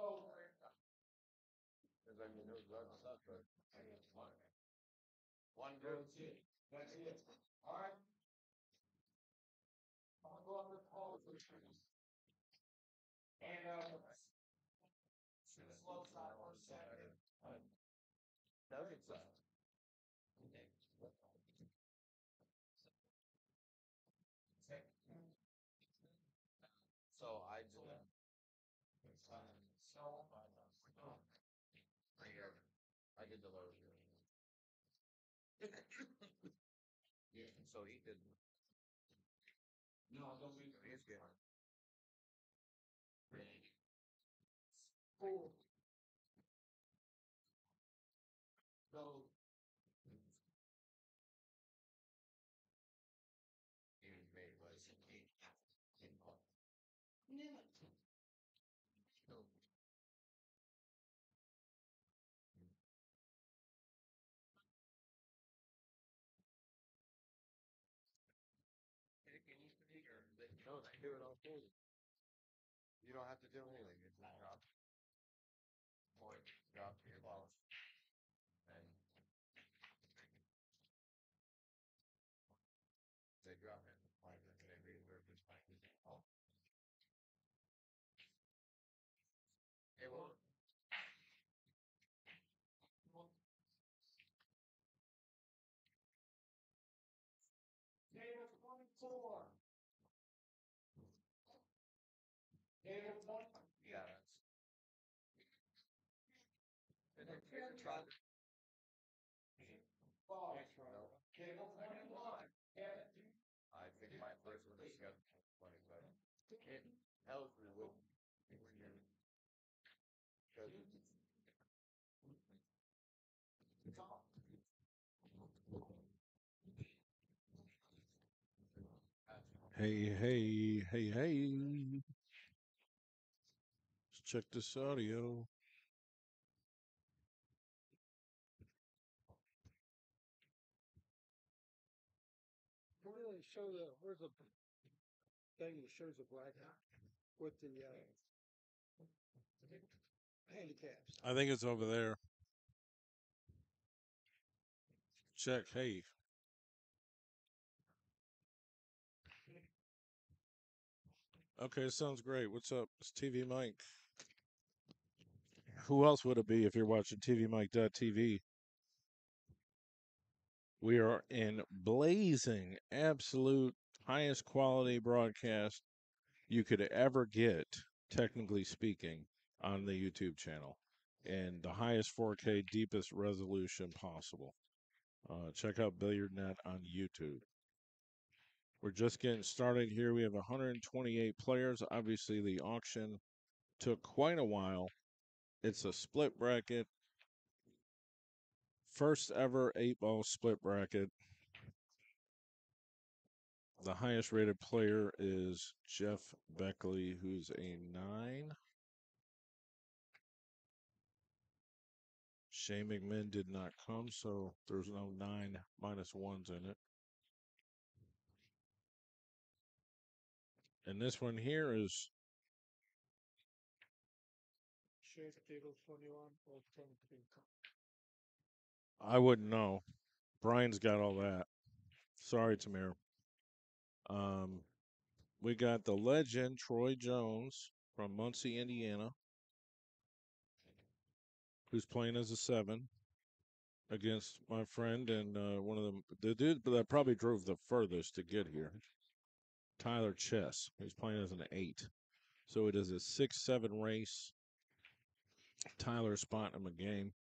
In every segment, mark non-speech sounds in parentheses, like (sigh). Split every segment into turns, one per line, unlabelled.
go. Because I mean, but I mean, it's. One goes in. That's it. All right. I'm going to go up the pole for. And, uh, so he didn't. No, I don't be. He's good. Do it all for you. You don't have to do anything, it's just drop. Or drop to your boss. And. They drop it, like, they read where it's like, oh. Hey, well. Data twenty-four. Data twenty. Yeah, that's. And then here's a truck. Oh, Cable twenty-one. I think my first one is got twenty-five. It helps me with. when you're-
Hey, hey, hey, hey. Let's check this audio.
Where do they show the, where's the thing that shows the blackout with the, uh, handicaps?
I think it's over there. Check. Hey. Okay, sounds great. What's up? It's TV Mike. Who else would it be if you're watching TV TVMike.tv? We are in blazing, absolute highest quality broadcast you could ever get, technically speaking, on the YouTube channel, in the highest 4K, deepest resolution possible. Uh, check out BilliardNet on YouTube. We're just getting started here. We have 128 players. Obviously, the auction took quite a while. It's a split bracket. First ever eight ball split bracket. The highest rated player is Jeff Beckley, who's a nine. Shane McMinn did not come, so there's no nine minus ones in it. And this one here is
Shake table twenty-one or twenty-two.
I wouldn't know. Brian's got all that. Sorry, Tamir. Um, we got the legend Troy Jones from Muncie, Indiana, who's playing as a seven against my friend and uh, one of them, the dude that probably drove the furthest to get here, Tyler Chess. He's playing as an eight. So it is a six-seven race. Tyler spotting him a game.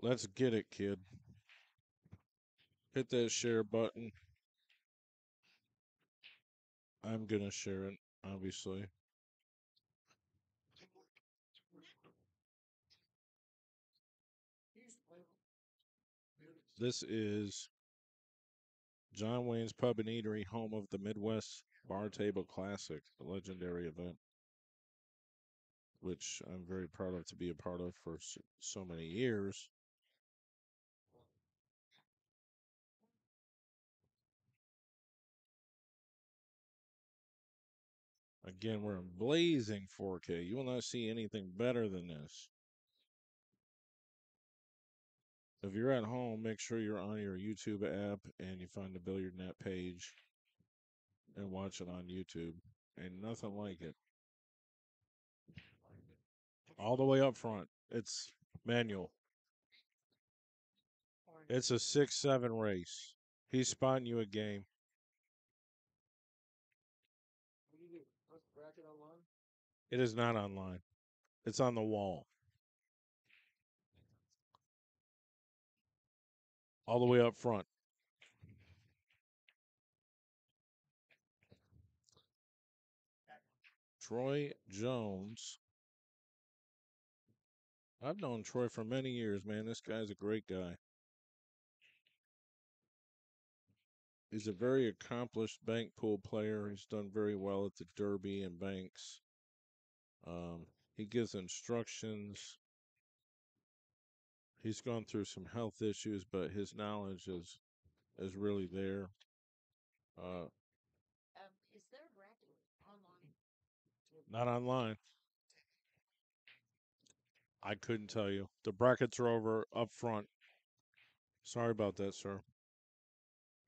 Let's get it, kid. Hit that share button. I'm gonna share it, obviously. This is John Wayne's Pub and Eatery, home of the Midwest Bar Table Classic, the legendary event, which I'm very proud of to be a part of for so many years. Again, we're in blazing 4K. You will not see anything better than this. If you're at home, make sure you're on your YouTube app and you find the Billiard Net page and watch it on YouTube. Ain't nothing like it. All the way up front. It's manual. It's a six seven race. He's spotting you a game.
What do you do? Let's bracket online.
It is not online. It's on the wall. All the way up front. Troy Jones. I've known Troy for many years, man. This guy's a great guy. He's a very accomplished bank pool player. He's done very well at the Derby and Banks. Um, he gives instructions. He's gone through some health issues, but his knowledge is is really there. Uh,
Um, is there a bracket online?
not online. I couldn't tell you. The brackets are over up front. Sorry about that, sir.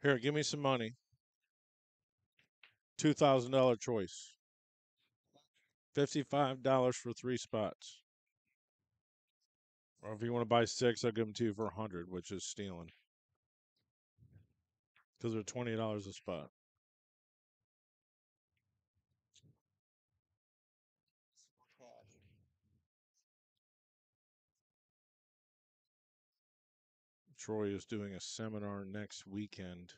Here, give me some money. Two thousand dollar choice. Fifty-five dollars for three spots. Or if you want to buy six, I'll give them to you for a hundred, which is stealing. Because they're twenty dollars a spot. Troy is doing a seminar next weekend.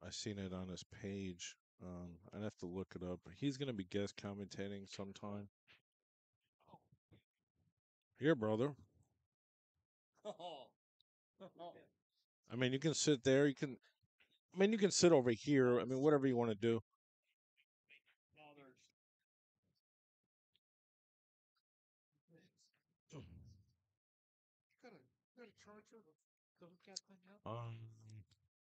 I seen it on his page. Um, I'd have to look it up. He's gonna be guest commentating sometime. Here, brother. (laughs) I mean, you can sit there. You can. I mean, you can sit over here. I mean, whatever you want to do.
Got a got a charger to hook that thing up.
Um,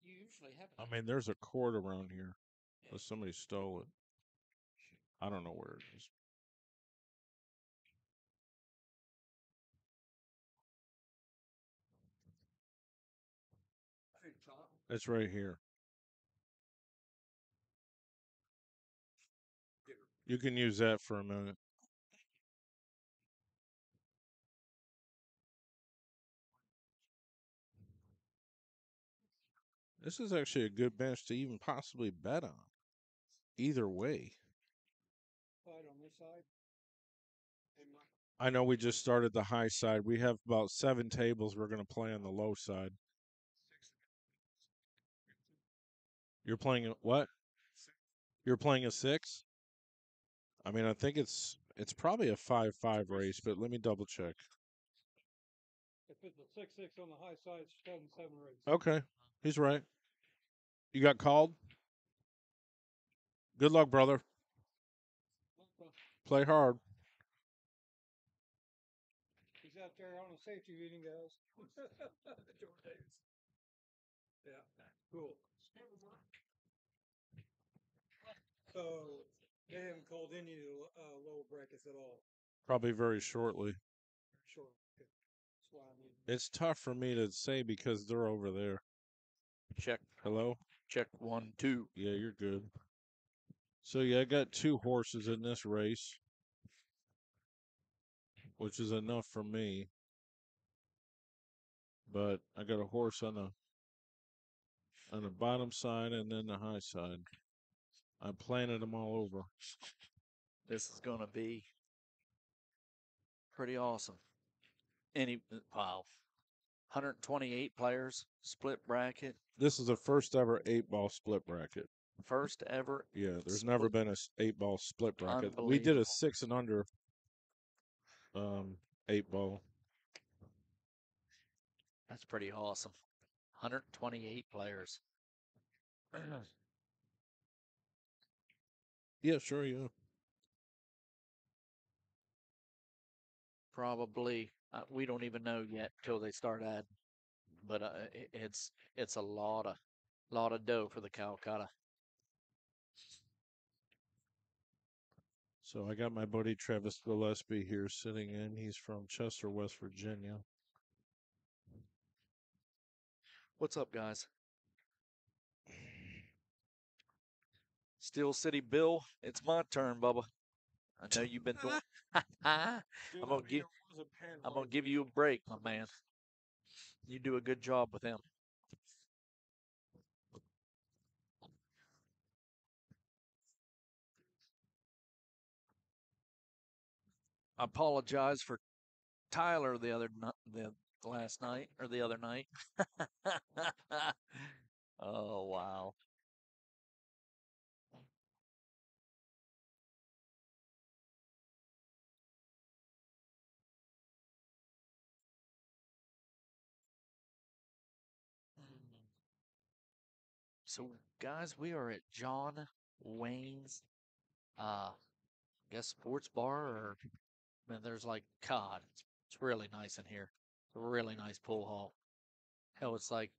You usually have.
I mean, there's a cord around here. But somebody stole it. I don't know where it is. It's right here. You can use that for a minute. This is actually a good bench to even possibly bet on. Either way.
Side on this side.
I know we just started the high side. We have about seven tables we're going to play on the low side. You're playing a what? You're playing a six? I mean, I think it's it's probably a five five race, but let me double check.
If it's a six six on the high side, it's seven seven race.
Okay, he's right. You got called. Good luck, brother. Play hard.
He's out there on a safety reading, guys. (laughs) George Davis. Yeah, cool. So they haven't called any uh, lower brackets at all.
Probably very shortly.
Sure. That's why I mean.
It's tough for me to say because they're over there.
Check,
Hello.
check one, two.
Yeah, you're good. So yeah, I got two horses in this race, which is enough for me. But I got a horse on the on the bottom side and then the high side. I planted them all over.
This is gonna be pretty awesome. Any uh, wow, 128 players, split bracket,
This is the first ever eight ball split bracket.
First ever.
Yeah, there's never been a eight ball split bracket. We did a six and under um eight ball.
That's pretty awesome. 128 players. (clears throat)
Yeah, sure, yeah.
Probably uh, we don't even know yet till they start adding. But uh, i it's it's a lot of lot of dough for the Calcutta.
So I got my buddy Travis Gillespie here sitting in. He's from Chester, West Virginia.
What's up, guys? Steel City Bill, it's my turn, Bubba. I know you've been doing. (laughs) I'm gonna give. I'm gonna give you a break, my man. You do a good job with them. I apologize for Tyler the other the last night or the other night. (laughs) oh wow. So guys, we are at John Wayne's uh I guess sports bar or man, there's like God, it's, it's really nice in here. It's a really nice pool hall. Hell, it's like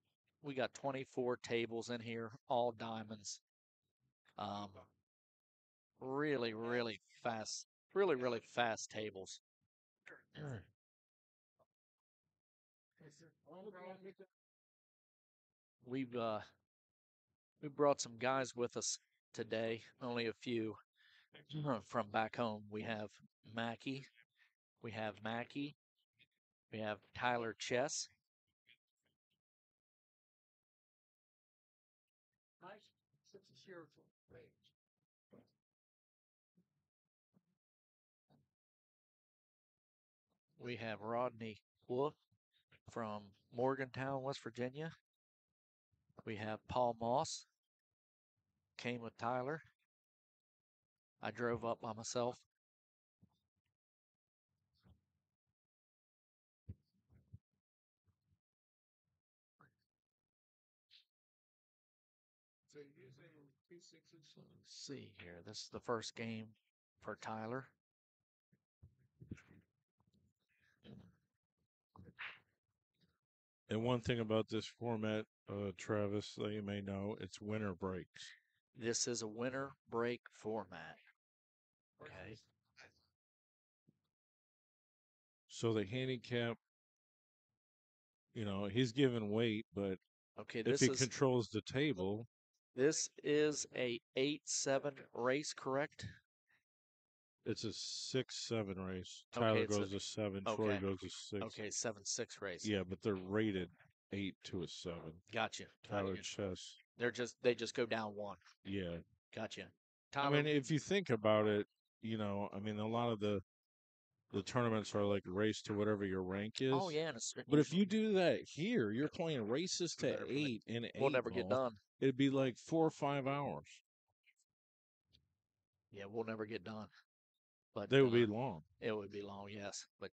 we got 24 tables in here, all diamonds. Um, really, really fast, really, really fast tables. We've uh, we brought some guys with us today, only a few (clears throat) from back home. We have Mackie, we have Mackie, we have Tyler Chess, we have Rodney Wolf from Morgantown, West Virginia. We have Paul Moss, came with Tyler. I drove up by myself.
So using two sixes.
Let's see here. This is the first game for Tyler.
And one thing about this format, uh, Travis, that you may know, it's winner breaks.
This is a winner break format. Okay.
So the handicap, you know, he's given weight, but
Okay,
if
this
he
is
controls the table,
this is a eight seven race, correct?
it's a six seven race.
Okay,
Tyler
it's a-
goes to seven. Troy
okay.
goes to six.
Okay, seven six race.
Yeah, but they're rated eight to a seven.
Gotcha.
Tyler
Gotcha.
Chess.
They're just they just go down one.
Yeah.
Gotcha.
I
Tyler,
mean, if you think about it, you know, I mean, a lot of the the tournaments are like race to whatever your rank oh, is.
oh yeah, and it's,
But if you do that here, you're playing races to
Better play.
eight
we'll never get done.
It'd be like four or five hours.
Yeah, we'll never get done. But
They would be
uh,
long.
It would be long, yes. But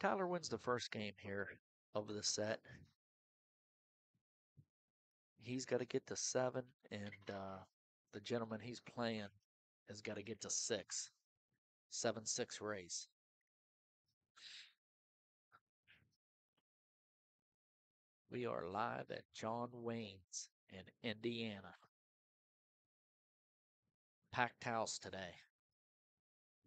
Tyler wins the first game here of the set. He's got to get to seven, and uh, the gentleman he's playing has got to get to six. Seven six race. We are live at John Wayne's in Indiana. Packed house today.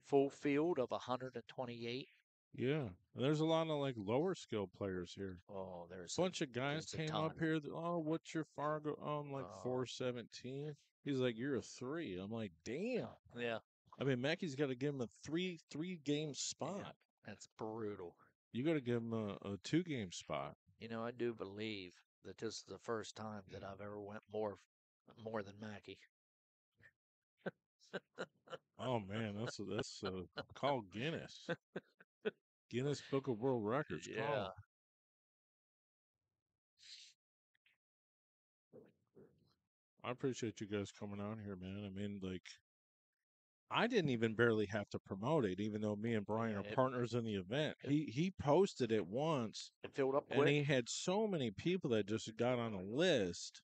Full field of 128.
Yeah. And there's a lot of like lower skill players here.
Oh, there's
A bunch of guys came up here. that, Oh, what's your Fargo? Oh, I'm like
Oh.
417. He's like, you're a three. I'm like, damn.
Yeah,
I mean, Mackey's got to give him a three three game spot.
that's brutal.
You got to give him a, a two game spot.
You know, I do believe that this is the first time that I've ever went more more than Mackey.
Oh man, that's a, that's uh called Guinness. Guinness Book of World Records.
Yeah.
it. I appreciate you guys coming out here, man. I mean, like, I didn't even barely have to promote it, even though me and Brian
Yeah,
are
it-
partners in the event.
it-
He he posted it once,
It filled up
and
quick.
he had so many people that just got on a list.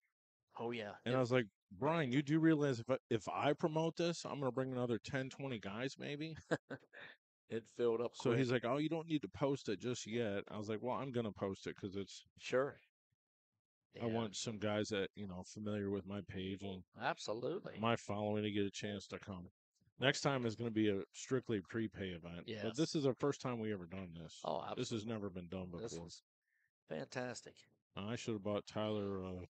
oh yeah.
And
it-
I was like, Brian, you do realize if I, if I promote this, I'm gonna bring another 10, 20 guys, maybe. (laughs)
it filled up
So
quick.
he's like, "Oh, you don't need to post it just yet." I was like, "Well, I'm gonna post it because it's
sure.
I want some guys that you know familiar with my page and
absolutely.
my following to get a chance to come." Next time is going to be a strictly prepay event.
Yeah.
But this is the first time we ever done this.
oh, absolutely.
This has never been done
This
before.
is fantastic.
I should have bought Tyler. Uh,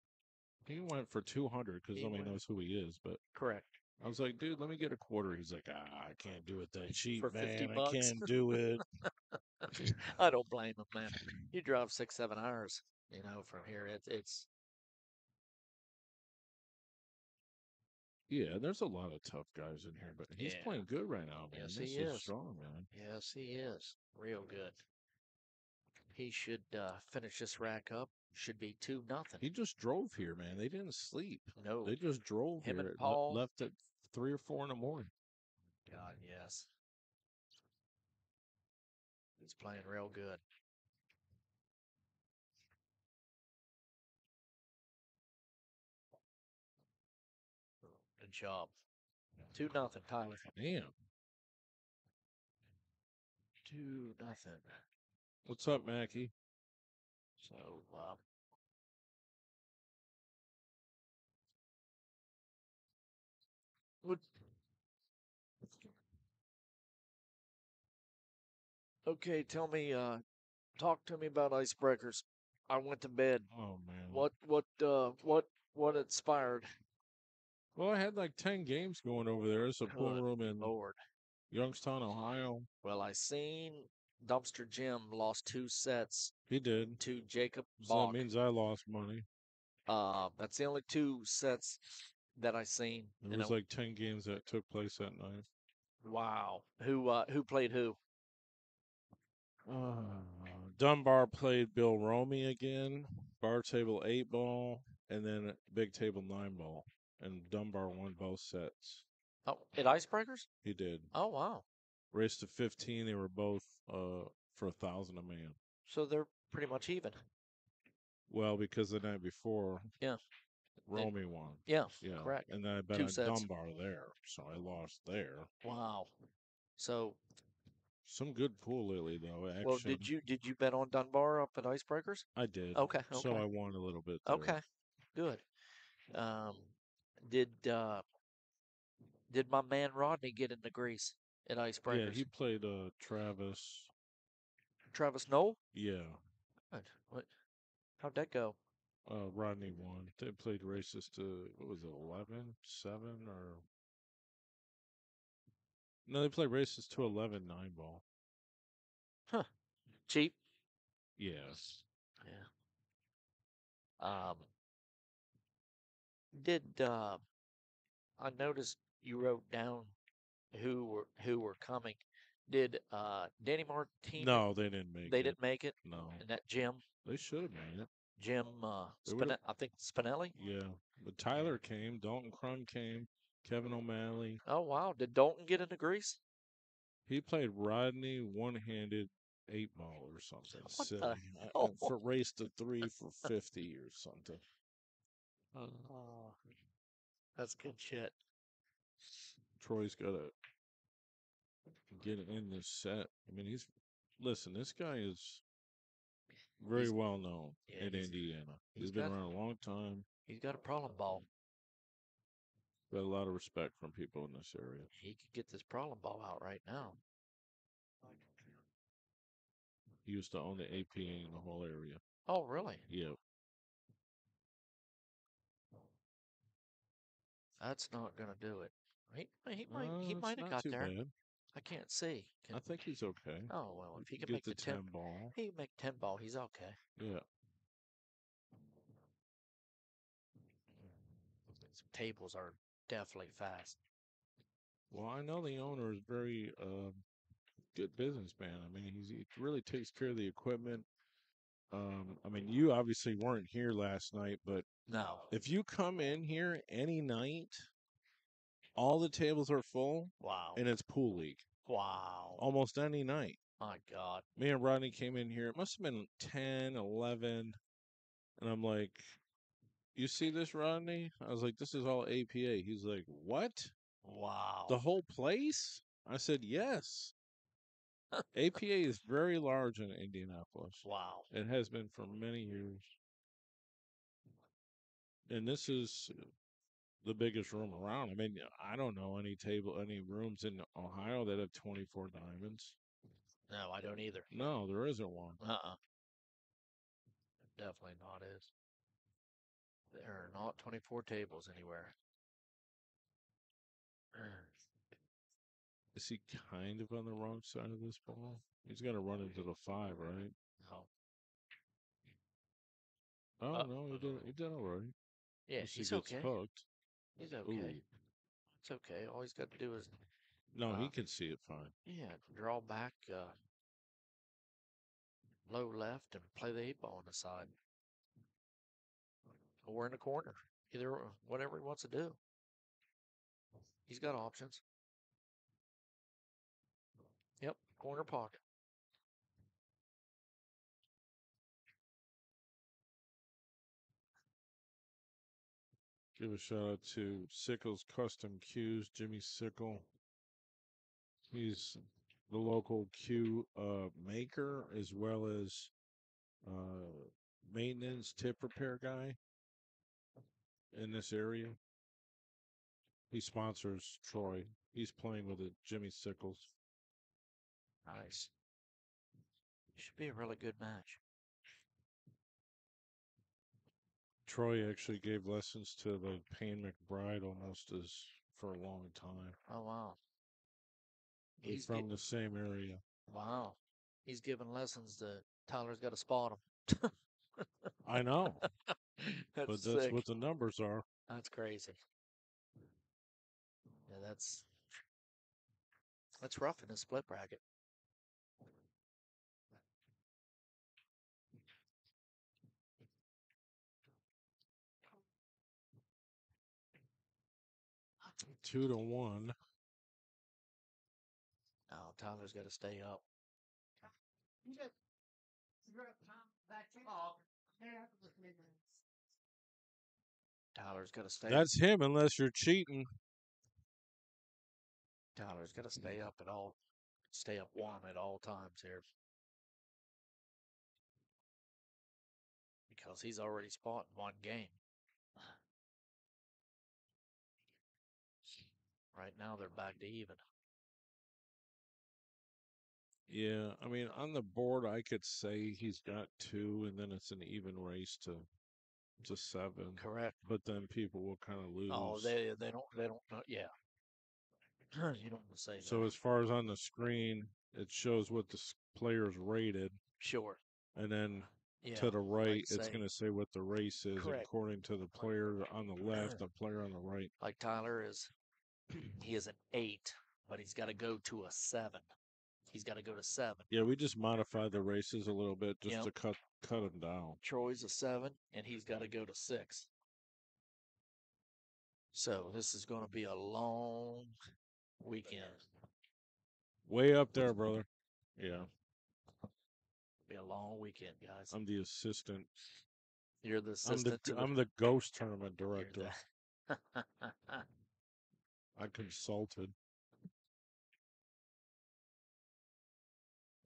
he went for two hundred because nobody
went-
knows who he is. But
Correct.
I was like, dude, let me get a quarter. He's like, ah, I can't do it that cheap,
For 50
man. I can't do it. (laughs)
I don't blame him, man. You drive six, seven hours, you know, from here. It's it's
yeah, there's a lot of tough guys in here, but he's
Yeah.
playing good right now, man.
Yes,
this
he
is
is.
strong, man.
yes, he is real good. He should uh, finish this rack up. Should be two nothing.
He just drove here, man. They didn't sleep.
no,
They just drove
Him and
here. le-
Paul.
left at three or four in the morning.
God, yes. He's playing real good. Job. Two nothing, Tyler.
Damn.
Two nothing.
What's up, Mackie?
So, uh, would okay. Tell me, uh, talk to me about icebreakers. I went to bed.
Oh man.
What, what, uh, what, what inspired?
Well, I had like ten games going over there. It's a pool room in
Lord.
Youngstown, Ohio.
Well, I seen Dumpster Jim lost two sets
He did.
to Jacob
So
Bach.
that means I lost money.
uh, that's the only two sets that I seen.
There was
know.
like ten games that took place that night.
Wow. Who uh who played who?
Uh, Dunbar played Bill Romy again, bar table eight ball, and then big table nine ball. And Dunbar won both sets.
Oh, at Icebreakers?
He did.
Oh wow.
Race to fifteen, they were both uh for a thousand a man.
So they're pretty much even.
Well, because the night before,
Yeah.
Romy won.
Yeah.
Yeah,
Correct.
And then I bet
Two
on
sets.
Dunbar there, so I lost there.
Wow. So
Some good pool lately, though. Action.
well did you did you bet on Dunbar up at Icebreakers?
I did.
Okay. Okay.
So I won a little bit. There.
okay. Good. Um did uh did my man Rodney get into the grease at Icebreakers?
Yeah, he played uh Travis.
Travis Noel?
Yeah,
Good. What how'd that go?
uh Rodney won. They played races to what was it, 11, 7 or no? They played races to 11, 9 ball. Huh.
Cheap?
Yes.
Yeah. Um, did uh, I noticed you wrote down who were who were coming? Did uh Danny Martinez?
No, they didn't make
they
it.
didn't make it.
No,
And that Jim,
they should have made it.
Jim, uh, Spine- I think Spinelli.
Yeah, but Tyler came. Dalton Crum came. Kevin O'Malley.
Oh wow! Did Dalton get into grease?
He played Rodney one-handed eight ball or something
What the
silly I- I-
hell?
for race to three for (laughs) fifty or something.
Uh, oh, that's good shit.
Troy's got to get in this set. I mean, he's listen. This guy is very
He's-
well known
yeah,
in
he's-
Indiana.
he's
he's been
got-
around a long time.
He's got a problem ball.
Got a lot of respect from people in this area.
He could get this problem ball out right now.
He used to own the APA in the whole area.
Oh really?
Yeah,
That's not gonna do it. He he might
Uh,
he might have got there.
bad.
I can't see. Can-
I think he's okay.
oh well, if he
Get
can make
the
the ten,
ball.
he can make ten ball. He's okay.
Yeah,
These tables are definitely fast.
Well, I know the owner is very uh, good businessman. I mean, he's, he really takes care of the equipment. Um, I mean, you obviously weren't here last night, but
No.
if you come in here any night, all the tables are full
Wow.
and it's pool league
Wow.
almost any night.
My God.
Me and Rodney came in here. It must have been 10, 11. And I'm like, you see this, Rodney? I was like, this is all APA. He's like, what?
Wow.
The whole place? I said, yes. (laughs) APA is very large in Indianapolis.
wow.
It has been for many years. And this is the biggest room around. I mean, I don't know any table, any rooms in Ohio that have 24 diamonds.
No, I don't either.
No, there isn't one.
Uh uh definitely not is. There are not 24 tables anywhere.
Is he kind of on the wrong side of this ball? He's got to run into the five, right?
No.
Oh
Uh,
no, he did. He did all right.
Yeah,
Unless he
he's
gets
okay. He's okay.
Ooh.
It's okay. All he's got to do is
No, he
Uh,
can see it fine.
yeah, draw back uh, low left and play the eight ball on the side. Or in the corner. Either or- whatever he wants to do. He's got options. Yep, corner pocket.
Give a shout out to Sickles Custom Cues, Jimmy Sickle. He's the local cue uh, maker as well as uh, maintenance tip repair guy in this area. He sponsors Troy. He's playing with it, Jimmy Sickles.
Nice. Should be a really good match.
Troy actually gave lessons to the Payne McBride almost as for a long time.
Oh wow.
He's
He's
from
gi-
the same area.
wow. He's giving lessons to Tyler's got to spot him.
I know, (laughs)
that's
but that's
sick.
what the numbers are.
That's crazy. Yeah, that's that's rough in a split bracket.
Two to one.
Oh, Tyler's got to stay up. Tyler's got to stay.
That's him, unless you're cheating.
Tyler's got to stay up at all, stay up warm at all times here. Because he's already spotted one game. Right now they're back to even.
Yeah, I mean, on the board, I could say he's got two, and then it's an even race to to seven.
Correct.
But then people will kind of oh, lose.
Oh, they they don't they don't know. Yeah. (clears throat) you don't say that.
so as far as on the screen, it shows what the players rated,
sure.
and then
Yeah.
to the right, it's going to say what the race is
Correct.
according to the player on the left, (clears throat) the player on the right.
like Tyler is he is an eight, but he's got to go to a seven. He's got to go to seven.
Yeah, we just modified the races a little bit just
Yep.
to cut cut them down.
Troy's a seven, and he's got to go to six. So this is going to be a long weekend.
Way up there, (laughs) brother. Yeah,
Be a long weekend, guys.
I'm the assistant.
You're the
I'm the
assistant to the.
I'm the ghost tournament
you're
director.
the- (laughs) (laughs)
I consulted.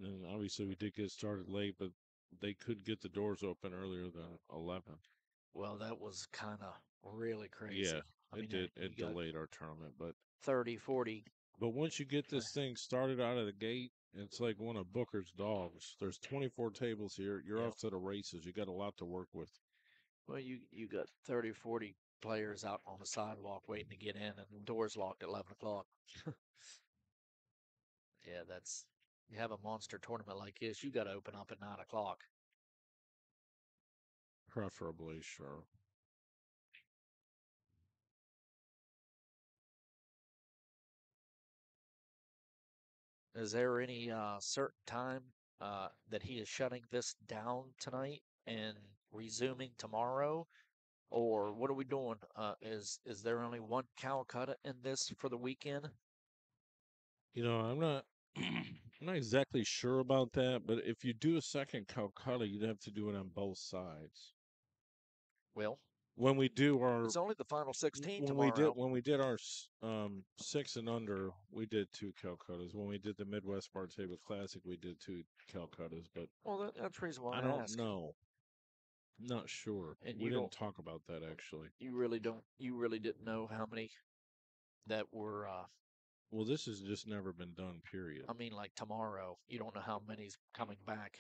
And obviously we did get started late, but they could get the doors open earlier than eleven.
well, that was kind of really crazy.
Yeah,
I
it
mean,
did.
you
It
got
delayed our tournament, but
30, 40.
but once you get this thing started out of the gate, it's like one of Booker's dogs. There's 24 tables here. You're off to the races. You got a lot to work with.
Well, you you got 30, 40 players out on the sidewalk waiting to get in, and the doors locked at eleven o'clock. (laughs) yeah, that's you have a monster tournament like this, you got to open up at nine o'clock.
Preferably, sure.
Is there any uh, certain time uh, that he is shutting this down tonight and resuming tomorrow, or what are we doing? Uh, is is there only one Calcutta in this for the weekend?
You know, I'm not (clears throat) I'm not exactly sure about that, but if you do a second Calcutta, you'd have to do it on both sides.
Well,
When we do our
it's only the final sixteen
when
tomorrow.
we did when we did our um six and under, we did two Calcuttas. When we did the Midwest Bar Table Classic, we did two Calcuttas, but
Well, that, that's reasonable.
I
I,
don't
asked.
know. Not sure.
And
we
you
didn't
don't-
talk about that actually.
You really don't. You really didn't know how many that were. Uh,
Well, this has just never been done. Period.
I mean, like tomorrow, you don't know how many's coming back.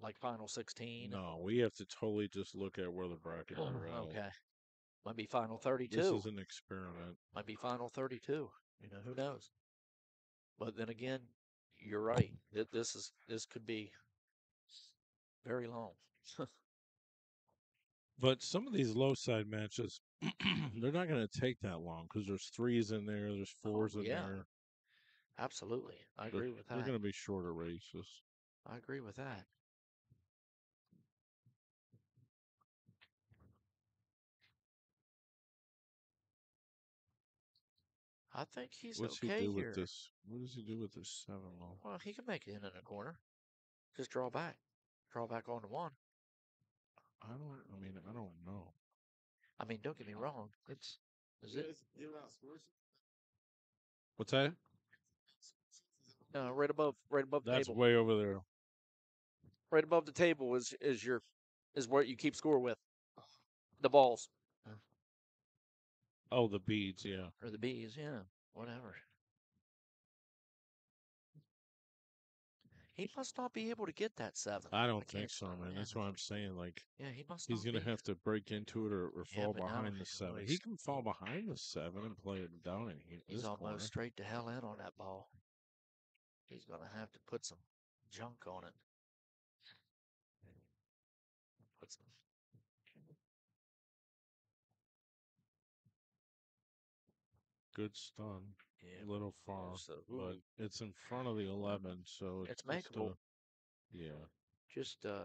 like final sixteen.
No, we have to totally just look at where the brackets are (clears throat) at.
Okay. Might be final thirty-two.
This is an experiment.
Might be final thirty-two. You know, who knows? But then again, you're right. Th- This is this could be very long. (laughs)
But some of these low side matches, (clears throat) they're not going to take that long because there's threes in there, there's oh, fours in
Oh, yeah.
there.
Absolutely, I
They're-
agree with that.
They're going to be shorter races.
I agree with that. I think he's
What's
okay
he do
here.
with this? What does he do with this seven low?
Well, he can make it in in a corner. Just draw back. Draw back on to one.
I don't. I mean, I don't know.
I mean, don't get me wrong. It's is it
What's that?
uh, right above right above the
That's
table.
way over there.
Right above the table is is your is what you keep score with. The balls
Oh, the beads. Yeah.
or the bees, yeah, whatever. He must not be able to get that seven.
I don't think so, man. That's what I'm saying. Like
Yeah, he must.
he's gonna
be.
have to break into it or, or
Yeah,
fall behind the seven. He can fall behind the seven and play it down in he-
He's almost
corner.
straight to hell in on that ball. He's gonna have to put some junk on it. Put some.
Good stun.
Yeah,
A little far,
so,
but it's in front of the eleven, so
It's
just, uh,
makeable.
yeah,
just uh,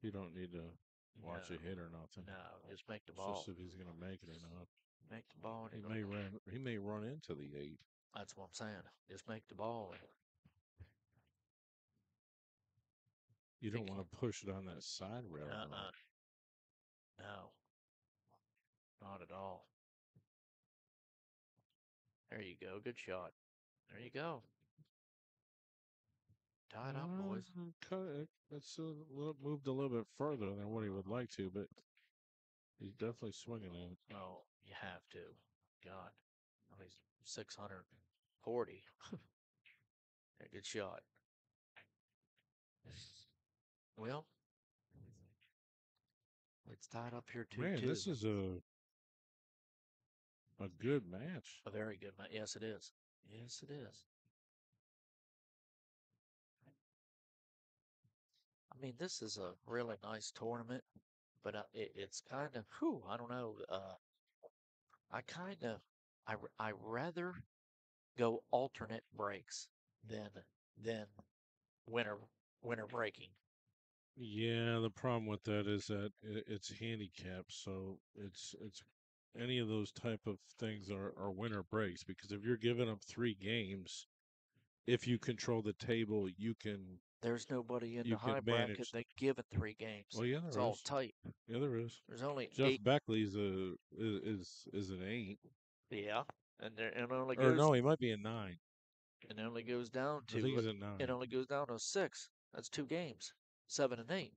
you don't need to watch
No.
a hit or nothing.
no, just make the
It's
ball.
just if he's gonna make it or not.
Make the ball. and
He
it'll
may run. He may run into the eight.
That's what I'm saying. Just make the ball. and
You don't
Think-
want to push it on that side rail. though.
Uh-uh. No, not at all. There you go. Good shot. There you go. Tie it up, boys.
Cut it. It's a little, moved a little bit further than what he would like to, but he's definitely swinging it.
Oh, you have to. God, at least 640. yeah, (laughs) good shot. Well, it's tied up here too.
Man,
too.
this is a a good match.
a very good match. Yes, it is. Yes, it is. I mean, this is a really nice tournament, but uh, it, it's kind of, whew, I don't know. Uh, I kind of, I, I rather go alternate breaks than than winner winner breaking.
Yeah, the problem with that is that it's handicapped, so it's it's any of those type of things are are winner breaks because if you're giving up three games, if you control the table, you can.
There's nobody in the high bracket that give it three games.
Well, yeah,
it's
there
all tight.
Yeah, there is.
There's only
Jeff
eight.
Beckley's a is is, is an eight,
Yeah, and there and only
or
goes
no, he might be a nine.
and it only goes down
I think
to
he's a nine.
it only goes down to six. That's two games, seven and eight.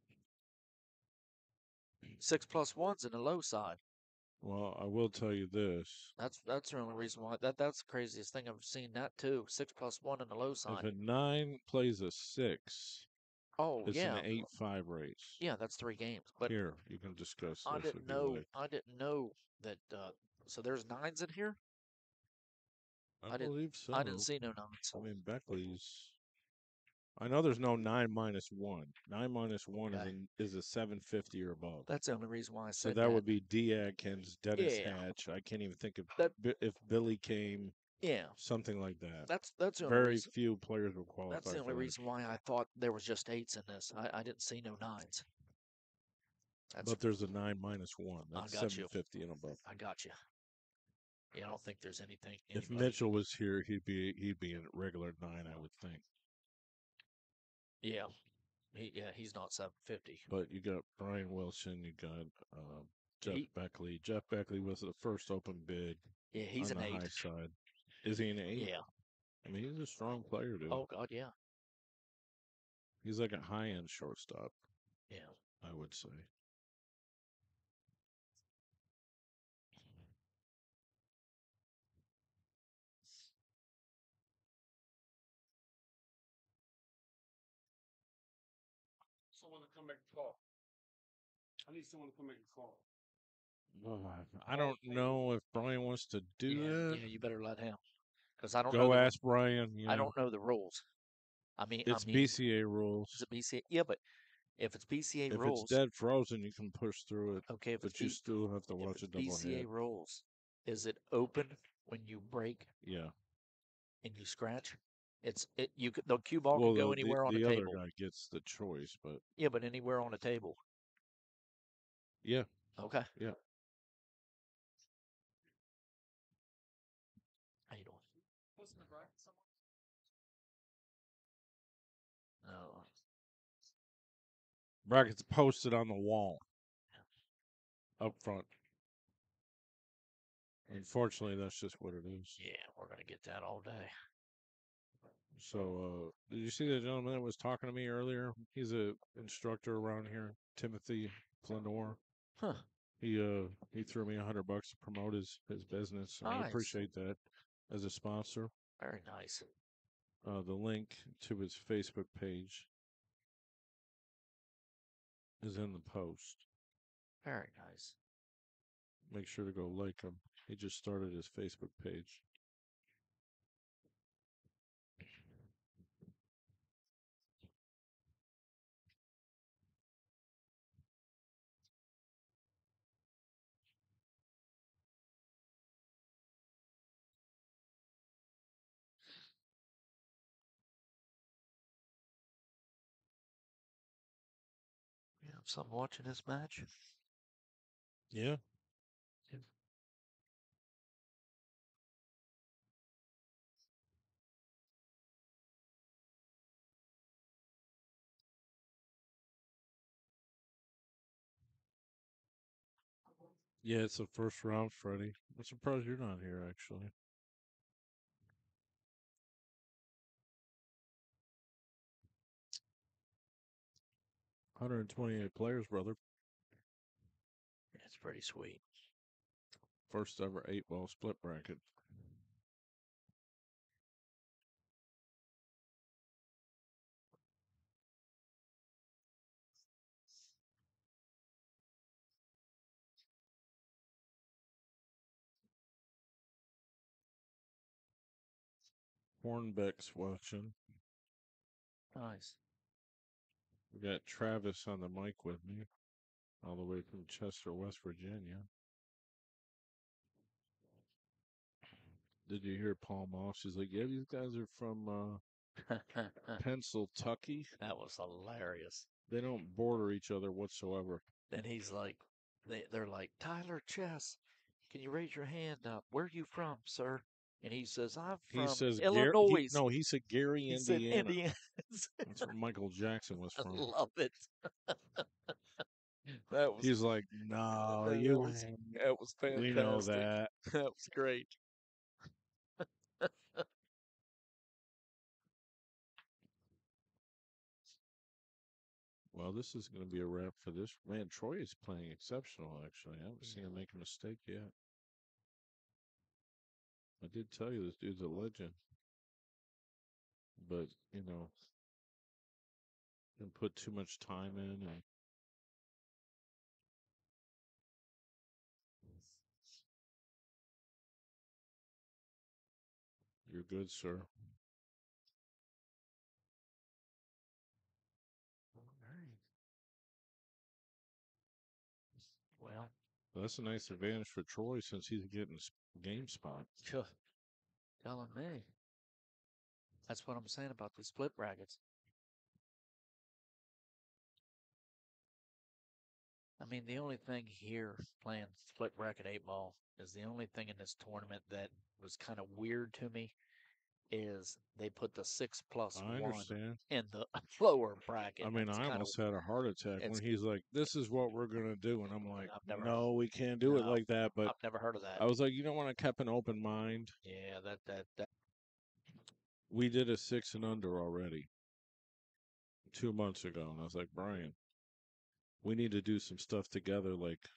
Six plus one's in the low side.
Well, I will tell you this:
That's that's the only reason why that that's the craziest thing I've seen. That too, six plus one in the low
if
side.
a nine plays a six,
Oh
it's
yeah,
an eight-five race.
yeah, that's three games. But
Here, you can discuss
I
this
didn't
you
know.
like.
I didn't know that. Uh, so there's nines in here.
I,
I didn't-
believe so.
I didn't see no nines.
I mean, Beckley's. I know there's no nine minus one. Nine minus one is
Okay.
an, is a seven fifty or above.
That's the only reason why I
so
said
that, would be D. Adkins, Dennis
Yeah.
Hatch. I can't even think of
That-
Bi- if Billy came,
Yeah,
something like that.
that's that's the only
Very
reason.
few players will qualify.
That's the only
for
reason why I thought there was just eights in this. I, I didn't see no nines. That's
But there's a nine minus one.
I
That's
got you.
fifty and above.
I got you. Yeah, I don't think there's anything.
If
anybody-
Mitchell was here, he'd be he'd be a regular nine, I would think.
Yeah, he yeah he's not seven fifty.
But you got Brian Wilson, you got uh, Jeff
He-
Beckley. Jeff Beckley was the first open bid
Yeah, he's
on
an
the
eight.
high side. Is he an eight?
Yeah.
I mean, he's a strong player, dude.
Oh God, yeah,
He's like a high end shortstop,
yeah.
I would say.
I need someone to come make a call.
I don't know if Brian wants to do
yeah,
that.
yeah, you better let him. Because I don't know.
Go
the-
ask Brian. You
I don't know the rules. I mean,
It's
I mean,
BCA rules.
Is it BCA? Yeah, but if it's BCA
If
rules,
it's dead frozen, you can push through it,
okay. If
but
it's,
you
B-
still have to
if
watch
it's
a double
BCA
head.
rules, is it open when you break
Yeah.
and you scratch? It's it. You the cue ball
well,
can go
the,
anywhere on
the
the
other guy gets the choice, but
Yeah, but anywhere on a table.
Yeah,
Okay.
Yeah.
How you doing?
What's in the bracket somewhere?
No.
brackets posted on the wall up front. Unfortunately, that's just what it is.
Yeah, we're gonna get that all day.
So, uh, did you see the gentleman that was talking to me earlier? He's a instructor around here, Timothy Fleenor.
Huh.
He uh he threw me a hundred bucks to promote his his business. and I
Nice.
appreciate that as a sponsor.
Very nice.
Uh, the link to his Facebook page is in the post.
Very nice.
Make sure to go like him. He just started his Facebook page.
Have some watching this match?
Yeah. Yeah, it's the first round, Freddie. I'm surprised you're not here, actually. Hundred and twenty-eight players, brother.
That's pretty sweet.
First ever eight ball split bracket. Hornbeck's watching.
Nice.
We got Travis on the mic with me, all the way from Chester, West Virginia. Did you hear Paul Moss? She's like, yeah, these guys are from uh, (laughs)
that was hilarious.
They don't border each other whatsoever.
Then he's like, they, they're like, Tyler Chess, can you raise your hand up? Where are you from, sir? And he says, I'm from
He says Gar- he-
Illinois.
no, he said Gary,
he said
Indiana.
Indiana. (laughs)
That's where Michael Jackson was
I
from.
love it. (laughs) that was
He's like, no,
that
you
was- that was fantastic.
We know that. (laughs)
that was great.
Well, this is going to be a wrap for this. Man, Troy is playing exceptional, actually. I haven't seen him make a mistake yet. I did tell you this dude's a legend. But, you know, didn't put too much time in and you're good, sir.
Well,
That's a nice advantage for Troy since he's getting s- game spot.
Phew. telling me. That's what I'm saying about these split brackets. I mean, the only thing here playing split bracket eight ball is the only thing in this tournament that was kind of weird to me is they put the six plus
I
one
understand.
in the (laughs) lower bracket.
I mean,
It's
I
kinda-
almost had a heart attack when
it's-
he's like, "This is what we're gonna do," and I'm like,
I've never-
"No, we can't do it
No,
like that." But
I've never heard of that.
I was like, "You don't want to keep an open mind."
yeah, that that that.
We did a six and under already two months ago, and I was like, "Brian, we need to do some stuff together, like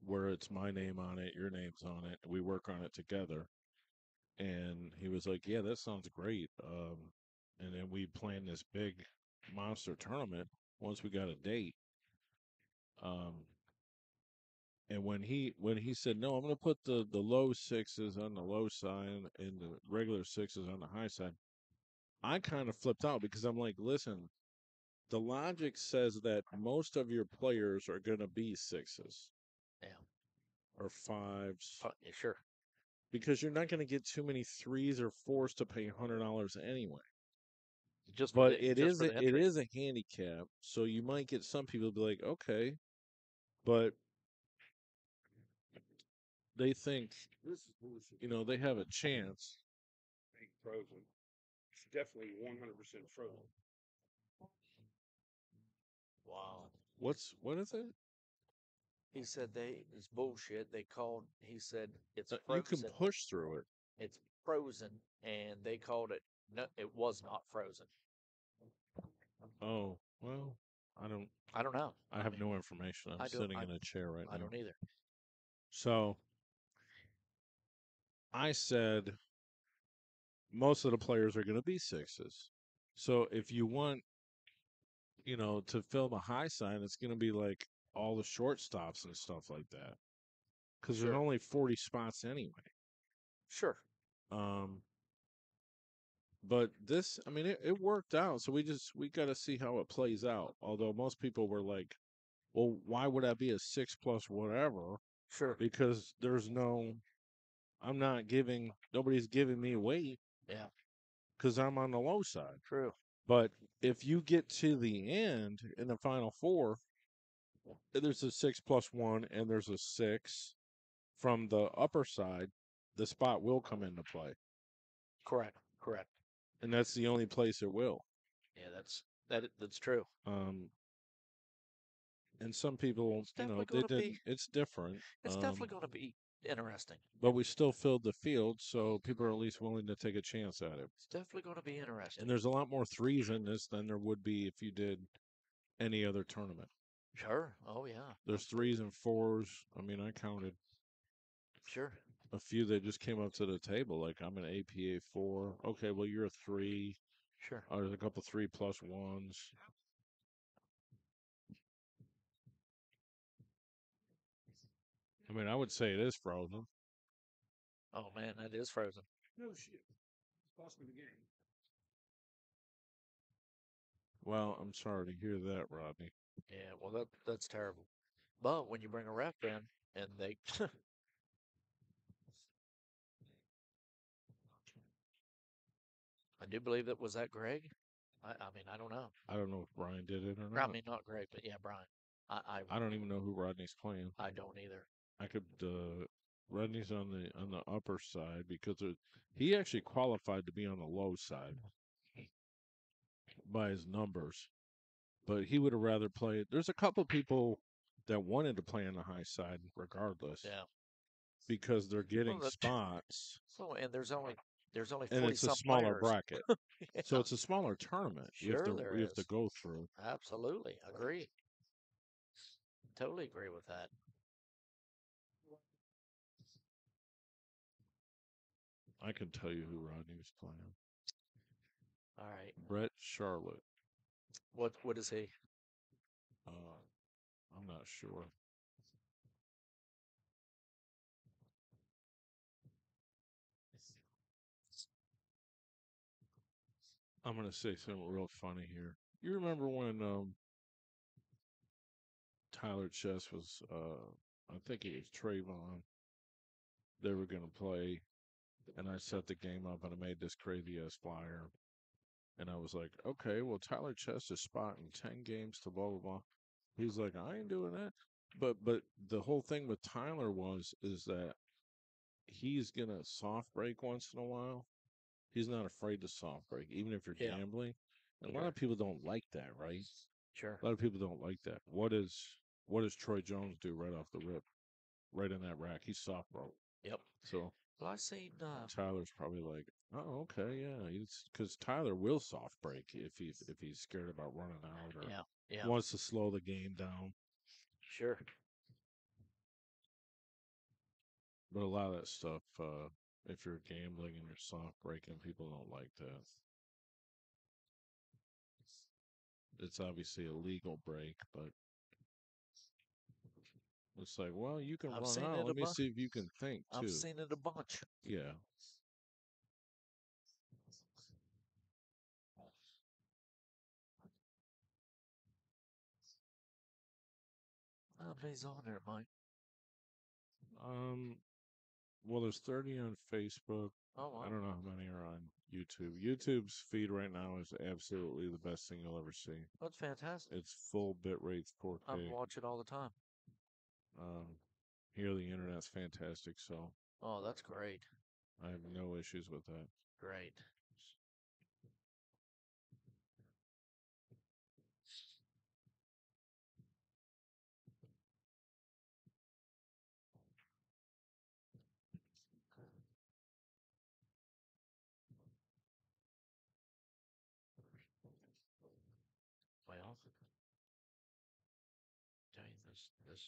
where it's my name on it, your name's on it, and we work on it together." And he was like, "Yeah, that sounds great." Um, and then we planned this big monster tournament once we got a date. Um, and when he when he said no, I'm going to put the the low sixes on the low side and the regular sixes on the high side. I kind of flipped out because I'm like, listen, the logic says that most of your players are going to be sixes
Yeah.
or fives
Fu- yeah, Sure.
Because you're not going to get too many threes or fours to pay hundred dollars anyway.
Just
But
the-
it
just
is a, it is a handicap, so you might get some people be like, okay, but they think
This is bullshit.
you know they have a chance.
Frozen. It's definitely one hundred percent frozen.
Wow.
What's what is it?
He said they it's bullshit. They called. He said it's
Uh, You
frozen.
can push through it.
It's frozen, and they called it. No, it was not frozen.
Oh well, I don't.
I don't know.
I have no information. I'm
I don't-
sitting
I-
in a chair right now.
I
now.
don't either.
So I said most of the players are going to be sixes. So if you want, you know, to fill the high sign, it's going to be like all the shortstops and stuff like that. Because
Sure.
there's only 40 spots anyway.
Sure.
Um, but this, I mean, it, it worked out. So we just, we got to see how it plays out. Although most people were like, well, why would I be a six plus whatever?
Sure.
because there's no I'm not giving nobody's giving me weight
Yeah.
because I'm on the low side.
True.
But if you get to the end in the final four, there's a six plus one and there's a six from the upper side, the spot will come into play.
Correct. Correct.
And that's the only place it will.
Yeah, that's that. That's true.
Um and some people, you know, they did
be-
it's different.
It's
um,
definitely going to be interesting.
but we still filled the field, so people are at least willing to take a chance at it.
It's definitely going to be interesting.
And there's a lot more threes in this than there would be if you did any other tournament.
Sure. Oh yeah.
There's threes and fours. I mean, I counted
Sure.
a few that just came up to the table. Like I'm an APA four. Okay, well you're a three.
Sure.
Oh, there's a couple three plus ones. I mean, I would say it is frozen.
Oh man, that is frozen.
No shit. Me the game.
Well, I'm sorry to hear that, Rodney.
Yeah. Well, that that's terrible. But when you bring a ref in and they (laughs) I do believe that was that Greg. I, I mean, I don't know.
I don't know if Brian did it or
I
not.
mean, not Greg, but yeah, Brian. I I,
I don't even know who Rodney's playing.
I don't either.
I could uh Rodney's on the on the upper side because it, he actually qualified to be on the low side (laughs) by his numbers. But he would have rather played there's a couple people that wanted to play on the high side regardless
Yeah.
because they're getting
that-
spots
So and there's only there's only
and
40
it's a smaller
players.
bracket. (laughs) So it's a smaller tournament. you have
Sure
to
there
you have to go through.
Absolutely agree. Totally agree with that.
I can tell you who Rodney was playing.
All right.
Brett Charlotte.
What what is he?
Uh I'm not sure. I'm gonna say something real funny here. You remember when um Tyler Chess was uh I think it was Trayvon. They were gonna play and I set the game up and I made this crazy ass flyer. And I was like, okay, well Tyler Chess is spotting ten games to blah blah blah. He's like, I ain't doing that. But but the whole thing with Tyler was is that he's gonna soft break once in a while. He's not afraid to soft break, even if you're
Yeah.
gambling. And a lot of people don't like that, right?
Sure.
A lot of people don't like that. What is what does Troy Jones do right off the rip? Right in that rack. He's soft broke.
Yep.
So
Well, I seen uh
Tyler's probably like, oh, okay, yeah. Because Tyler will soft break if he's if he's scared about running out or
yeah, yeah.
wants to slow the game down.
Sure.
But a lot of that stuff, uh, if you're gambling and you're soft breaking, people don't like that. it's obviously a legal break, but it's like, well, you can
I've
run
seen
out.
it a
Let me
bu-
see if you can think too.
I've seen it a bunch.
yeah.
How many's on there, Mike?
Um. Well, there's 30 on Facebook.
Oh, wow.
I don't know how many are on YouTube. YouTube's feed right now is absolutely the best thing you'll ever see.
That's fantastic.
It's full bit rates, 4K.
I watch it all the time.
Um, here the internet's fantastic, so
Oh, that's great.
I have no issues with that.
Great. Well, tell you this, this,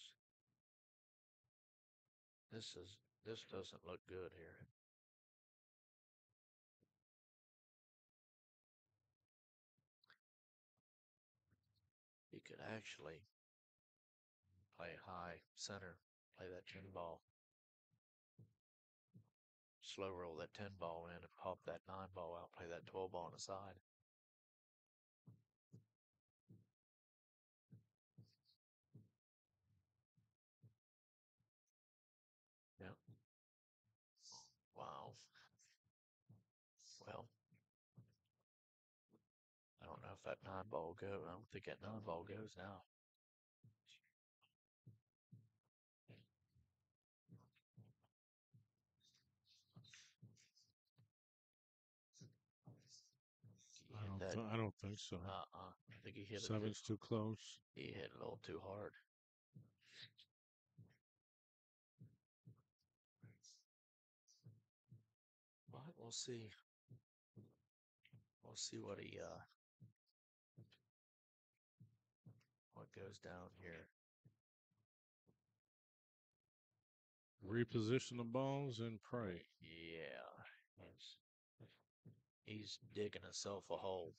this is, this doesn't look good here. You could actually play high center, play that 10 ball. Slow roll that 10 ball in and pop that 9 ball out, play that 12 ball on the side. Yep. Wow. Well, I don't know if that nine ball go. I don't think that nine ball goes now.
I don't.
that.
Th- I don't think so.
Uh-uh. I think he hit
Seven's too close.
He hit it a little too hard. Well, we'll see. We'll see what he uh what goes down here.
Reposition the balls and pray.
Yeah, he's digging himself a hole.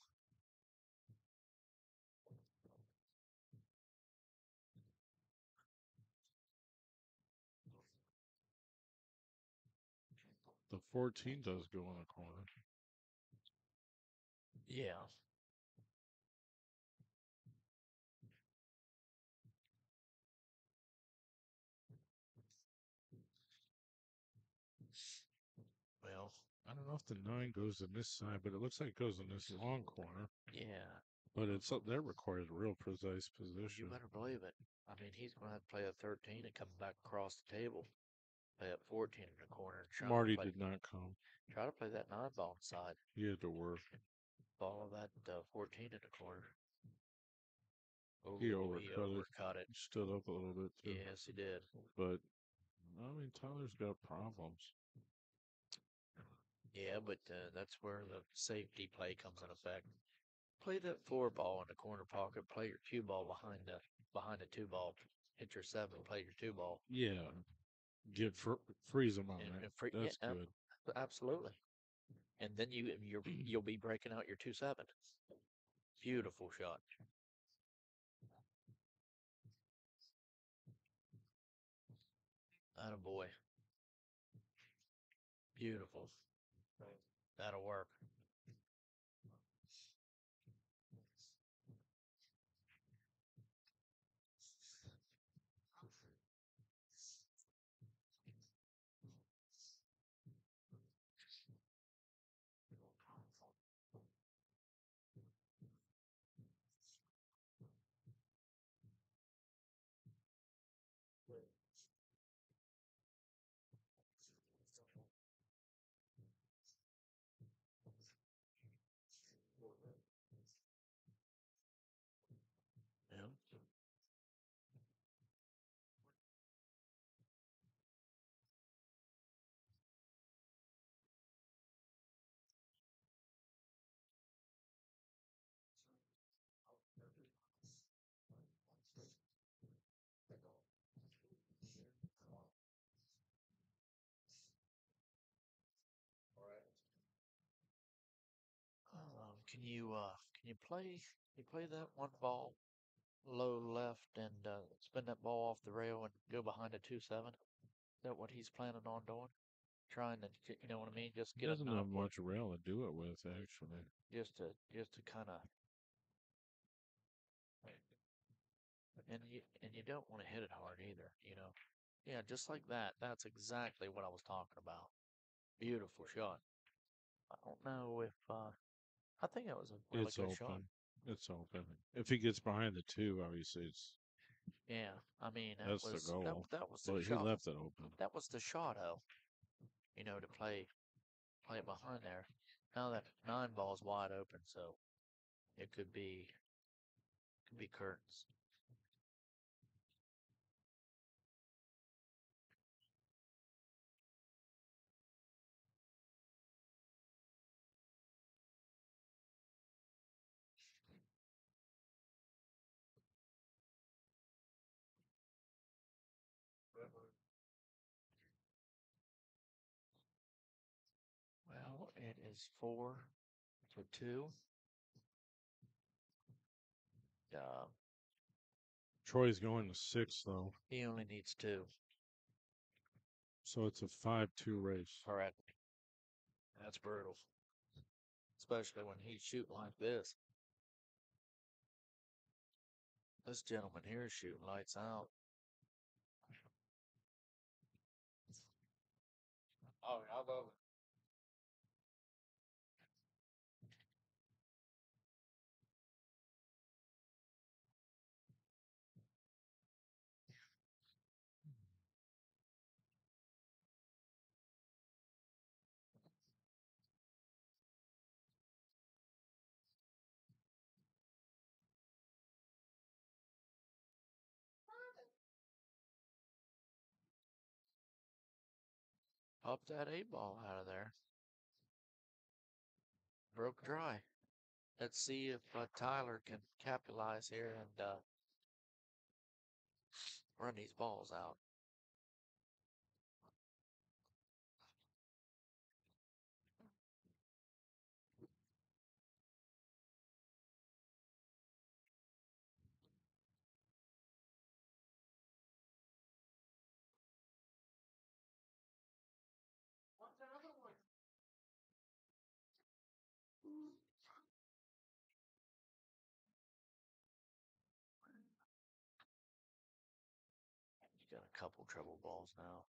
The 14 does go in the corner.
Yeah.
Know if the nine goes in this side, but it looks like it goes in this long corner.
yeah,
But it's up there requires a real precise
you
position.
better believe it. I mean, he's going to have to play a 13 and come back across the table. Play at 14 in the corner. And try to
Marty
play,
did not come.
Try to play that nine ball inside.
He had to work.
Follow that uh, 14 in the corner.
He overcut it.
overcut it.
He stood up a little bit too.
Yes, he did.
But I mean, Tyler's got problems.
Yeah, but uh, that's where the safety play comes in effect. Play that four ball in the corner pocket. Play your two ball behind the behind the two ball. Hit your seven. Play your two ball.
Yeah. Get fr- freeze him on
And-
that.
and free- yeah,
That's
um,
good.
Absolutely. And then you you're, (clears throat) you'll be breaking out your two seven. Beautiful shot. Atta boy. Beautiful. That'll work. Can you uh can you play You play that one ball low left and uh, spin that ball off the rail and go behind a two seven. Is that what he's planning on doing? Trying to, you know what I mean? Just
He
get
doesn't have much rail to do it with, actually.
just to just to kind of and you and you don't want to hit it hard either you know yeah just like that that's exactly what i was talking about beautiful shot i don't know if uh i think it was a really
it's
good
open.
shot
It's open. If he gets behind the two, obviously it's.
yeah i mean that
That's the
was
goal,
that, that was the
But he
shot
left it open.
that was the shot though. you know to play play it behind there now that nine ball's wide open so it could be could be curtains is four to two. Uh,
Troy's going to six though,
he only needs two.
so it's a five-two race.
Correct. That's brutal, especially when he's shooting like this. This gentleman here is shooting lights out.
Oh, I love it.
Up that eight ball out of there. Broke dry. Let's see if uh, Tyler can capitalize here and uh, run these balls out. Couple trouble balls now.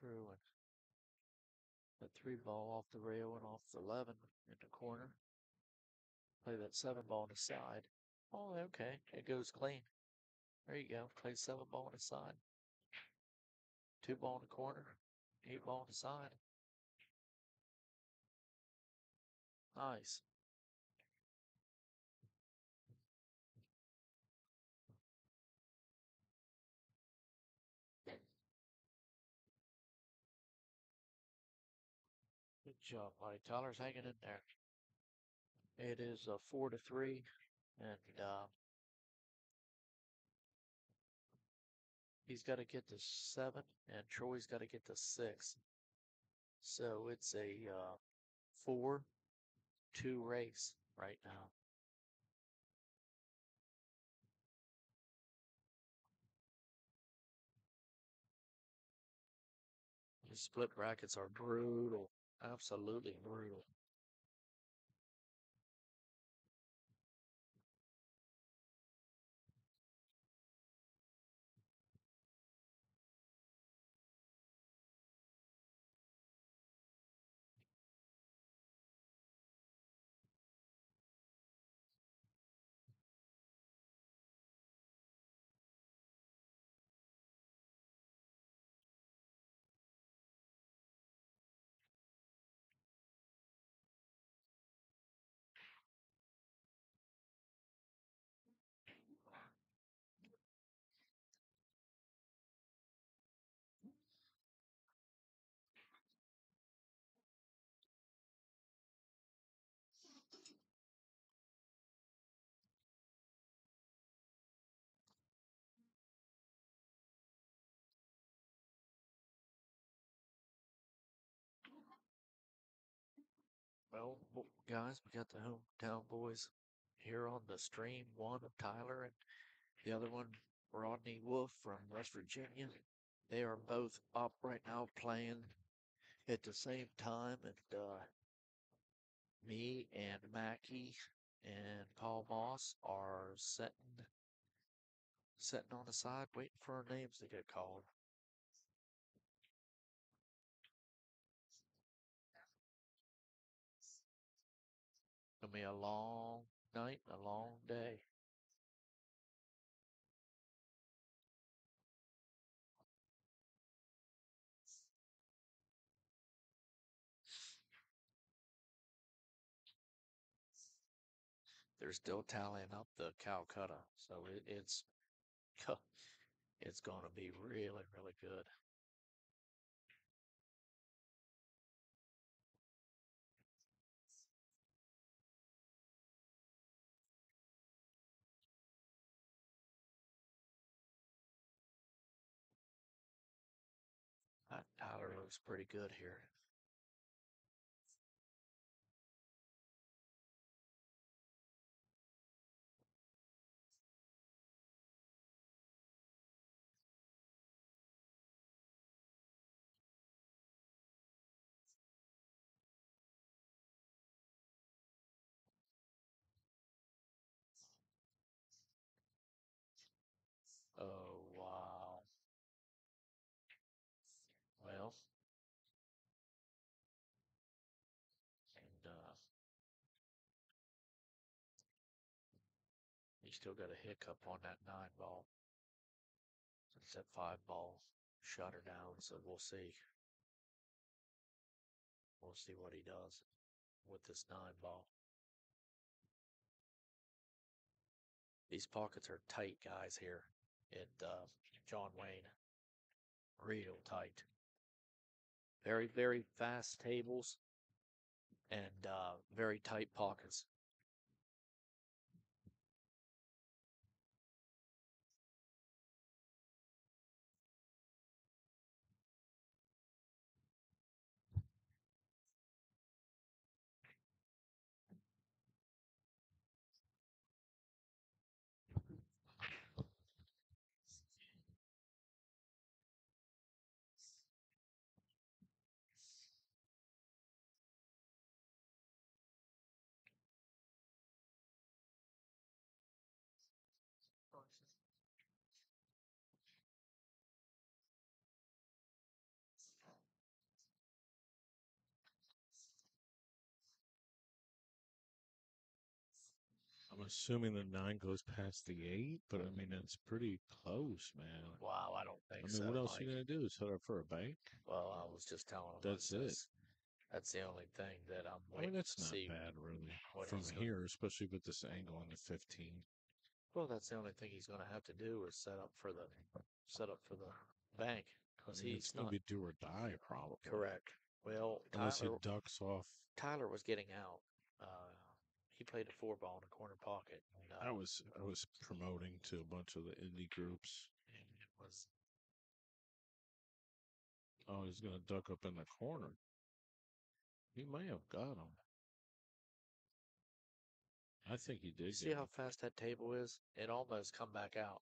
Through and that three ball off the rail and off the eleven in the corner. Play that seven ball on the side. Oh, okay. It goes clean. There you go. Play seven ball on the side. Two ball in the corner. Eight ball on the side. Nice. Job, buddy. Tyler's hanging in there. It is a four to three, and uh, he's got to get to seven, and Troy's got to get to six. So it's a uh, four two race right now. The split brackets are brutal. Absolutely brutal. Well, guys, we got the hometown boys here on the stream. One of Tyler and the other one, Rodney Wolf from West Virginia. They are both up right now playing at the same time. And uh, me and Mackie and Paul Moss are sitting, sitting on the side waiting for our names to get called. Gonna be a long night, a long day. They're still tallying up the Calcutta, so it, it's (laughs) it's gonna be really, really good. Tyler looks pretty good here. Still got a hiccup on that nine ball. Since that five ball shut her down, so we'll see. We'll see what he does with this nine ball. These pockets are tight, guys, here at uh, John Wayne. Real tight. Very, very fast tables and uh, very tight pockets.
Assuming the nine goes past the eight, but I mean it's pretty close, man.
Wow, I don't think I
mean,
so.
what else
Mike.
you gonna do? Set up for a bank?
Well, I was just telling him.
That's it.
That's, that's the only thing that I'm
I
waiting
mean, it's
to
not
see.
bad, really, from
he's gonna-
here, especially with this angle on the 15.
Well, that's the only thing he's going to have to do is set up for the set up for the bank
I
because
mean,
he's
it's gonna be do or die, probably.
correct. Well,
Unless he
Tyler,
ducks off.
Tyler was getting out. Uh, he played a four ball in a corner pocket. And, uh,
I was I was promoting to a bunch of the indie groups.
and it was
Oh, he's gonna duck up in the corner. He may have got him. I think he did.
See how
him.
fast that table is? It almost come back out.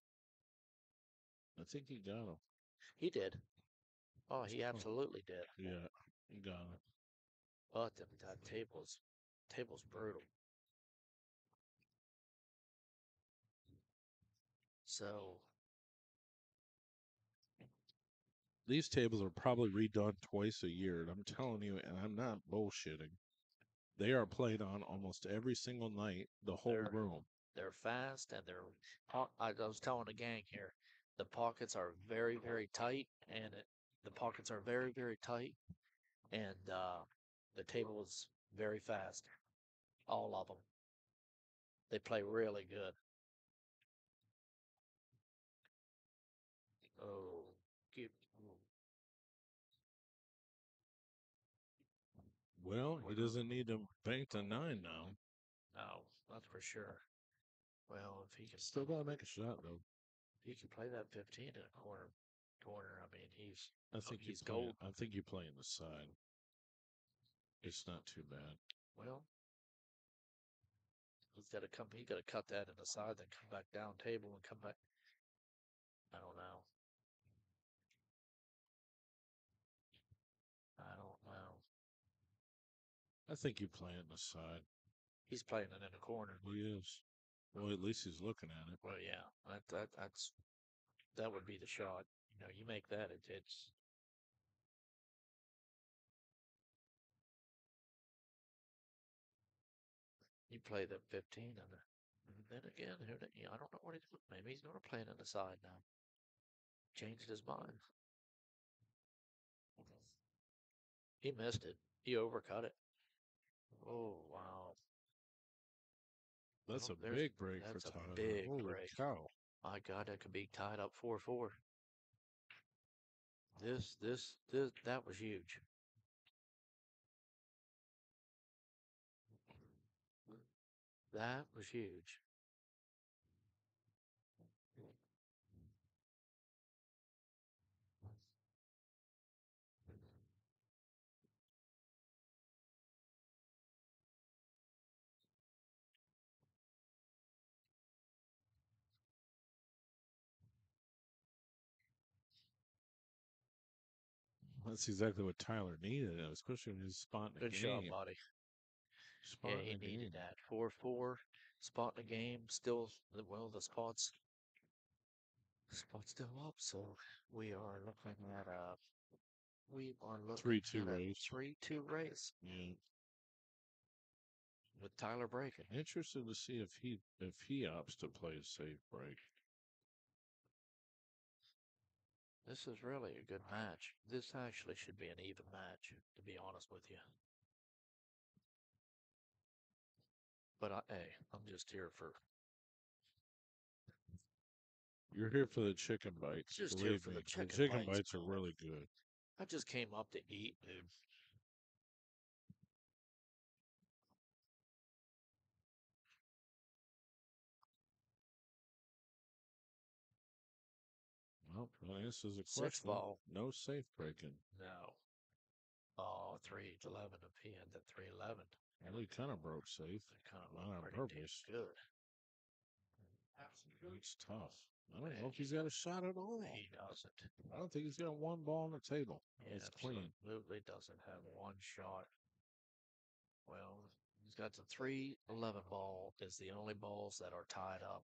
I think he got him.
He did. Oh, he absolutely did.
Yeah, he got him.
But the, that table's table's brutal. So
These tables are probably redone twice a year, and I'm telling you, and I'm not bullshitting. They are played on almost every single night, the whole
They're-
room.
they're fast and they're. I was telling the gang here, the pockets are very very tight, and it, the pockets are very very tight, and uh, the table is very fast. All of them. They play really good. Oh, keep.
Well, he doesn't need to bank to nine now.
No, that's for sure. Well, if he can
Still gotta make a shot though.
if he can play that fifteen in a corner corner, I mean he's
I oh, think
he's
you
gold.
I think you play in the side. It's not too bad.
well he's gotta come he gotta cut that in the side, then come back down table and come back I don't know. I don't know.
I think you play it in the side.
He's playing it in the corner.
He is. Well, at least he's looking at it.
Well yeah, that that that's that would be the shot. You know, you make that it, it's You play the 15 and the, and then again, who kn- I don't know what he's maybe he's going to play it on the side now. Changed his mind. He missed it. He overcut it. Oh wow!
That's
Well,
a
there's-
big break
that's a
for Tyler.
big
Holy
break.
cow!
My God, that could be tied up four four. This this this that was huge. That was huge.
That's exactly what Tyler needed, especially when he's spotting the
Good shot,
game.
buddy.
Spotting
Yeah, he needed
game.
that. Four four. Spot in the game. Still the- well the spots spots still up, so we are looking at a we are looking
3-2
at a
race.
Three two race
Yeah.
with Tyler breaking.
Interested to see if he if he opts to play a safe break.
This is really a good match. This actually should be an even match, to be honest with you. But I, hey, I'm just here for
You're here for the chicken bites.
Just here
believe
for
me.
the chicken bites
are really good.
I just came up to eat, dude.
Well, this is a
Six
question.
ball.
No safe breaking.
No. Oh, three eleven he had the three eleven.
Well, he kind of broke safe.
Kind of
Not on
pretty damn
purpose.
good.
It's tough. I don't know if he's got a shot at all.
He doesn't.
I don't think he's got one ball on the table.
He
it's clean.
absolutely doesn't have one shot. Well, he's got the three eleven ball is the only balls that are tied up.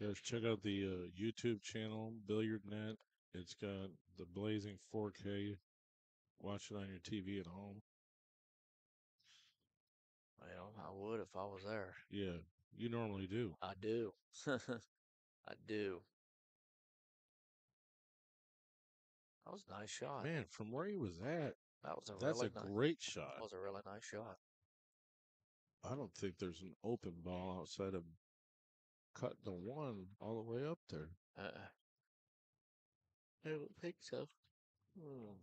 Guys, check out the uh, YouTube channel, Billiardnet. It's got the blazing 4K. Watch it on your TV at home.
Well, I would if I was there.
Yeah, you normally do.
I do. (laughs) I do. That was a nice shot.
Man, from where he was at,
that was a
that's
really
a
nice.
great shot.
That was a really nice shot.
I don't think there's an open ball outside of cutting the one all the way up there.
Uh, I don't think so. Hmm.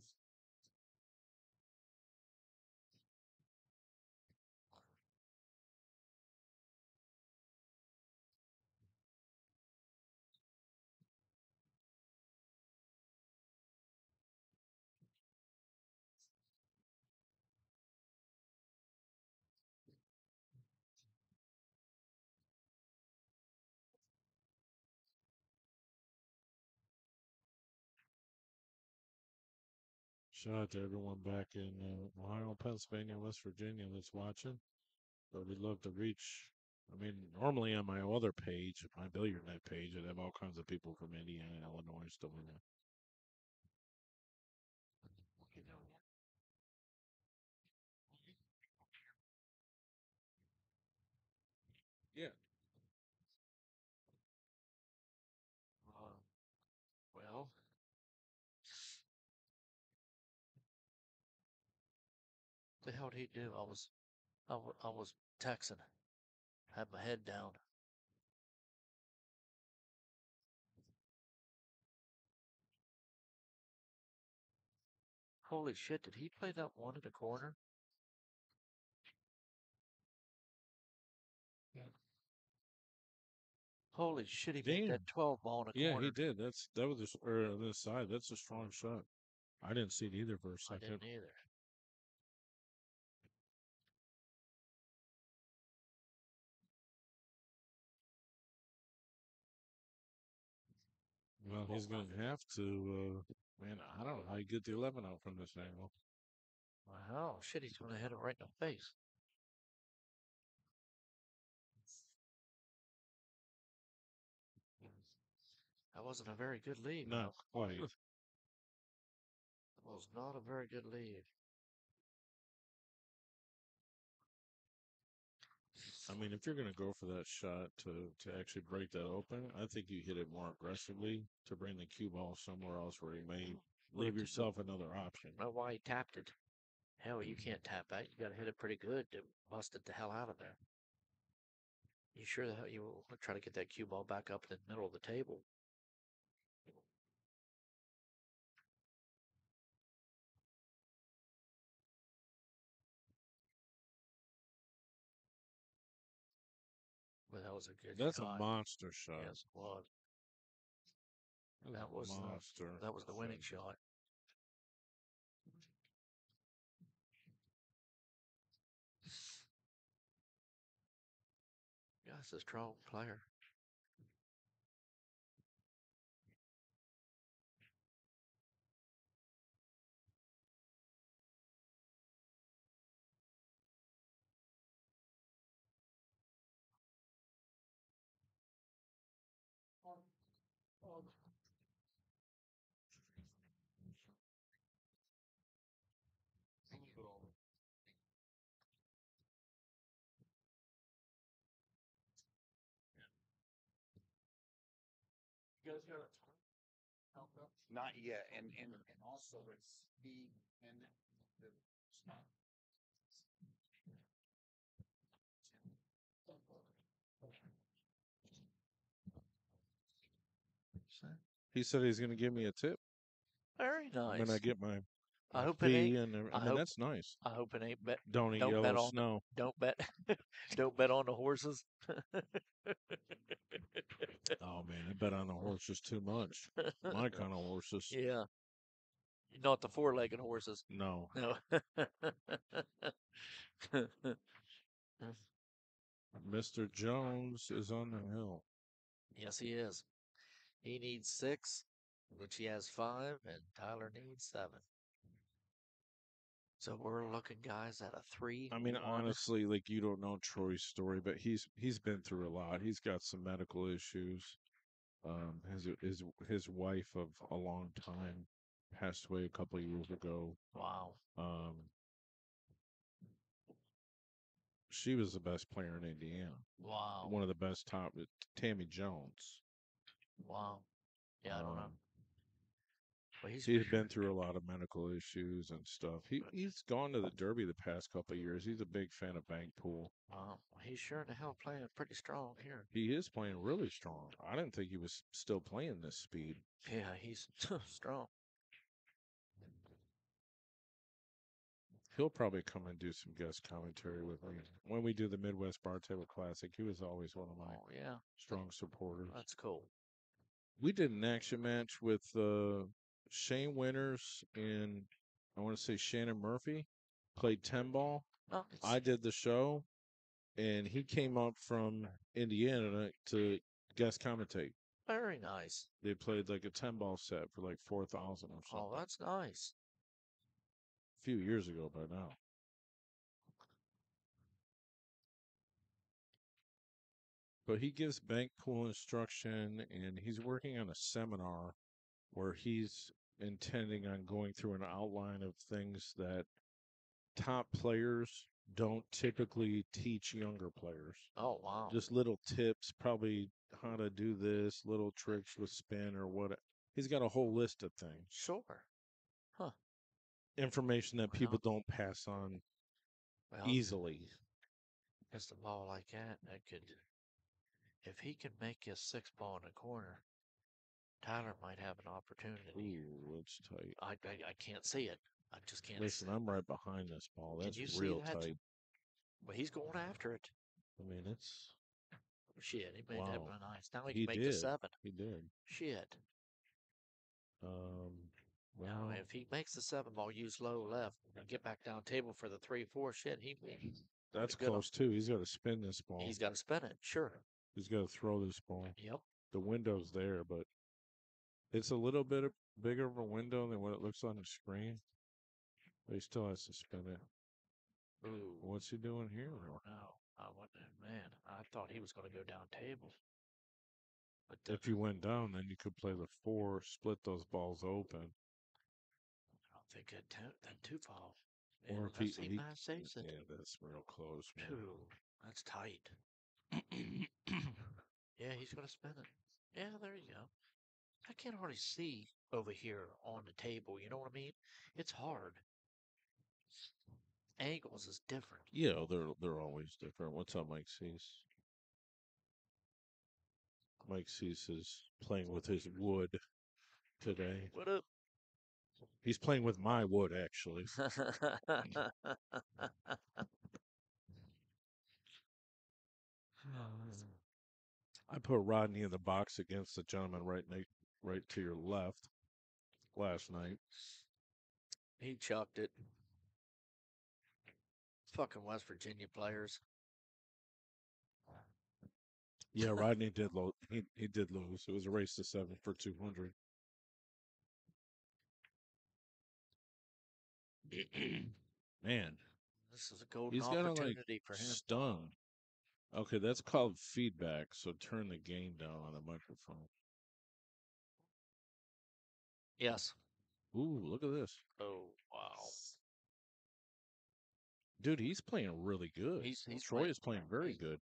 Shout out to everyone back in uh, Ohio, Pennsylvania, West Virginia that's watching. But we'd love to reach. I mean, normally on my other page, my Billiardnet page, I'd have all kinds of people from Indiana, Illinois, stuff. Yeah.
Uh, well, did he do? I was, I, was texting, had my head down. Holy shit! Did he play that one in the corner? Holy shit! He
Damn.
that twelve ball in the
Yeah,
corner.
Yeah, he did. That's that was or uh, on this side. That's a strong shot. I didn't see it either for a
I
second.
I didn't either.
Well, he's going to have to. Uh, man, I don't know how you get the eleven out from this angle.
Wow, shit! He's gonna hit it right in the face. That wasn't a very good lead.
Not quite. (laughs)
That was not a very good lead.
I mean, if you're going to go for that shot to to actually break that open, I think you hit it more aggressively to bring the cue ball somewhere else where you may mm,
leave
yourself another option.
know why he tapped it. Hell, you can't tap that. You got to hit it pretty good to bust it the hell out of there. You sure the hell you will try to get that cue ball back up in the middle of the table? Well, that was a good
That's
shot.
a monster shot.
Yes, it was.
That
that
was monster.
That was the winning shot. Yeah, it's a strong player.
Not yet, and, and, and also it's speed and the.
He said he's going to give me a tip
Very nice.
when I get my,
I hope it ain't-
and every-
I
I mean
hope-
that's nice.
I hope it ain't bet.
Don't eat
don't bet on-
snow.
Don't bet. (laughs) don't bet on the horses.
Oh man, I bet on the horses too much. My (laughs) kind of horses.
yeah. Not the four-legged horses.
No.
No. (laughs)
Mr. Jones is on the hill.
yes, he is. He needs six, which he has five, and Tyler needs seven. So we're looking, guys, at a three.
I mean,
one.
honestly, like you don't know Troy's story, but he's he's been through a lot. He's got some medical issues. Um, his his his wife of a long time passed away a couple of years ago.
Wow.
Um, she was the best player in Indiana.
Wow.
One of the best top. Tammy Jones.
Wow. Yeah, I don't know.
Um,
But he's
He's been through a lot of medical issues and stuff. He he's gone to the Derby the past couple of years. He's a big fan of Bankpool.
Wow. He's sure the hell playing pretty strong here.
He is playing really strong. I didn't think he was still playing this speed.
Yeah, he's (laughs) strong.
He'll probably come and do some guest commentary with me when we do the Midwest Bar Table Classic. He was always one of my
Oh yeah,
strong supporters.
that's cool.
We did an action match with uh, Shane Winters and I want to say Shannon Murphy played ten ball.
Oh,
I did the show, and he came up from Indiana to guest commentate.
very nice.
They played like a ten ball set for like four thousand or
Oh, that's nice.
A few years ago by now. But he gives bank pool instruction and he's working on a seminar where he's intending on going through an outline of things that top players don't typically teach younger players.
Oh wow.
Just little tips, probably how to do this, little tricks with spin or what. He's got a whole list of things,
sure. Huh.
Information that
Wow.
people don't pass on
Well,
easily.
Against a ball like that, that could, if he could make a six ball in the corner, Tyler might have an opportunity.
Ooh, that's tight.
I, I I can't see it. I just can't.
Listen,
see.
I'm right behind this ball. That's
you see
real
that?
tight.
But he's going after it.
I mean, it's
Shit, he made that
Wow.
one nice. Now he
He
can make the
did.
seven.
he did.
Shit.
Um,
Now,
well,
if he makes the seven ball, use low left and get back down table for the three four. Shit, he
that's
good on-
close too. He's got to spin this ball.
he's got to spin it. Sure.
He's got to throw this ball.
Yep.
The window's there, but it's a little bit of- bigger of a window than what it looks on the screen. But he still has to spin it.
Ooh.
What's he doing here?
Don't. I man. I thought he was going to go down table. But uh,
If you went down, then you could play the four, split those balls open.
I don't think that two, that two fall.
Or if he,
let's
he
man it.
yeah, that's real close. man.
That's tight. (coughs) yeah, he's going to spin it. Yeah, there you go. I can't hardly see over here on the table. You know what I mean? It's hard. Angles is different.
Yeah, they're they're always different. What's up, Mike Cease? Mike Cease is playing with his wood today.
What up?
He's playing with my wood, actually. (laughs) I put Rodney in the box against the gentleman right na- right to your left last night.
he chucked it. Fucking West Virginia players.
Yeah, Rodney did lo- he he did lose. It was a race to seven for two hundred. (clears throat) Man,
This is a golden
He's gotta, like,
opportunity for him.
stunned. Okay, that's called feedback. So turn the gain down on the microphone.
Yes.
Ooh, look at this,
Oh wow.
dude. He's playing really good.
He's- he's
Troy
playing
is playing very
great.
good.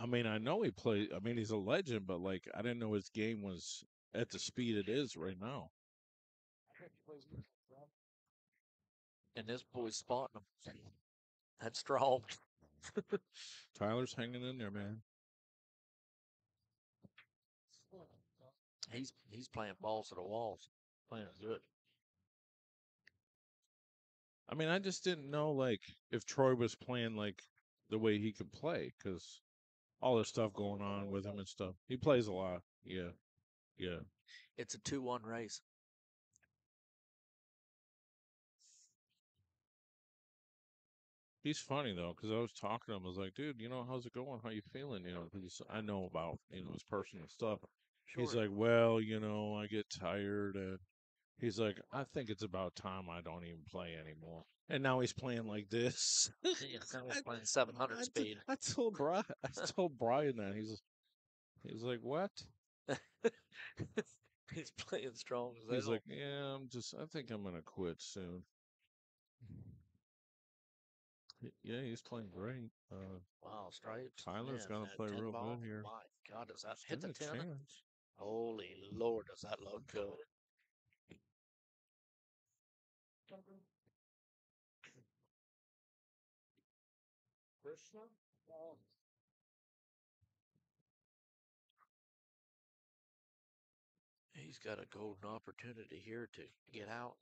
I mean, I know he played. I mean, he's a legend, but like, I didn't know his game was at the speed it is right now.
And this boy's spotting him. That's strong. (laughs)
Tyler's hanging in there, man.
He's he's playing balls to the walls. Playing good.
I mean, I just didn't know like if Troy was playing like the way he could play because all this stuff going on with him and stuff. He plays a lot. Yeah, yeah.
It's a two one race.
He's funny though because I was talking to him. I was like, dude, you know, how's it going? How you feeling? You know, 'cause I know about you know his personal stuff.
Sure.
He's like, well, you know, I get tired. Uh, he's like, I think it's about time I don't even play anymore. And now he's playing like this.
Yeah, (laughs) now he's (laughs)
I-
playing seven hundred
I t-
speed.
I told Brian. I (laughs) told Brian that he's. He's like, what?
he's playing strong as
He's like, yeah, I'm just. I think I'm gonna quit soon. Yeah, he's playing great. Uh,
Wow, stripes.
Tyler's
man,
gonna play
10
real good here.
My God, does that hit the ten? Holy Lord, does that look good?
Krishna? Oh,
He's got a golden opportunity here to get out.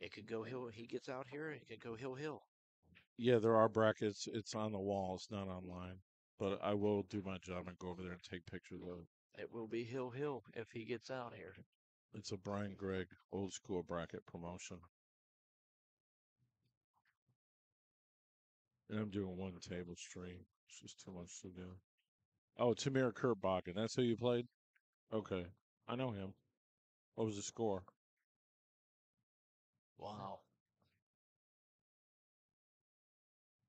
It could go hill. He gets out here. It could go hill hill.
Yeah, there are brackets. It's on the wall. It's not online. But I will do my job and go over there and take pictures of it.
It will be hill hill if he gets out here.
It's a Brian Gregg old school bracket promotion. And I'm doing one table stream. It's just too much to do. Oh, Tamir Kurbakken. That's who you played? Okay. I know him. What was the score?
Wow.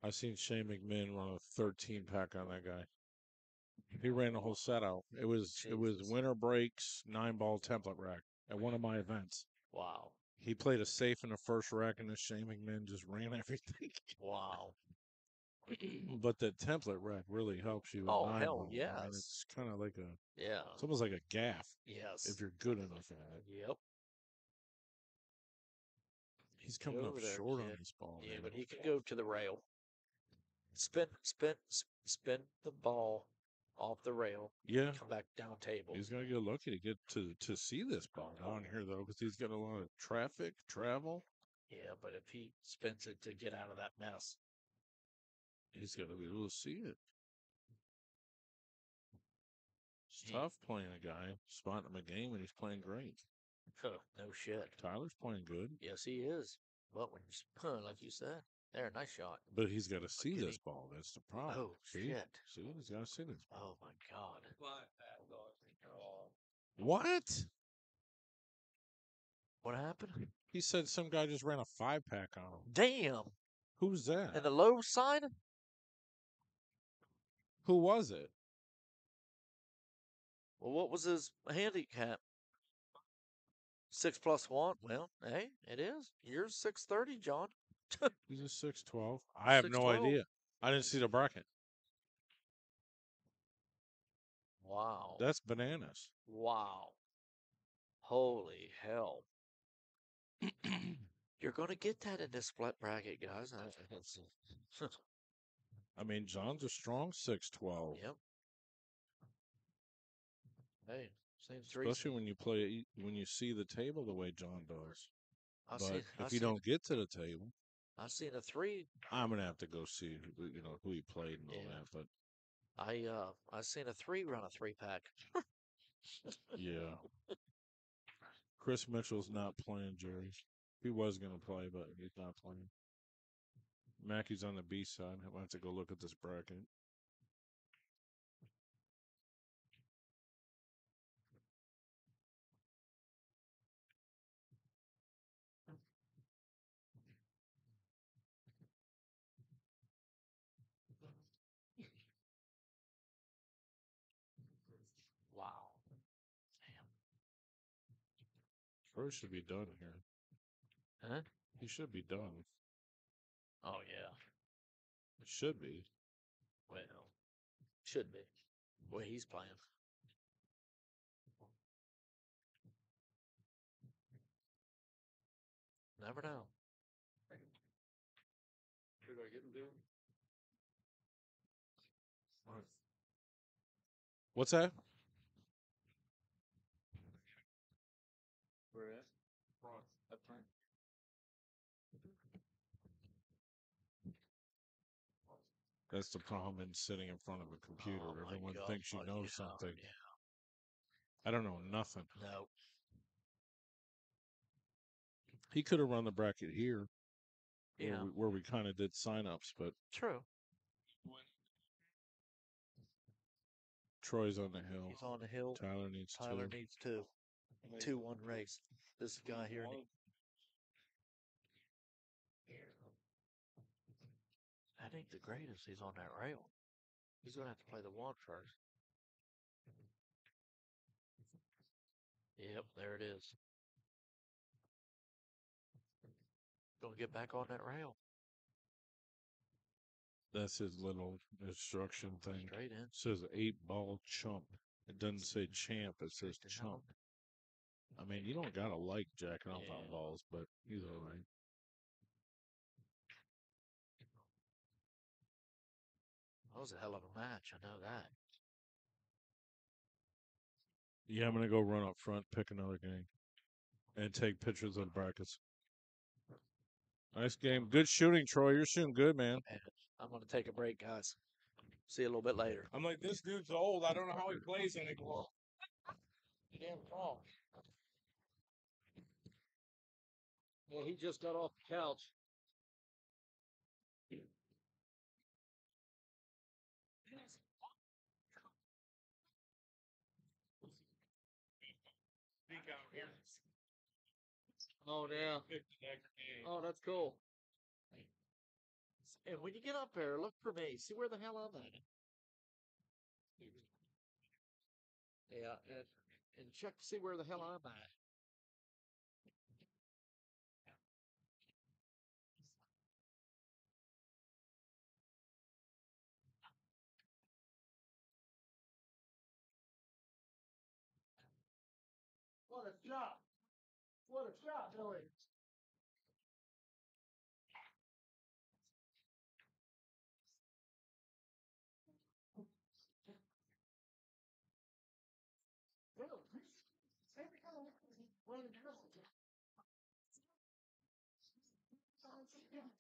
I seen Shane McMahon run a 13 pack on that guy. He ran the whole set out. It was it was winter breaks, nine ball template rack at one of my events.
Wow.
He played a safe in the first rack, and this Shane McMahon just ran (laughs) everything.
Wow.
But the template rack really helps you.
Oh, hell yes.
it's kind of like a,
Yeah.
it's almost like a gaff
Yes.
if you're good enough at it.
Yep.
He's coming up
there,
short on
kid.
this ball.
Yeah,
man.
but he can go to the rail. Spin, spin, spin the ball off the rail.
yeah,
Come back down table.
he's gonna get lucky to get to to see this ball oh, down here though, because he's got a lot of traffic, travel.
Yeah, but if he spins it to get out of that mess,
He's got to be able to see it. It's
Gee.
tough playing a guy, spotting him a game, and he's playing great.
huh, no shit.
Tyler's playing good,
Yes, he is. But when he's s- huh, like you said, there, nice shot.
but he's got to see this
he-
ball. That's the problem.
Oh,
see?
shit.
See, he's got to see this.
Oh my god.
What?
What happened?
He said some guy just ran a five pack on him.
Damn.
Who's that?
And the low side?
Who was it?
Well, what was his handicap? Six plus one. Well, hey, it is. Yours six thirty, John. (laughs)
He's a six twelve. I have no
6'12"?
idea. I didn't see the bracket.
Wow.
That's bananas.
wow. Holy hell. (clears throat) You're gonna get that in this split bracket, guys. I, it's, (laughs)
I mean, John's a strong six twelve.
yep. Hey, same three.
Especially when you play when you see the table the way John does.
I
but
seen,
if
I
you don't get to the table,
I seen a three.
I'm gonna have to go see who, you know who he played and all
Yeah.
that. But
I uh, I seen a three run a three pack.
yeah, (laughs) Chris Mitchell's not playing, Jerry. He was gonna play, but he's not playing. Mackey's on the B side. I have to go look at this bracket.
Wow. Damn.
Troy should be done here.
Huh?
He should be done.
Oh yeah.
It should be.
Well, should be. Way he's playing. Never know.
Should I get him doing?
What's that?
Where at? Front. Up front.
That's the problem in sitting in front of a computer.
Oh,
Everyone
God.
thinks you know
yeah,
something.
Yeah.
I don't know nothing.
No.
He could have run the bracket here, where we, where we kind of did signups, but
True.
Troy's on the hill.
He's on the hill.
Tyler needs
Tyler
two.
needs two. Two one race. This guy here. Ain't the greatest. He's on that rail. He's gonna have to play the one first. Yep, there it is. Gonna get back on that rail.
That's his little instruction thing.
Straight in.
It says eight ball chump. It doesn't say champ. It says chump. I mean, you don't gotta like jacking off on
Yeah.
balls, but he's all right.
That was a hell of a match. I know that.
Yeah, I'm gonna go run up front, pick another game, and take pictures of the brackets. Nice game. Good shooting, Troy. You're shooting good, man.
I'm gonna take a break, guys. See you a little bit later.
I'm like, this dude's old. I don't know how he plays anymore.
Damn wrong.
Well, he just got off the couch. Oh, yeah. Oh, that's cool.
And when you get up there, look for me. See where the hell I'm at. Yeah, and, and check to see where the hell I'm at.
What a shot! What a shot, Billy!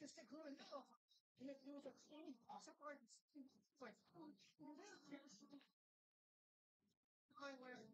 Just a good enough. And it was a clean, separate, like, oh, I wear.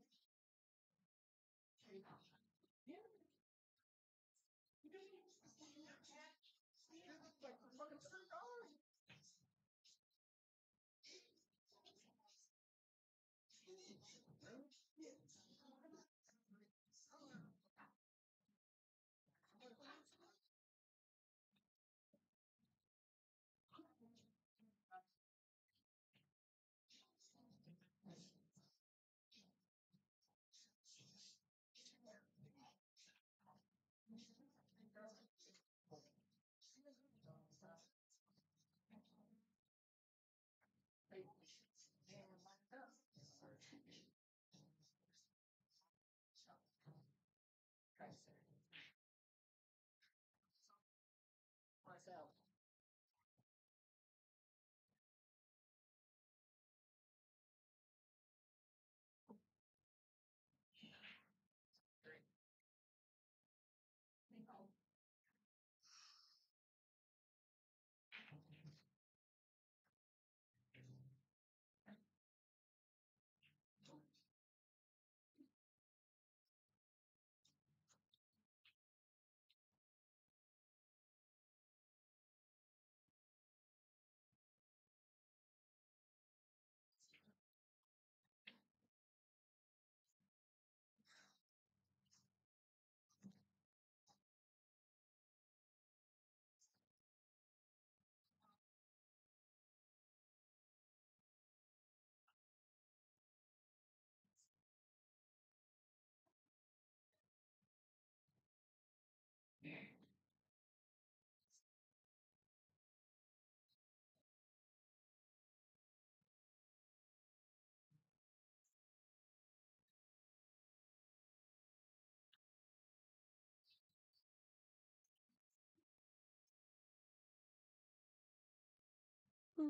Good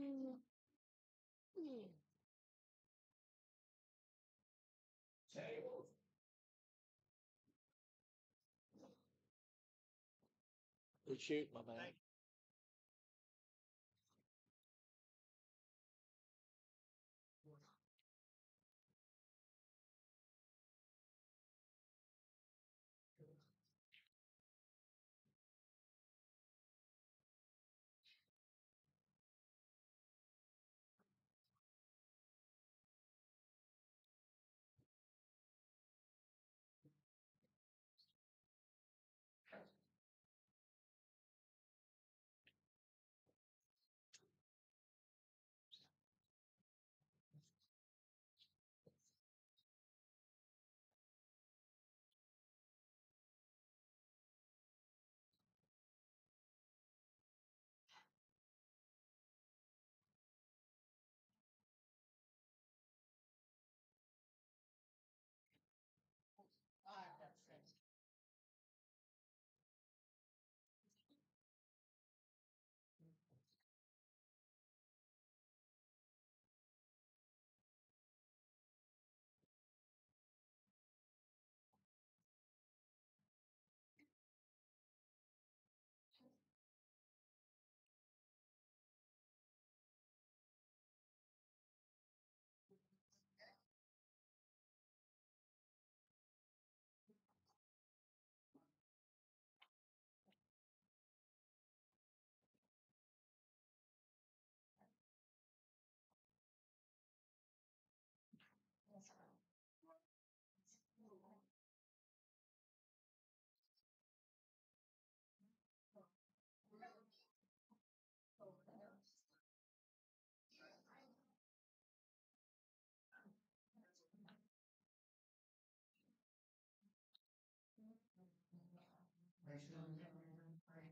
shoot, my man.
generation of men, right,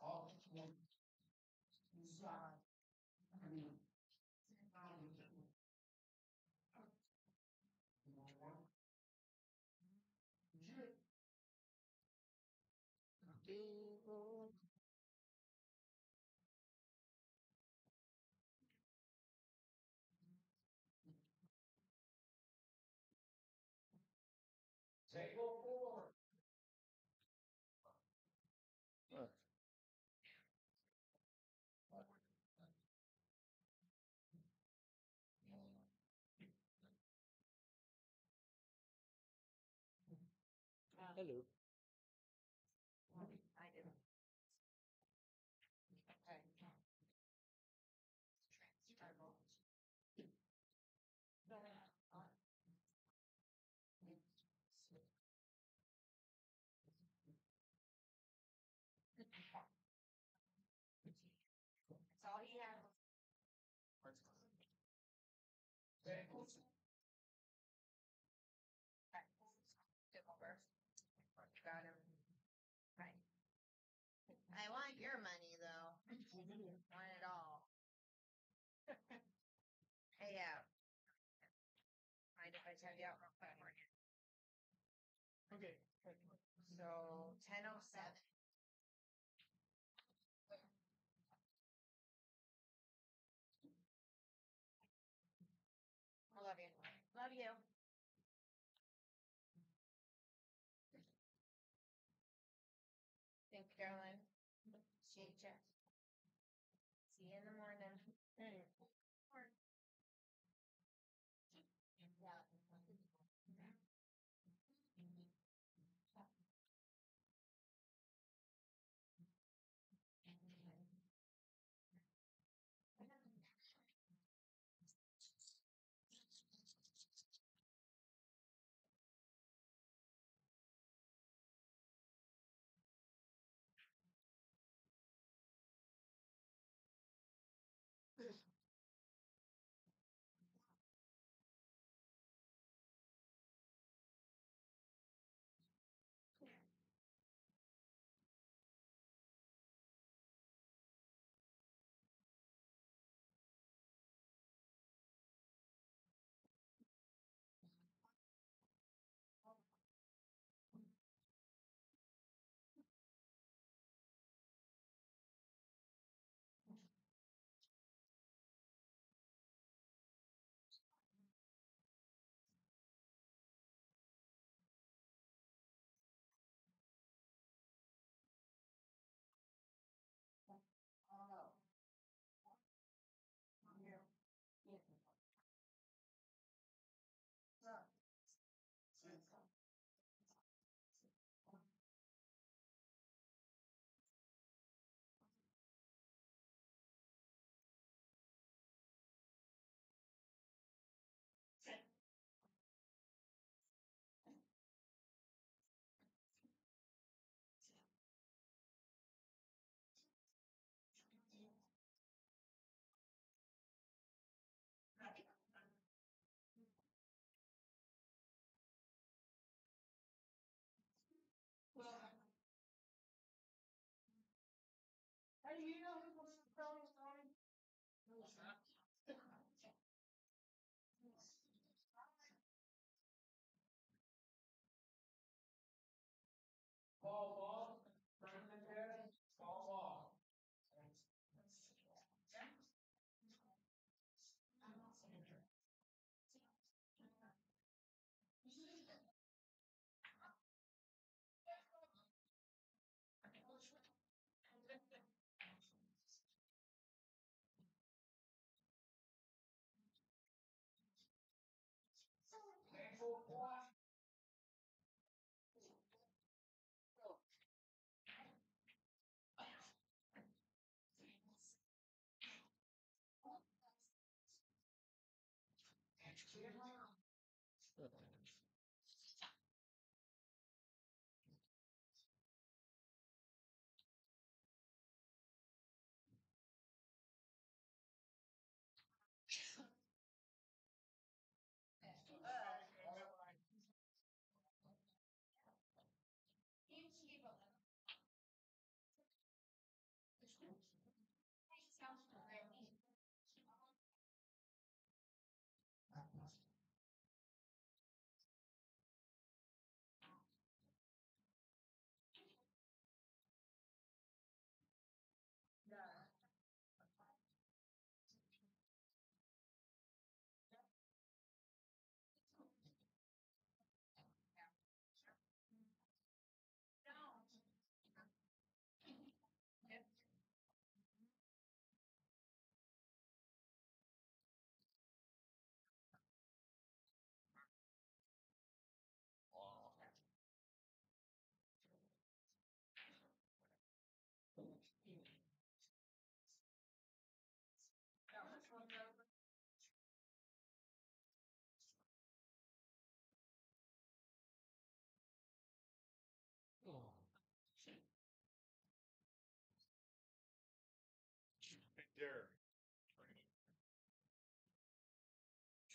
all the children. Inside, I
mean,
hello.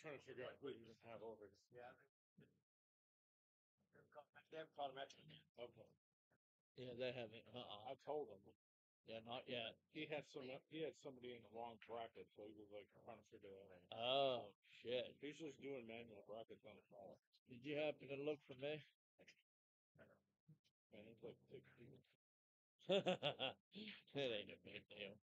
Trying to figure out who you just have over.
Yeah. They haven't called him after
Okay.
Yeah, they haven't. Uh-uh.
I told him.
Yeah, not yet.
He had some, he had somebody in the wrong bracket, so he was like trying to figure that out.
Oh shit!
He's just doing manual brackets on the phone.
Did you happen to look for me?
And it's like sixty.
it (laughs) ain't a big deal.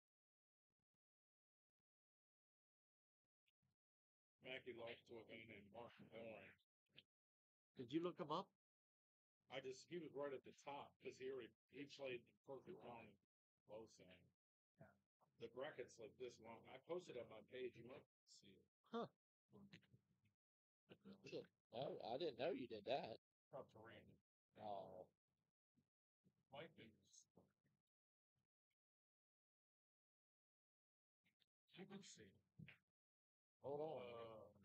Mackie lost to a guy named Mark Warren.
Did you look him up?
I just, he was right at the top, cause he already, he played the perfect round in close and. The bracket's like this long. I posted it on my page, you might see it.
Shit. Oh, I didn't know you did that.
Up to Randy.
Oh,
Might be. You can see.
hold on.
Uh,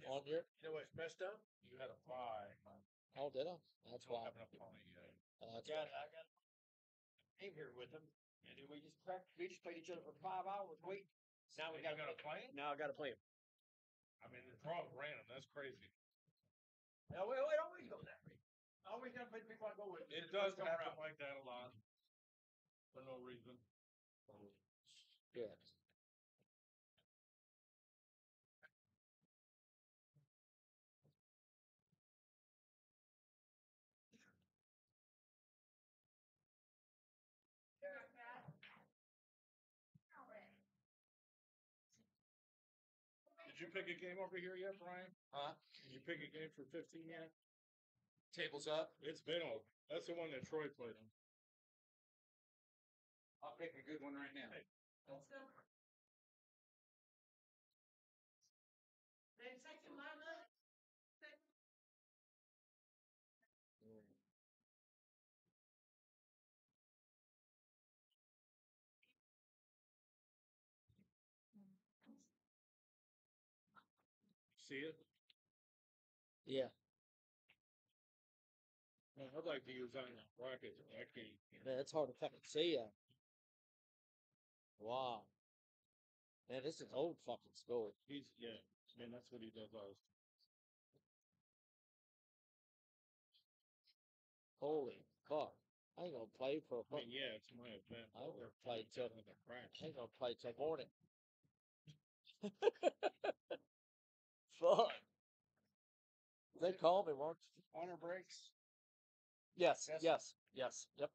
On your
You know what's messed up?
you had a five.
oh, did I? That's
Don't
why.
have enough money yet.
Oh, that's
Got,
why.
I got came here with him, and then we just cracked, we just played each other for five hours Wait, Now we gotta,
gotta play him?
now I gotta play him.
I mean, the draw's random, that's crazy.
Now, wait, wait, always go that way. Always gotta play the people I go with.
It does
Come
happen
around.
like that a lot. For no reason.
Yeah.
Did you pick a game over here yet, Brian?
Huh?
Did you pick a game for fifteen yet?
Tables up.
It's been on. That's the one that Troy played on.
I'll pick a good one right now.
Let's
See it?
Yeah.
Man, I'd like to use that in the but I can't.
Man, it's hard to fucking see ya. Wow. Man, this is old fucking school.
He's, yeah, man, that's what he does all his.
Holy fuck. I ain't gonna play for a
I mean, yeah, it's my event.
I ain't gonna play till
in the crack.
I ain't gonna play till morning. (laughs) fuck. They call me, won't you?
Honor breaks.
Yes,
Yes.
yes, yes, yep.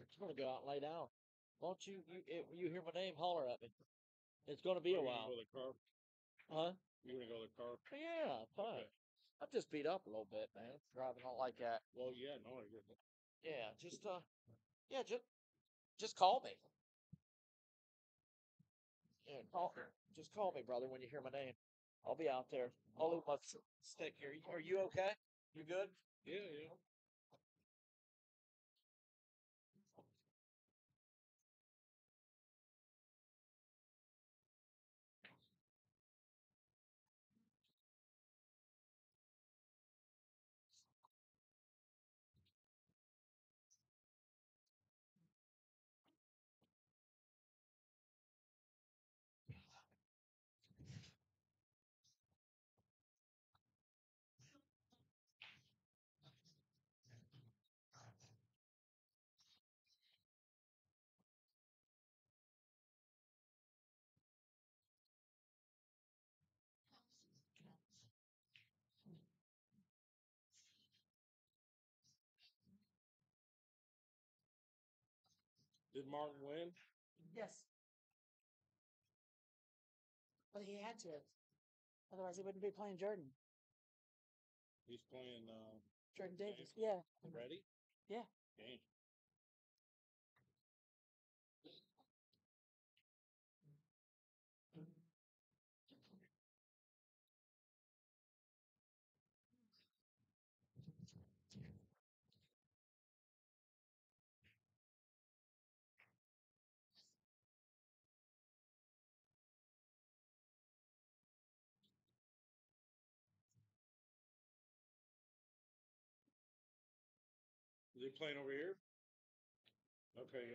I'm gonna go out and lay down. Won't you, you, if you hear my name, holler at me. It's gonna be a
You gonna
while.
Go to the car?
Huh?
You gonna go to the car?
Yeah, fine.
Okay.
I'm just beat up a little bit, man. Driving all like that.
Well, yeah, no, I get it.
Yeah, just uh, yeah, just just call me. Yeah, call, just call me, brother, when you hear my name. I'll be out there. I'll leave my stick here. Are you okay? You good?
Yeah, yeah. Did Martin win?
Yes. But he had to. Otherwise, he wouldn't be playing Jordan.
He's playing, uh,
Jordan Davis. Yeah.
ready?
Yeah.
Game. Playing over here? Okay.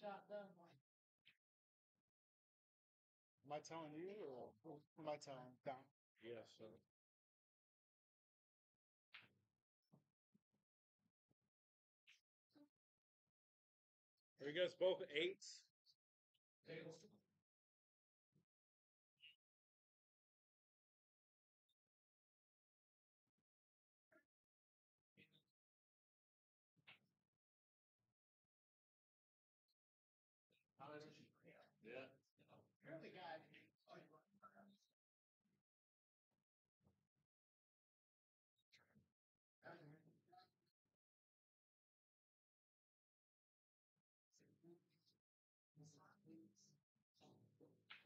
Shot done.
Am I telling you or who am I telling? Don?
Yes, sir. Are you guys both eights? Yeah.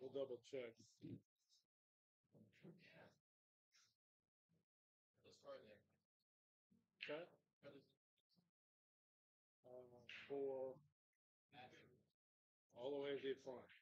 We'll double check. Okay. Um, For all the way to the front.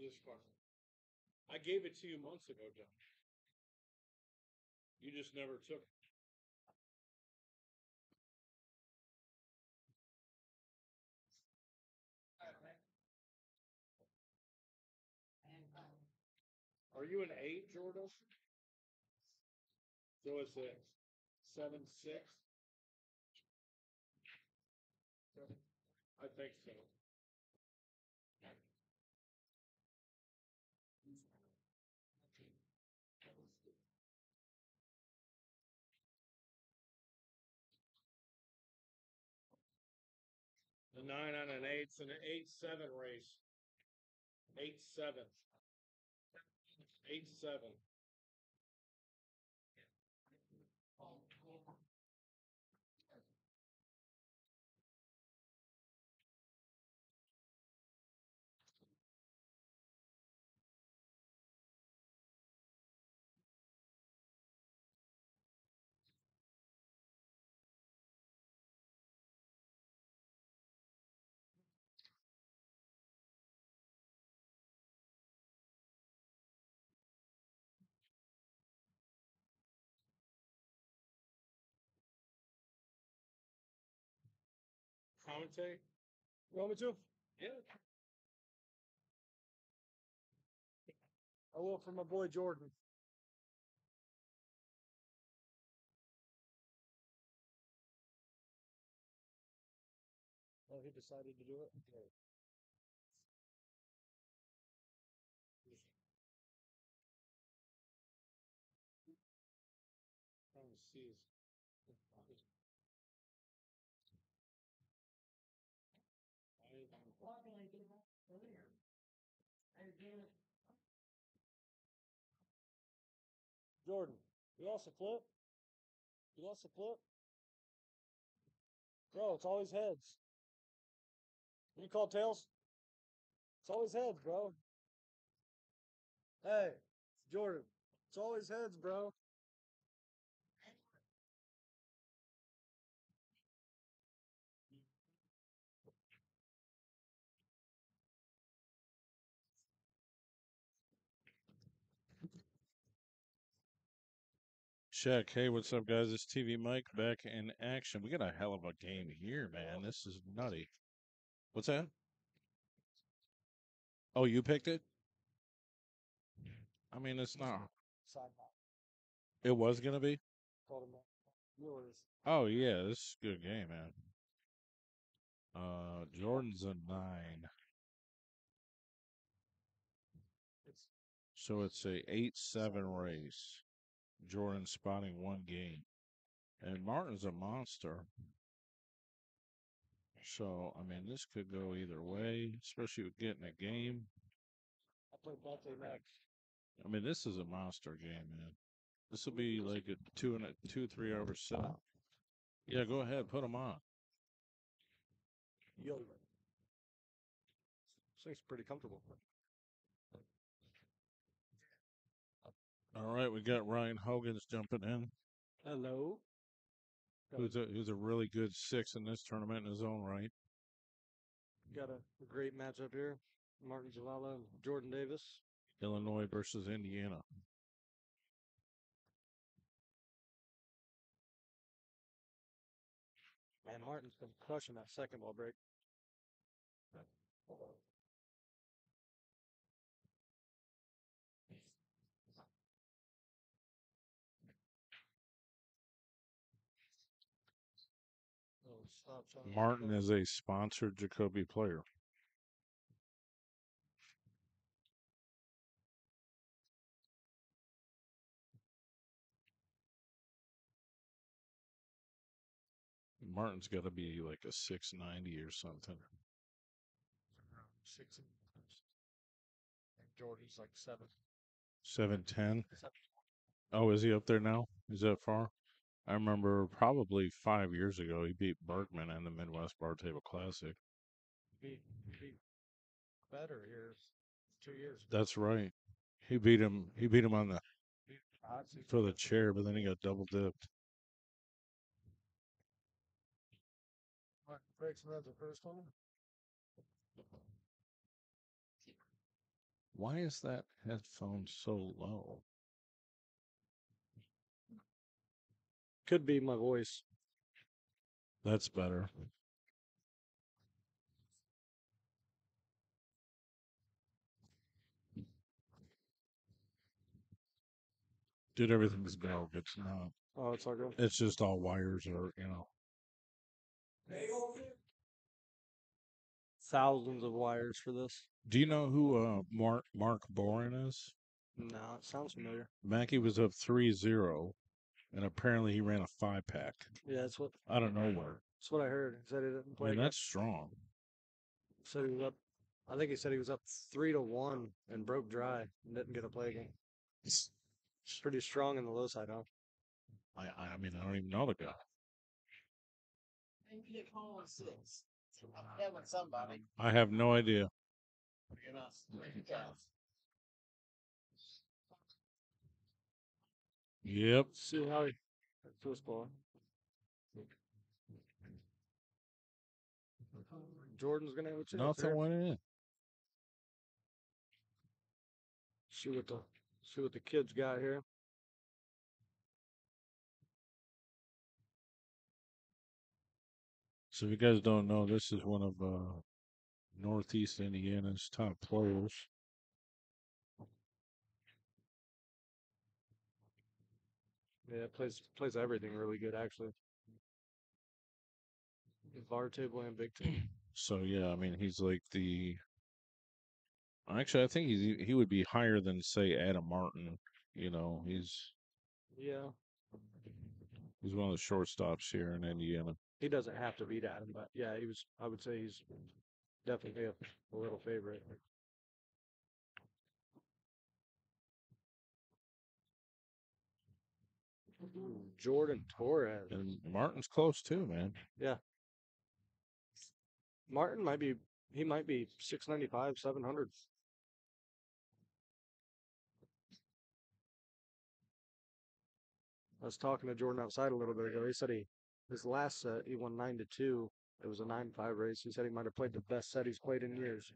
This
question. I gave it to you months ago, John. You just never took it. Are you an eight, Jordan? So it's seven, six? I think so. Nine on an eight's an eight, seven race. Eight, seven. Eight, seven. Commentate?
You want me to?
Yeah.
I will for my boy Jordan. Oh, he decided to do it? Jordan, you lost a flip? You lost a flip? Bro, it's always heads. You call tails? It's always heads, bro. Hey, Jordan, it's always heads, bro.
Check. Hey, what's up, guys? It's TV Mike back in action. We got a hell of a game here, man. This is nutty. What's that? Oh, you picked it? I mean, it's not. It was be.
Him that. Yours.
Oh yeah, this is a good game, man. Uh, Jordan's a nine.
So it's a eight seven race. Jordan spotting one game. And Martin's a monster. So I mean this could go either way, especially with getting a game.
I play Bate next.
I mean this is a monster game, man. This will be like a two and a two, three over set. Yeah, go ahead, put them on.
Yo. This thing's pretty comfortable.
All right, we got Ryan Hogan's jumping in.
Hello.
Who's a who's a really good six in this tournament in his own right.
Got a great matchup here. Martin Jalala and Jordan Davis.
Illinois versus Indiana.
Man, Martin's been crushing that second ball break.
Martin is a sponsored Jacoby player. Martin's got to be like a 690 or something.
Six. and- Jordan's like seven.
710. Oh, is he up there now? Is that far? I remember probably five years ago he beat Bergman in the Midwest Bar Table Classic.
Beat, beat better here. Two years.
That's right. He beat him. He beat him on the
Beat hot seat.
for the chair, but then he got double dipped.
Martin breaks another the first one.
Why is that headphone so low?
Could be my voice.
That's better. Dude, everything's broke. It's not.
Oh, it's all good.
It's just all wires or you know.
Thousands of wires for this.
Do you know who uh Mark Mark Boren is?
No, it sounds familiar.
Mackey was up 3-0, and apparently he ran a five pack.
Yeah, that's what
I don't know where.
that's what I heard. He said he didn't
I
play.
mean, that's strong.
said he was up. I think he said he was up three to one and broke dry and didn't get a play. It's pretty strong in the low side, huh?
I I mean I don't even know the guy.
Maybe home six. I'm somebody.
I have no idea.
You know.
Yep.
See how he first ball. Jordan's gonna have a chance.
Nothing
here.
went in.
See what the see what the kids got here.
So if you guys don't know, this is one of uh, Northeast Indiana's top players.
Yeah, plays plays everything really good actually. Bar table and big table. (clears throat)
So yeah, I mean he's like the. Actually, I think he's he would be higher than say Adam Martin. You know, he's
Yeah,
he's one of the shortstops here in Indiana.
he doesn't have to beat Adam, but yeah, he was. I would say he's definitely a, a little favorite. Jordan Torres.
And Martin's close too, man. Yeah.
Martin might be. He might be six ninety five, seven hundred. I was talking to Jordan outside a little bit ago. He said he his last set he won nine to two. It was a nine five race. He said he might have played the best set he's played in years.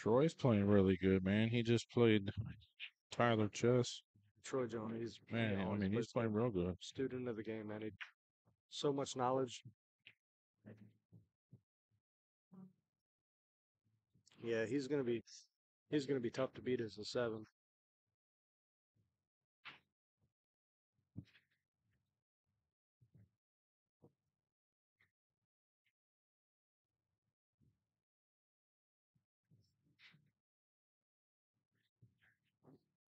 Troy's playing really good, man. He just played Tyler Chess.
Troy Jones, he's
Man, I mean he's playing real good.
student of the game, man. He so much knowledge. Yeah, he's gonna be he's gonna be tough to beat as a seven.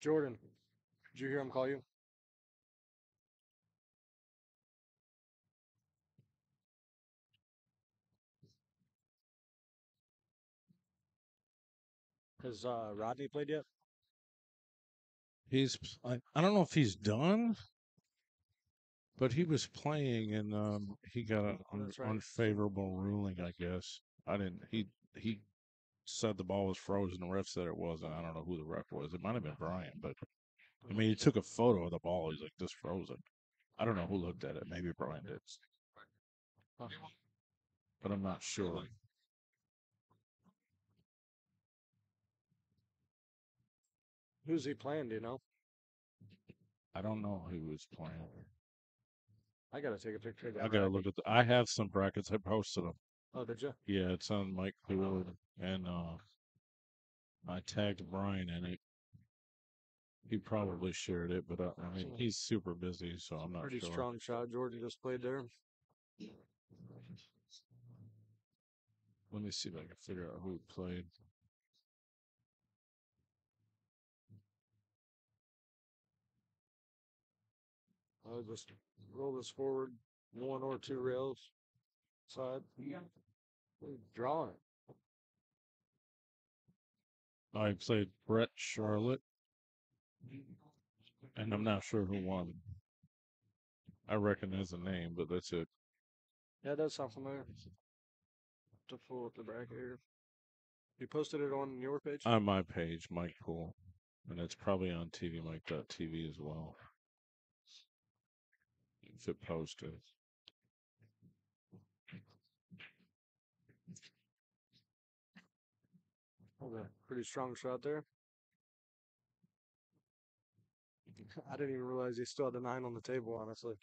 Jordan, did you hear him call you? Has uh, Rodney played yet?
He's I, I don't know if he's done, but he was playing and um, he got an un,
right.
unfavorable ruling. I guess I didn't. He he said the ball was frozen. The ref said it wasn't. I don't know who the ref was. It might have been mm-hmm. Brian, but I mean, he took a photo of the ball. He's like, "This frozen." I don't know who looked at it. Maybe Brian did,
Huh.
but I'm not sure.
Who's he playing? Do you know?
I don't know who was playing.
I gotta take a picture. Of that
I gotta look at. The, I have some brackets. I posted them.
Oh, did you?
Yeah, it's on Mike Ford, and uh, I tagged Brian in it. He probably shared it, but uh, I mean, he's super busy, so I'm not
Pretty
sure.
strong shot. Jordan just played there.
Let me see if I can figure out who played.
I'll just roll this forward one or two rails We're Drawing it.
I played Brett Charlotte, and I'm not sure who won. I recognize the name, but that's it.
Yeah, that does sound familiar. To pull up the bracket here. You posted it on your page?
On my page, Mike Pool, and it's probably on TVMike.tv as well. If it posted.
Okay, pretty strong shot there. (laughs) I didn't even realize he still had a nine on the table, honestly.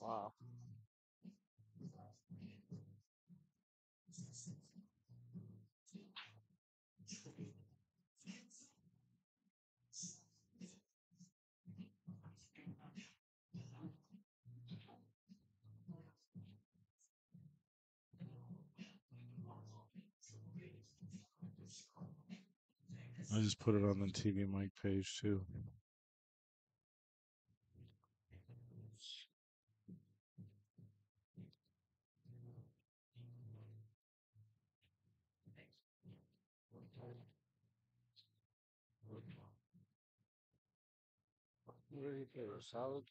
Wow.
I just put it on the TV Mike page too.
You think? Solid?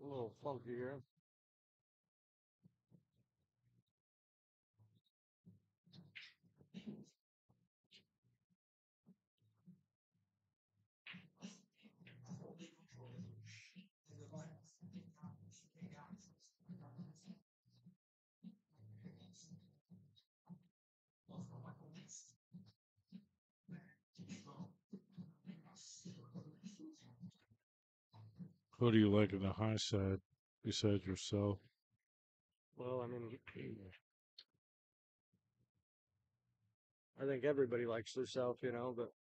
A little funky here.
Who do you like in the high side besides yourself?
Well, I mean, (clears throat) I think everybody likes themselves, you know, but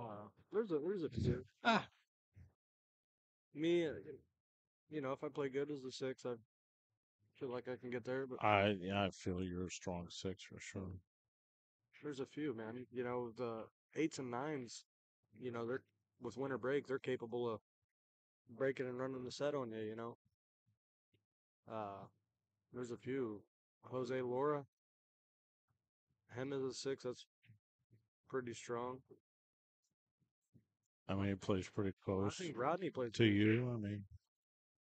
uh, there's a there's a few. (laughs)
Ah.
Me, uh, you know, if I play good as a six, I feel like I can get there. But
I yeah, I feel you're a strong six for sure.
there's a few, man. You know, the eights and nines, you know, they're with winter break, they're capable of breaking and running the set on you. You know, uh, there's a few. Jose Laura, him as a six, that's pretty strong.
I mean, he plays pretty close.
I think Rodney plays
to you. I mean,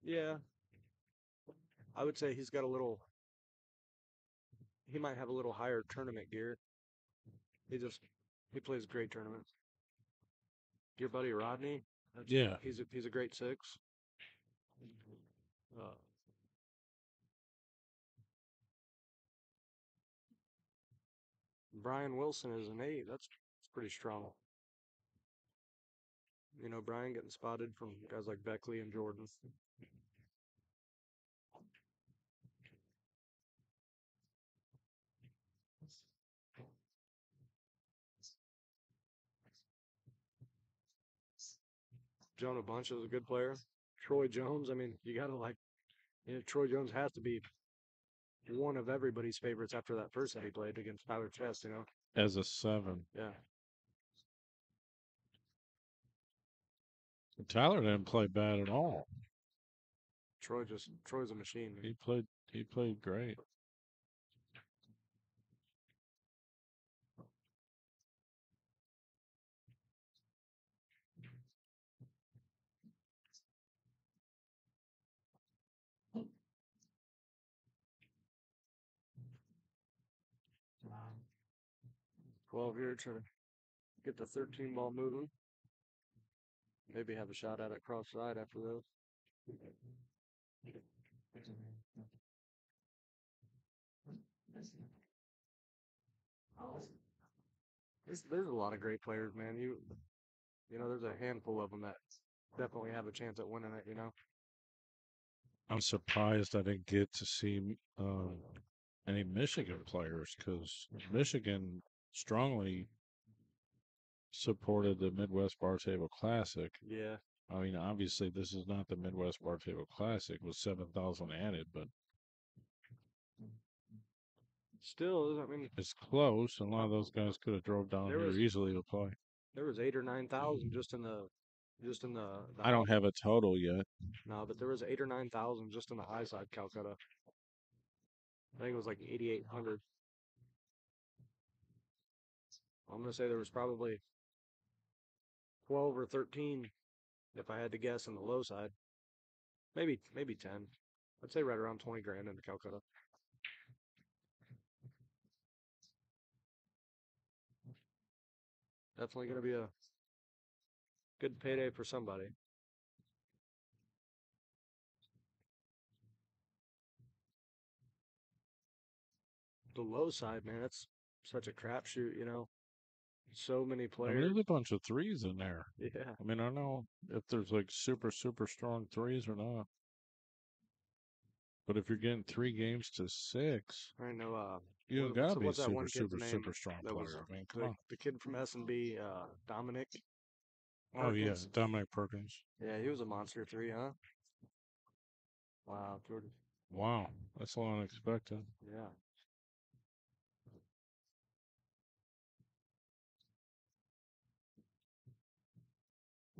Yeah. I would say he's got a little he might have a little higher tournament gear. He just he plays great tournaments. Your buddy Rodney, that's-
yeah.
he's a he's a great six. Uh, Brian Wilson is an eight. That's, that's pretty strong. You know, Brian getting spotted from guys like Beckley and Jordan. Jonah Bunch is a good player. Troy Jones, I mean, you gotta like, you know, Troy Jones has to be one of everybody's favorites after that first set he played against Tyler Chess, you know?
As a seven,
Yeah.
Tyler didn't play bad at all.
Troy just, Troy's a machine. man.
He played. He played great.
Twelve here, trying to get the thirteen ball moving. Maybe have a shot at it cross side after those. There's, there's a lot of great players, man. You, you know, there's a handful of them that definitely have a chance at winning it. You know,
I'm surprised I didn't get to see um, any Michigan players because Michigan strongly supported the Midwest Bar Table Classic.
yeah.
I mean, obviously, this is not the Midwest Bar Table Classic with seven thousand added, but
Still, I mean,
it's close. A lot of those guys could have drove down
There
here
was-
easily to play.
there was eight or nine thousand mm-hmm. just in the, just in the. the
I don't have a total yet.
No, but there was eight or nine thousand just in the high side Calcutta. I think it was like eighty eight hundred. I'm gonna say there was probably twelve or thirteen, if I had to guess, on the low side. Maybe maybe ten. I'd say right around twenty grand in the Calcutta. Definitely gonna be a good payday for somebody. the low side, man, it's such a crapshoot, you know. So many
I mean,
players.
there's a bunch of threes in there.
Yeah.
I mean, I don't know if there's like super, super strong threes or not. But if you're getting three games to six,
I know uh
you
What-
gotta
what's-
be a
what's that
super,
one kid's
super,
name
super strong
that was
player. I mean, come
the,
on.
the kid from S and B, uh Dominic.
Oh yeah,
Perkins.
Dominic Perkins.
Yeah, he was a monster three, huh? Wow, Jordan.
Wow, that's a lot unexpected.
Yeah.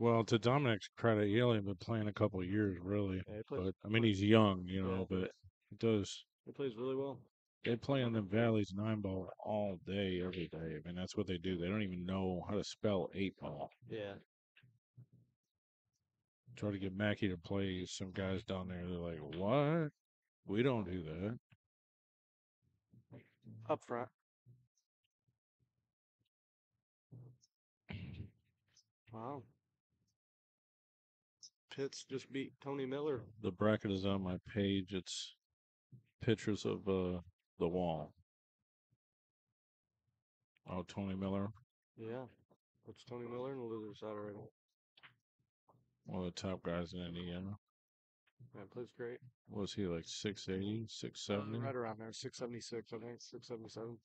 Well, to Dominic's credit, he only been playing a couple of years, really.
yeah he, plays,
But I mean, he's young, you know.
Yeah.
But he does.
he plays really well.
They play in the valleys nine ball all day, every day. I mean, that's what they do. They don't even know how to spell eight ball.
Yeah.
Try to get Mackey to play some guys down there. They're like, "What? We don't do that."
Up front. Wow. Pitts just beat Tony Miller.
The bracket is on my page. It's pictures of uh, the wall. Oh, Tony Miller,
Yeah. What's Tony Miller in the loser side already?
one of the top guys in Indiana.
Man, plays great.
Was he like 680,
Uh,
670?
right around there, six seventy six, I think, six seventy seven.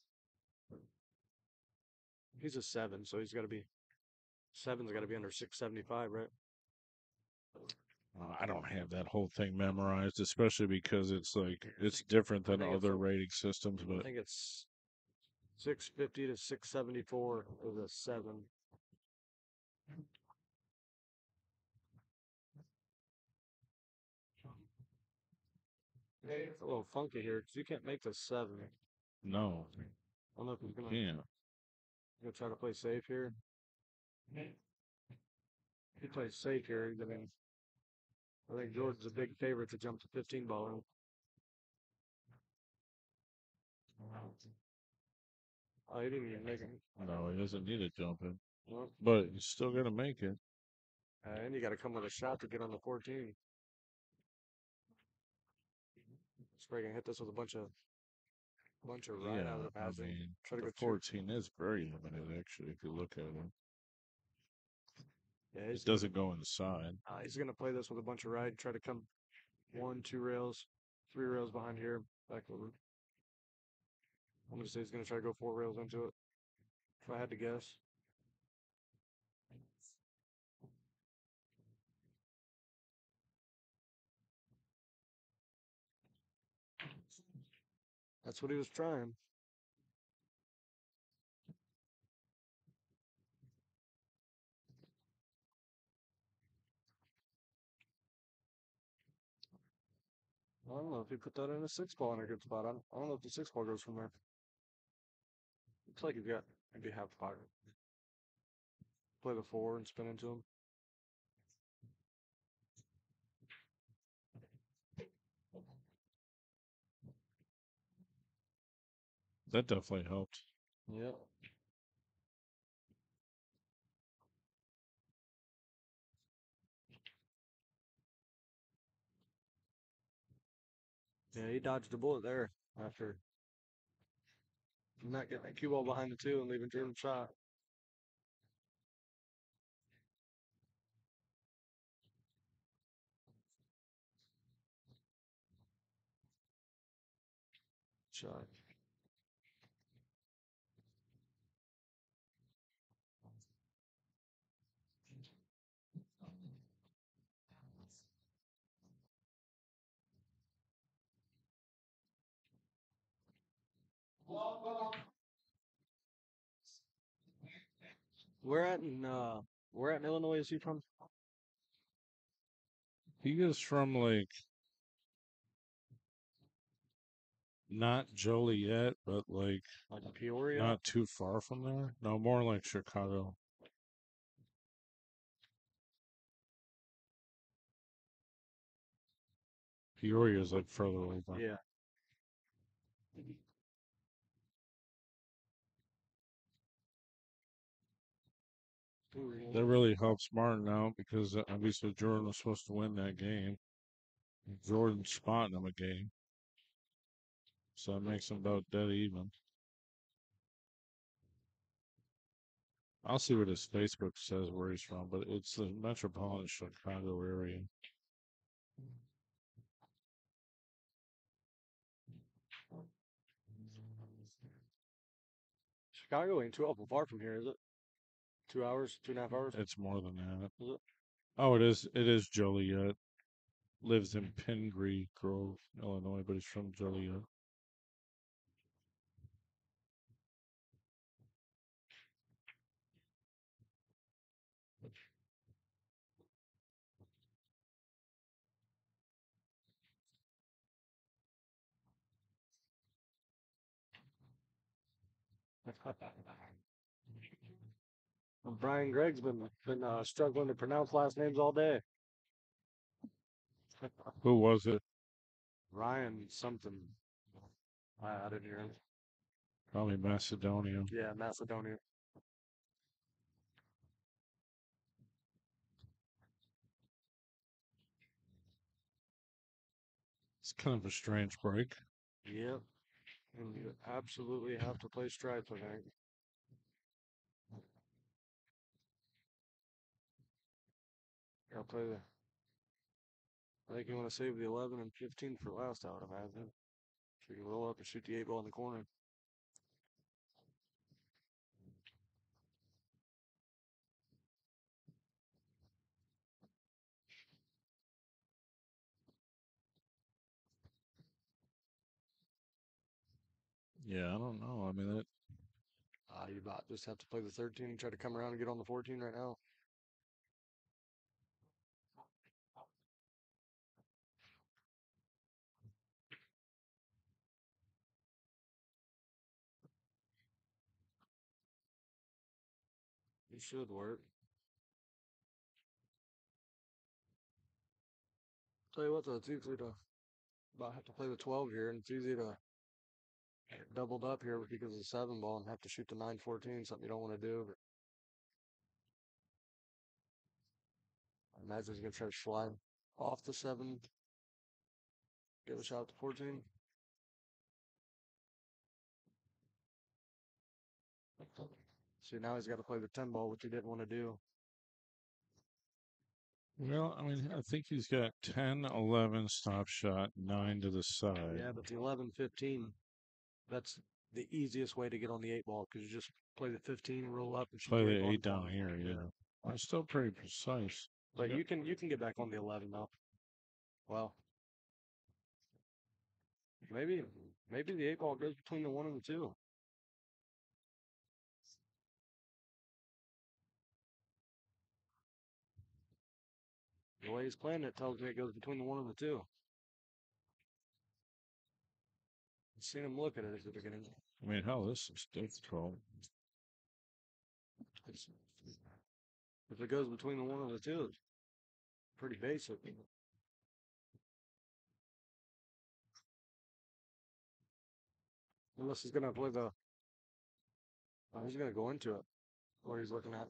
He's a seven, so he's got to be seven's got to be under six seventy five, right?
Uh, I don't have that whole thing memorized, especially because it's like it's different
I
than
think it's
other
a-
rating systems.
But I
But
think it's six fifty to six seventy four is a seven. It's a little funky here because you can't make the seven. No, I
no,
don't know if he's gonna,
yeah.
gonna try to play safe here. he plays safe here. I mean, I think Jordan's a big favorite to jump to 15 ball. in. Oh, he didn't even make it.
No, he doesn't need to jump in,
Well,
but he's still gonna make it.
uh, and you got to come with a shot to get on the 14. He's probably gonna hit this with a bunch of, bunch of right out of the
I
passing.
mean,
Try to
the
go two.
14 is very limited actually. If you look at it,
Yeah,
it doesn't go inside.
uh, he's gonna play this with a bunch of ride, Try to come one, two rails, three rails behind here, back over. I'm gonna say he's gonna try to go four rails into it. If I had to guess. That's what he was trying. I don't know if you put that in a six ball in a good spot. I don't, I don't know if the six ball goes from there. Looks like you've got maybe half pocket. Play the four and spin into him.
That definitely helped.
Yep. Yeah, he dodged a bullet there after not getting that cue ball behind the two and leaving Jordan shot. Shot. Where at in uh where at in Illinois is he from?
He is from like not Joliet, but like
Like Peoria?
not too far from there. No, more like Chicago. Peoria is like further over.
yeah.
That really helps Martin out because uh, obviously Jordan was supposed to win that game. Jordan's spotting him a game. So that makes him about dead even. I'll see what his Facebook says where he's from, but it's the metropolitan Chicago area.
Chicago ain't too awful far from here, is it? Two hours, two and a half hours.
It's more than that.
it?
Oh, it is. It is Joliet. Lives in Pingree Grove, Illinois, but he's from Joliet. (laughs)
Brian Gregg's been been uh, struggling to pronounce last names all day.
Who was it?
Ryan something. I, I didn't hear him.
Probably Macedonia.
Yeah, Macedonia.
It's kind of a strange break.
Yep. And you absolutely have to play stripes, I think. I'll play the. I think you want to save the 11 and 15 for last, I would imagine. So you can roll up and shoot the 8 ball in the corner.
Yeah, I don't know. I mean, it,
Uh, you about just have to play the 13 and try to come around and get on the 14 right now. It should work. Tell you what though, it's easy to About have to play the twelve here and it's easy to get doubled up here because of the seven ball and have to shoot the nine fourteen, something you don't want to do. But I imagine he's gonna try to slide off the seven. Give a shot to the fourteen. See, now he's got to play the 10 ball, which he didn't want to do.
Well, I mean, I think he's got 10, 11 stop shot, 9 to the side.
Yeah, but the 11 15, that's the easiest way to get on the eight ball because you just play the 15, roll up, and
Play the 8 down here, yeah. That's still pretty precise.
But you can you can get back on the 11 now. Well, maybe maybe the eight ball goes between the one and the two. The way he's playing it tells me it goes between the one and the two. I've seen him look at it at the beginning.
I mean, hell, this is difficult.
It's, if it goes between the one and the two, it's pretty basic. Unless he's gonna play the. Oh, he's gonna go into it. What he's looking at.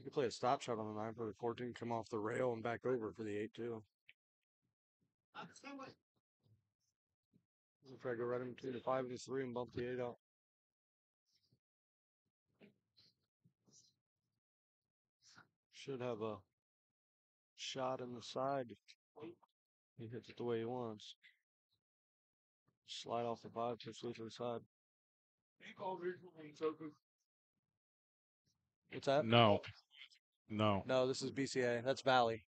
You could play a stop shot on the nine for the fourteen, come off the rail and back over for the eight too. We'll try to go right in between the five and the three and bump the eight out. Should have a shot in the side. He hits it the way he wants. Slide off the five, pitch to the side. What's that?
No. No.
No, this is BCA. That's Valley.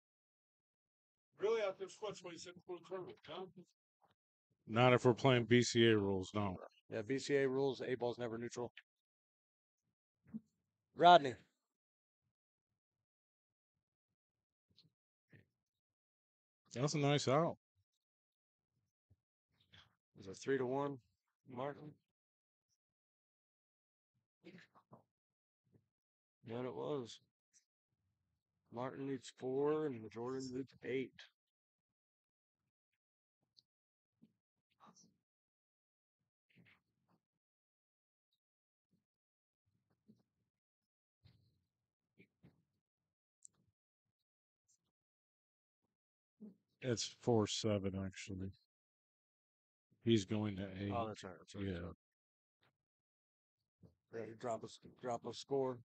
Really, I think that's what he said for the tournament, huh?
Not if we're playing BCA rules, no.
Yeah, BCA rules. Eight ball's never neutral. Rodney.
That's a nice out.
Is it three to one? Martin. Yeah, it was. Martin needs four and Jordan needs eight.
It's 4 7, actually. He's going to 8.
Oh, that's right. That's right.
yeah.
Ready to drop a drop a score.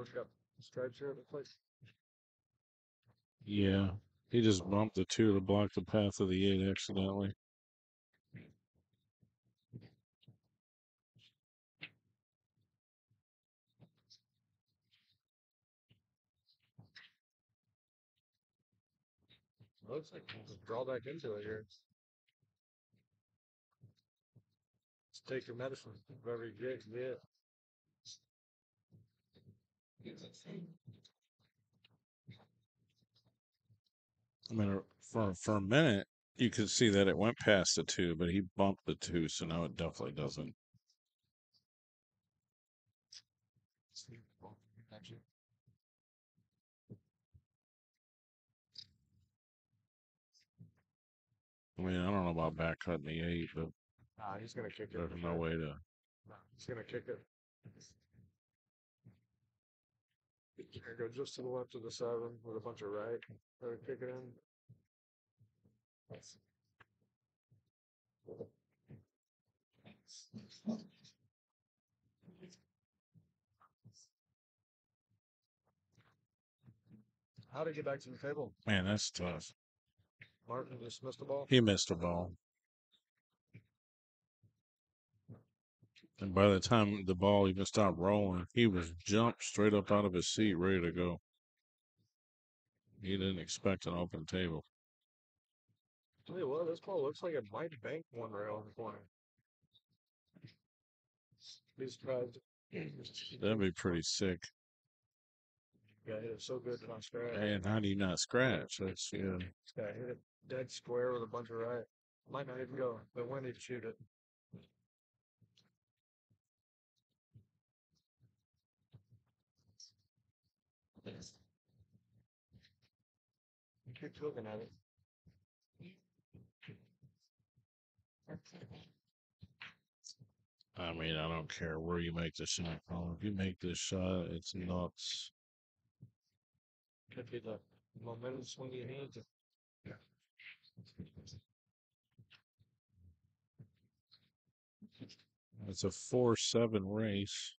George got stripes here at the place.
Yeah. He just bumped the two to block the path of the eight accidentally.
Looks like we'll just draw back into it here. Just take your medicine. Whatever you get, you get.
I mean, for for a minute, you could see that it went past the two, but he bumped the two, so now it definitely doesn't. I mean, I don't know about back cutting the eight, but
Nah, he's gonna kick it.
there's no way to.
Nah, he's gonna kick it. Here, go just to the left of the seven with a bunch of right. It kick it in. How to get back to the table?
Man, that's tough.
Martin just missed the ball.
He missed a ball. And by the time the ball even stopped rolling, he was jumped straight up out of his seat, ready to go. He didn't expect an open table.
Tell you what, this ball looks like it might bank one rail in the corner. Be surprised. (clears throat)
That'd be pretty sick.
Yeah, hit it so good on scratch.
And how do you not scratch? (laughs) That's yeah.
This guy hit it dead square with a bunch of right. Might not even go, but when he'd shoot it. He keeps looking at it.
I mean, I don't care where you make the shot from. If you make this shot, it's nuts.
Could be the momentum swing you need to.
It's a four-seven race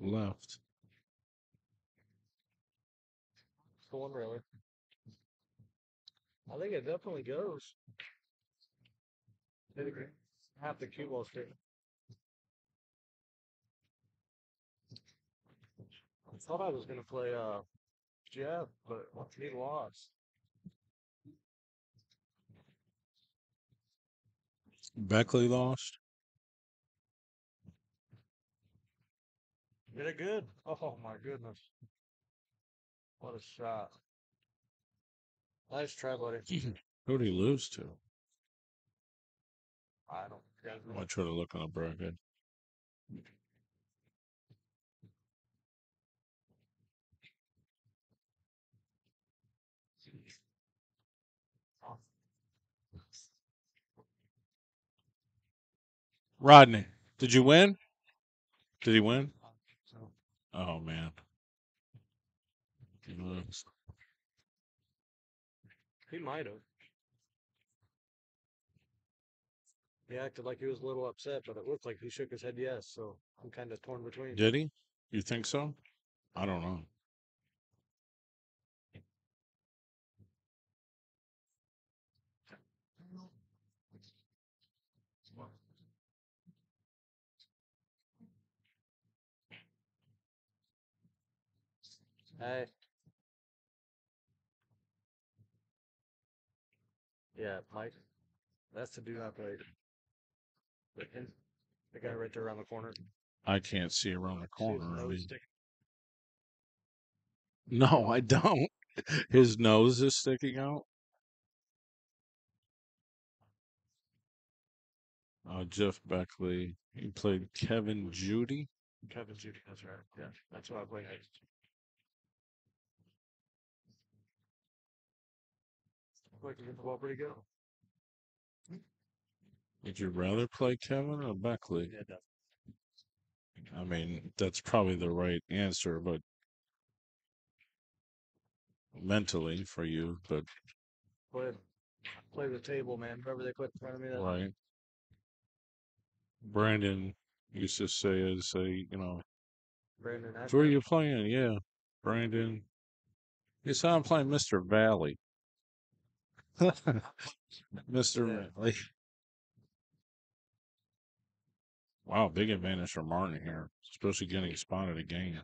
left.
It's the one really. (laughs) I think it definitely goes. Did agree. Half the cue ball straight. I thought I was gonna play uh Jeff, but he lost.
Beckley lost.
Did it good? Oh my goodness. What a shot. Nice try, buddy. (clears throat)
Who did he lose to?
I don't
I'm gonna try to look on the bracket. Rodney, did you win? Did he win? Oh man. Uh,
He might have. He acted like he was a little upset, but it looked like he shook his head yes, so I'm kind of torn between.
Did he? You think so? I don't know.
Hey. Yeah, Mike. That's the do not play. The, in- the guy right there around the corner.
I can't see around the corner. I mean,
sticking-
no, I don't. His nose is sticking out. Uh, Jeff Beckley. He played Kevin Judy.
Kevin Judy, that's right. Yeah, that's what I played Like you get the ball pretty good.
Would you rather play Kevin or Beckley?
Yeah,
I mean, that's probably the right answer, but mentally for you, but
play, play the table, man. Whoever they put in front of me, that
right. Brandon used to say, uh, say, you know,
Brandon that.
Where you playing? Yeah, Brandon. You saw him playing Mr. Valley. (laughs) Mr.
Yeah.
Wow, big advantage for Martin here, especially getting spotted again.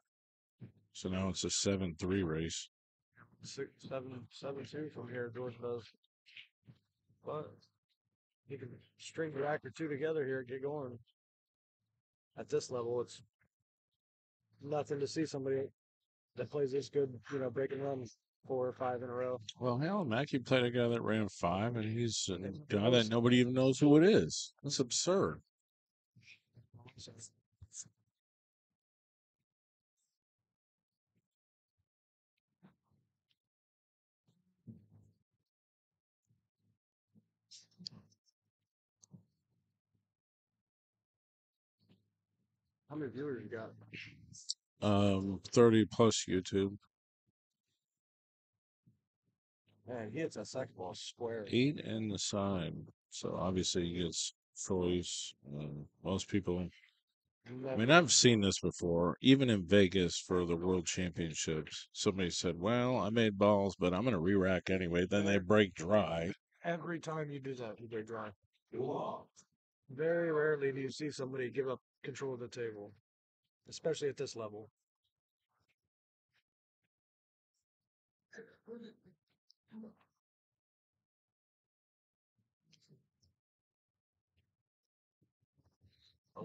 So now it's a seven-three race.
six, seven, seven two from here. George does, but he can string a rack or two together here, and get going. At this level, it's nothing to see somebody that plays this good, you know, breaking and run four or five in a row.
Well, hell, Mackey played a guy that ran five, and he's a guy that nobody even knows who it is. That's absurd.
How many viewers you got?
Um, thirty plus YouTube,
Man, he hits that second ball square.
eight in the side. So obviously he gets Phillies. Um, most people I mean, I've seen this before, even in Vegas for the World Championships. Somebody said, "Well, I made balls, but I'm going to re-rack anyway." Then they break dry.
Every time you do that, you break dry. Very rarely do you see somebody give up control of the table, especially at this level.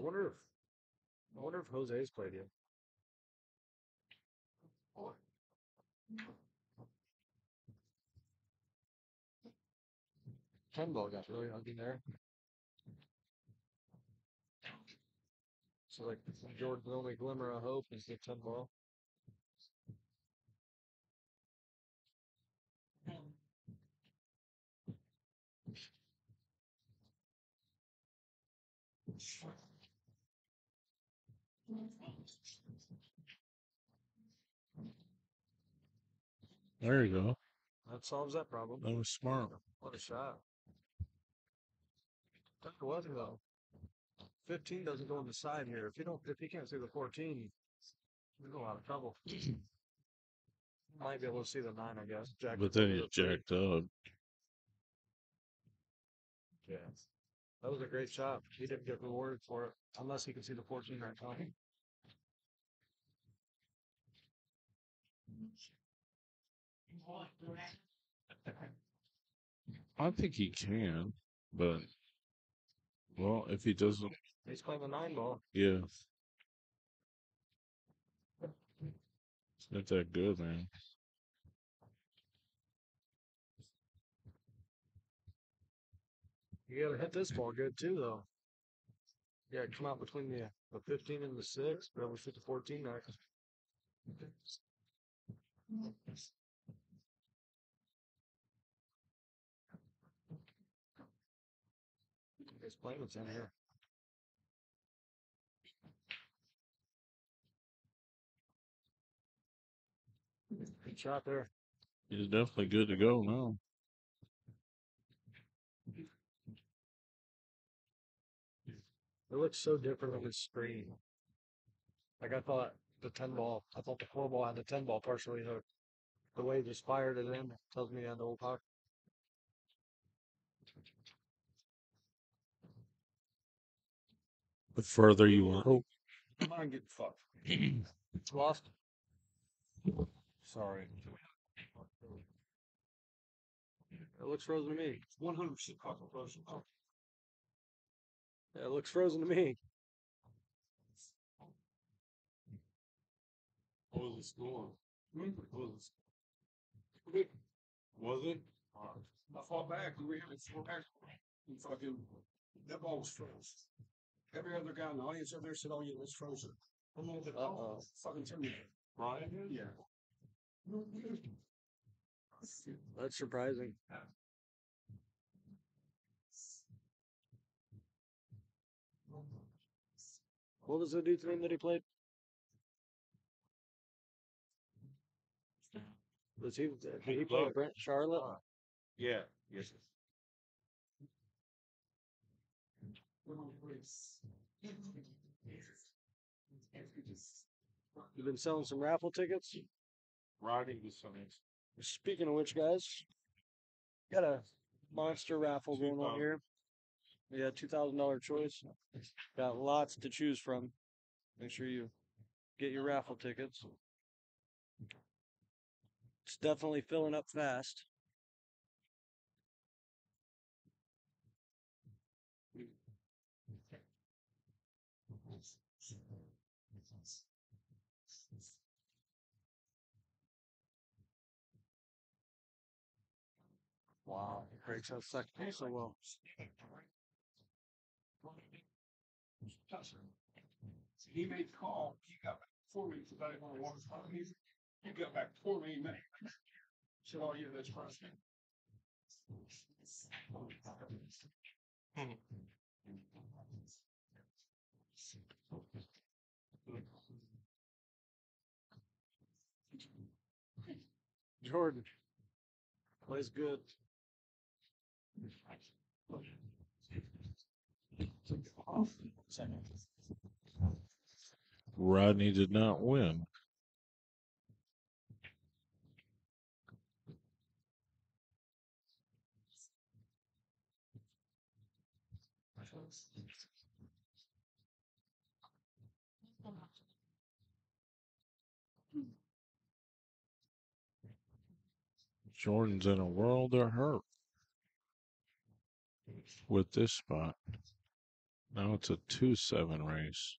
Wonder if I wonder if Jose's played yet. Ten ball got really ugly there. So like Jordan's only glimmer of hope is the ten ball.
There you go.
That solves that problem.
That was smart.
What a shot. Tough weather though. Fifteen doesn't go on the side here. If you don't, if you can't see the fourteen, you're in a lot of trouble. (clears throat) Might be able to see the nine, I guess. Jack
But then he's jacked up.
Yeah. That was a great shot. He didn't get rewarded for it unless he can see the fourteen right now.
I think he can, but well, if he doesn't,
He's playing the nine ball.
yeah, it's not that good, man.
You gotta hit this ball good too, though. Yeah, come out between the the fifteen and the six, but we shoot the fourteen next. His plane was in here. Good shot there.
He's definitely good to go now.
It looks so different on the screen. Like I thought the ten ball, I thought the four ball had the ten ball partially hooked. The way he just fired it in tells me he had the whole puck.
The further you want.
Oh, I'm getting fucked. It's lost.
Sorry.
It looks frozen to me.
One hundred percent copper frozen. Oh,
Yeah, it looks frozen to me.
What was the score? What was it? Was it? I fought back and we had to throw back. And fucking, that ball was frozen. Every other guy in the audience over there said, oh yeah, it's frozen. I'm like, oh,
Uh-oh.
Fucking tell me. Right? Yeah.
That's surprising. What was the dude's name that he played? Was he? Did he play Brent Charlotte?
Yeah. Yes.
You've been selling some raffle tickets.
Riding the Suns.
Speaking of which, guys, got a monster raffle going on here. Yeah, two thousand dollar choice. Got lots to choose from. Make sure you get your raffle tickets. It's definitely filling up fast. Wow, breaks out second so well.
He made the call. He got back before me because I didn't want to walk his He he got back before me. Man. Said, "Oh yeah, that's right."
Jordan plays good.
Rodney did not win. Jordan's in a world of hurt with this spot. Now it's a 2 7 race.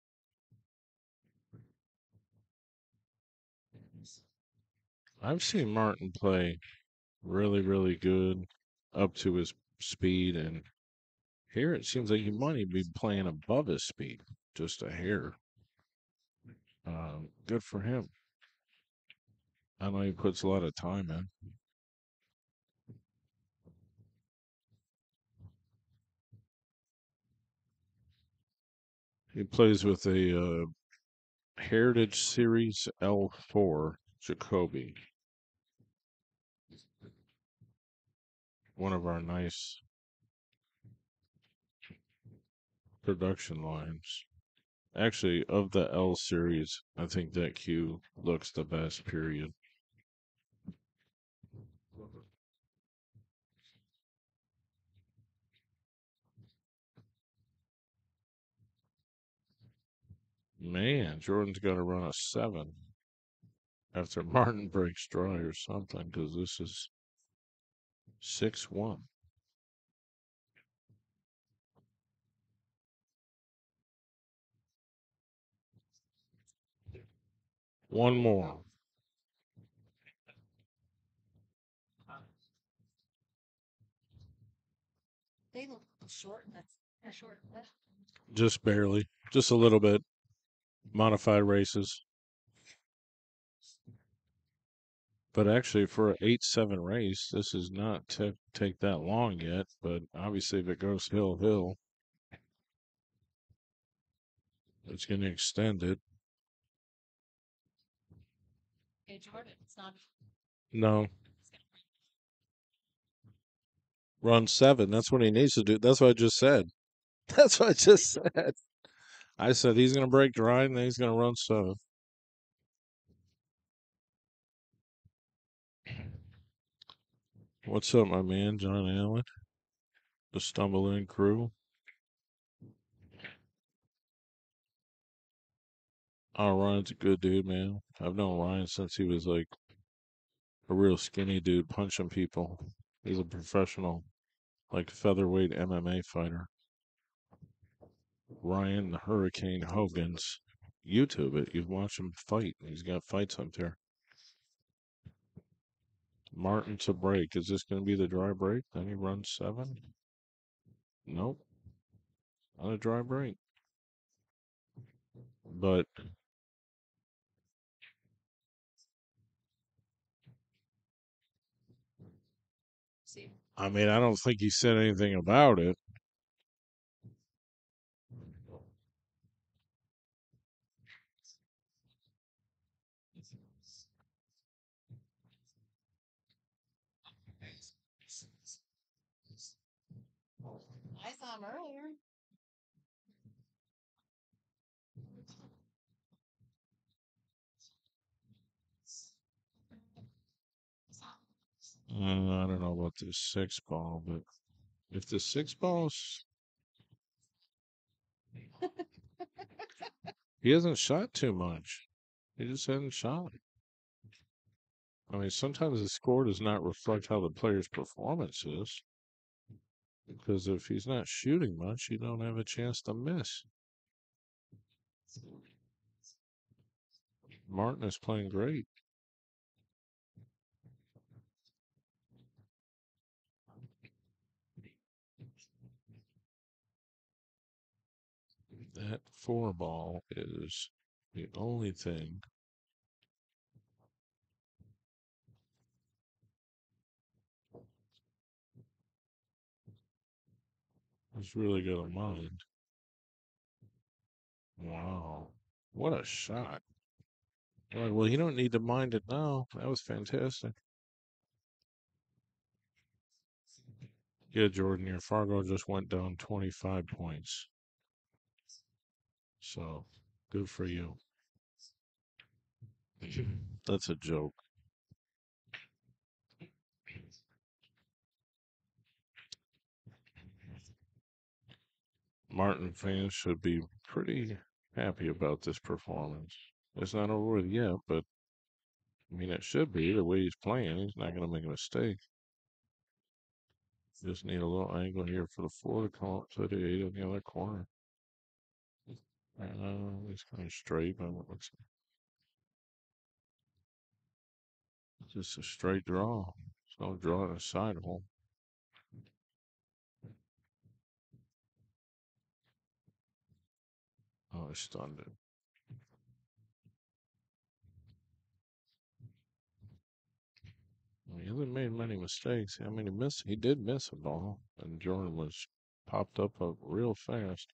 I've seen Martin play really, really good up to his speed, and here it seems like he might even be playing above his speed, just a hair. Um, good for him. I know he puts a lot of time in. He plays with a uh, Heritage Series L4 Jacoby. One of our nice production lines. Actually, of the L series, I think that cue looks the best, period. Man, Jordan's got to run a seven after (laughs) Martin breaks dry or something because this is 6 1. One more.
They look short. That's short.
Just barely. Just a little bit. Modified races. But actually, for an 8 7 race, this is not to take that long yet. But obviously, if it goes hill, hill, it's going to extend it.
Okay, Jordan, it's not.
No. Run seven. That's what he needs to do. That's what I just said. (laughs) That's what I just said. I said he's going to break dry and then he's going to run seven. What's up, my man, John Allen? The Stumble In crew. Oh, Ryan's a good dude, man. I've known Ryan since he was like a real skinny dude punching people. He's a professional, like featherweight MMA fighter. Ryan the Hurricane Hogan's YouTube it. You watch him fight. He's got fights up there. Martin to break. Is this going to be the dry break? Then he runs seven? Nope. Not a dry break. But I mean, I don't think he said anything about it.
I saw him earlier.
Uh, I don't know about this six ball, but if the six balls, he hasn't shot too much. He just hasn't shot. I mean, sometimes the score does not reflect how the player's performance is. Because if he's not shooting much, you don't have a chance to miss. Martin is playing great. That four ball is the only thing he's really got a mind. Wow. What a shot. Well, you don't need to mind it now. That was fantastic. Yeah, Jordan, your Fargo just went down 25 points. So, good for you. (clears throat) That's a joke. Martin fans should be pretty happy about this performance. It's not over yet, but I mean, it should be the way he's playing. He's not going to make a mistake. Just need a little angle here for the four to come up to the eight in the other corner. Uh, he's going straight, but it looks just a straight draw. So I'll draw a side hole. Oh, I stunned it. He hasn't made many mistakes. I mean, he missed. He did miss a ball, and Jordan was popped up up real fast.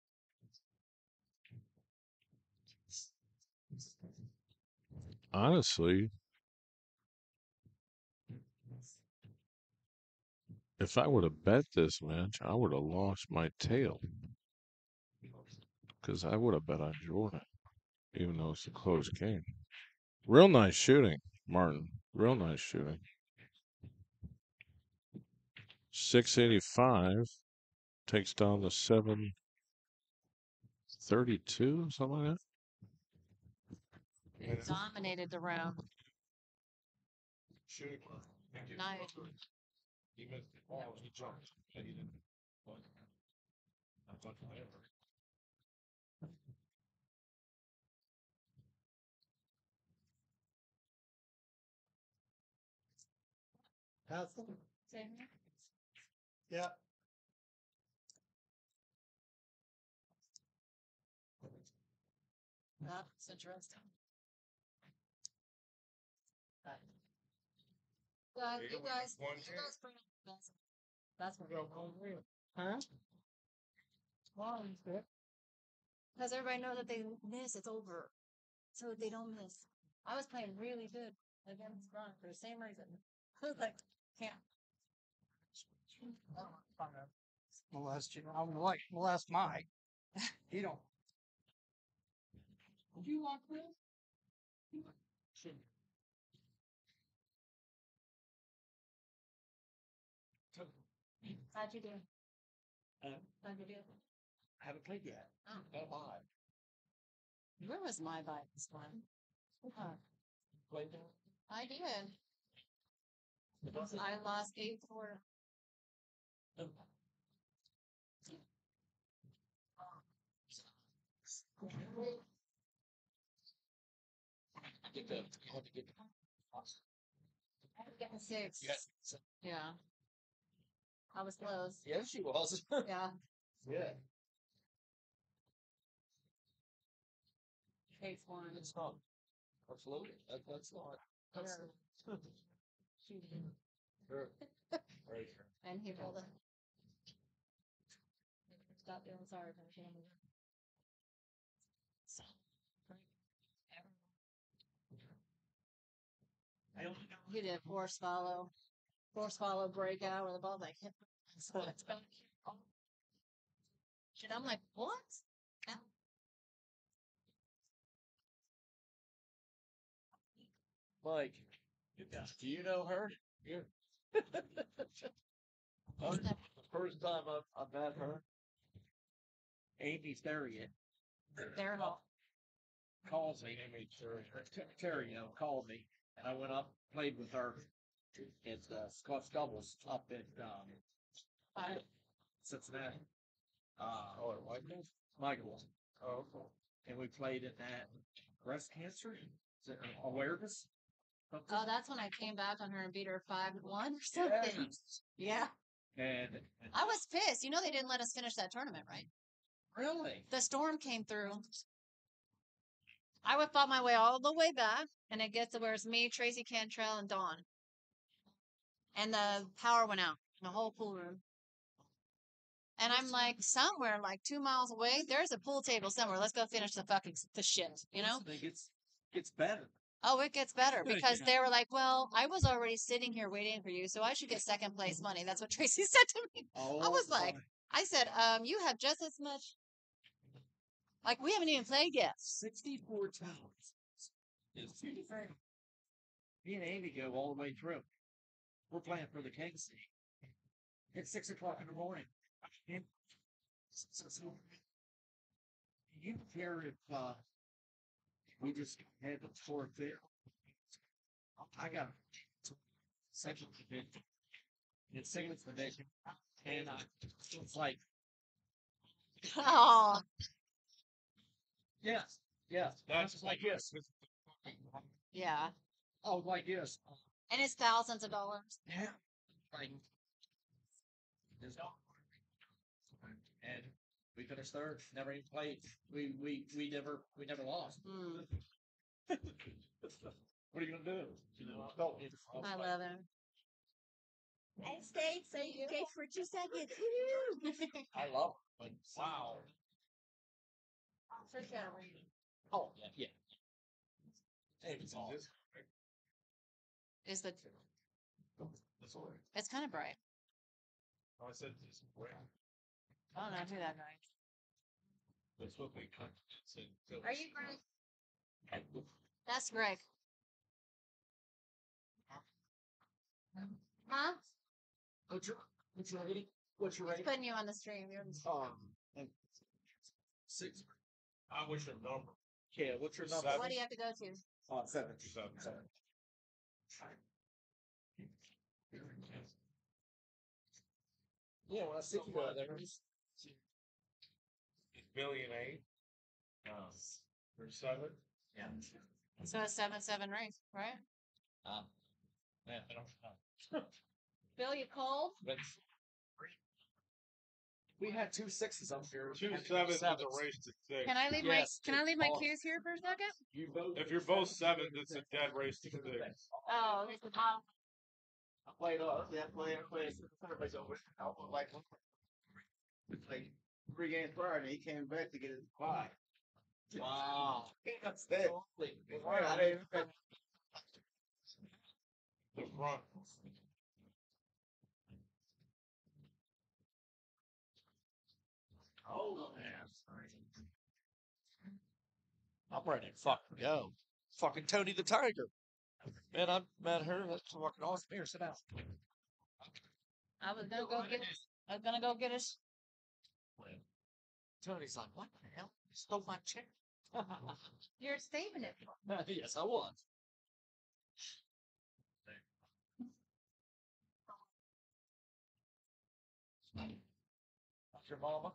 Honestly, if I would have bet this match, I would have lost my tail because I would have bet on Jordan, even though it's a close game. Real nice shooting, Martin. Real nice shooting. 685 takes down the 732, something like that.
It dominated the round.
Shooting.
Nice.
He missed the oh, ball, he jumped. and he didn't. But whatever.
Same.
Yeah.
That's interesting. Uh, you guys,
One
you
chance.
guys bring up the best. That's what we're
Huh?
Because everybody knows that they miss, it's over. So they don't miss. I was playing really good against Ron for the same reason. I was (laughs) like, can't.
molest you. I'll like molest Mike. You don't.
Do you want this? How'd you do?
Uh,
How'd you do?
I haven't played yet.
Oh.
Not live.
Where was my bite this one? Huh.
Played it.
I did. I lost eight four.
Get the, you have to get the.
I had to get a six.
Yes.
Yeah. I was close.
Yes, she was. (laughs)
Yeah.
Yeah.
Eight one.
It's not. Absolutely. That, that's not. That's. (laughs) Sure. Right. (laughs)
And he rolled it. Stop feeling sorry for him. So, right.
I only know.
He did force follow, force follow breakout where the ball like hit. So it's back. And I'm like, what?
Mike, do you know her? Yeah. (laughs)
the first time I, I met her, Amy Theriot
They're all.
calls me. Amy Theriot called me, and I went up, played with her at uh, Scotch Doubles up at um, Cincinnati. Uh,
Oh, at White
Michael's.
Oh, cool.
and we played in that breast cancer is it awareness. something?
Oh, that's when I came back on her and beat her five one or something. Yeah.
and, and
I was pissed. You know they didn't let us finish that tournament, right?
really,
The storm came through. I would fought my way all the way back, and it gets to where it's me, Tracy Cantrell, and Dawn. And the power went out in the whole pool room. And I'm like, somewhere like two miles away, there's a pool table somewhere. Let's go finish the fucking the shit, you know?
it gets gets better.
Oh, it gets better because they were like, well, I was already sitting here waiting for you, so I should get second place money. That's what (laughs) Tracy said to me.
Oh,
was like. I said, um, you have just as much. Like we haven't even played yet.
sixty-four times. Is me and Amy go all the way through. We're playing for the king Kings. It's six o'clock in the morning. And so- so- you care if uh, we just had the forfeit? I got second division. It's second division, and I, it's like
Oh,
yes, yes.
That's
like this.
yeah.
Oh, like this.
And it's thousands of dollars.
Yeah. Like. And we finished third. Never even played. We we we never we never lost.
Mm,
what are you gonna do? You know, I felt it.
I love him. I stayed so you stayed for two seconds.
I love. It. Like wow. Oh yeah yeah. Hey, it's all.
Is the
That's all right.
it's kind of bright.
I said this. Wait.
I don't know who that guy.
That's what we cut. Said,
Are you Greg? That's Greg. Huh?
What's your what's your rating? What's your
He's
rating?
putting you on the stream. You're on the stream.
Um, six.
I wish a number.
Yeah. What's your number?
Seven.
What do you have to go to?
Oh, seven.
Seven.
Seven. Yeah, when I see you go there,
It's million eight. Uh, or seven.
yeah.
So a seven seven race, right?
Um, man, I don't know. (laughs)
Bill, you cold?
But we had two sixes up here.
Two
and
sevens is
sevens.
a race to six.
Can I leave
Yes,
my Can I leave my cues here for a second?
You both.
If you're both sevens, it's a dead race to six.
Oh, this is hot.
I played uh yeah, played played everybody's over. I was like like three games prior and he came back to get his five.
Wow. (laughs)
That's that. I didn't expect
The front.
Oh man.
I'm ready to fucking go. Fucking Tony the Tiger. Man, I met her. That's fucking awesome. Here, sit down.
I was gonna go get. I was gonna go get us.
Tony's like, what the hell? You stole my chair. (laughs)
You're saving it.
yes, I was. That's your mama?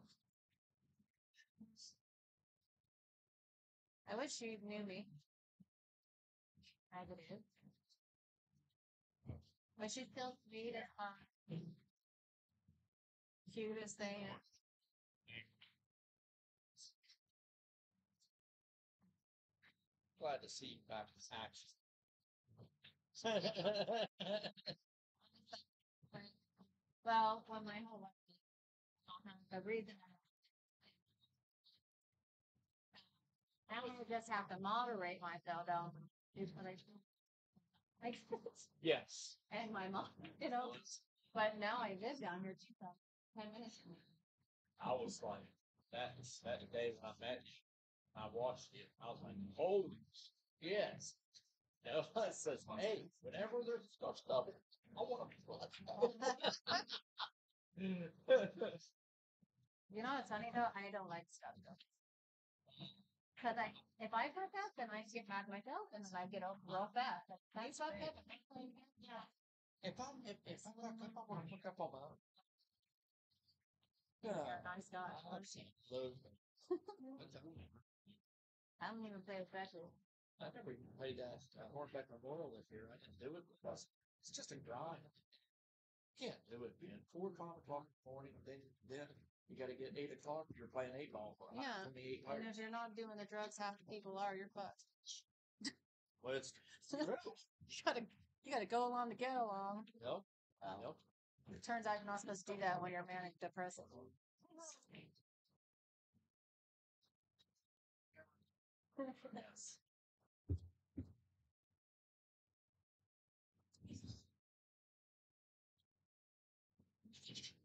I wish you knew me. As it is. But she's still sweet and fun. Cutest thing.
Glad to see you back in action. (laughs)
Well, when my whole life. The reason. I don't just have to moderate myself down. Is what I do. Like,
yes.
and my mom, you know, but now I live down here too, so ten minutes. from here.
I was like, that, that day when I met you, I watched it. I was like, holy, sh- yes. Everybody says, hey, whenever there's stuff stuff, I want to be
You know what's funny though? I don't like stuff though. Cause I, if I fuck up, then I get mad myself and then I get off real fast. If I fuck up, yeah.
If I'm, if, if I'm like, if I want to hook up on my own.
You're a nice guy.
I understand. Love me.
I don't even play especially.
I never even paid that uh, Hornbeck Memorial this year. I didn't do it because it's just a grind. Can't do it, man. Four o'clock o'clock in the morning, then then you got to get eight o'clock. You're playing eight ball. for
Yeah,
From the eight
And if you're not doing the drugs half the people are, you're fucked.
Well, it's true. (laughs)
You gotta, you gotta go along to get along.
Nope. Nope.
it turns out you're not supposed to do that when you're manic depressive.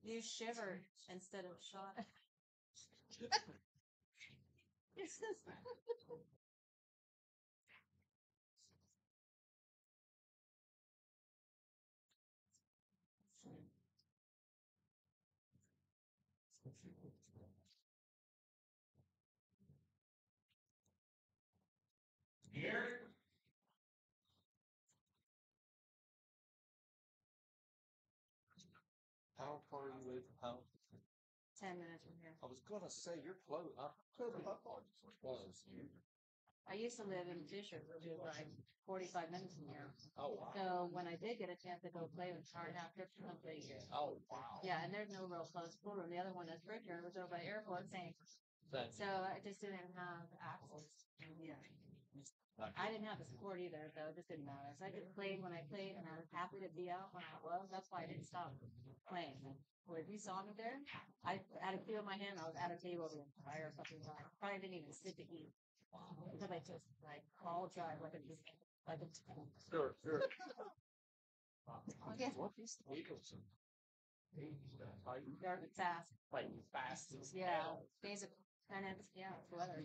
You shiver instead of shot. (laughs) (laughs)
How far are you away from home?
Ten minutes from here.
I was gonna say you're close. I'm close. How far you close?
I used to live in Fisher, which is like forty-five minutes from here.
Oh wow.
So when I did get a chance to go play with Hard Half Trip Company,
Oh wow.
yeah, and there's no real close school room. The other one that's Bridger was over by airport saying,
Thanks.
so I just didn't have access. Yeah. I didn't have the support either, so it just didn't matter. So I just played when I played and I was happy to be out when I was. That's why I didn't stop playing. Where if you saw me there, I had a cue in my hand, I was at a table the entire fucking time. Probably didn't even sit to eat. Because I just like all drive like a like a
Sure, sure.
Okay.
What is the Eagles? Fight,
fast.
fight fast
Yeah.
hell.
Basic and it's yeah, it's weather.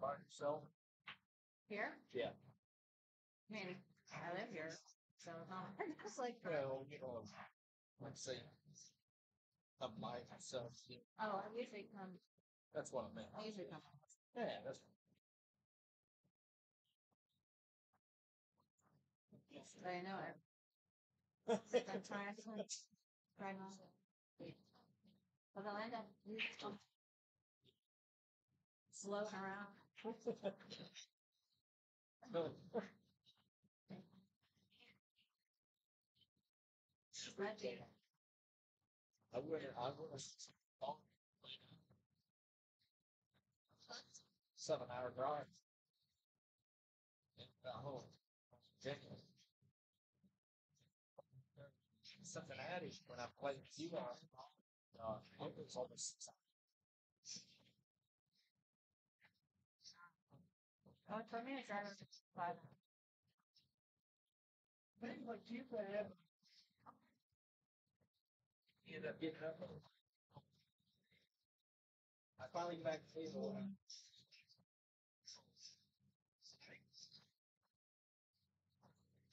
By yourself?
Here?
Yeah.
I mean, I live here, so it's not (laughs) it's like
Well, you know, like say, I'm by
oh, I usually come
That's what I meant.
I usually come
Yeah, that's.
but I know it. I'm trying to try not to. But I'll end up floating around. (laughs) Stretching.
I would, I would. Seven hour drive. Got home. Chicken. Cincinnati, when I played guys, uh, it was almost six hours.
Oh, for me, it's five.
Things like you had. You end up getting up. I finally back to table.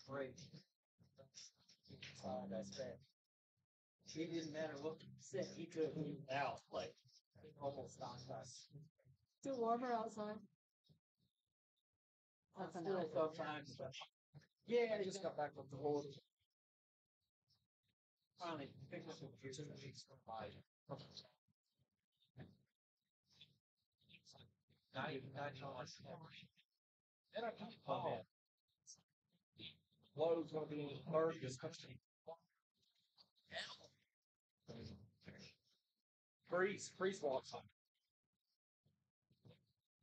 Great. outside. I said, it didn't matter what he said. He could leave out. Like, he almost knocked us.
Still warmer outside. That's
Still
enough.
sometimes, but- Yeah, I just got back from the whole. Finally. Not even, much. Then I come home. Lowe's gonna be in the third discussion. Freeze, freeze walks. On.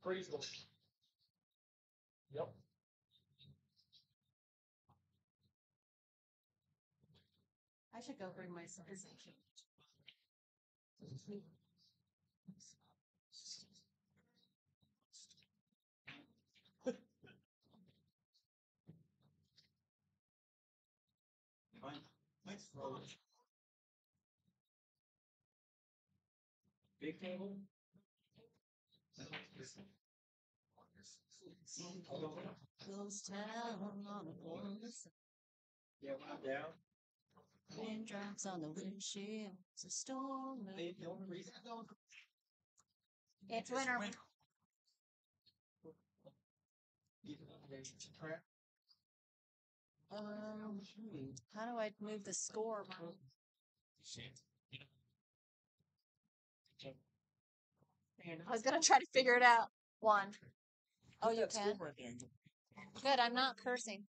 Freeze walks. Yep.
I should go bring my
Rose. Big table?
Ghost town on the corners.
Yeah, I'm down.
Wind drops on the windshield. It's a storm.
They, the only reason I don't.
It's winter. Um, how do I move the score? I was gonna try to figure it out. One. Oh, you can. Good. I'm not cursing.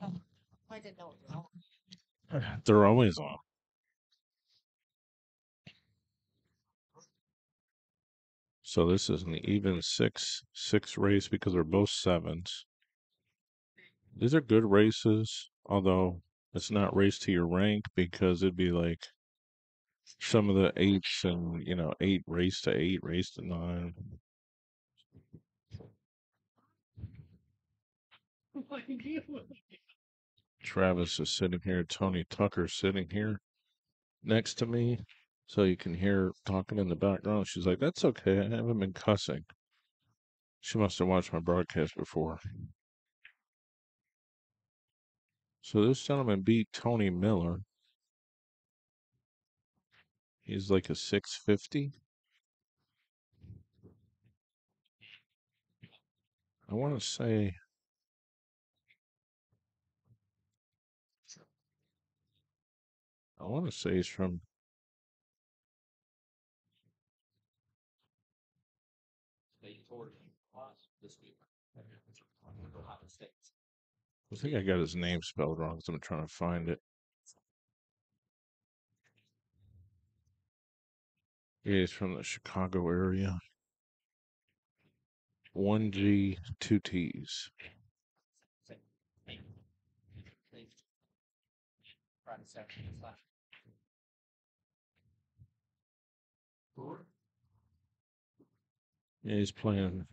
(laughs) I didn't know. it was (laughs) on.
They're always on. So this is an even six six race because they're both sevens. These are good races, although it's not race to your rank because it'd be like some of the eights and you know eight race to eight, race to nine. (laughs) Travis is sitting here. Tony Tucker sitting here next to me, so you can hear talking in the background. She's like, "That's okay. I haven't been cussing." She must have watched my broadcast before. So this gentleman beat Tony Miller. He's like a 650. I want to say I want to say he's from. I think I got his name spelled wrong because I'm trying to find it. He's from the Chicago area. One G, two T's.
Friday, Saturday,
Yeah, he's playing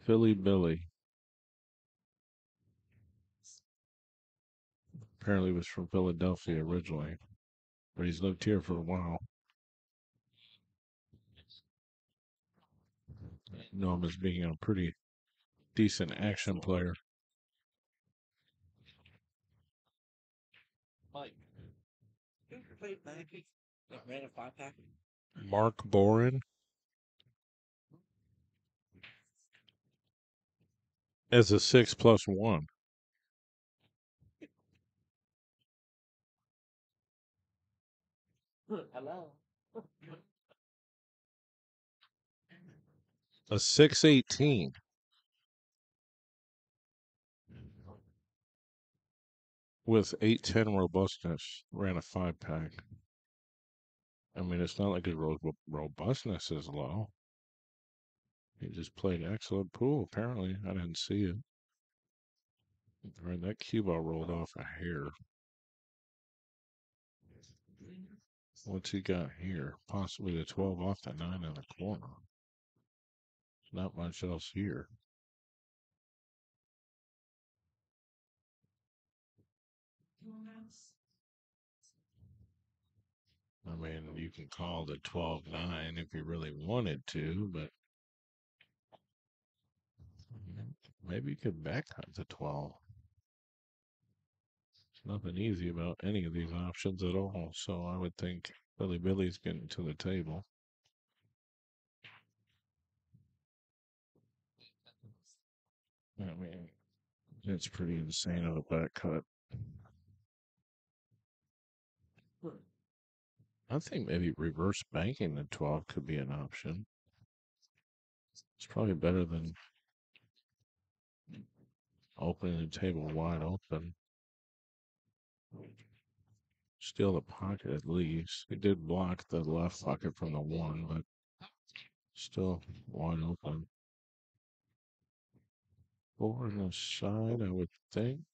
Philly Billy. Apparently was from Philadelphia originally, but he's lived here for a while. Know him as being a pretty decent action player.
Mike. Who played? That ran a five pack?
Mark Boren. As a six plus one.
Hello.
A six eighteen. With eight ten robustness, ran a five pack. I mean, it's not like his robustness is low. He just played excellent pool. Apparently, I didn't see it. All right, that cue ball rolled off a hair. What's he got here? Possibly the twelve off the nine in the corner. Not much else here. I mean, you can call the 12 9 if you really wanted to, but maybe you could back cut the 12. nothing easy about any of these options at all. So I would think Philly Billy's getting to the table. I mean, it's pretty insane on a back cut. I think maybe reverse banking the 12 could be an option. It's probably better than opening the table wide open. Steal the pocket at least. It did block the left pocket from the one, but still wide open. Four on the side, I would think.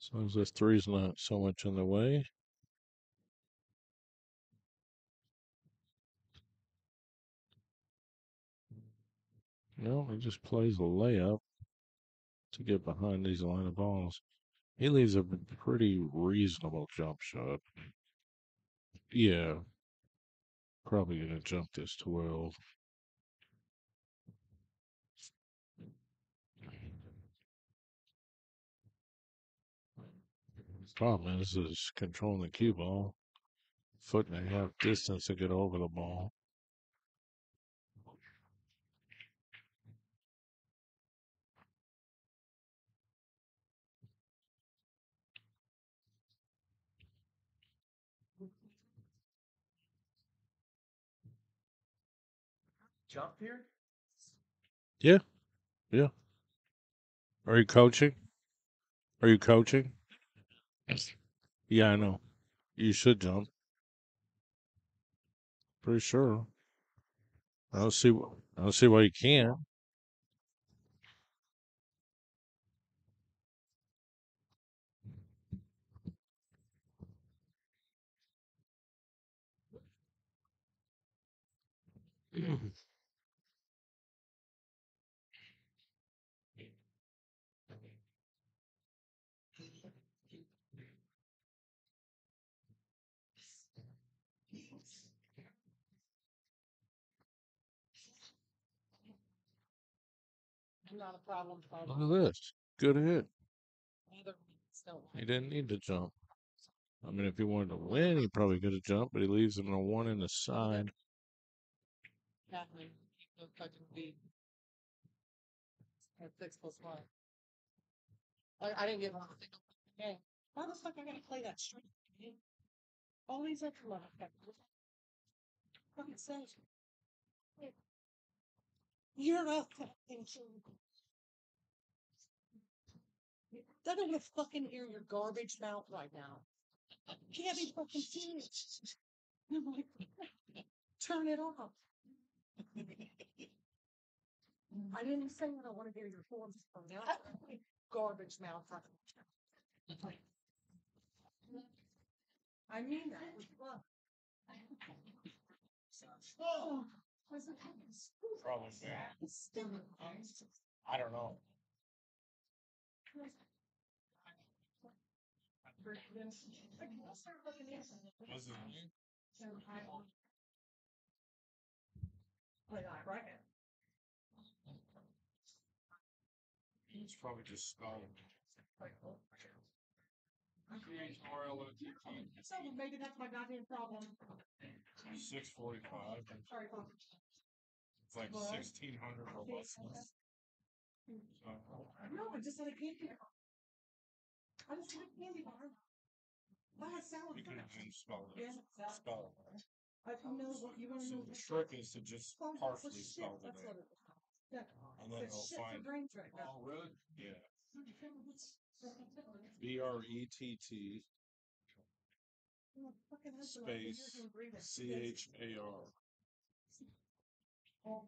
As long as this three's not so much in the way. No, he just plays a layup to get behind these line of balls. He leaves a pretty reasonable jump shot. Yeah. Probably gonna jump this 12. Problem is, is controlling the cue ball. Foot and a half distance to get over the ball.
Jump here?
Yeah. Yeah. Are you coaching? Are you coaching? Yeah, I know. You should jump. Pretty sure. I don't see. wh- I don't see why you can't. (clears throat)
Not a problem.
Look at this. Good hit.
Neither.
He didn't need to jump. I mean, if he wanted to win, he probably could have jumped, but he leaves him a one in the side.
Happening. The fucking beat. At six plus one. I, I didn't get one single game. Why the fuck I gotta play that street? game? All these extra motherfuckers. Fucking says. You're a fucking Doesn't to fucking hear your garbage mouth right now. Can't be fucking serious. I'm like, Turn it off. I didn't say I don't want to hear your forms from now. Garbage mouth. I mean that with love. Oh, was it-
Probably yeah. I don't know. Was it?
Right.
It's probably just spelling.
So maybe that's my goddamn problem.
Six forty-five.
Sorry, folks.
It's like sixteen hundred robustness.
No, I just had a candy bar. I just a candy bar. I had salad.
You
first.
been spelled
Yeah,
Spell it.
I don't know what you wanna
So
know.
the trick is to just
Phone call for
partially
shit,
spell
that's
it
what it is. Yeah.
And then
It's shit for
find,
brain.
Oh, really?
yeah, B R E T T space C H A R.
Oh.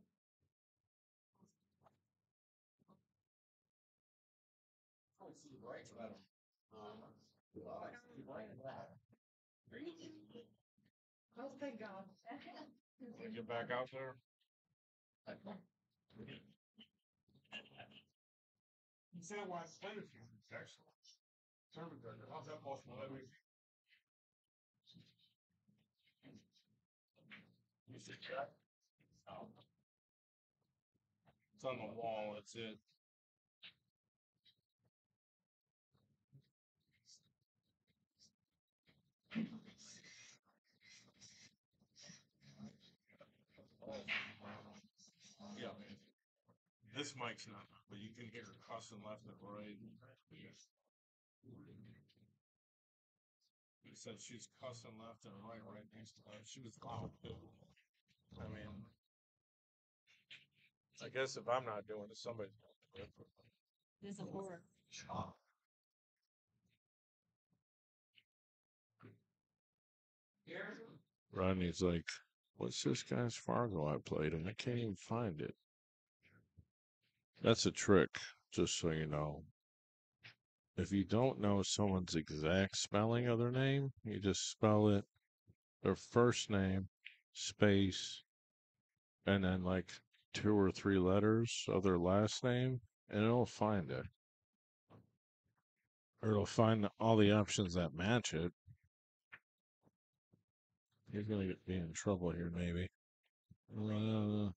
Oh, thank God.
Wanna get back out there?
You said why it's better for you. Excellent. Service director, how's that possible? That way-
You should check. It's on the wall, that's it. This mic's not, but you can hear her cussing left and right. He said she's cussing left and right, right next to her. She was loud too. I mean, I guess if I'm not doing it, somebody's gonna do it.
It is a horror.
Rodney's like, "What's this guy's Fargo I played?" And I can't even find it. That's a trick, just so you know. If you don't know someone's exact spelling of their name, you just spell it their first name, space, and then like two or three letters of their last name, and it'll find it. Or it'll find all the options that match it. You're gonna get be in trouble here, maybe. Uh,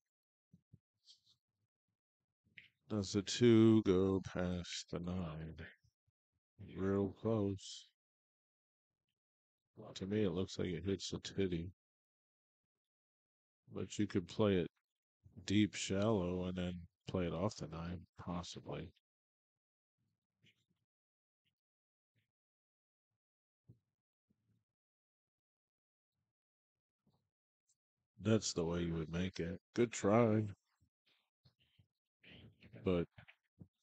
does the two go past the nine? Real close. To me, it looks like it hits the titty. But you could play it deep, shallow, and then play it off the nine, possibly. That's the way you would make it. Good try. But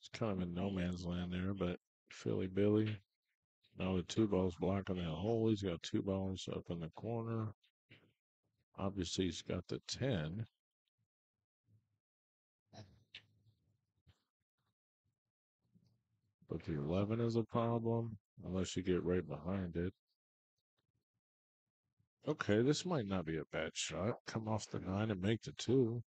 it's kind of in no man's land there. But Philly Billy. Now the two balls blocking that hole, he's got two balls up in the corner. Obviously, he's got the 10. But the 11 is a problem unless you get right behind it. Okay, this might not be a bad shot. Come off the 9 and make the 2.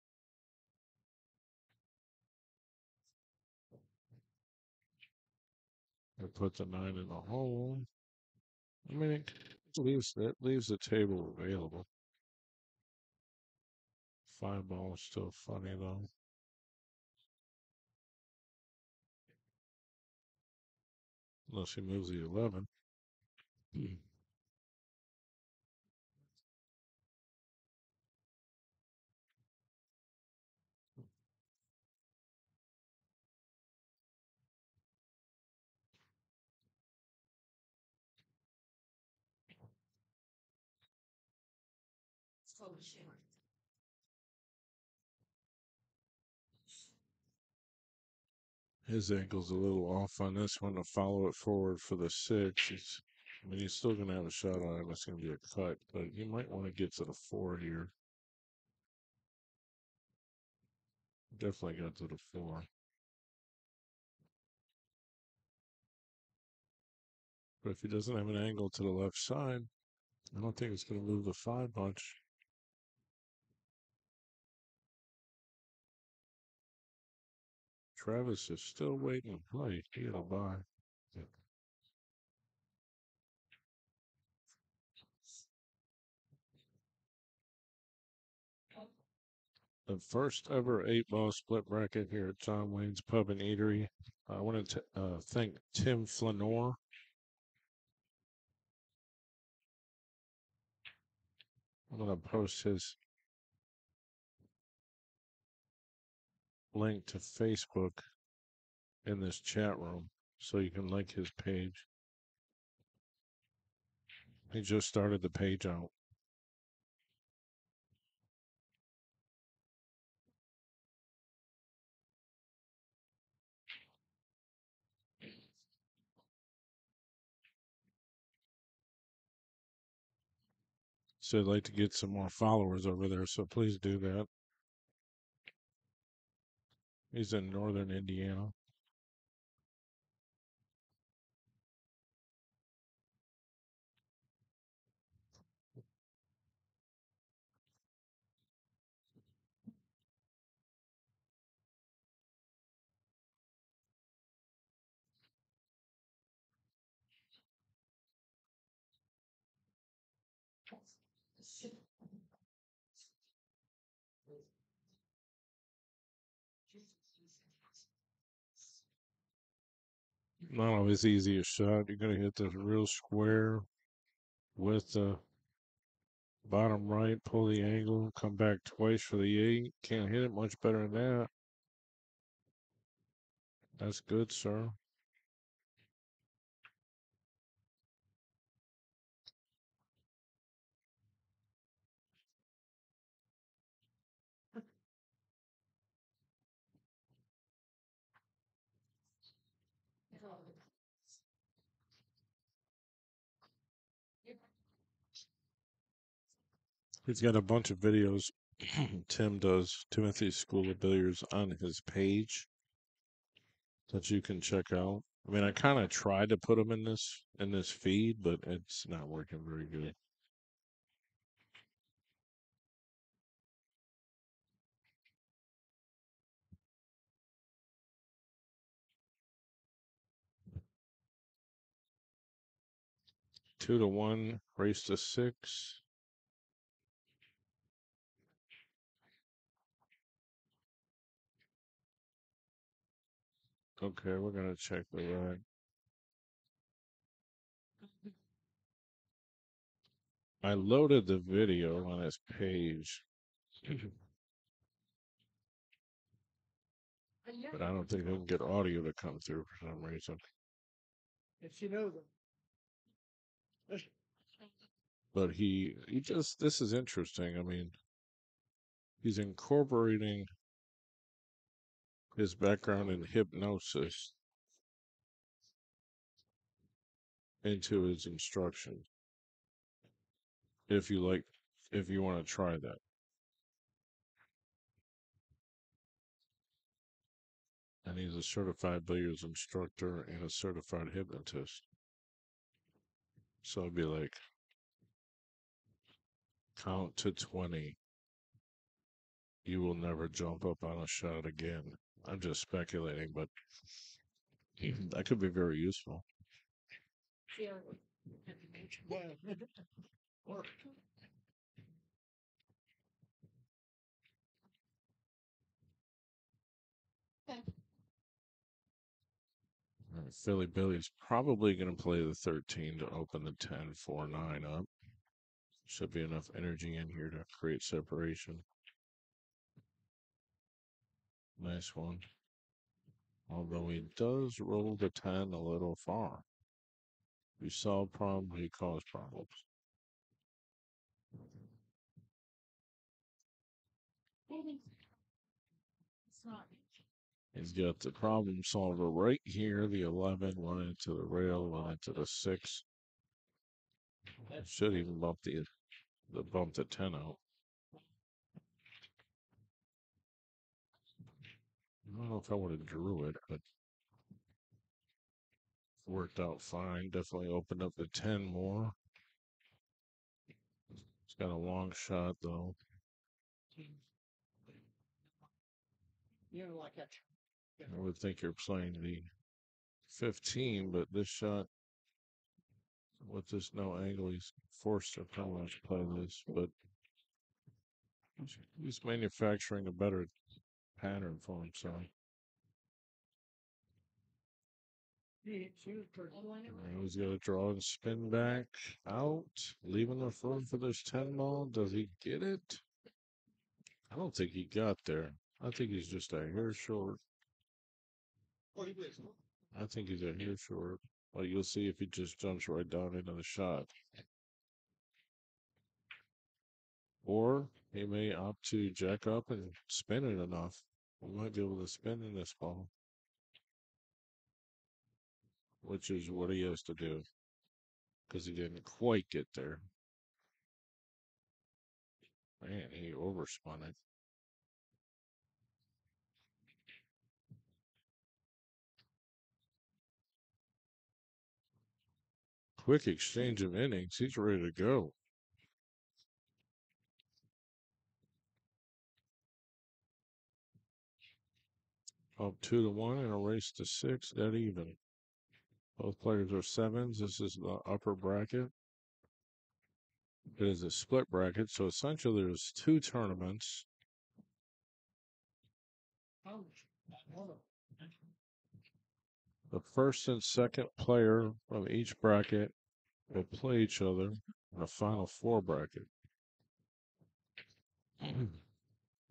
And put the 9 in the hole. I mean, it leaves, that leaves the table available. Five ball is still funny though. Unless he moves the 11. (clears throat) His ankle's a little off on this one to follow it forward for the six. He's, I mean, he's still going to have a shot on it. It's going to be a cut, but you might want to get to the four here. Definitely got to the four. But if he doesn't have an angle to the left side, I don't think it's going to move the five much. Travis is still waiting to play. He got a buy. The first ever eight ball split bracket here at John Wayne's Pub and Eatery. I want to uh, thank Tim Fleenor. I'm going to post his link to Facebook in this chat room so you can like his page. He just started the page out. So I'd like to get some more followers over there, so please do that. He's in northern Indiana. Not always the easiest shot. You're gonna hit the real square with the bottom right, pull the angle, come back twice for the eight. Can't hit it much better than that. That's good, sir. He's got a bunch of videos (clears throat) Tim does, Timothy's School of Billiards, on his page that you can check out. I mean, I kind of tried to put them in this in this feed, but it's not working very good. Two to one, race to six. Okay, we're gonna check the rag. Mm-hmm. I loaded the video on his page, but I don't think I can get audio to come through for some reason.
If you know them.
But he he just this is interesting. I mean, he's incorporating his background in hypnosis into his instruction. If you like, if you want to try that. And he's a certified billiards instructor and a certified hypnotist. So I'd be like, count to 20. You will never jump up on a shot again. I'm just speculating, but (clears throat) that could be very useful. Philly Billy's probably going to play the 13 to open the 10 4 9 up. Should be enough energy in here to create separation. Nice one. Although he does roll the 10 a little far. We solve problems, he cause problems. He's got the problem solver right here. The 11 went into the rail, went into the 6. Should even bump the, the bump the 10 out. I don't know if I would have drew it, but worked out fine. Definitely opened up the 10 more. It's got a long shot though.
You know, like that.
I would think you're playing the 15, but this shot, with this no angle, he's forced to pretty much play this. But he's manufacturing a better pattern for himself.
He, she was
he's going to draw and spin back out, leaving the room for this 10 ball. Does he get it? I don't think he got there. I think he's just a hair short. Oh, I think he's a hair short. Well, you'll see if he just jumps right down into the shot. Or he may opt to jack up and spin it enough. We might be able to spin in this ball. Which is what he has to do. Because he didn't quite get there. Man, he overspun it. Quick exchange of innings. He's ready to go. Up two to one in a race to six, dead even. Both players are sevens. This is the upper bracket. It is a split bracket, so essentially there's two tournaments. The first and second player of each bracket will play each other in a final four bracket. (clears throat)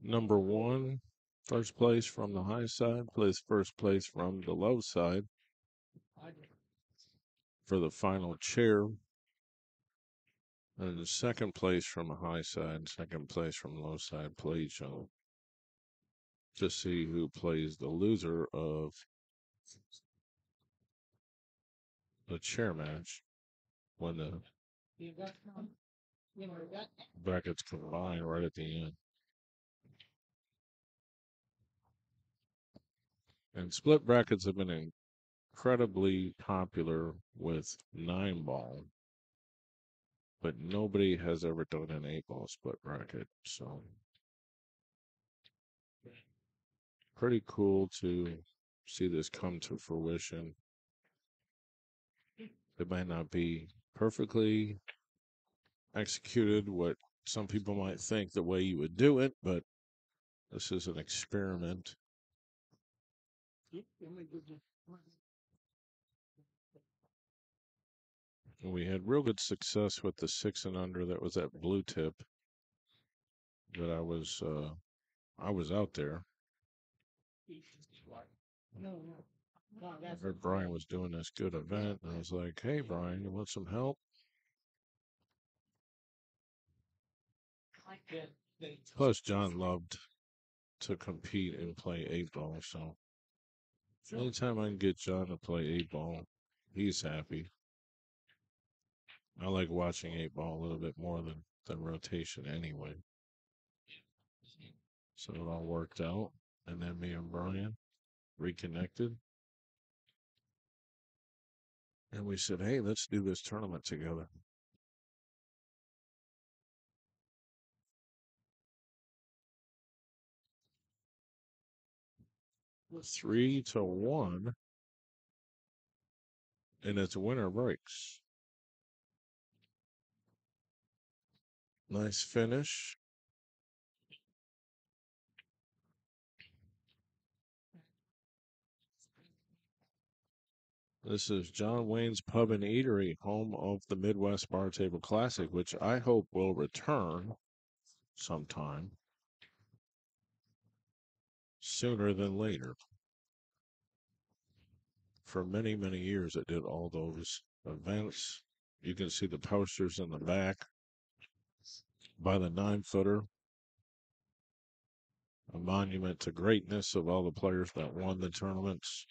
Number one First place from the high side plays first place from the low side for the final chair. And the second place from the high side, second place from the low side play each other. To see who plays the loser of the chair match when the brackets combine right at the end. And split brackets have been incredibly popular with nine ball, but nobody has ever done an eight ball split bracket. So, pretty cool to see this come to fruition. It might not be perfectly executed what some people might think the way you would do it, but this is an experiment. We had real good success with the six and under. That was at blue tip. That I was uh I was out there.
No, no. No,
I heard Brian was doing this good event, and I was like, "Hey, Brian, you want some help?" Plus, John loved to compete and play eight ball, so anytime I can get John to play eight ball, he's happy. I like watching eight ball a little bit more than than rotation anyway. So it all worked out, and then me and Brian reconnected, and we said, "Hey, let's do this tournament together." Three to one, and it's winner breaks. Nice finish. This is John Wayne's Pub and Eatery, home of the Midwest Bar Table Classic, which I hope will return sometime sooner than later. For many, many years, it did all those events. You can see the posters in the back by the nine footer. A monument to greatness of all the players that won the tournaments.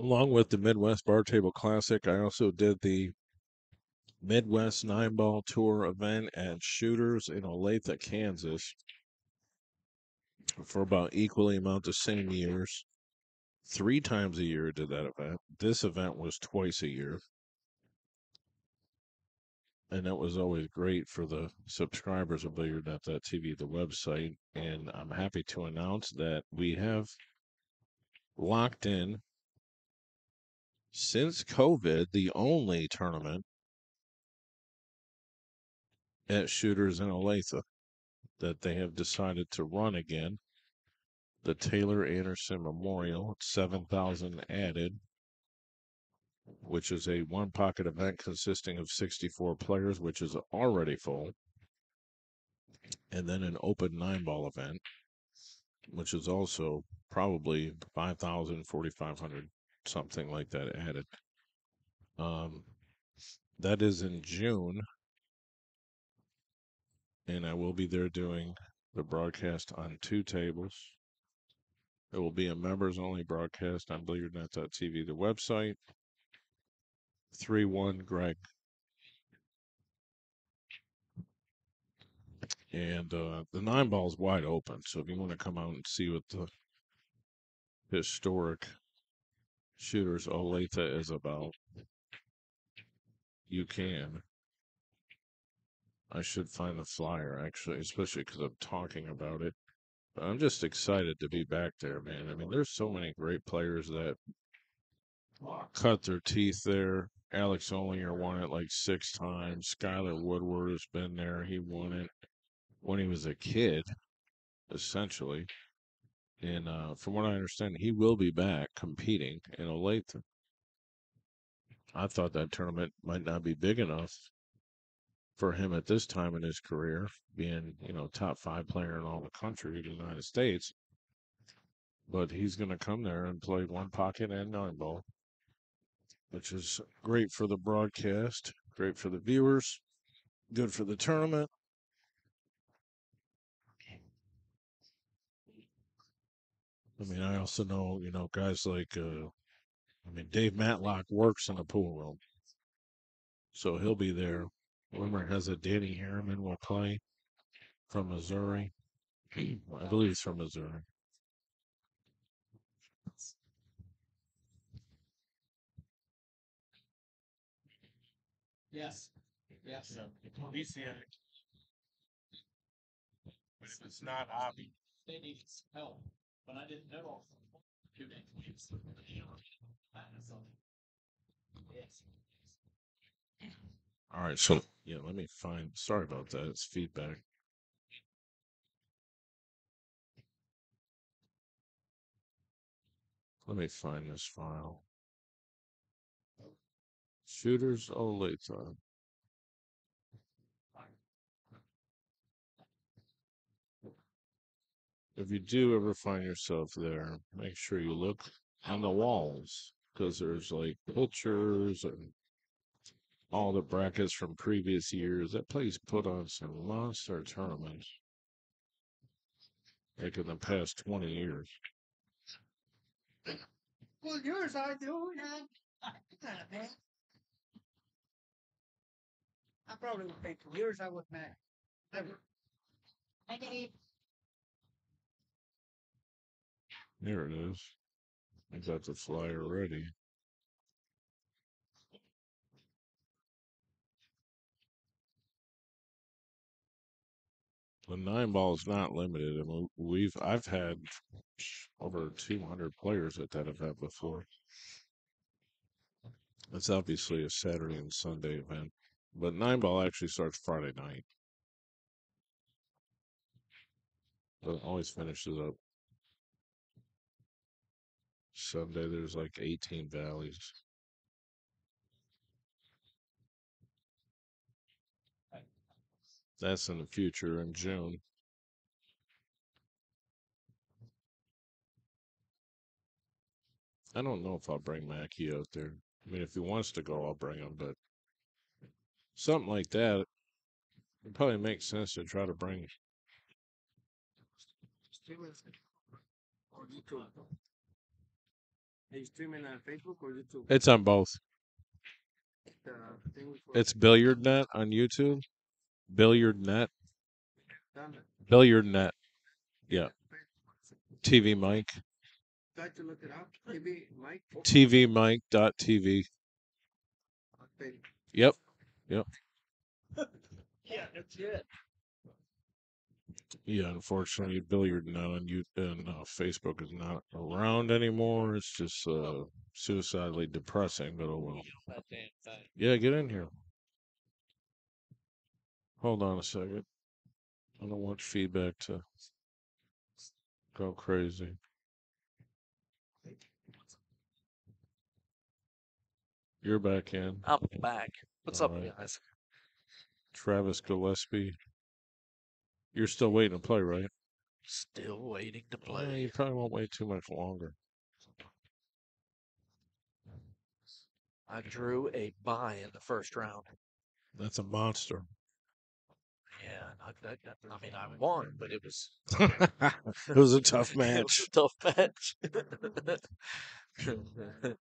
Along with the Midwest Bar Table Classic, I also did the Midwest Nine Ball Tour event at Shooters in Olathe, Kansas for about equally amount the same years. Three times a year did that event. This event was twice a year. And that was always great for the subscribers of Billiard.TV, the website. And I'm happy to announce that we have locked in since COVID the only tournament at Shooters in Olathe that they have decided to run again. The Taylor Anderson Memorial, 7,000 added, which is a one pocket event consisting of 64 players, which is already full. And then an open nine ball event, which is also probably 5,000, 4,500, something like that added. Um, that is in June and I will be there doing the broadcast on two tables. It will be a members only broadcast on BilliardNet.tv, the website. 3 1 Greg. And uh, the nine ball is wide open. So if you want to come out and see what the historic shooters Olathe is about, you can. I should find the flyer actually, especially because I'm talking about it. But I'm just excited to be back there, man. I mean, there's so many great players that cut their teeth there. Alex Olinger won it like six times. Skyler Woodward has been there. He won it when he was a kid, essentially. And uh, from what I understand, he will be back competing in Olathe. I thought that tournament might not be big enough for him at this time in his career, being you know top five player in all the country, the United States. But he's going to come there and play one pocket and nine ball, which is great for the broadcast, great for the viewers, good for the tournament. I mean, I also know, you know, guys like, uh, I mean, Dave Matlock works in the pool room. So he'll be there. Rumor has it Danny Harriman will play from Missouri. (clears throat) I believe he's from Missouri.
Yes. Yes. DCI. But if it's not obvious. They need help, but I didn't know.
All right. So, yeah, let me find, sorry about that. It's feedback. Let me find this file. Shooters oh, Olathe. If you do ever find yourself there, make sure you look on the walls because there's like pictures and all the brackets from previous years. That place put on some monster tournaments, like in the past 20 years.
Well, yours I do that. man. I probably would pay for yours. I would not Never.
I need
There it is. I got the flyer ready. The nine ball is not limited. I mean, we've I've had over 200 players at that event before. It's obviously a Saturday and Sunday event, but nine ball actually starts Friday night. But it always finishes up Sunday. There's like 18 valleys. That's in the future in June. I don't know if I'll bring Mackie out there. I mean, if he wants to go, I'll bring him, but something like that, it probably makes sense to try to bring.
Streaming or YouTube. Are you streaming on Facebook or YouTube?
It's on both.
Uh, the
It's Billiard Net on YouTube. Billiard Net. Billiard Net. Yeah. TV Mike.
Try to look it up. Maybe Mike.
TV Mike dot TV. Yep. Yep. (laughs)
Yeah, that's it.
Yeah, unfortunately, Billiard Net on you and uh, Facebook is not around anymore. It's just uh, suicidally depressing, but oh well.
That damn thing.
Yeah, get in here. Hold on a second. I don't want feedback to go crazy. You're back in.
I'm back. What's up,
Alright.
guys?
Travis Gillespie. You're still waiting to play, right?
Still waiting to
Well,
play.
you probably won't wait too much longer.
I drew a buy in the first round.
That's a monster.
Yeah, I, I mean, I won, but it was (laughs)
it was a tough (laughs)
it
match.
was a tough match. (laughs)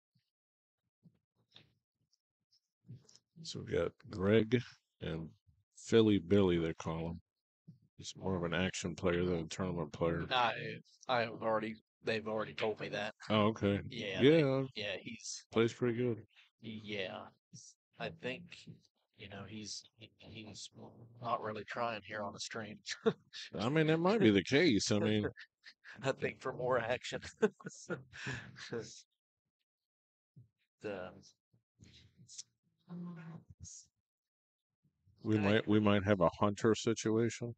So we got Greg and Philly Billy, they call him. He's more of an action player than a tournament player.
I, I have already, they've already told me that.
Oh, okay.
Yeah, they-
Yeah,
yeah, he's,
plays pretty good.
yeah. I think, you know, he's, he- he's not really trying here on the stream.
I mean, that might be the case. I mean, (laughs)
I think for more action. (laughs) the,
we might we might have a hunter situation.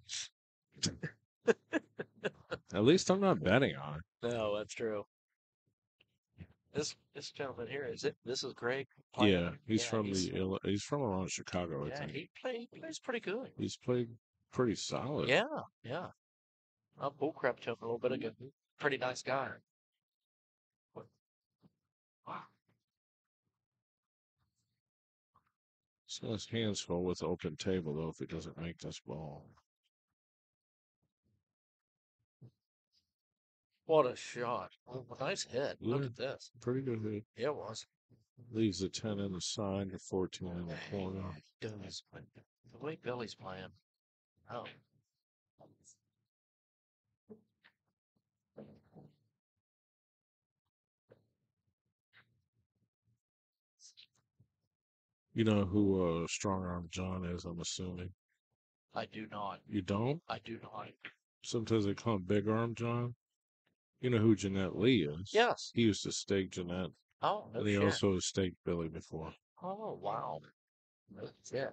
(laughs) At least I'm not betting on it.
No, that's true. This this gentleman here is it? This is Greg.
Yeah, he's
Yeah,
from
he's-
the Illi- he's from around Chicago, I
Yeah,
think.
he play he plays pretty good.
He's played pretty solid.
Yeah, yeah. I bullcrap to him a little bit ago. Pretty nice guy.
His hands full with open table though if he doesn't make this ball.
What a shot! Oh, nice hit. Look
Yeah.
at this.
Pretty good hit.
Yeah, it was.
Leaves the ten in the side, the fourteen in the oh, corner.
Yeah, it does. The way Billy's playing. Oh.
You know who uh strong arm John is, I'm assuming.
I do not.
You don't?
I do not.
Sometimes they call him big arm John. You know who Jeanette Lee is?
Yes.
He used to stake Jeanette.
Oh, no
and he
shit.
also staked Billy before.
Oh, wow. No shit.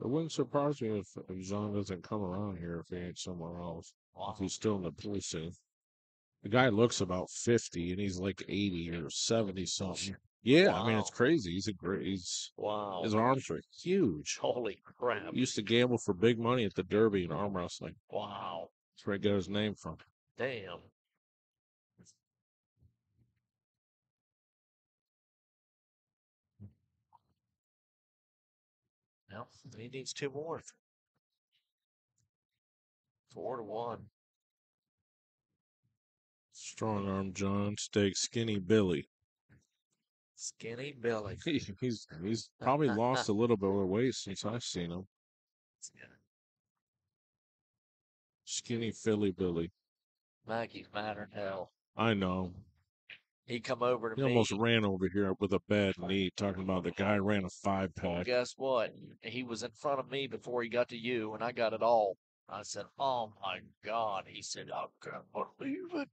It wouldn't surprise me if, if John doesn't come around here if he ain't somewhere else.
Wow.
If he's still in the precinct. The guy looks about fifty and he's like eighty or seventy something. Yeah, I mean it's crazy. He's a great he's
Wow.
his arms are huge.
Holy crap.
He used to gamble for big money at the Derby and arm wrestling.
Wow.
That's where he got his name from.
Damn. Well, he needs two more. Four to one.
Strong arm John stakes skinny Billy.
Skinny Billy.
He, (laughs) he's he's (laughs) probably lost a little bit of weight since I've seen him. Skinny Philly Billy.
Maggie's madder than hell.
I know.
He come over to
He
me.
almost ran over here with a bad knee, talking about the guy ran a five
Well,
pack.
guess what? He was in front of me before he got to you, and I got it all. I said, "Oh my God!" He said, "I can't believe it.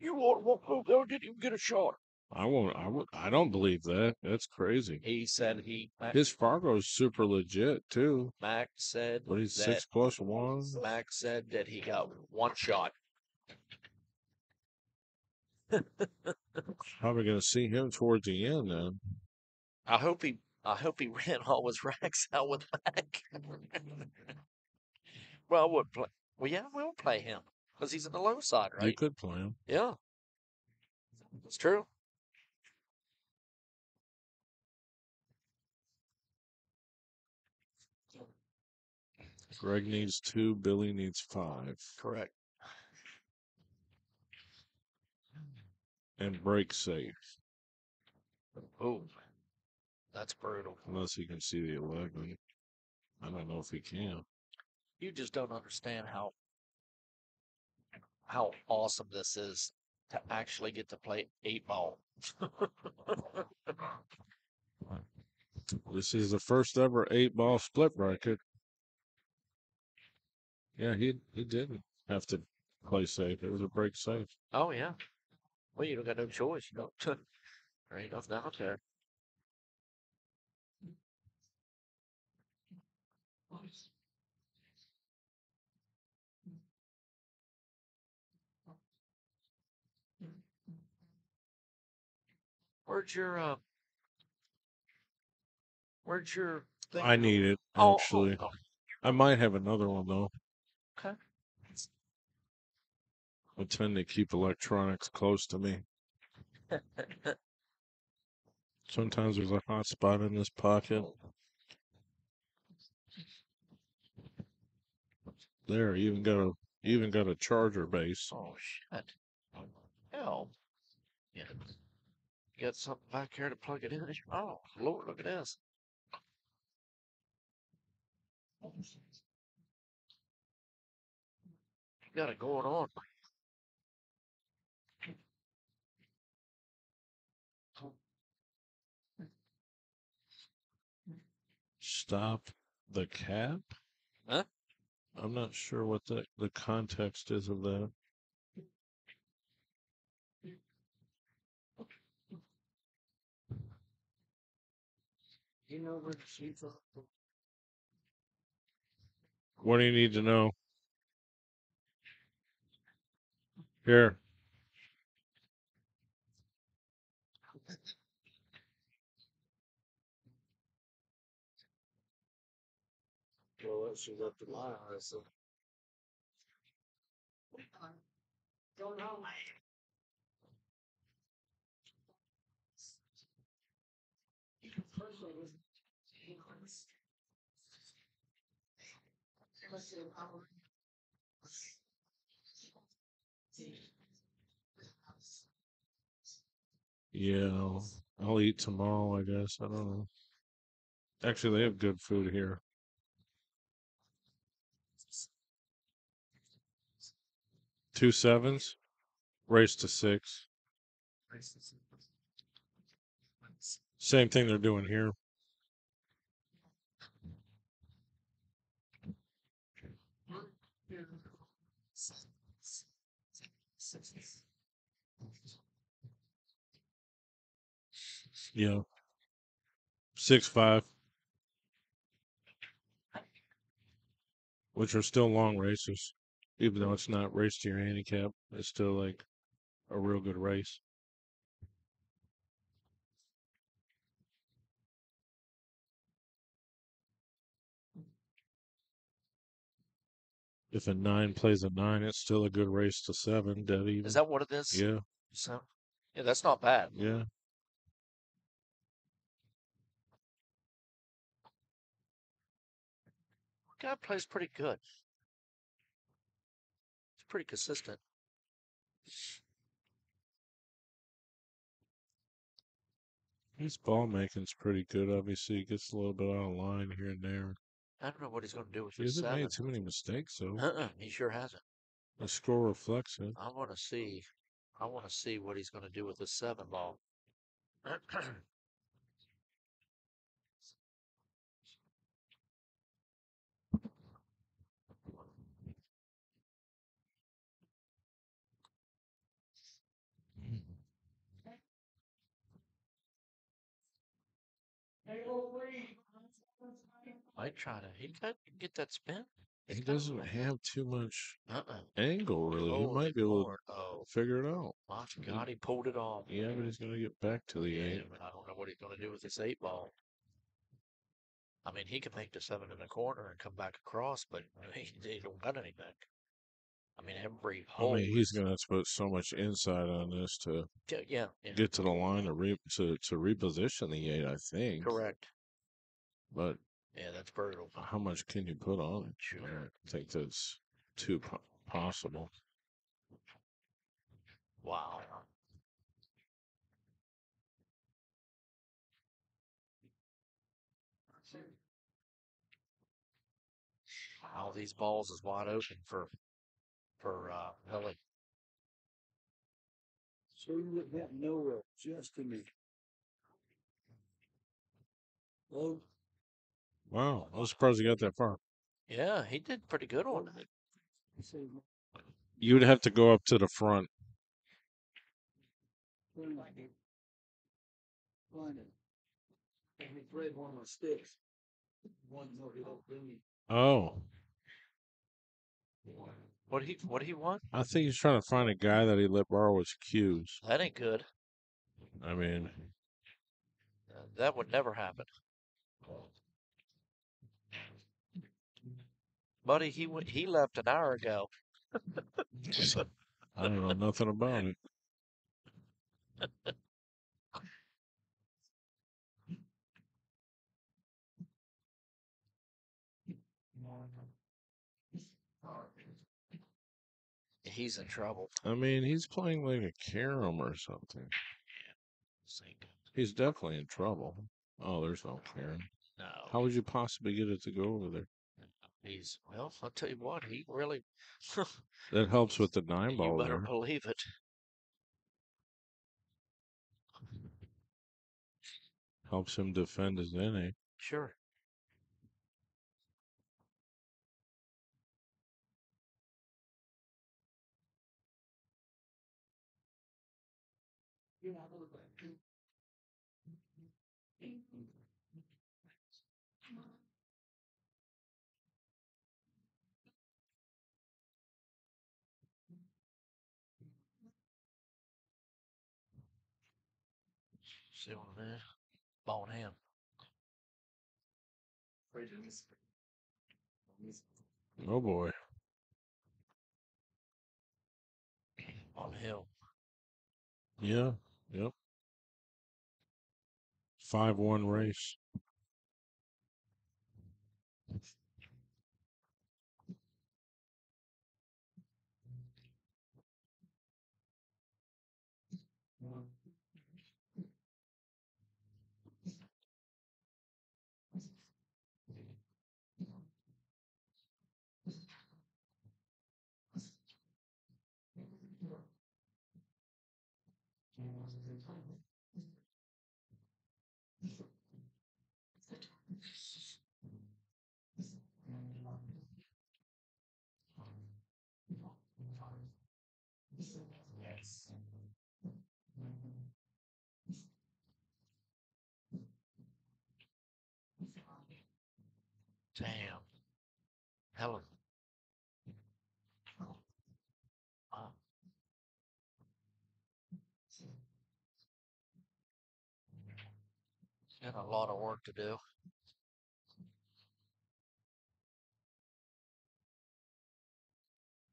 You want walk over there? and Didn't even get a shot."
I won't. I would. I don't believe that. That's crazy.
He said he Mac,
His Fargo's super legit too.
Mac said
But he's
that
six plus one.
Mac said that he got one shot.
Probably gonna see him towards the end then.
I hope he I hope he (laughs) ran all his racks out with Mac. well, I would play. Well, yeah, we'll play him because he's in the low side,
You
right?
could play him.
Yeah, it's true.
Greg needs two. Billy needs five.
Correct.
And break safe,
Boom. That's brutal.
unless he can see the eleven. I don't know if he can.
You just don't understand how how awesome this is to actually get to play eight ball. (laughs)
This is the first ever eight ball split bracket. Yeah, he he didn't have to play safe. It was a break safe.
oh yeah. Well, you don't got no choice. You don't. (laughs) there ain't nothing out there. Where's your uh? Where's your thing?
I need it
Oh, oh,
actually.
oh,
I might have another one though.
okay.
I tend to keep electronics close to me. (laughs) Sometimes there's a hot spot in this pocket. There, you even got a you even got a charger base.
Oh shit! Hell, yeah. You got something back here to plug it in? Oh Lord, look at this. You got it going on.
Stop the cap?
Huh?
I'm not sure what the the context is of that.
You know where the sheets are?
What do you need to know? Here.
Well, that should up to my eyes. So.
Don't know. First one was English. Let's see,
Yeah, I'll, I'll eat tomorrow, I guess. I don't know. Actually, they have good food here. Two sevens, race to six. Same thing they're doing here. Yeah. Six five. Which are still long races. Even though it's not race to your handicap, it's still like a real good race. If a nine plays a nine, it's still a good race to seven, dead even.
Is that what it is?
Yeah,
So, yeah, that's not bad.
yeah.
Guy plays pretty good. Pretty consistent.
His ball making's pretty good. Obviously, he gets a little bit out of line here and there.
I don't know what he's going to do with
He
his
hasn't
seven.
made too many mistakes, though.
Uh-uh, he sure hasn't.
The score reflects it.
I want to see. I want to see what he's going to do with this seven ball. (clears throat) Might try to. He could get that spin.
He doesn't have too much
Uh-uh.
angle, really. He
Holy
might be able
Lord. Oh,
to figure it out.
my God, he pulled it off.
Yeah, but he's going to get back to the
Yeah,
eight.
but I don't know what he's going to do with this eight ball. I mean, he can make the seven in the corner and come back across, but he, he don't got anything. I mean, every
I mean, he's going to have to put so much inside on this to
yeah, yeah, yeah,
get to the line to re- to, to reposition the eight, I think.
correct.
But
Yeah, that's brutal.
how much can you put on it?
Sure.
I don't think that's too po- possible.
Wow. All these balls is wide open for for uh Billy.
So you wouldn't have no just to me. Well,
Wow, I was surprised he got that far.
Yeah, he did pretty good on it.
You would have to go up to the front.
Find it. And he thread one of my sticks. One no, he don't bring me.
Oh,
What he what he want?
I think he's trying to find a guy that he let borrow his cues.
That ain't good.
I mean,
Uh, that would never happen. Buddy, he went, he left an hour ago.
I don't know nothing about it. (laughs)
He's in trouble.
I mean, he's playing like a carom or something.
Sink.
He's definitely in trouble. Oh, there's no carom.
No.
How would you possibly get it to go over there?
He's well. I'll tell you what. He really. (laughs)
That helps with the nine ball.
you better
there.
believe it.
Helps him defend his NA.
Sure. See what it is? Ball in hand.
Oh boy. (clears throat)
On hill.
Yeah. Yep. Five one race.
Damn. Hell of Wow. Got a lot of work to do.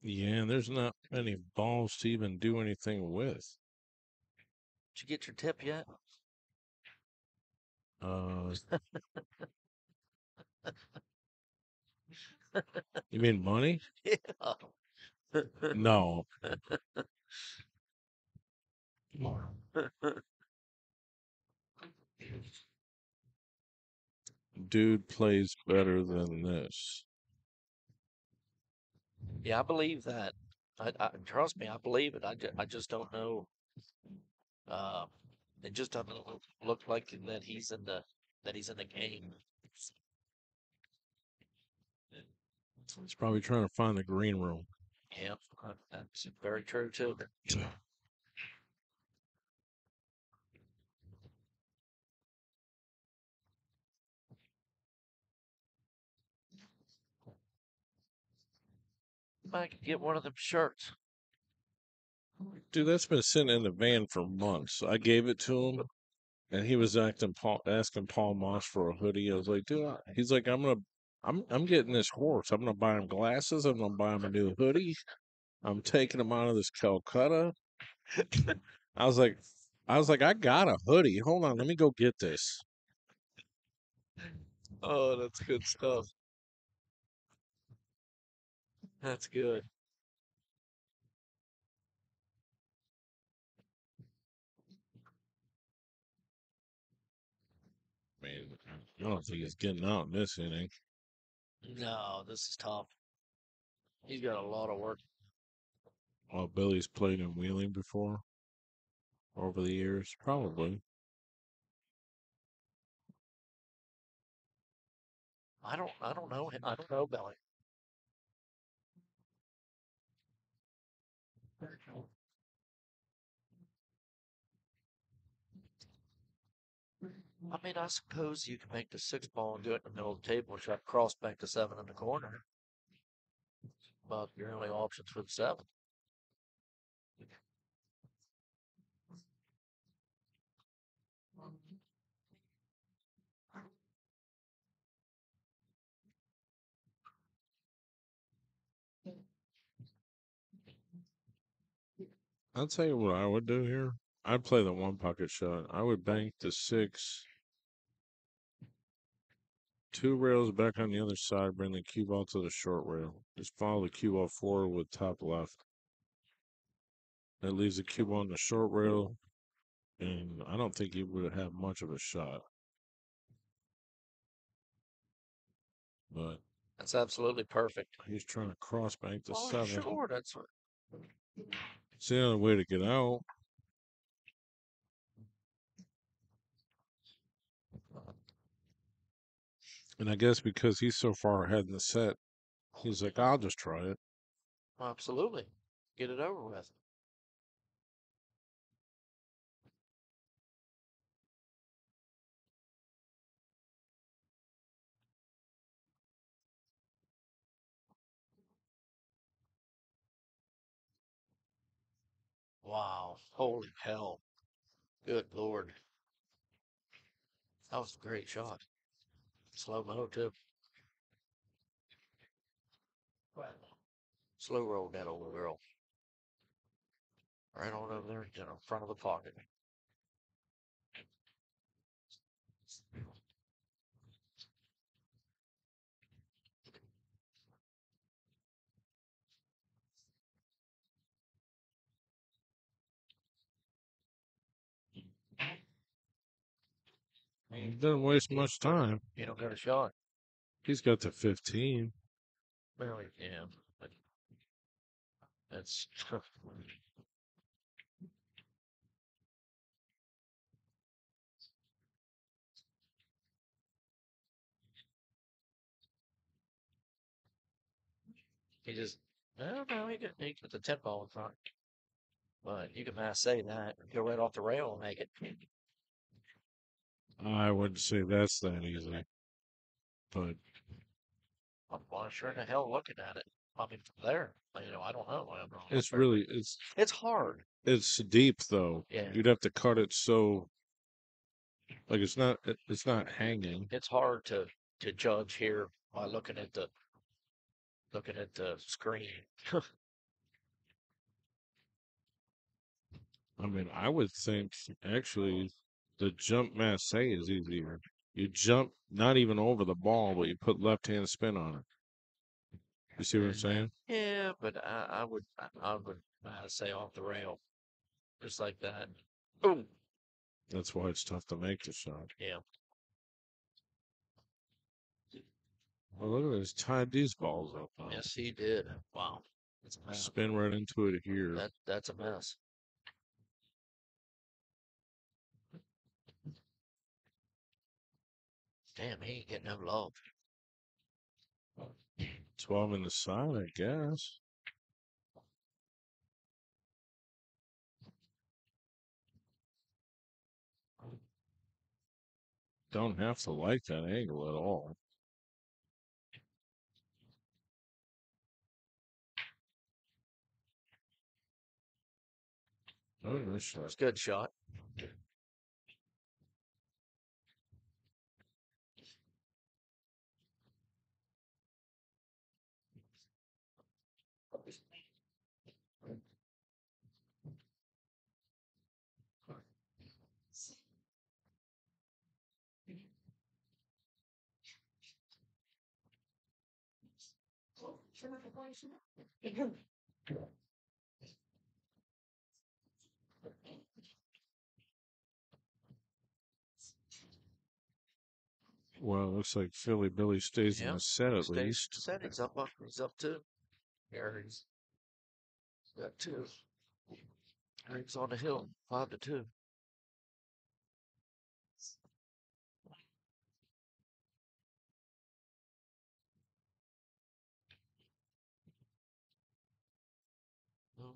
Yeah, and there's not many balls to even do anything with.
Did you get your tip yet?
Uh, (laughs) you mean money?
Yeah.
No. (laughs) Dude plays better than this.
Yeah, I believe that. I, I trust me, I believe it. I, ju- I just don't know. Uh, it just doesn't look, like that he's in the that he's in the game.
He's probably trying to find the green room.
Yeah, uh, that's very true too. I could get one of them shirts.
Dude, that's been sitting in the van for months. I gave it to him, and he was acting Paul, asking Paul Moss for a hoodie. I was like, dude, he's like, I'm gonna, I'm, I'm getting this horse. I'm gonna buy him glasses. I'm gonna buy him a new hoodie. I'm taking him out of this Calcutta. (laughs) I was like, I was like, I got a hoodie. Hold on, let me go get this.
Oh, that's good stuff. That's good.
Man, I don't think he's getting out in this inning.
No, this is tough. He's got a lot of work.
Oh, Billy's played in Wheeling before. Over the years, probably.
I don't. I don't know him. I don't know Belly. I mean, I suppose you can make the six ball and do it in the middle of the table try to cross back to seven in the corner. But your only options for the seven.
I'll tell you what I would do here. I'd play the one pocket shot. I would bank the six. Two rails back on the other side, bring the cue ball to the short rail. Just follow the cue ball forward with top left. That leaves the cue ball on the short rail, and I don't think he would have much of a shot. But
That's absolutely perfect.
he's trying to cross bank the
Oh,
seven.
sure. That's what.
It's the only way to get out. And I guess because he's so far ahead in the set, he's like, I'll just try it.
Absolutely. Get it over with. Wow. Holy hell. Good Lord. That was a great shot. Slow mo too. Slow rolled that old girl. Right on over there in the front of the pocket.
He doesn't waste much time.
He don't got a shot.
He's got the 15.
Well, yeah, but that's tough. he just I don't know. He could he put the ten ball in front, but you can masse that go right off the rail and make it.
I wouldn't say that's that easy. But
I'm well, sure the hell looking at it. I mean, from there, you know, I don't know. I don't know.
it's really it's
it's hard.
it's deep though.
Yeah.
You'd have to cut it so like it's not it's not hanging.
It's hard to to judge here by looking at the looking at the screen. (laughs)
I mean, I would think actually the jump masse is easier. You jump not even over the ball, but you put left hand spin on it. You see what I'm saying?
Yeah, but I, I would I, would uh, say off the rail, just like that. Boom.
That's why it's tough to make the shot.
Yeah.
Well, look at this. Tied these balls up. now.
Yes, he did. Wow. That's a mess.
Spin right into it here.
That that's a mess. Damn, he ain't getting no love.
12 in the side, I guess. Don't have to like that angle at all. Oh, shot.
It's a good shot.
Well, it looks like Philly Billy stays in
Yeah,
the set at
Stays
least.
Set. He's up. up- He's up two. Here he's got two. He's on the hill. Five to two. Oh.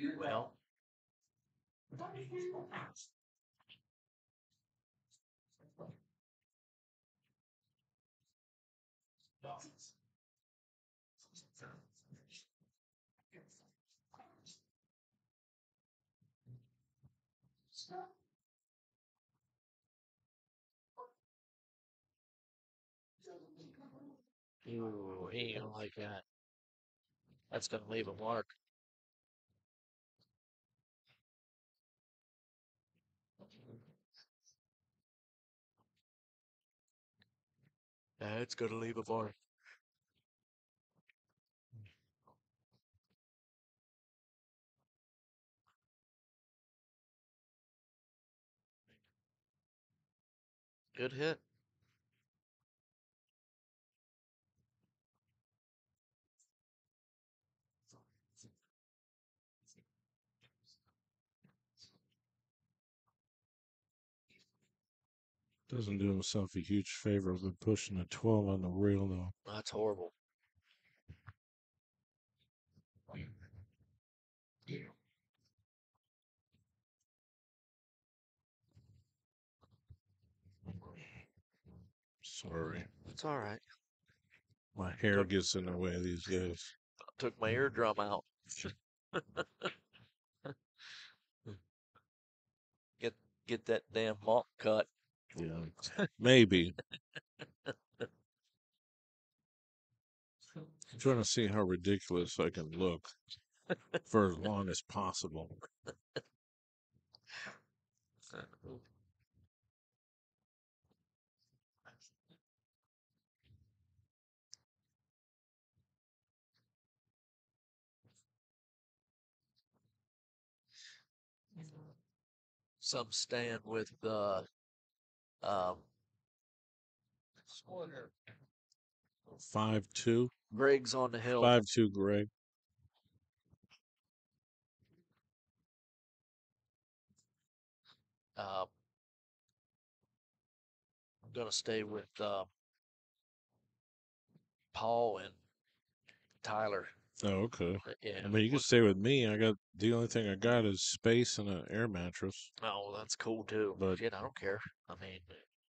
Well, Ooh, he ain't gonna like that. That's gonna leave a mark. That's gonna leave a mark. Good hit.
Doesn't do himself a huge favor with pushing a 12 on the reel, though.
That's horrible.
Sorry.
It's all right.
My hair gets in the way these days.
Took my eardrum out. (laughs) get get that damn mop cut.
Yeah. (laughs) Maybe. (laughs) I'm trying to see how ridiculous I can look for as long as possible.
Some stand with uh um
Five two,
Greg's on the hill.
five two, Greg.
Uh, I'm gonna stay with uh, Paul and Tyler.
Oh, okay.
Yeah.
I mean, you can stay with me. I got the only thing I got is space and an air mattress.
Oh, that's cool too.
But-
Shit, I don't care. I mean,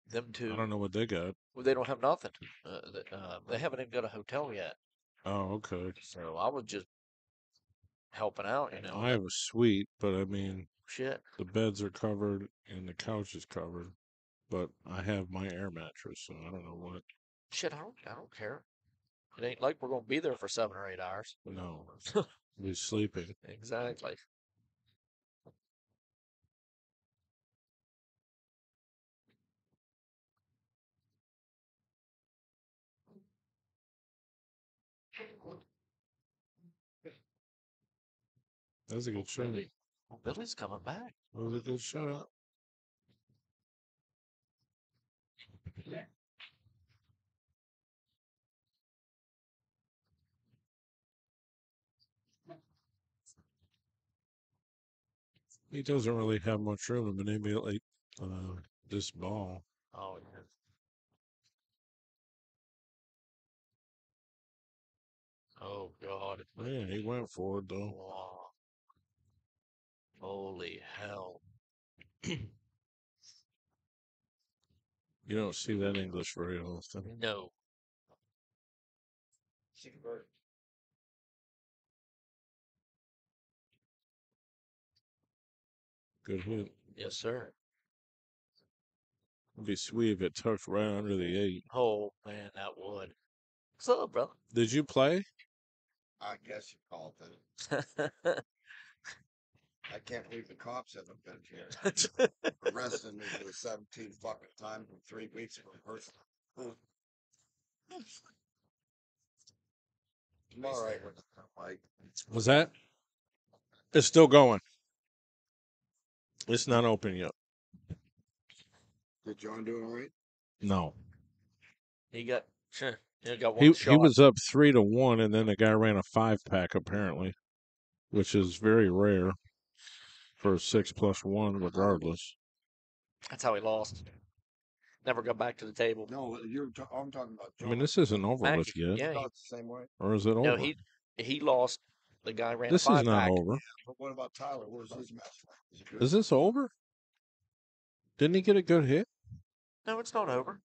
them two.
I don't know what they got.
Well, they don't have nothing. Uh, th- uh, they haven't even got a hotel yet.
Oh, okay.
So I was just helping out, you know.
I have a suite, but I mean,
Shit.
the beds are covered and the couch is covered. But I have my air mattress, so I don't know what.
Shit, I don't. I don't care. It ain't like we're gonna be there for seven or eight hours.
No, (laughs) we're sleeping.
Exactly.
That's a good shot.
Billy. Billy's coming back.
That was a good shot. He doesn't really have much room to manipulate uh, this ball.
Oh yeah. Oh God.
Yeah, he went for it though.
Wow. Holy hell. (clears throat)
You don't see that English very often.
No.
Good hit.
Yes, sir.
It'd be sweet if it tucked right under the eight.
Oh man, that would. What's up, brother?
Did you play?
I guess you called it. (laughs) I can't believe the cops haven't been here. (laughs) Arrested me for the seventeen fucking times in three weeks for a person. Hmm. I'm all right with it, Mike.
Was that? It's still going. It's not open yet.
Did John do all right?
No.
he got he got one
He
shot.
he was up three to one, and then the guy ran a five pack apparently, which is very rare for a six plus one, regardless.
That's how he lost. Never got back to the table.
No, you're. Ta- I'm talking about.
I
John.
mean, this isn't over
Back-
with yet,
yeah, he,
Thought the same way.
or is it over?
no, he he lost. The guy ran
this
a
is not
pack.
over.
But what about Tyler? Where's his match? Is.
Is this over? Didn't he get a good hit?
No, it's not over.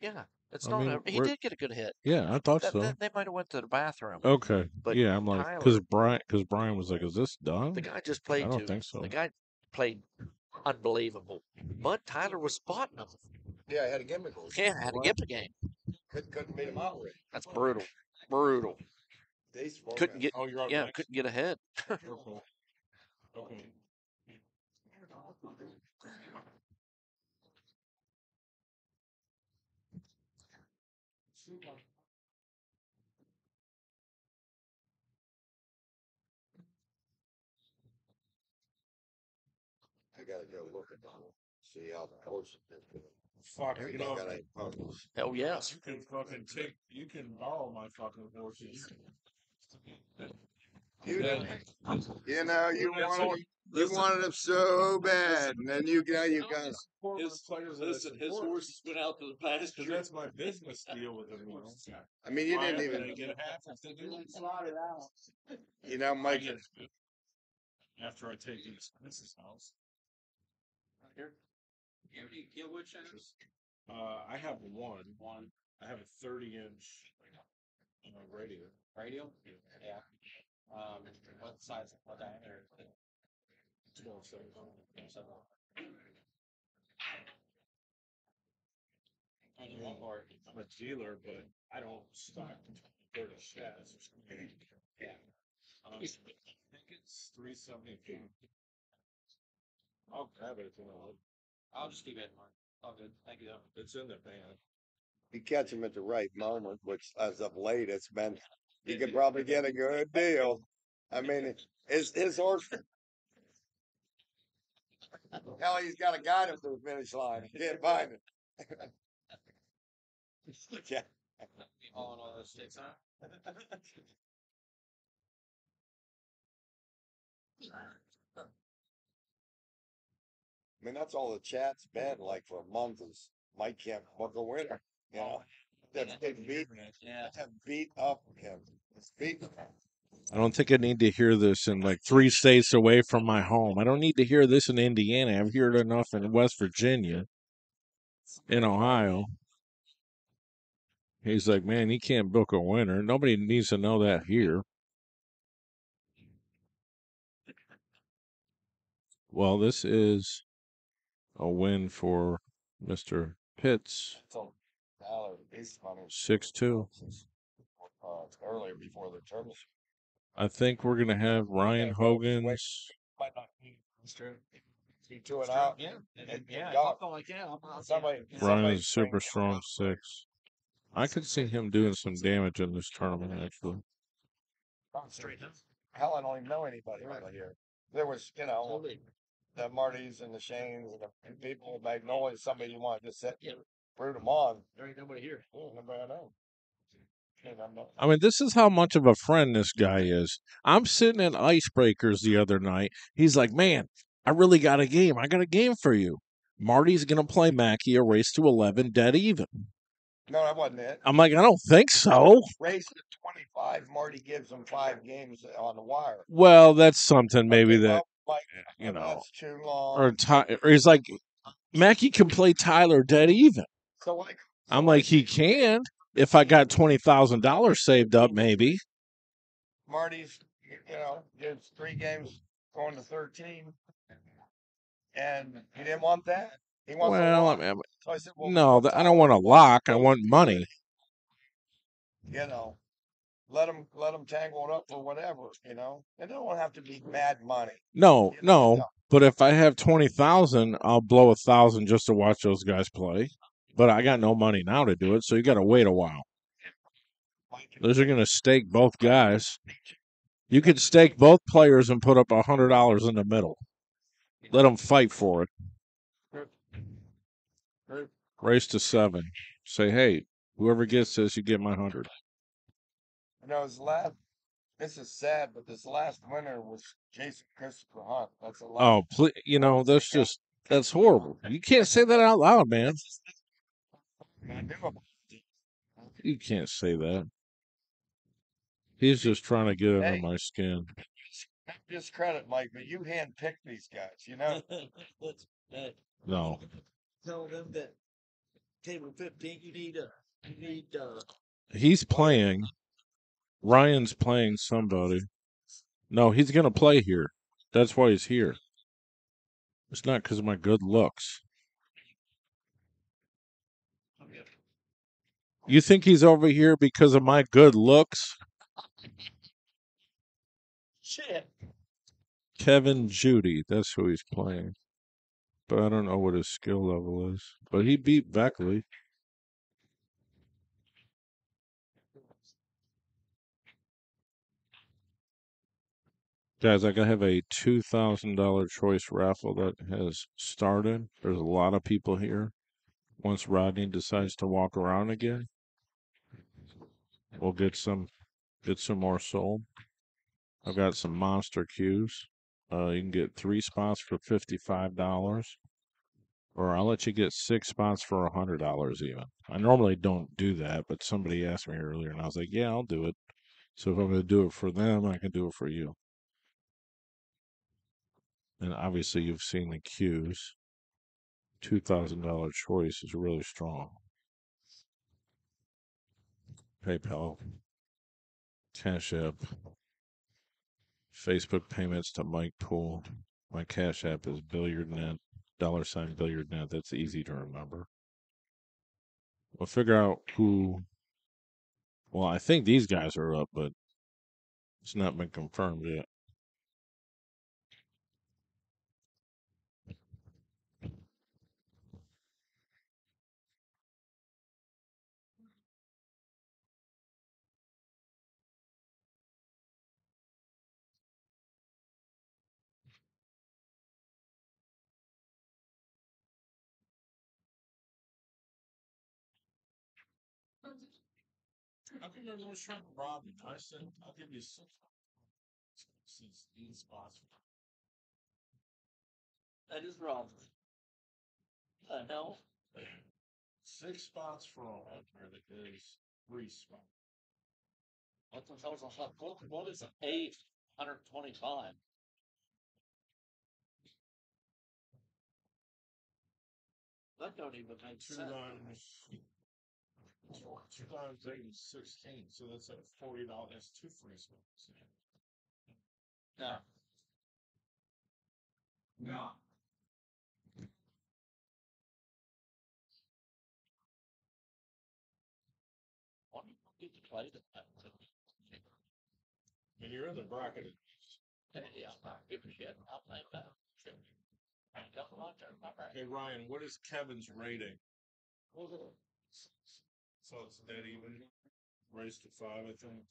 Yeah, it's
I
not
mean,
over. He did get a good hit.
Yeah, I thought
That,
so.
that- they might have went to the bathroom.
Okay.
But
yeah, I'm like, because Brian, because Brian was like, "Is this done?"
The guy just played.
I
don't
think so.
The guy played unbelievable. But Tyler was spotting him.
Yeah, I had a gimmick.
Yeah, had get the game.
Couldn't, couldn't beat him out with.
That's brutal. Brutal.
These
Couldn't get
Oh, you're
yeah,
next?
couldn't get ahead.
Okay. Okay.
I gotta go look at them. See how the horse is doing.
Fuck, you
day
know,
got eight puzzles.
Hell yes.
you can fucking take, you can borrow my fucking horses.
You know, you know, you want
all-
You wanted him so bad, and then you got you got.
His players. Listen, his horses went out to the pasture. That's my business deal with him.
I mean, you
I
didn't even.
get half if they.
You know,
I
Mike.
get. After I take these Mrs. house.
Here. You have any Gilwood shadows?
Uh, I have one. One. I have a thirty inch uh, radio.
Radio? Yeah. Um, what size, what diameter?
Twelve seven.
And you want more?
I'm a dealer, but I don't stock thirty shafts.
Yeah.
Um, I think it's three seventy five. I'll grab it if you want.
I'll just keep it in mind. All good. Thank you though.
It's in the van.
You catch him at the right moment, which as of late, it's been. You could probably get a good deal. I mean, his his horse. Hell, he's got to guide him to the finish line. He can't find it. (laughs) yeah.
All in all those sticks, huh?
I mean, that's all the chat's been like for a month is Mike can't book a winner. You oh, know, that's been beat,
Yeah.
have beat up him. It's beat.
I don't think I need to hear this in like three states away from my home. I don't need to hear this in Indiana. I've heard enough in West Virginia, in Ohio. He's like, man, you can't book a winner. Nobody needs to know that here. Well, this is a win for Mr. Pitts.
So dollar base money.
6-2.
Uh, earlier before the tournament.
I think we're going to have Ryan Hogan's.
Might not be.
That's true.
He two it out.
Yeah.
And-
And,
and
yeah.
dog.
I feel like, yeah. I'm, I'm,
Somebody.
yeah.
somebody
Ryan's
bring
super strong
up.
six. I could see him doing some damage in this tournament, actually.
Straight up.
Hell, I don't even know anybody really here. There was, you know, the Martys and the Shanes and the and people with Magnolia, somebody you want to just sit,
Yeah.
Root them on.
There ain't nobody here.
Oh, nobody I know. I'm not-
I mean, this is how much of a friend this guy is. I'm sitting in Icebreakers the other night. He's like, man, I really got a game. I got a game for you. Marty's going to play Mackey a race to 11 dead even.
No, that wasn't it.
I'm like, I don't think so.
Race to 25, Marty gives him five games on the wire.
Well, that's something maybe
Okay,
that,
well, Mike, eh,
you know,
That's too long.
or, Ty- or he's like, Mackey can play Tyler dead even.
So like,
I'm like, he can. If I got $20,000 saved up, maybe.
Marty's, you know, gives three games going to 13. And he didn't want that. He wants
Well, I mean,
So I said, well,
no, I don't want a lock. I want money.
you know, let them let them tangle it up for whatever, you know. It don't have to be mad money.
No,
You know,
no. But if I have twenty thousand, I'll blow a thousand just to watch those guys play. But I got no money now to do it, so you got to wait a while. Those are going to stake both guys. You could stake both players and put up a hundred dollars in the middle. Let them fight for it. Race to seven. Say, hey, whoever gets this, you get my hundred.
You know, his last. This is sad, but this last winner was Jason Christopher Hunt. That's a lot.
Oh, please, you know that's just that's horrible. You can't say that out loud, man.
I knew about it.
You can't say that. He's just trying to get under
Hey.
my skin.
Not discredit, Mike, but you handpicked these guys. You know, (laughs)
Let's, uh,
No.
tell them that table fifteen, you need, a, you need, uh,
He's playing. Ryan's playing somebody. No, he's going to play here. That's why he's here. It's not because of my good looks. You think he's over here because of my good looks?
shit.
Kevin Judy, that's who he's playing. But I don't know what his skill level is. But he beat Beckley. Guys, I have a two thousand dollar choice raffle that has started. There's a lot of people here. Once Rodney decides to walk around again, we'll get some get some more sold. I've got some monster cues.
Uh, you can get three spots for fifty-five dollars, or I'll let you get six spots for a hundred dollars. Even I normally don't do that, but somebody asked me earlier, and I was like, "Yeah, I'll do it." So if I'm going to do it for them, I can do it for you. And obviously, you've seen the cues. Two thousand dollar choice is really strong. PayPal, Cash App, Facebook payments to Mike Pool. My Cash App is BilliardNet, dollar sign BilliardNet. That's easy to remember. We'll figure out who. Well, I think these guys are up, but it's not been confirmed yet. I think there's no shrimp Rob. I said I'll give you six. Since these spots.
That is wrong. I know.
Six spots for a hundred is three spots.
What the hell's a hot? What, what is eight hundred twenty-five? That don't even make
Two
sense.
Two times eight so that's at forty dollars. That's two free spots.
No.
No.
Why you get to play that?
And you're in the bracket.
Yeah, I'm not giving a shit. I'll play that. Sure. Couple of turn, my brain.
Hey Ryan, what is Kevin's rating? So it's dead even. Raised to five, I think.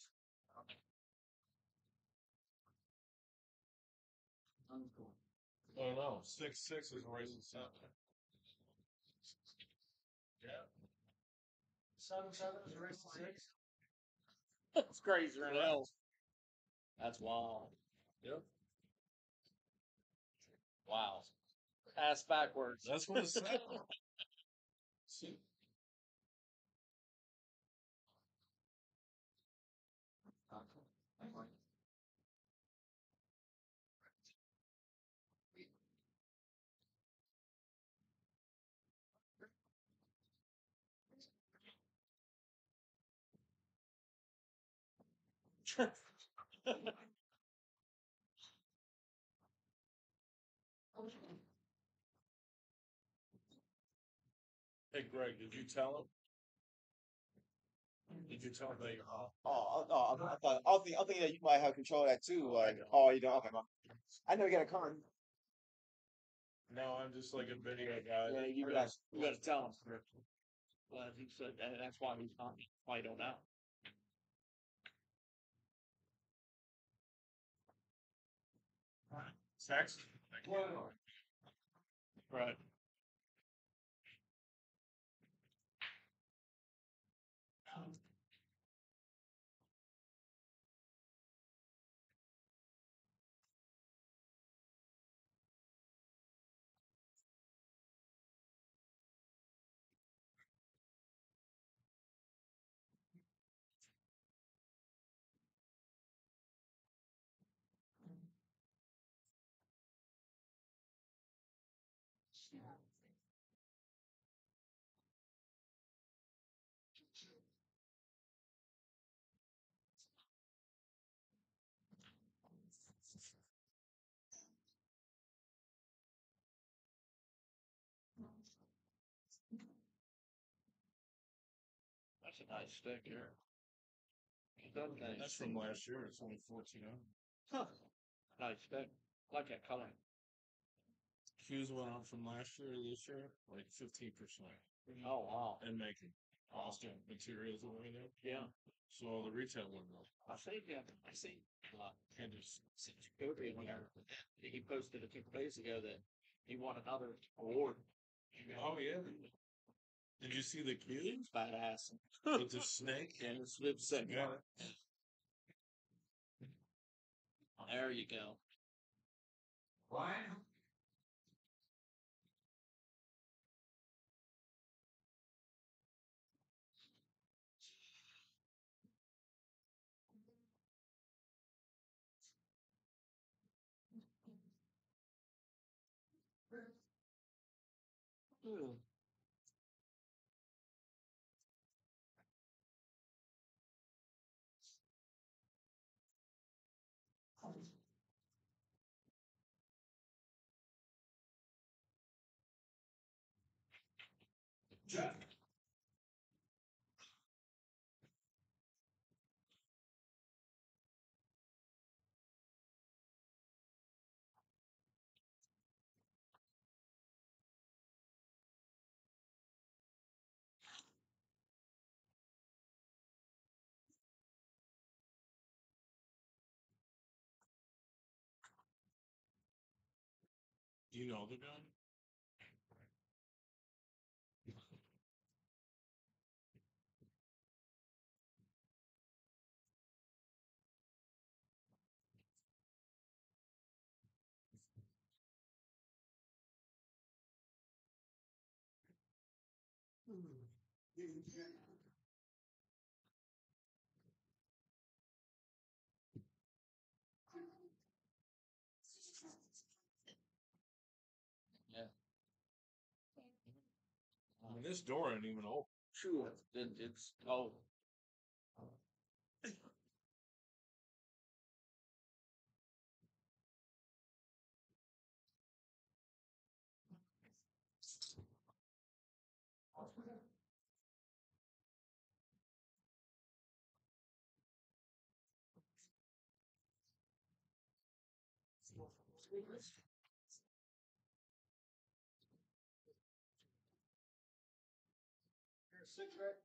Oh no, six six is raised to seven. Yeah.
Seven seven is raised to six.
That's crazy, than hell. That's wild.
Yep.
Wow. Ass backwards.
That's what it said. (laughs) See? Hey Greg, did you tell him? Did you tell him that you're off?
Oh, oh, I, thought I was thinking, I was thinking that you might have control of that too. Oh, like, oh, you don't. Okay, I never get a con.
No, I'm just like a video guy.
Yeah, you
You
got.
gotta, you gotta tell him. (laughs) Well, he said, and that's why he's not, why you don't know.
Text?
Right. That's a nice stick here. It does nice.
That's from last year. It's only fourteen.
Huh. Nice stick. Like that color.
Cues went up from last year to this year, like fifteen percent.
Oh, wow.
And making cost of materials and everything.
Yeah.
So the retail went up.
I see him. I see. Uh,
And just
since Jacoby in there, he posted a couple days ago that he won another award.
Oh yeah. Did you see the cues
Badass.
with the snake?
Yeah, it's lip.
Yeah.
There you go.
Ryan? Jack.
You know the hmm. guy?
Yeah.
Mean, this door ain't even open.
Sure. It, it's oh.
Cigarette.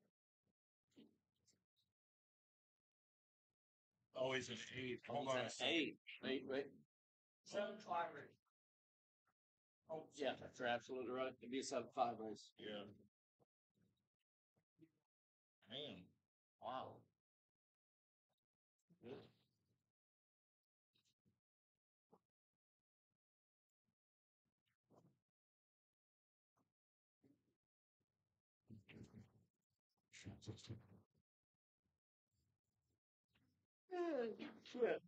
Oh, he's an eight. Hold
He's
on
an
a second.
eight. Wait, wait.
Seven five race.
Oh, yeah, that's you're absolutely right. It'd be a seven five race.
Yeah. Man.
Wow. Yeah.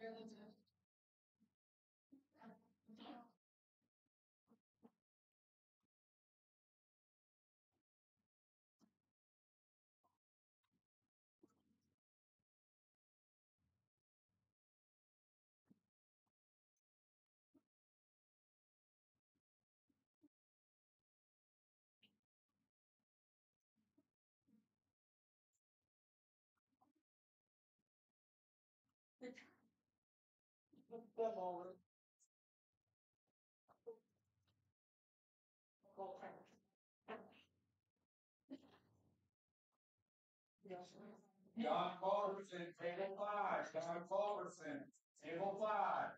Shit. Flip them over.
John Culberson, table five, John Culberson, table five.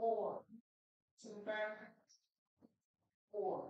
Four. The back. Four.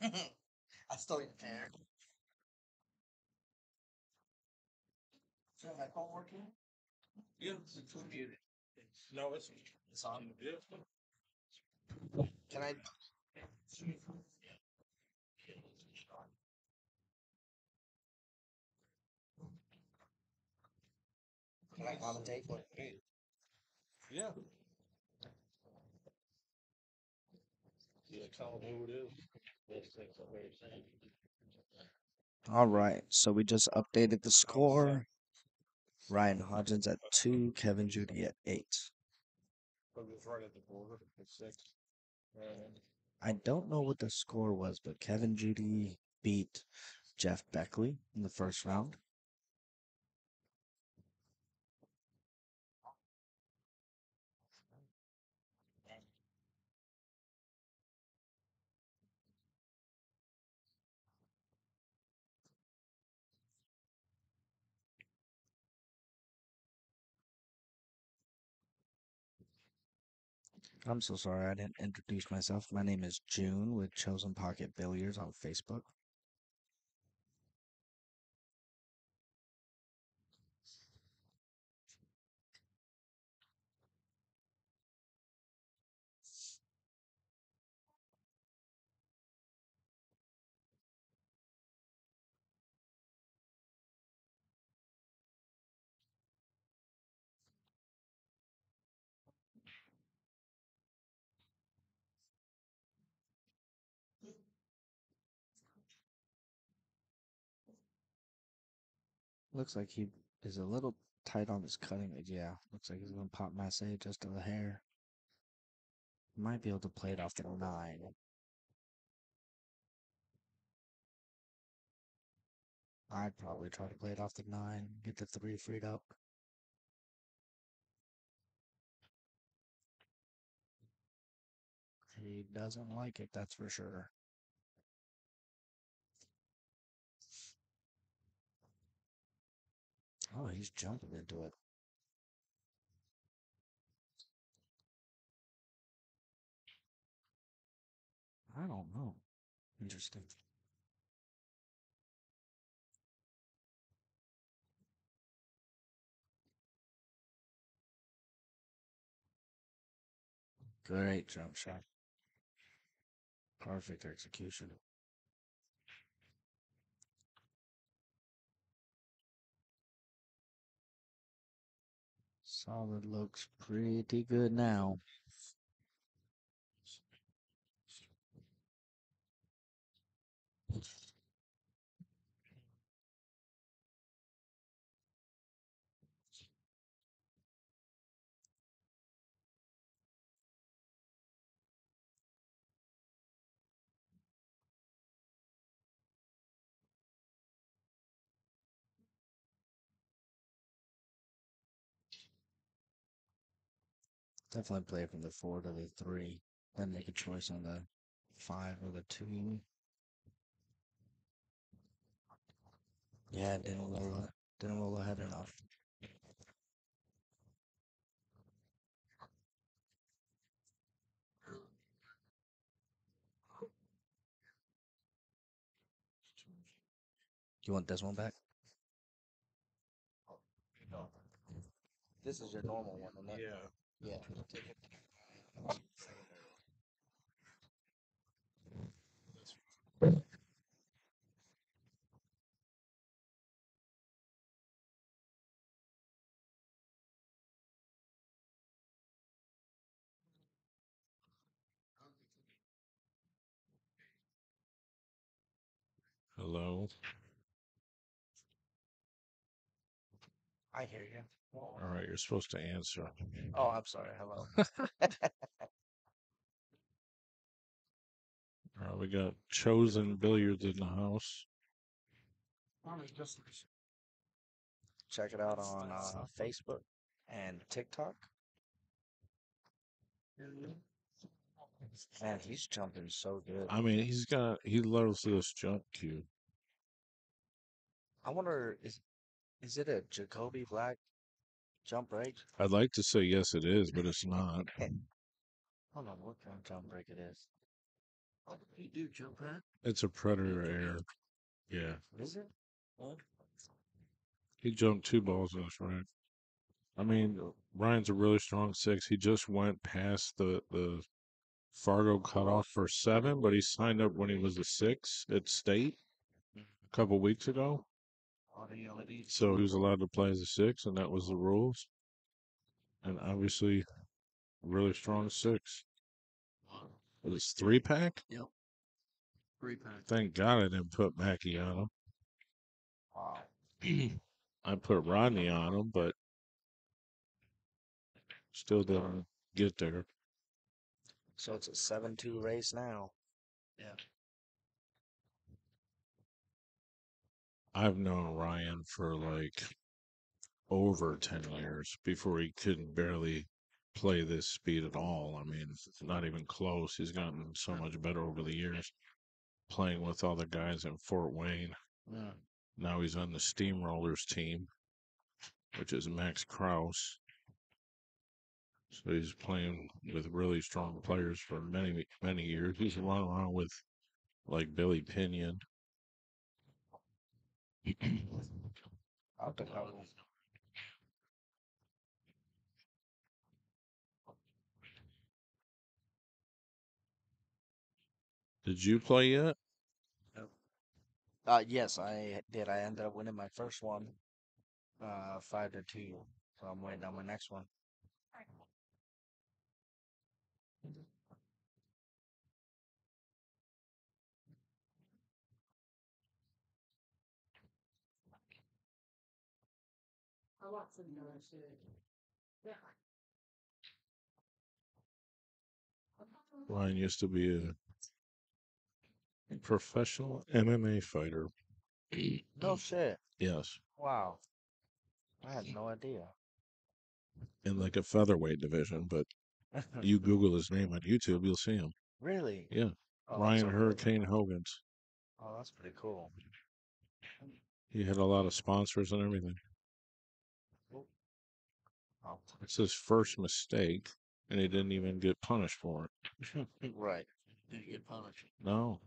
(laughs)
I stole your chair. So my phone working?
Yeah.
It's muted.
No, it's.
It's on.
Yeah.
Can I? Can I commentate for it?
Yeah. Yeah, tell them who it is.
All right, so we just updated the score. Ryan Hodgins at two, Kevin Judy at eight. I don't know what the score was, but Kevin Judy beat Jeff Beckley in the first round. I'm so sorry I didn't introduce myself. My name is June with Chosen Pocket Billiards on Facebook. Looks like he is a little tight on his cutting edge. Yeah, looks like he's gonna pop Masse just to the hair. Might be able to play it off the nine. I'd probably try to play it off the nine, get the three freed up. He doesn't like it, that's for sure. Oh, he's jumping into it. I don't know. Interesting. Great jump shot. Perfect execution. Solid looks pretty good now. Definitely play from the four to the three. Then make a choice on the five or the two. Yeah, it didn't roll. Didn't roll ahead enough. You want this one back? This is your normal one, isn't it?
Yeah.
Yeah. Oh,
Hello.
I hear you.
All right, you're supposed to answer.
Oh, I'm sorry. Hello. (laughs)
All right, we got chosen billiards in the house.
Check it out on uh, Facebook and TikTok. Man, he's jumping so good.
I mean, he's got he loves this jump cue.
I wonder is is it a Jacoby Black jump break?
I'd like to say yes, it is, but it's (laughs) not.
Hold on, what kind of jump break it is? You do, jump at?
It's a predator air. Yeah,
Is it? What?
he jumped two balls this rack. I mean, Ryan's a really strong six. He just went past the the Fargo cutoff for seven, but he signed up when he was a six at state a couple weeks ago. So he was allowed to play as a six, and that was the rules. And obviously, really strong six. It was three pack.
Yep. Three pack.
Thank God I didn't put Mackie on him.
Wow. (clears throat)
I put Rodney on him, but still didn't uh-huh. get there.
So it's a seven-two race now.
Yeah.
I've known Ryan for like over 10 years before he couldn't barely play this speed at all. I mean, it's not even close. He's gotten so much better over the years playing with all the guys in Fort Wayne.
Mm.
Now he's on the Steamrollers team, which is Max Kraus. So he's playing with really strong players for many, many years. He's run around with like Billy Pinion.
I'll think I will.
Did you play yet?
Uh, yes, I did. I ended up winning my first one, uh, five to two. So I'm waiting on my next one.
Want some other shit. Yeah.
Ryan used to be a professional MMA fighter.
No shit.
Yes.
Wow. I had no idea.
In like a featherweight division, but (laughs) you Google his name on YouTube, you'll see him.
really?
Yeah.
Oh,
Ryan
so cool.
Hurricane Hogan's.
Oh, that's pretty cool.
He had a lot of sponsors and everything. It's his first mistake, and he didn't even get punished for it. (laughs)
right.
Did you get punished?
No.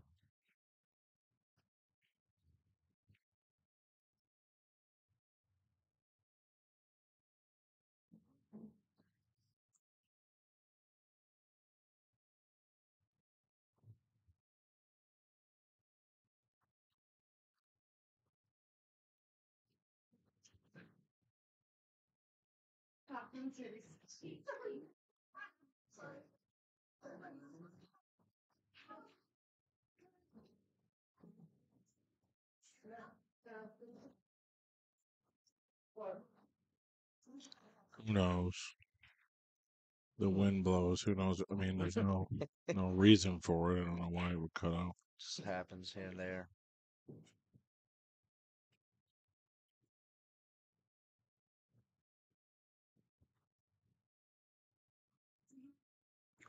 Who knows? The wind blows. Who knows? I mean, there's no no reason for it. I don't know why it would cut out.
Just happens here and there.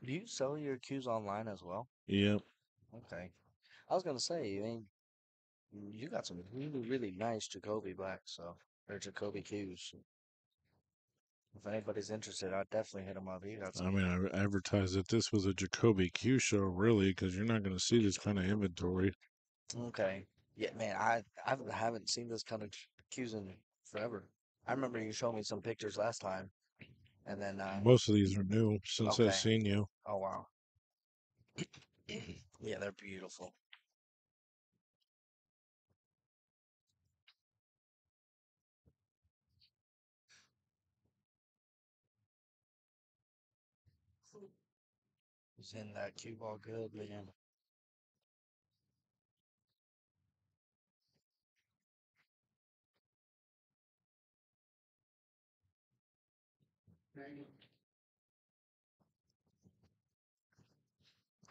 Do you sell your cues online as well?
Yep.
Okay. I was gonna say, I mean, mm, you got some really, really nice Jacoby blacks, so or Jacoby cues. If anybody's interested, I'd definitely hit them up. You got
I
some.
mean, I advertised that this was a Jacoby cue show, really, because you're not going to see this kind of inventory.
Okay. Yeah, man, I I haven't seen this kind of cues in forever. I remember you showed me some pictures last time, and then uh,
Most of these are new since
Okay.
I've seen you.
oh wow, (clears throat) yeah, they're beautiful. He's in that cue ball good, man.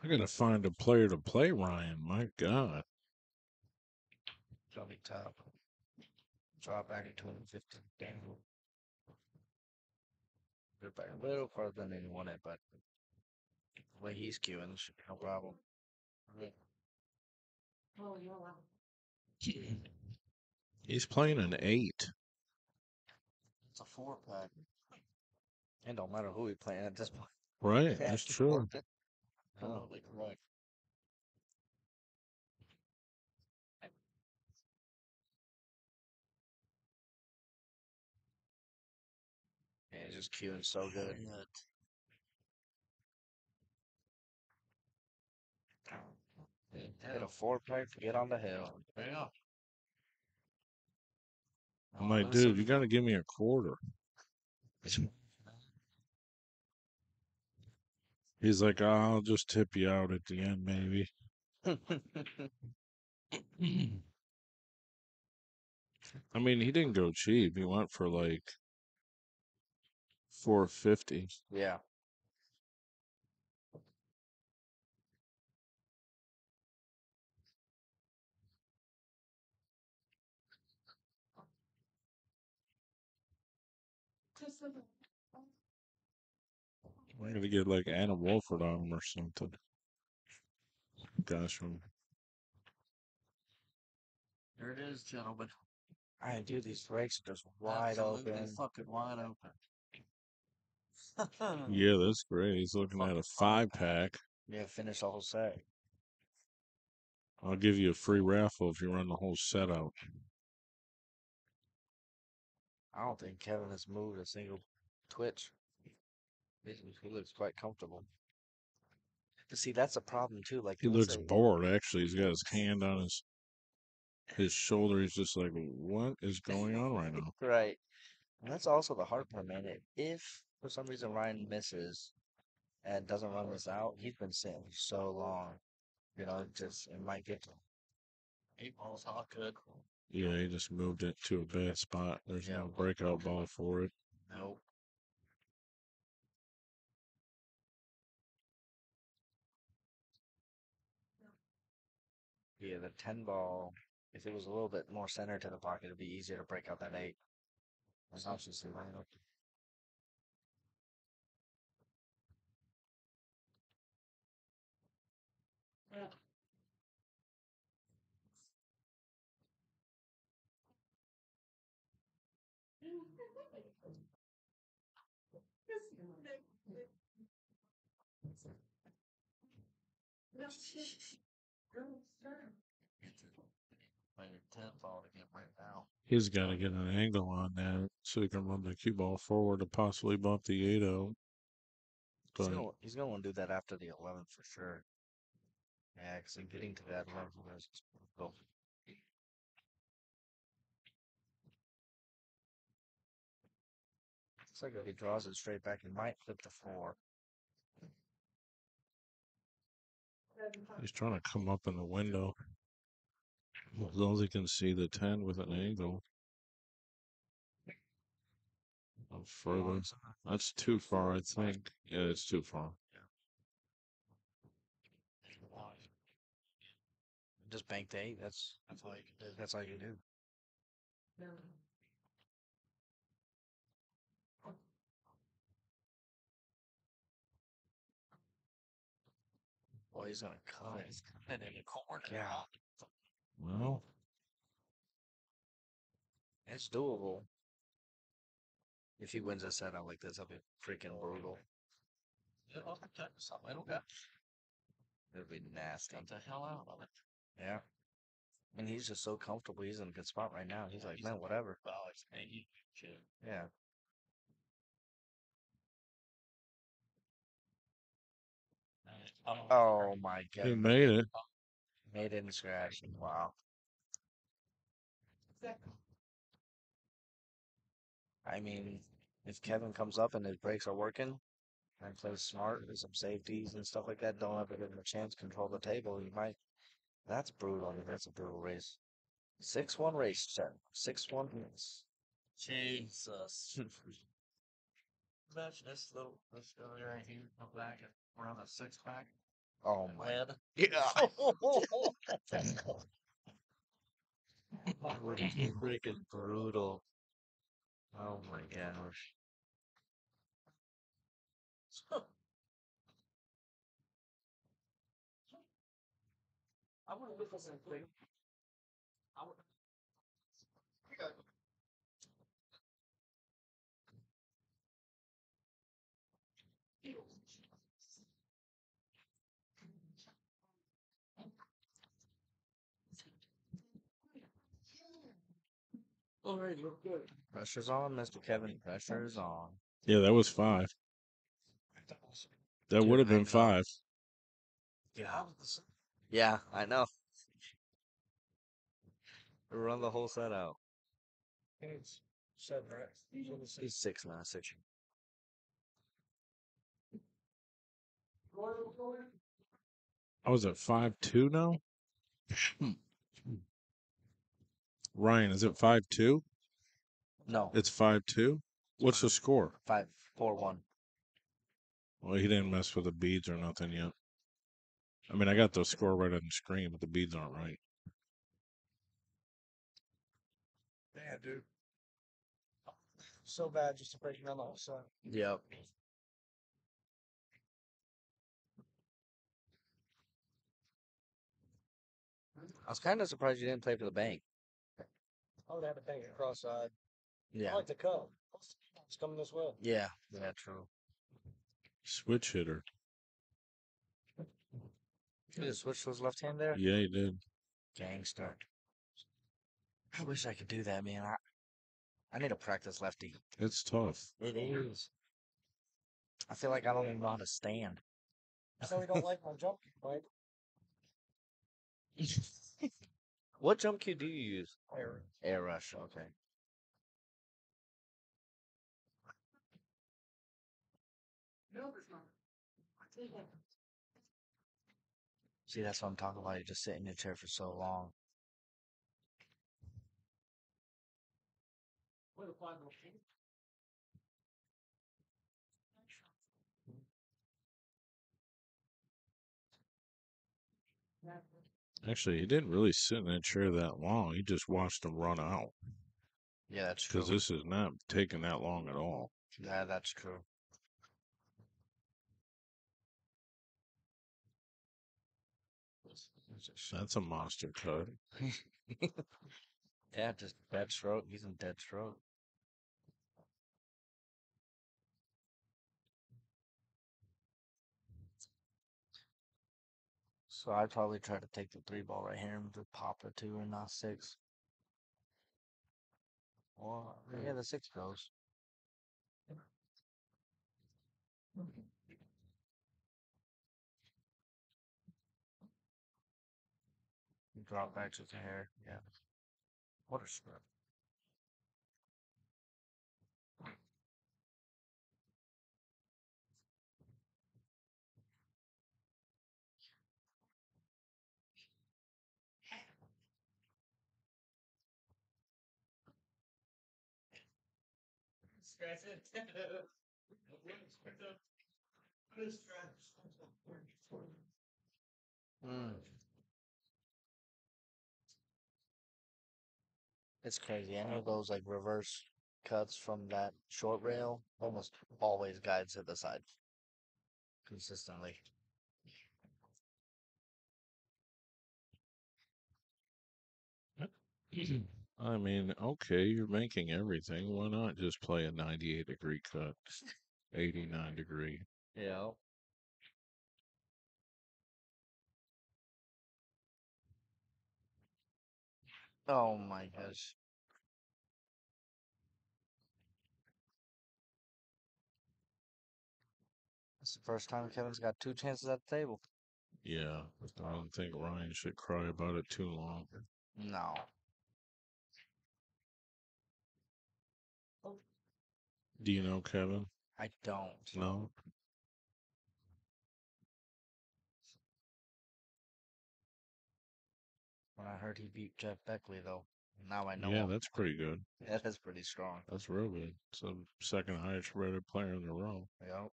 I got to find a player to play Ryan. My God.
It top. Drop back at 250. Damn. Drop back a little farther than you want it, but the way he's cueing, should be no problem.
Oh.
He's playing an eight.
It's a four pack. It don't matter who we playing at this point. (laughs)
Right. That's true.
Oh,
Totally correct.
yeah, he's just cueing so good. Hit a four pack to get on the hill.
Yeah.
I'm like, dude, you got to give me a quarter. He's like, I'll just tip you out at the end, maybe. (laughs) I mean, he didn't go cheap. He went for like four fifty.
yeah.
I'm gonna get like Anna Wolford on him or something. Gosh, from
There it is, gentlemen.
I do these breaks are just wide
Absolutely
open.
fucking wide open. (laughs)
yeah, that's great. He's looking at a five pack.
Yeah, finish the whole set.
I'll give you a free raffle if you run the whole set out.
I don't think Kevin has moved a single twitch. He, he looks quite comfortable. But see, that's a problem too. Like
He
let's
looks
say-
bored. Actually, he's got his (laughs) hand on his his shoulder. He's just like, "What is going on right now?"
Right. And that's also the hard part, man. If- If for some reason Ryan misses and doesn't run this out, he's been sitting for so long. You know, it just it might get to him.
Eight balls all good.
Yeah, he just moved it to a bad spot. There's
Yeah.
no breakout ball for it.
Nope.
Yeah, the ten ball. If it was a little bit more centered to the pocket, it'd be easier to break out that eight. That's not just line up. (laughs) (laughs)
Play your ten again right now.
He's got to get an angle on that so he can run the cue ball forward to possibly bump the eight out.
He's
But
gonna, he's gonna want to do that after the 11th for sure. Yeah, because I'm getting to that 11th is difficult. Looks like if he draws it straight back, he might flip the four.
he's trying to come up in the window. As long as he can see the ten with an angle. Up further. That's too far, I think. Yeah, it's too far.
Just bank the eight. That's
That's all you can do.
that's all you do.
Boy, he's gonna cut. He's cutting in the corner.
Yeah.
Well,
It's doable. If he wins a set out like this, that'll be freaking brutal.
It'll cut. It'll cut.
It'll be nasty.
Cut the hell out of it.
Yeah. And he's just so comfortable. He's in a good spot right now. He's like, man, whatever.
Well, it's eight. Shit.
Yeah.
Oh,
Oh my
he made it.
Made in scratch. Wow. I mean, if Kevin comes up and his breaks are working and plays smart with some safeties and stuff like that, don't ever give him a chance control the table. He might. That's brutal. That's a brutal race. 6 1 race, chat. 6 1 race.
Jesus. (laughs) Imagine this little this guy right here come back and run a six pack.
Oh my. Yeah. (laughs) (laughs) (laughs) freaking brutal. Oh my gosh.
I want to look at something. All right, look good.
Pressure's on, Mr. Kevin. Pressure's on.
Yeah, that was five. That
Dude,
would have
I
been
know.
five.
Yeah. Yeah, I know. Run the whole set out.
It's seven, right?
He's six now, six.
I was at five two now. (laughs) Ryan, is it five two?
No,
It's five two. What's the score?
five, four, one.
Well, he didn't mess with the beads or nothing yet. I mean, I got the score right on the screen, but the beads aren't right.
Yeah, dude.
So bad just to break it on the offside.
Yep. I was kind of surprised you didn't play for the bank.
I would have to take it cross-eyed.
Yeah.
I like the cut. It's coming this way.
Yeah. Yeah. True.
Switch hitter.
Did you switch to his left hand there?
Yeah, he did.
Gangster. I wish I could do that, man. I, I need to practice lefty.
It's tough.
It is. I feel like I don't even know how to stand.
So we don't like my jump right? (laughs)
What jump cue do you use?
Air.
Air rush. Okay.
No, there's not. I tell you what,
See, that's what I'm talking about. You just sit in your chair for so long.
what a five more feet.
Actually, he didn't really sit in that chair that long. He just watched them run out.
Yeah, that's true.
Because this is not taking that long at all.
Yeah, that's true.
That's a monster cut. (laughs)
Yeah, just dead stroke. He's in dead stroke. So I'd probably try to take the three ball right here and just pop a two and not six. Or yeah, the six goes. Drop back to the hair. Yeah. What a strip. Mm. It's crazy. Any of those like reverse cuts from that short rail almost always guides to the side consistently. (clears throat)
I mean, okay, you're making everything. Why not just play a 98 degree cut? 89 degree.
Yeah. Oh my gosh. That's the first time Kevin's got two chances at the table.
Yeah, I don't think Ryan should cry about it too long.
No.
Do you know Kevin?
I don't.
No.
When I heard he beat Jeff Beckley though. Now I know
Yeah,
him.
that's pretty good. (laughs)
That is pretty strong.
That's real good. It's the second highest rated player in the row.
Yep.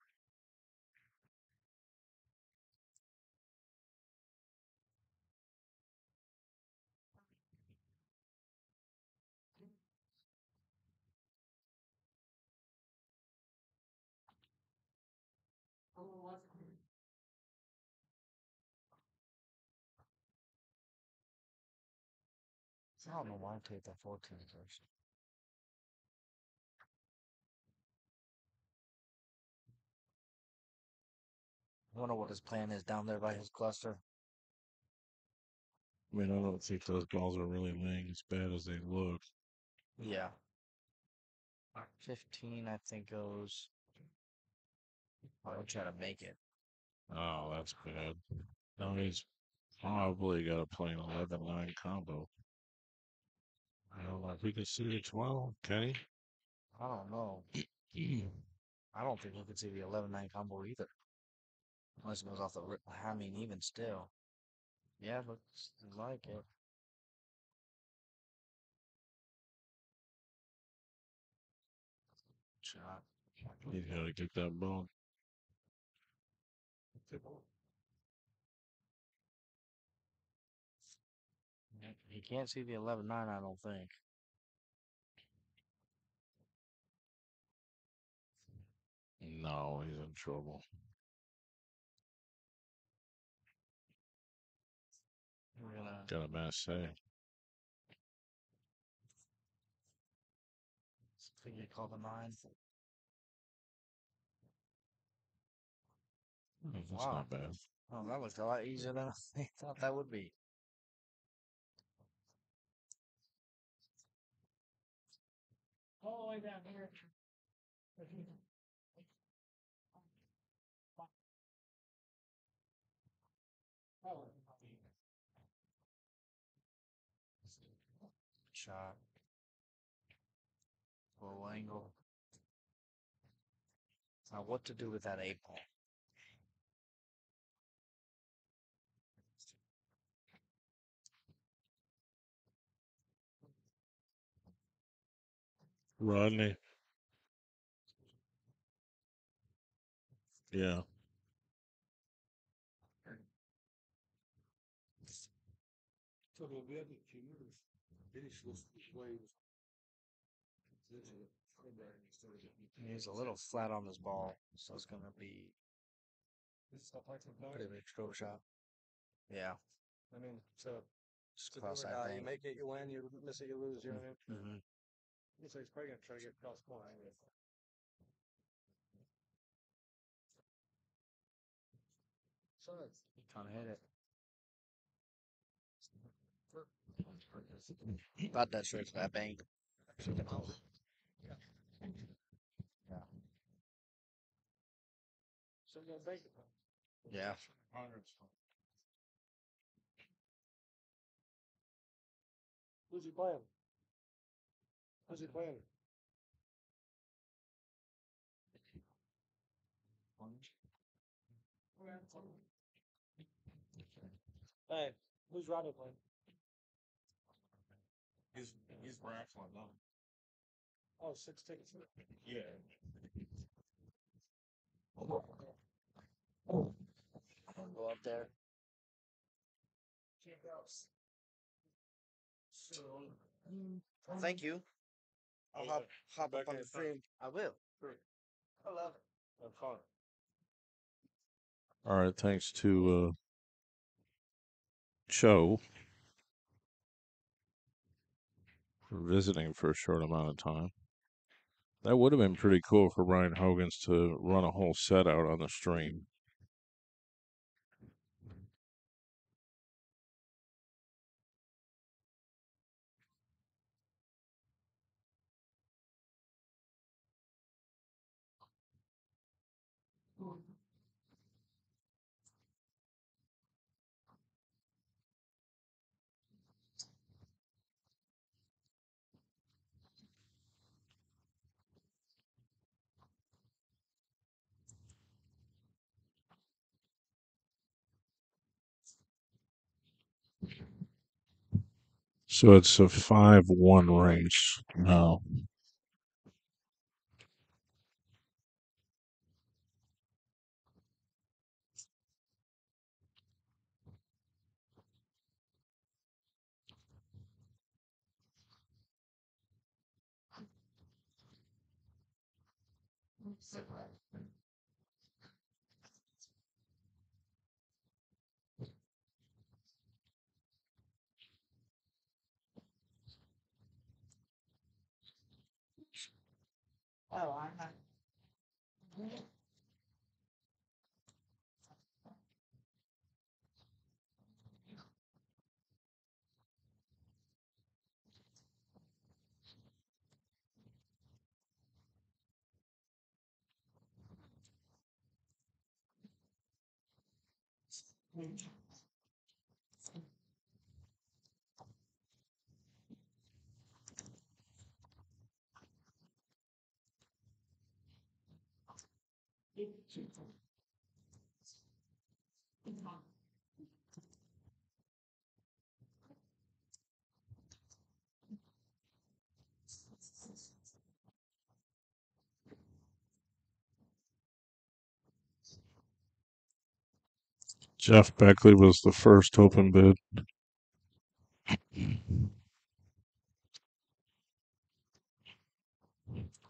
I don't know why I played that 14 first. I wonder what his plan is down there by his cluster.
I mean, I don't think those balls are really laying as bad as they look.
Yeah. 15, I think, goes. I'll try to make it.
Oh, that's bad. Now he's probably got to play an 11 9 combo. I don't know if we can see the 12, can he?
I don't know. I don't think we can see the 11 9 combo either. Unless it goes off the rip. I mean, even still. Yeah, looks like it. Shot.
He's got to get that ball.
Can't see the 11 9, I don't think.
No, he's in trouble.
Gonna
Got a bad say.
think they call the nine.
Oh, That's
Wow.
not bad.
Oh, that looked a lot easier than (laughs) I thought that would be.
All the way down here.
Shot. Low angle. Now, what to do with that eight ball?
Rodney. Yeah.
So the other two, finish this waves.
He's a little flat on his ball, so it's gonna be
Stuff
pretty big stroke shot. Yeah,
I mean, so
just
it's a
cross
or
that
die.
thing.
You make it, you win. You miss it, you lose. You know what I mean?
hmm
So he's probably gonna try to get across more. So
Kind of hit it. About that straight to that bank.
so you bank it.
Yeah.
Who's he playing? Who's he playing? Hey, who's Rodney playing?
He's, he's wrestling, no?
Oh, six tickets.
Yeah.
Go up there. Thank you. I'll hop, hop up on the stream. I will. I love it.
Have fun.
All right. Thanks to uh, Cho for visiting for a short amount of time. That would have been pretty cool for Brian Hogan's to run a whole set out on the stream. So it's a 5 1 race now.
Oh, I'm not.
Jeff Beckley was the first open bid.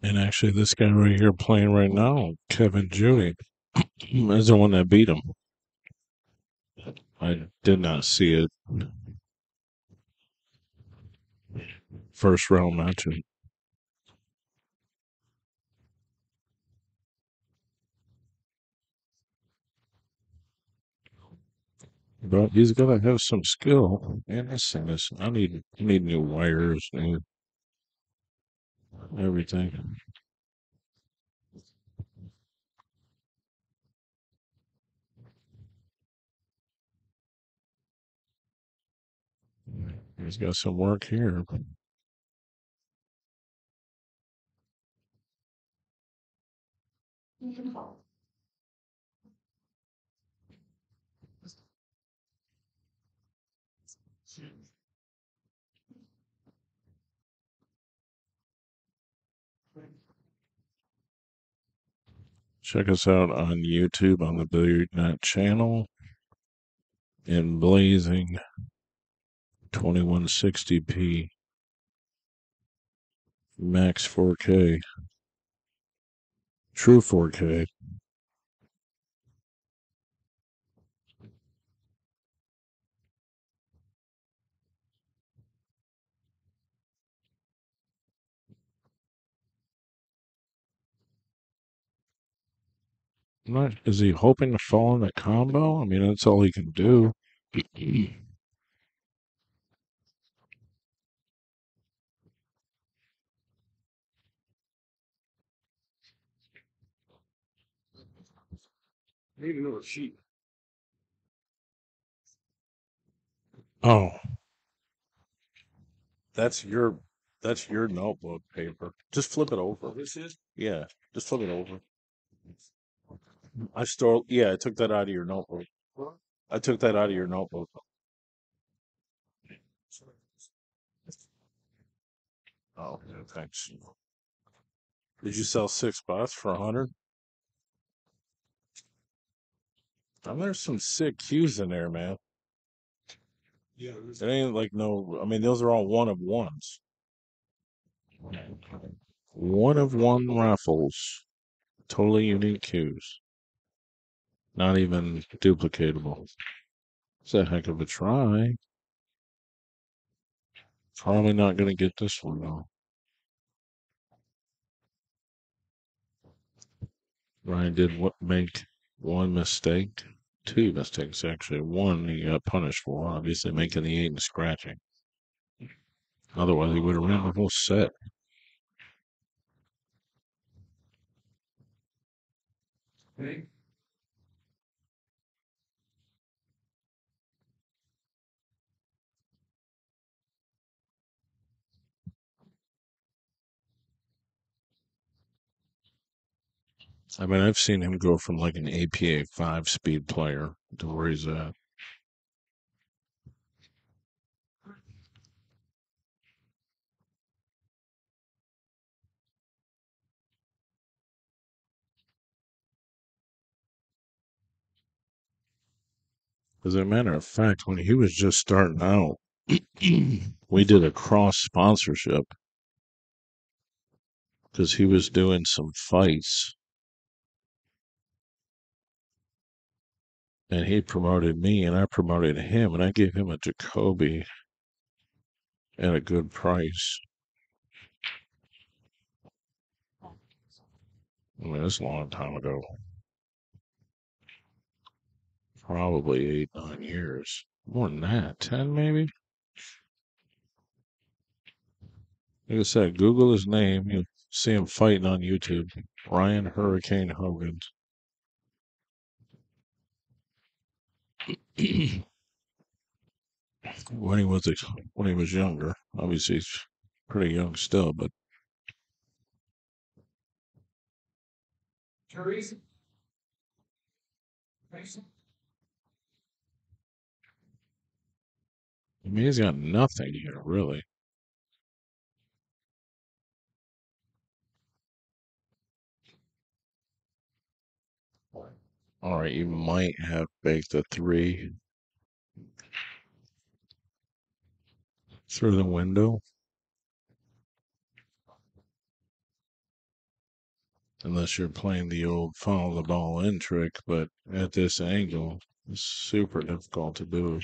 And actually, this guy right here playing right now, Kevin Judy, (clears throat) is the one that beat him. I did not see it. First round match. But he's to have some skill. And this thing is, I need, I need new wires, new everything. He's got some work here. Check us out on YouTube on the Billiardnet channel in blazing 2160p max 4K, true 4K. I'm not, is he hoping to fall in the combo? I mean, that's all he can do.
I need another sheet.
Oh, that's your that's your notebook paper. Just flip it over.
Oh, this is?
Yeah, just flip it over. I stole. Yeah, I took that out of your notebook. I took that out of your notebook. Oh, yeah, thanks. Did you sell six spots for a hundred? There's some sick cues in there, man.
Yeah.
It ain't like no. I mean, those are all one of ones. One of one raffles. Totally unique cues. Not even duplicatable. It's a heck of a try. Probably not gonna get this one though. Ryan did what make one mistake, two mistakes actually. One he got punished for, obviously making the eight and scratching. Otherwise, he would have ran the whole set.
Hey,
I mean, I've seen him go from like an APA five speed player to where he's at. As a matter of fact, when he was just starting out, (clears throat) we did a cross sponsorship because he was doing some fights and he promoted me and I promoted him and I gave him a Jacoby at a good price. I mean, it's a long time ago. Probably eight, nine years. More than that. Ten, maybe? Like I said, Google his name. You'll see him fighting on YouTube. Ryan Hurricane Hogan. (clears throat) when he was a, when he was younger. Obviously, he's pretty young still, but
Teresa? Teresa?
I mean, he's got nothing here, really. All right, you might have baked a three through the window. unless you're playing the old follow the ball in trick, but at this angle, it's super difficult to do.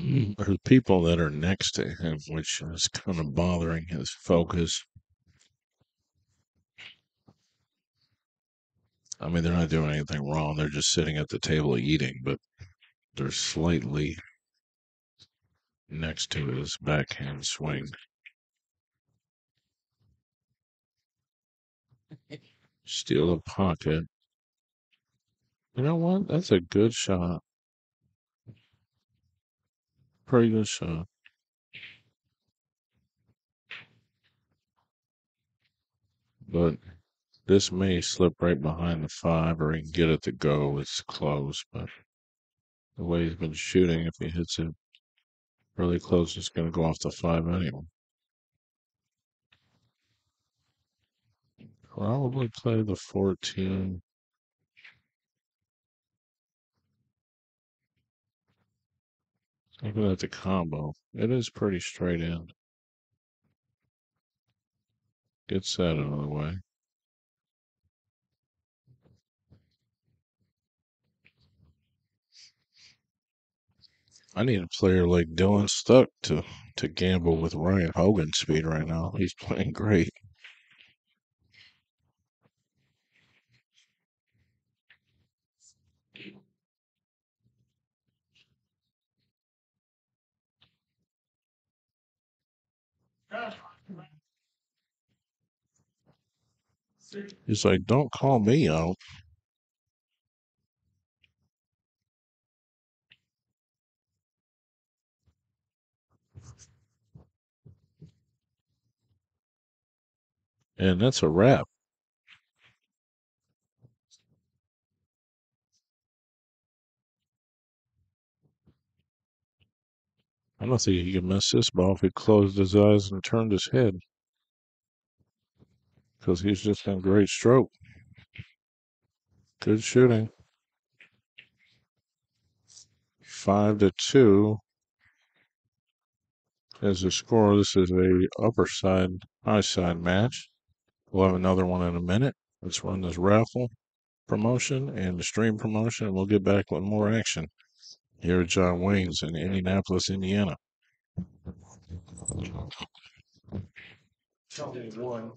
Mm, there's people that are next to him, which is kind of bothering his focus. I mean, they're not doing anything wrong. They're just sitting at the table eating, but they're slightly next to his backhand swing. (laughs) Steal a pocket. You know what? That's a good shot. Pretty good shot. But this may slip right behind the five, or he can get it to go. It's close, but the way he's been shooting, if he hits it really close, it's going to go off the five anyway. Probably play the 14. Looking at the combo, it is pretty straight in. Gets set the way. I need a player like Dylan Stuck to to gamble with Ryan Hogan speed right now. He's playing great. He's like, don't call me out. And that's a wrap. I don't think he could miss this ball if he closed his eyes and turned his head. Because he's just in great stroke. Good shooting. Five to two as the score. This is a upper side, high side match. We'll have another one in a minute. Let's run this raffle promotion and the stream promotion, and we'll get back with more action here at John Wayne's in Indianapolis, Indiana.
Me one.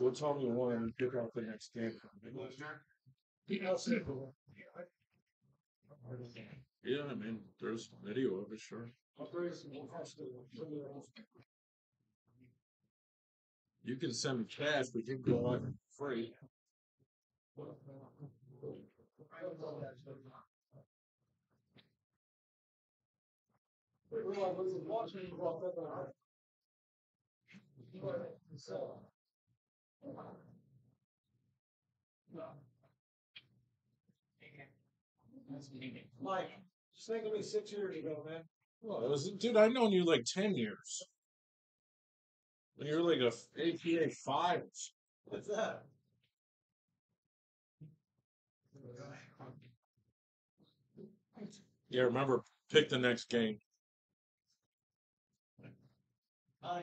Well, tell me one and pick out the next game. Yeah, I mean, there's video of it, sure. You can send me cash, but you can go on free.
Mike, just think of me six years ago, man.
Well, it was, dude, I've known you like ten years. When you're like a APA five.
What's that?
Yeah, remember, pick the next game.
I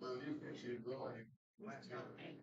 Well, you should go ahead.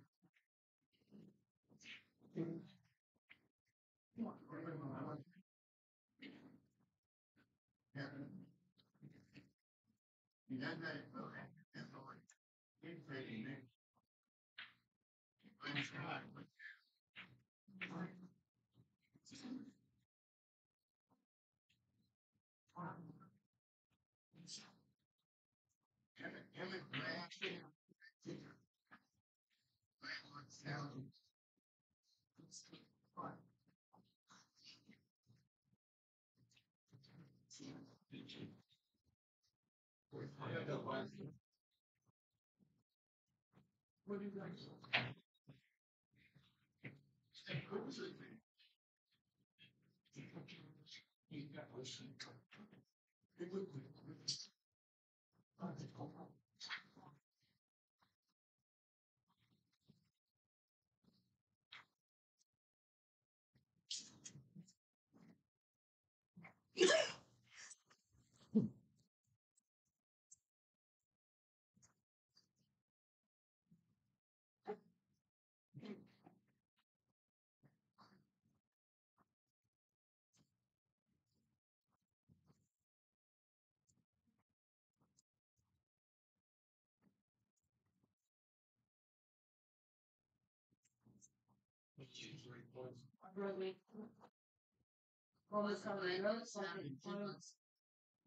On this side of the road,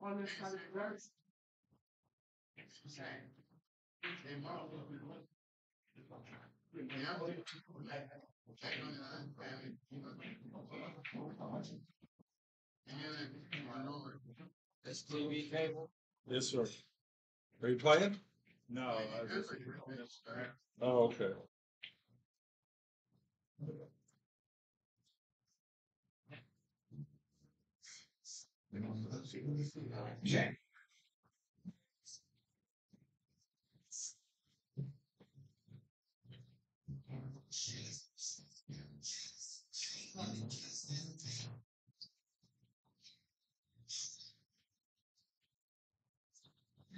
on this side of.
This TV cable? Yes, sir. Are you playing? No. I was Oh, okay.
Yeah.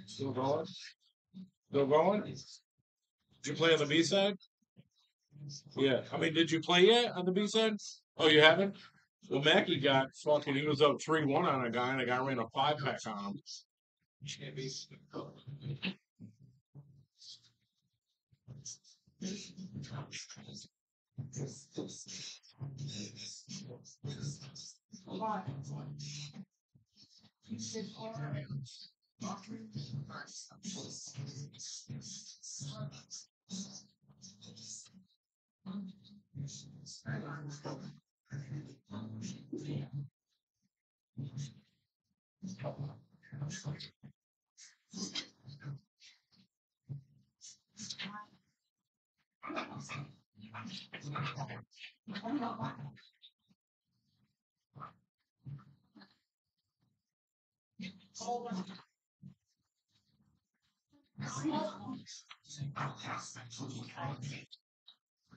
Still going? Still going? Did you play on the B side? Yeah. I mean, did you play yet on the B side? Oh, you haven't? Well, Mackey got fucking, he was up 3 1 on a guy, and a guy ran a five pack on him. Hold on. Hold
on.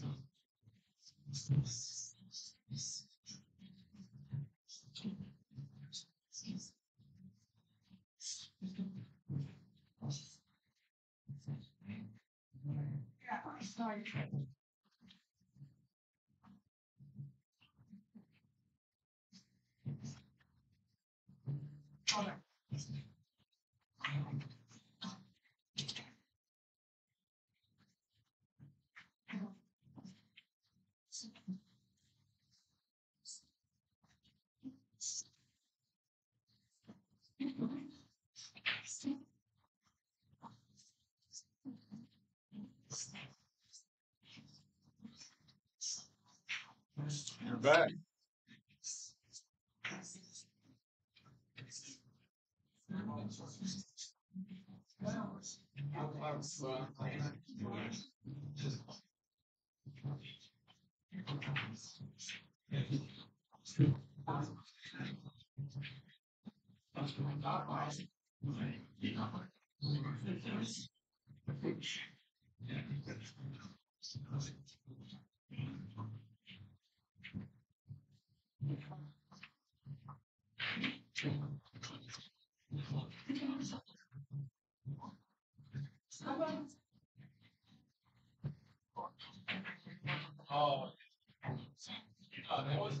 You're back.
Oh. Uh,
that was.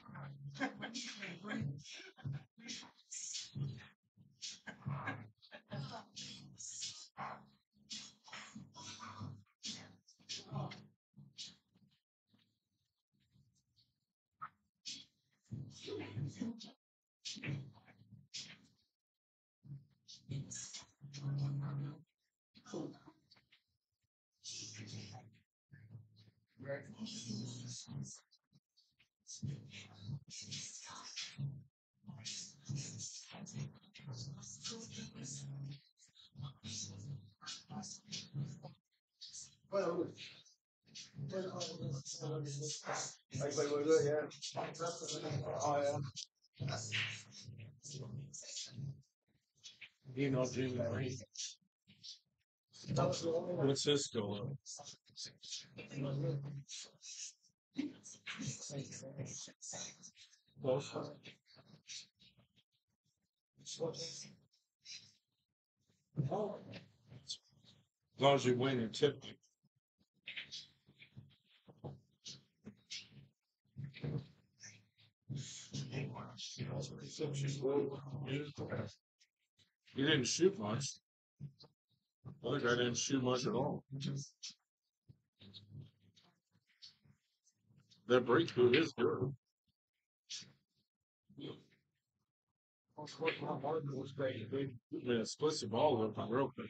Yeah. Green. What's his score? Close. As long as you win and tip. He didn't shoot much. Other guy didn't shoot much at all. That breakthrough is good. Man, it splits the ball real quick.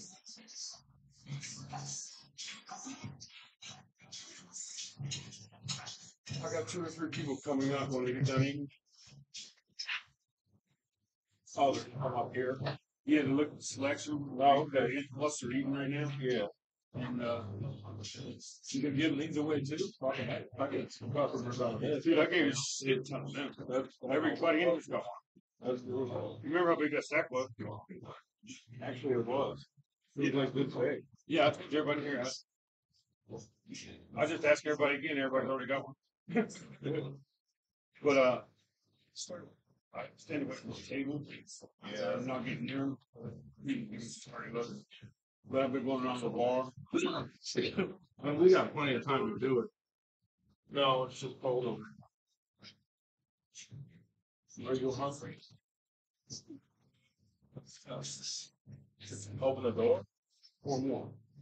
I got two or three people coming up when we get done eating. Oh, they're come up here. You had to look at the selection. Oh, okay. What's they're eating right now? Yeah. And, uh, you can give these away too. About it. I get some customers out of it. Dude, I gave you a shit ton of them. That's- Everybody in here's got one. You remember how big that sack was? Actually, it was. It was like this big. Yeah, I told everybody here. I- I just ask everybody again. Everybody's already got one. But, uh, I stand away from the table. Yeah. I'm not getting near them. But I've been going around the bar. And we got plenty of time to do it. No, it's just cold over. Are you hungry? Open the door. Or more.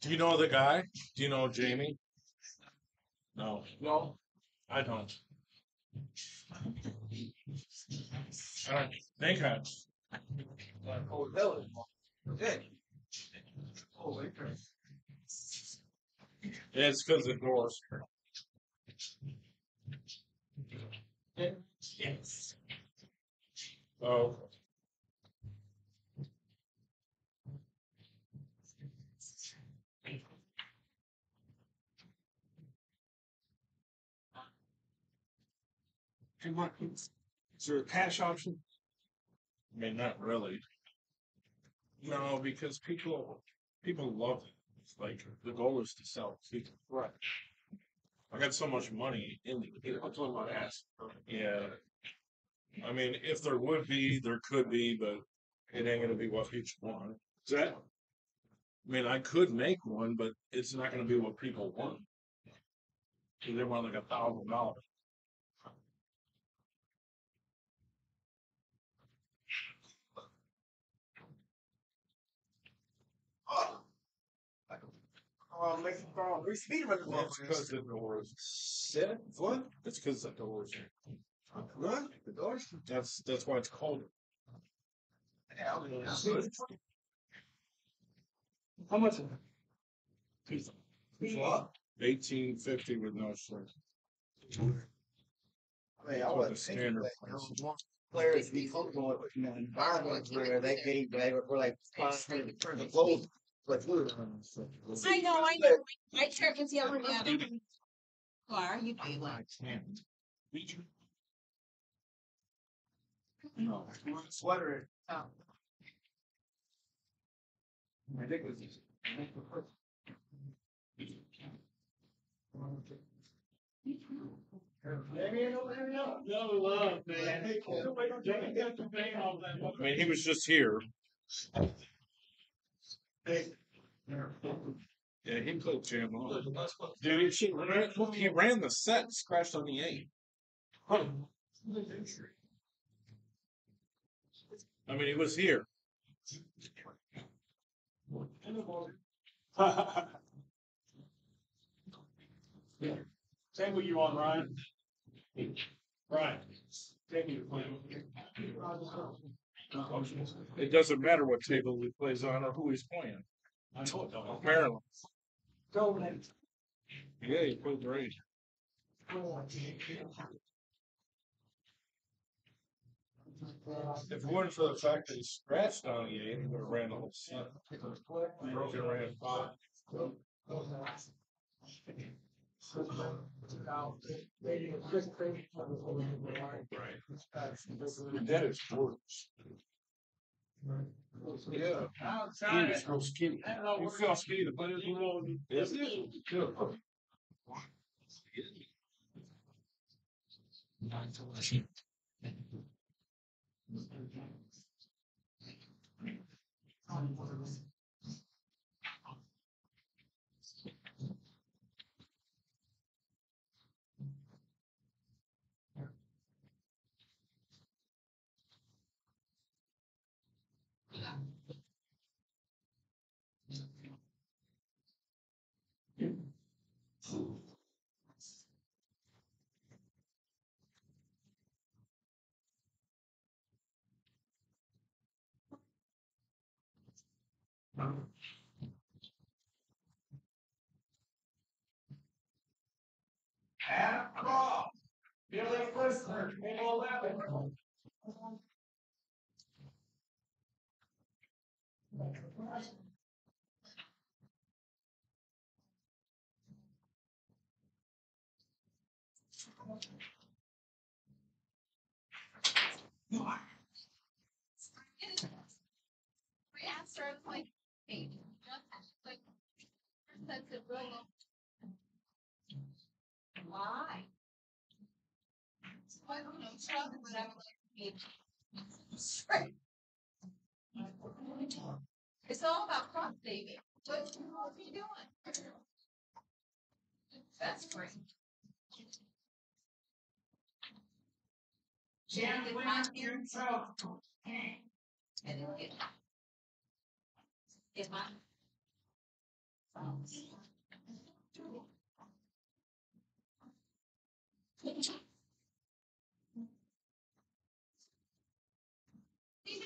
Do you know the guy? Do you know Jamie? No.
No.
I don't. I don't think I.
Oh,
It's because of doors.
Yes.
Oh.
Hey, Mark, is there a cash option?
I mean, not really. No, because people people love it. It's like the goal is to sell. people.
Right.
I got so much money in the
That's what I'm asking.
Yeah. I mean, if there would be, there could be, but it ain't gonna be what people want.
Is that?
I mean, I could make one, but it's not gonna be what people want. 'Cause They want like a thousand dollars.
Oh, make it from three speed running.
It's because the doors.
Seven? What?
It's because the doors.
What? The doors?
That's that's why it's called.
How much?
What?
Eighteen fifty with no shirt.
I mean, I
That's what
wasn't
the
thinking
standard
that, know,
price is.
want players to be comfortable with, you know, environment where they can, they were like, fine, the clothes, like, fluid.
I know, I know. I check and see how many of them are. You do like.
No, sweater.
Oh.
I think it was.
I mean, he was just here. Yeah, he played jam on. Dude, he ran, he ran the set, and scratched on the eight. I mean, he was here.
Same with you on Ryan. Ryan. Thank you.
It doesn't matter what table he plays on or who he's playing.
I know it don't.
Maryland.
Go.
Yeah, he played great. If it weren't for the fact that he scratched on the eight, he would have ran the whole set. Broke and ran five.
That is worse.
Yeah.
Was so skinny. You feel skinny to put his little.
Is it? あい。
Billy Christmas, eleven.
We asked her, like, hey, just like, that's a real. Why? So I don't know, Chuck, but I would like to straight. It's all about cost saving. What are you doing? That's great. Jan, the content. And then get. Get my.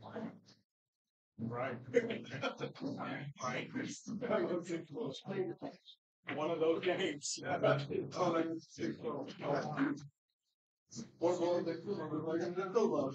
where they go. Yeah. What? No. Come on.
Just no. What?
Scary. Right. Right. (laughs) One of those games. Oh, like, too close. One more than the love.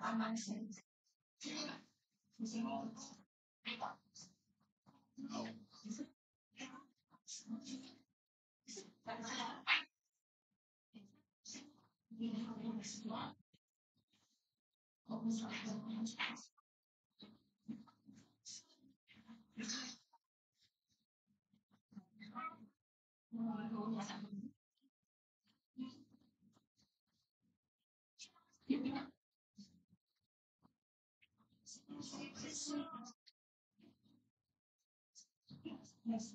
慢慢先，不行，别管，好。Yes.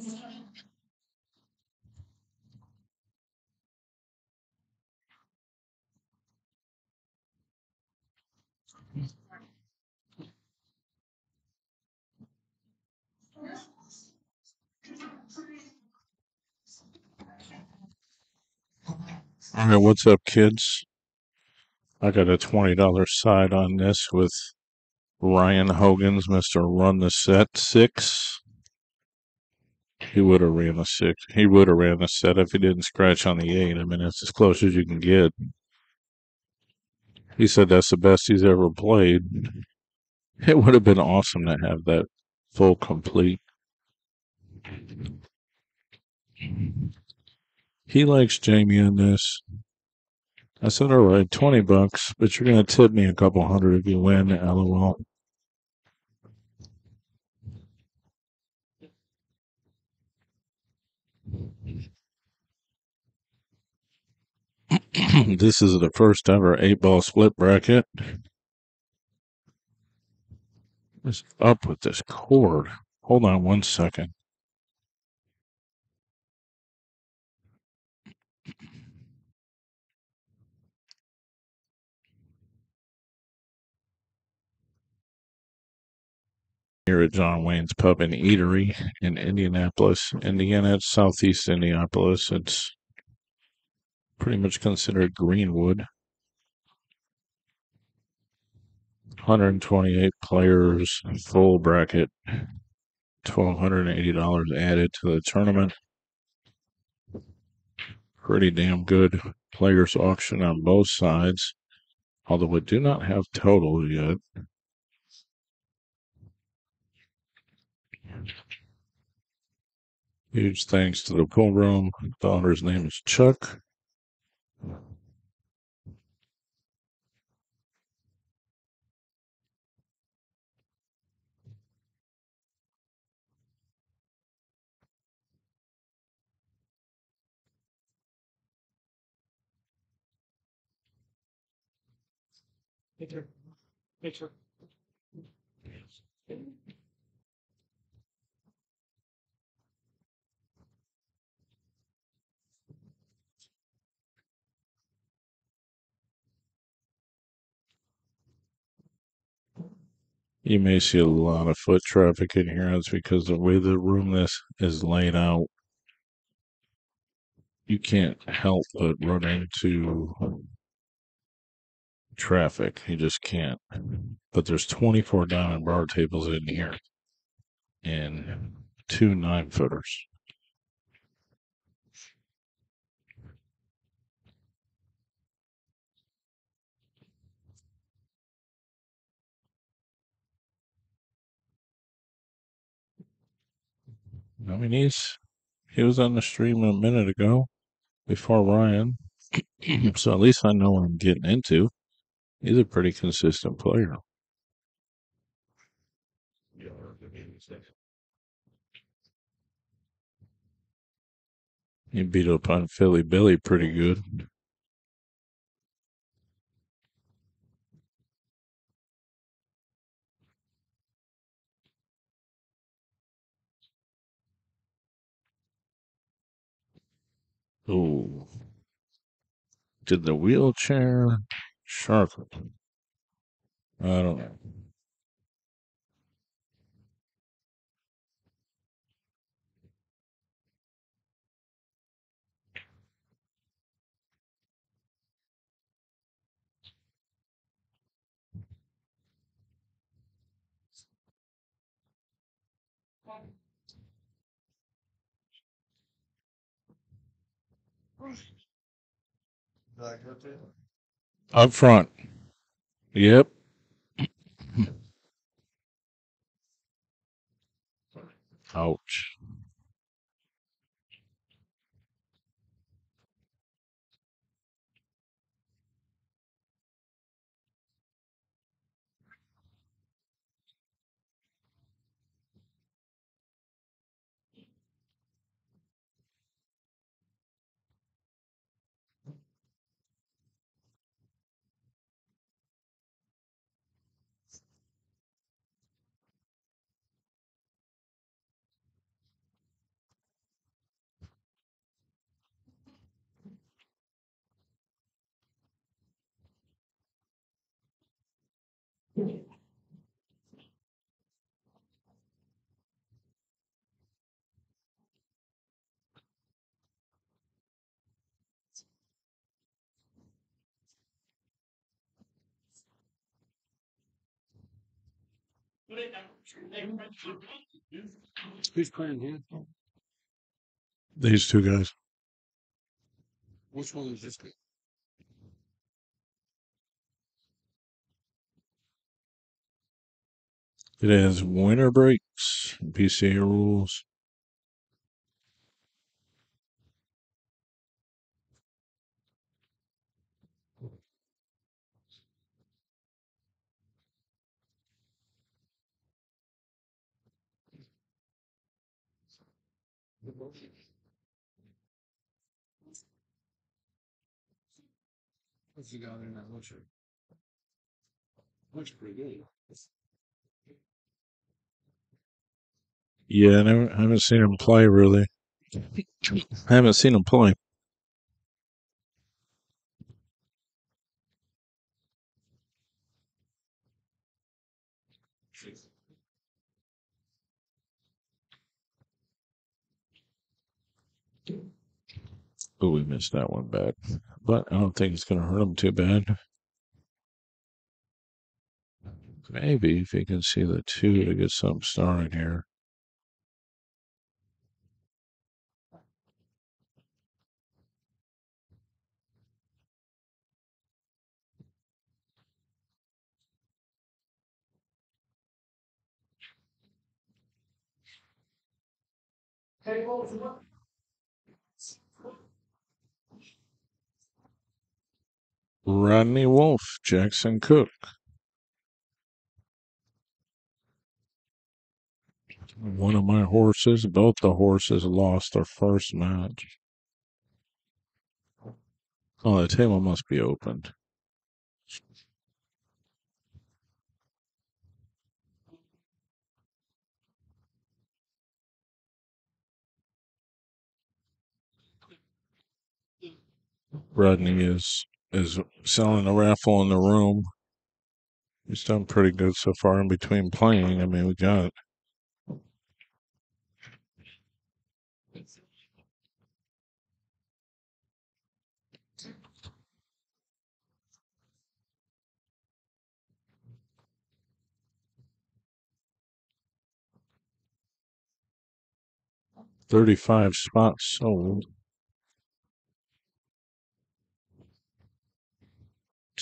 All right, what's up, kids? I got a twenty dollar side on this with Ryan Hogan's Mister Run the Set Six. He would have ran the six. He would have ran the set if he didn't scratch on the eight. I mean, it's as close as you can get. He said that's the best he's ever played. It would have been awesome to have that full complete. He likes Jamie in this. I said, all right, 20 bucks, but you're going to tip me a couple hundred if you win. LOL. (clears throat) this is the first ever eight ball split bracket. What's up with this cord? Hold on one second. Here at John Wayne's Pub and Eatery in Indianapolis, Indiana. It's southeast Indianapolis. It's pretty much considered Greenwood. 128 players, full bracket, $1,280 added to the tournament. Pretty damn good players auction on both sides, although we do not have total yet. Huge thanks to the pool room. The owner's name is Chuck.
Picture. Picture.
You may see a lot of foot traffic in here. That's because the way the room this is laid out, you can't help but run into traffic. You just can't. But there's 24 diamond bar tables in here and two nine footers. I mean, he's he was on the stream a minute ago before Ryan, (clears throat) so at least I know what I'm getting into. He's a pretty consistent player. He beat up on Philly Billy pretty good. Oh, Did the wheelchair sharpen? I don't know. Up front. Yep. Ouch.
Who's playing here?
These two guys.
Which one is this? guy?
It has winner breaks, BCA rules.
The guy there in that wheelchair? Looks pretty good.
Yeah, I never, I haven't seen him play really. (laughs) I haven't seen him play. Oh, we missed that one bad. But I don't think it's going to hurt him too bad. Maybe if you can see the two to get something started here. Rodney Wolf, Jackson Cook. One of my horses, both the horses lost their first match. Oh, the table must be opened. Rodney is is selling a raffle in the room. He's done pretty good so far in between playing. I mean, we got thirty-five spots sold.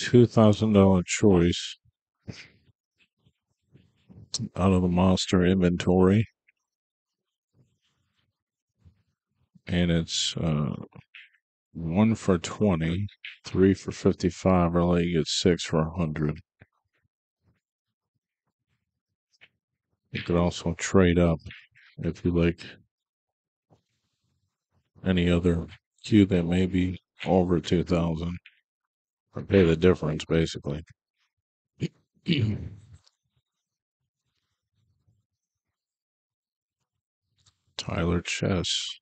Two thousand dollar choice out of the monster inventory. And it's uh one for twenty, three for fifty-five, or let you get six for a hundred. You could also trade up if you like any other cue that may be over two thousand. Pay the difference basically. (clears throat) Tyler Chess.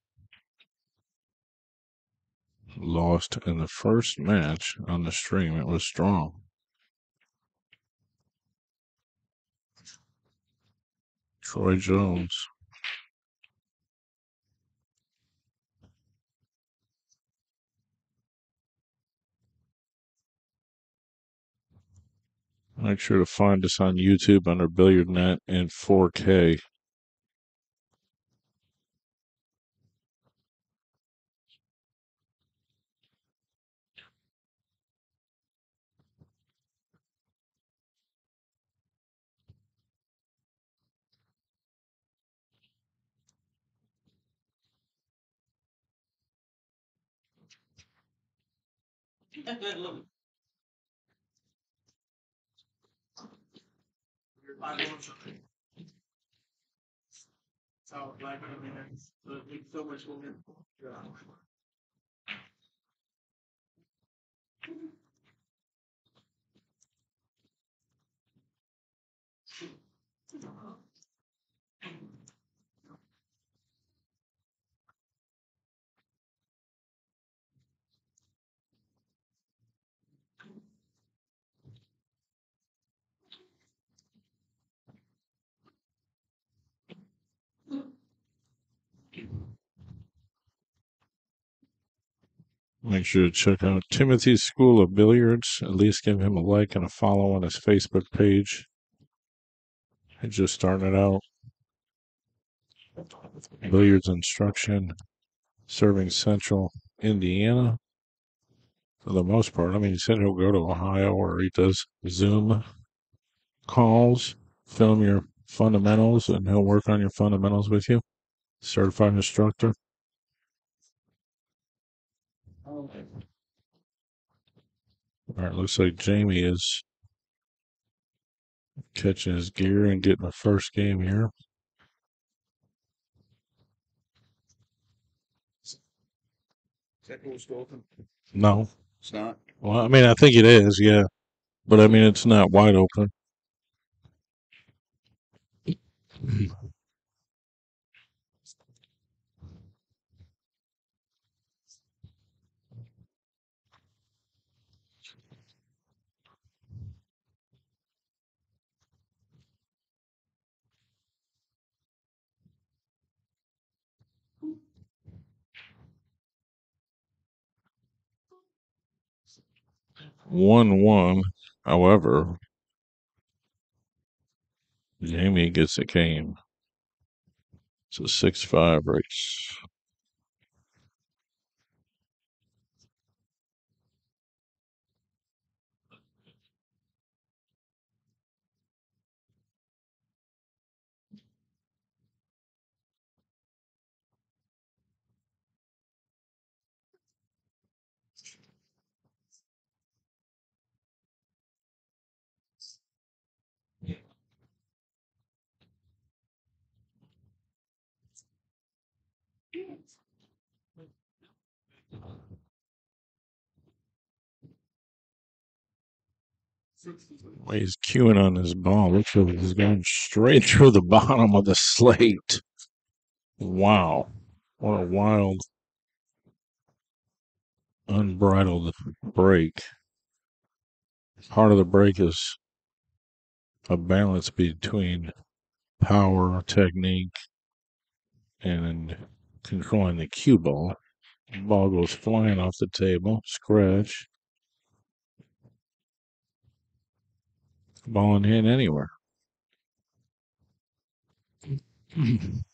lost in the first match on the stream. It was strong. Troy Jones. Make sure to find us on YouTube under Billiardnet in 4K. (laughs)
I want to so, like, I mean, it's, it's so much more. (laughs)
Make sure to check out Timothy's School of Billiards. At least give him a like and a follow on his Facebook page. He just started out. Billiards instruction, serving Central Indiana. For the most part, I mean, he said he'll go to Ohio where he does Zoom calls, film your fundamentals, and he'll work on your fundamentals with you. Certified instructor. Right, looks like Jamie is catching his gear and getting the first game here.
Is that open?
No.
It's not.
Well, I mean, I think it is, yeah. But I mean, it's not wide open. One one. However, Jamie gets a game. It's a six five race. Well, he's cueing on his ball. Looks like he's going straight through the bottom of the slate. Wow. What a wild, unbridled break. Part of the break is a balance between power, technique, and controlling the cue ball. Ball goes flying off the table, scratch. Ball in hand anywhere. (clears throat)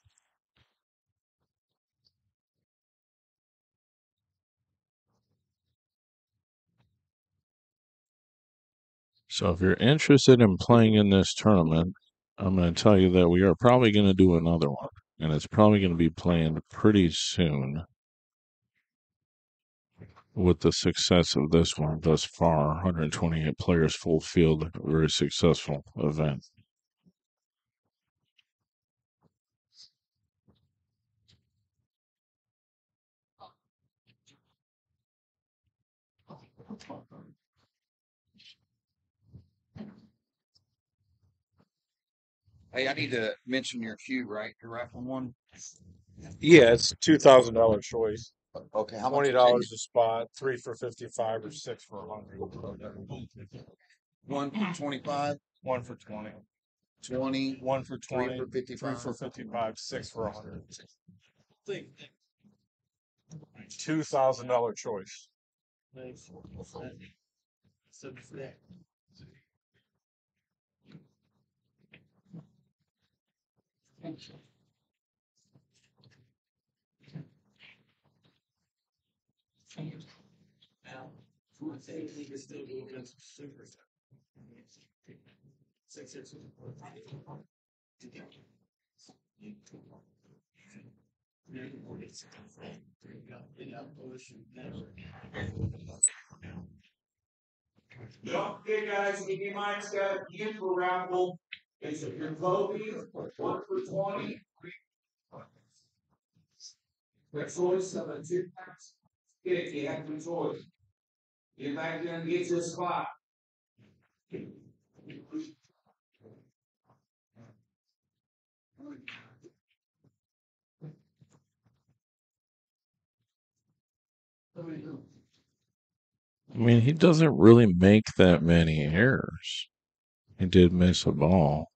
So if you're interested in playing in this tournament, I'm going to tell you that we are probably going to do another one, and it's probably going to be planned pretty soon. With the success of this one thus far, 128 players, full field, very successful event.
Hey, I need to mention your cue, right? Your rifle one.
Yeah, it's two thousand dollar choice.
Okay, how much?
Twenty dollars a spot, three for fifty-five or six for a hundred.
One for twenty-five,
One for twenty.
twenty,
One for
three
twenty.
for
Three
fifty-five.
for fifty-five, six for a hundred. Two thousand dollar choice.
Okay, guys, give me my got the info raffle. It's a your clothing, one for twenty. The choice of a two packs. If you have the. You're back there and get your spot.
I mean, he doesn't really make that many errors. He did miss a ball.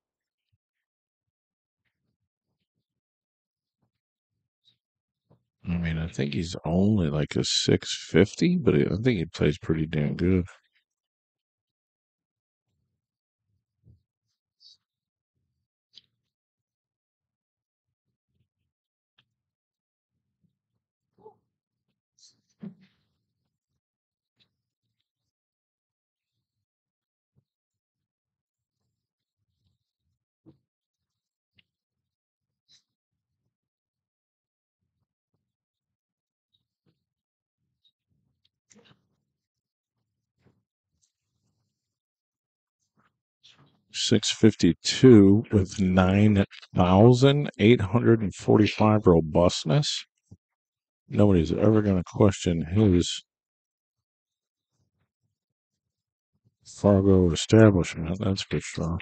I mean, I think he's only like a 650, but I think he plays pretty damn good. Six fifty two with nine thousand eight hundred and forty five robustness. Nobody's ever going to question his Fargo establishment. That's for sure.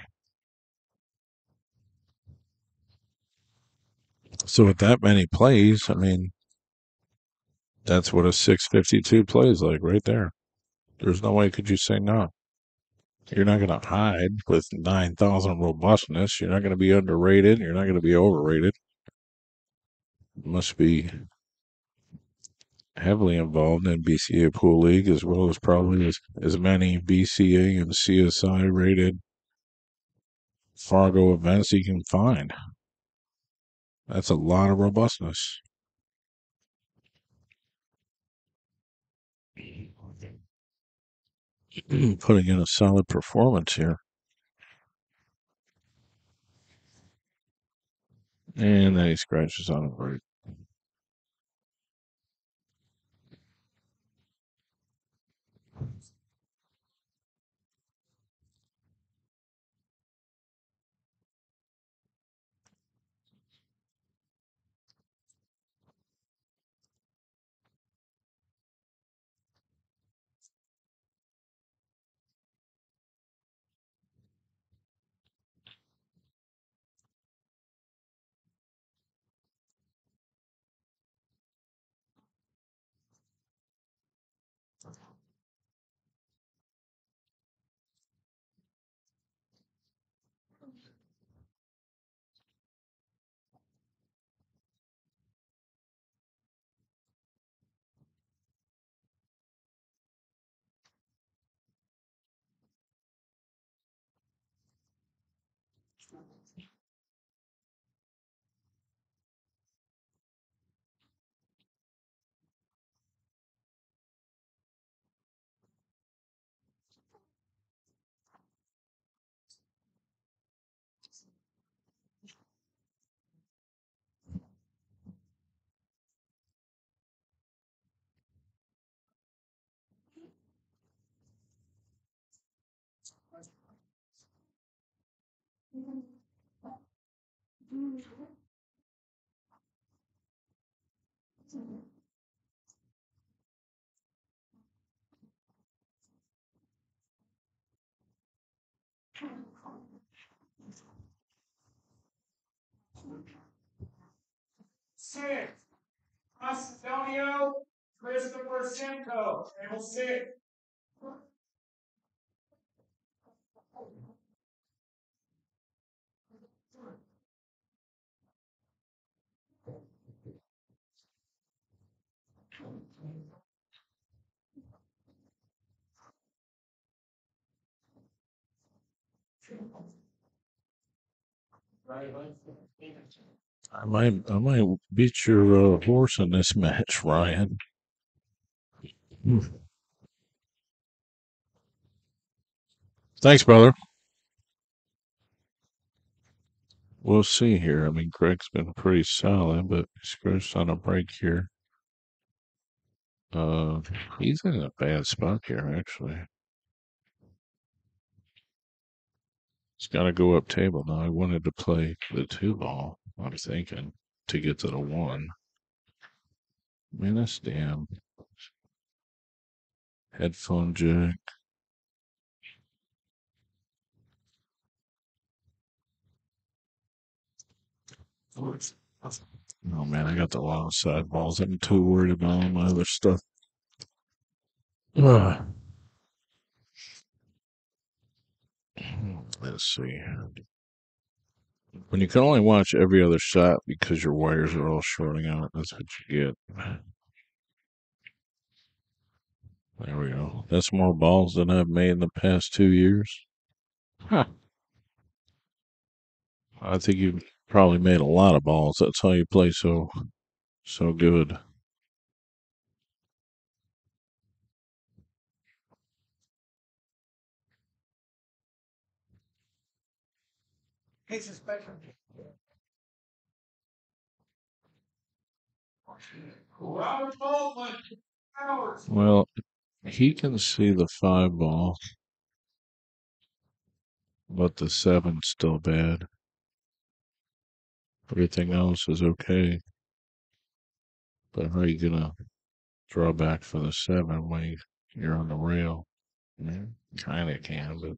So with that many plays, I mean, that's what a six fifty two plays like right there. There's no way could you say no. You're not going to hide with 9,000 robustness. You're not going to be underrated. You're not going to be overrated. Must be heavily involved in BCA Pool League as well as probably as, as many BCA and CSI rated Fargo events you can find. That's a lot of robustness. (clears throat) Putting in a solid performance here. And then he scratches on it right.
Six, Antonio Christopher Simcoe, table six.
I might, I might beat your uh, horse in this match, Ryan. Thanks, brother. We'll see here. I mean, Greg's been pretty solid, but Scrooge's on a break here. Uh, he's in a bad spot here, actually. He's got to go up table now. I wanted to play the two ball. I'm thinking to get to the one. Man, that's damn. Headphone jack. Oh man, I got the long side balls. I'm too worried about all my other stuff. Ugh. Hmm, let's see. When you can only watch every other shot because your wires are all shorting out, that's what you get. There we go. That's more balls than I've made in the past two years. Huh. I think you've probably made a lot of balls. That's how you play so so good.
He's a special.
Robert Baldwin, Powers.
Well, he can see the five ball, but the seven's still bad. Everything else is okay. But how are you gonna draw back for the seven when you- you're on the rail? Mm-hmm. Yeah, kind of can, but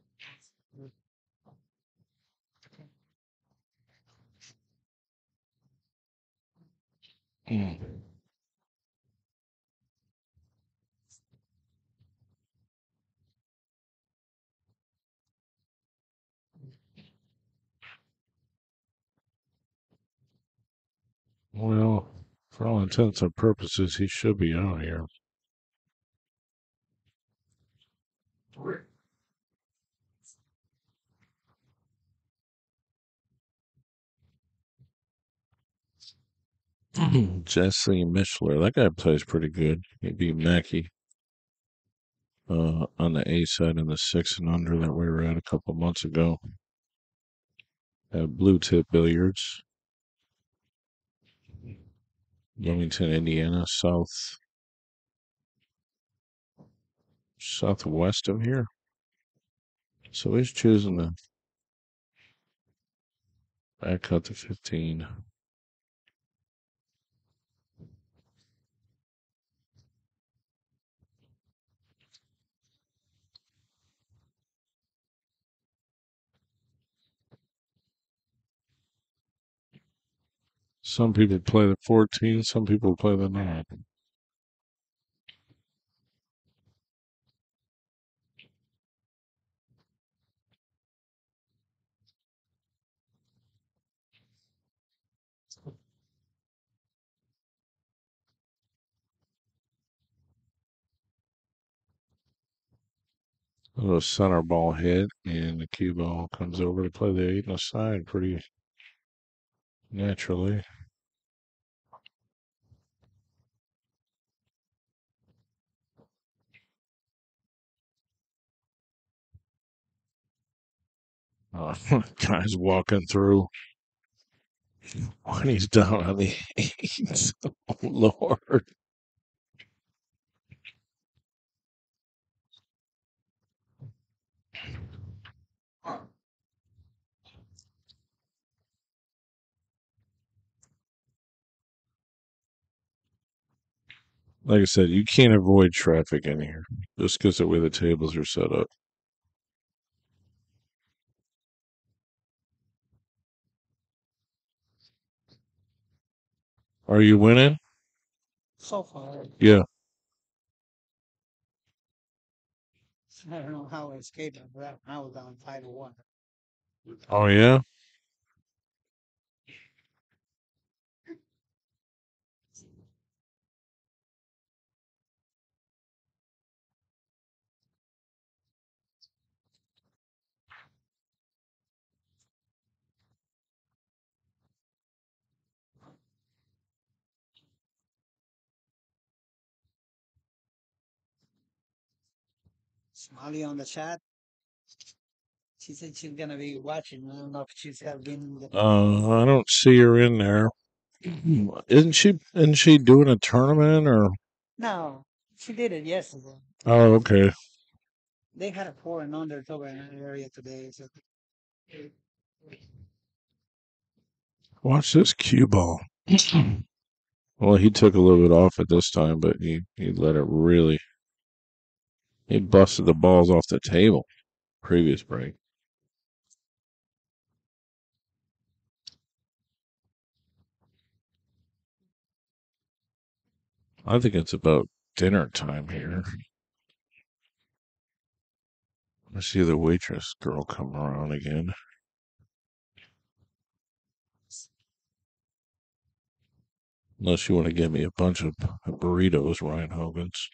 Mm. Well, for all intents and purposes, he should be out here. (clears throat) Jesse Mischler, that guy plays pretty good. He beat Mackey uh, on the A side in the six and under that we were at a couple months ago at Blue Tip Billiards, Wilmington, Indiana, south southwest of here. So he's choosing to back cut to 15. Some people play the 14, some people play the 9. A little center ball hit, and the cue ball comes over to play the 8 and a side pretty naturally. Uh, (laughs) guy's walking through when he's down on the eights. Oh, Lord. Like I said, you can't avoid traffic in here just because of the way the tables are set up. Are you winning?
So far,
Yeah.
I don't know how I escaped it, but I was down five to one.
Oh, yeah?
Smiley on the chat. She said she's gonna be watching. I don't know if she's been. The...
Uh, I don't see her in there. (clears throat) Isn't she? Isn't she doing a tournament or?
No, she did it yesterday.
Oh, okay.
They had a four and under over in that area today. So
Watch this cue ball. (clears throat) well, he took a little bit off at this time, but he he let it really. He busted the balls off the table. Previous break. I think it's about dinner time here. I see the waitress girl come around again. Unless you want to give me a bunch of burritos, Ryan Hogan's.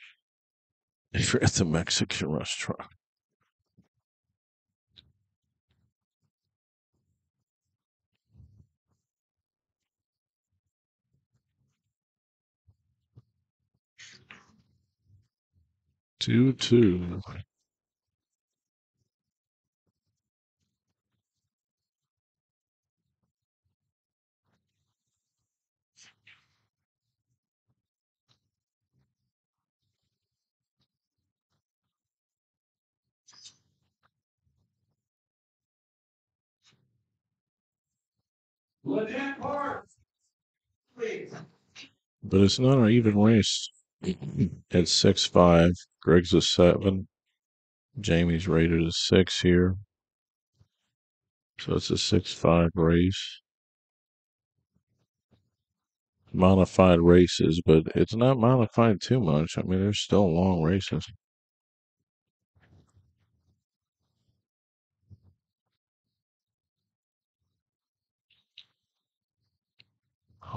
If you're at the Mexican restaurant. Two two.
Lynette. Please.
But it's not an even race. It's six five. Greg's a seven. Jamie's rated a six here. So it's a six five race. Modified races, but it's not modified too much. I mean, there's still long races.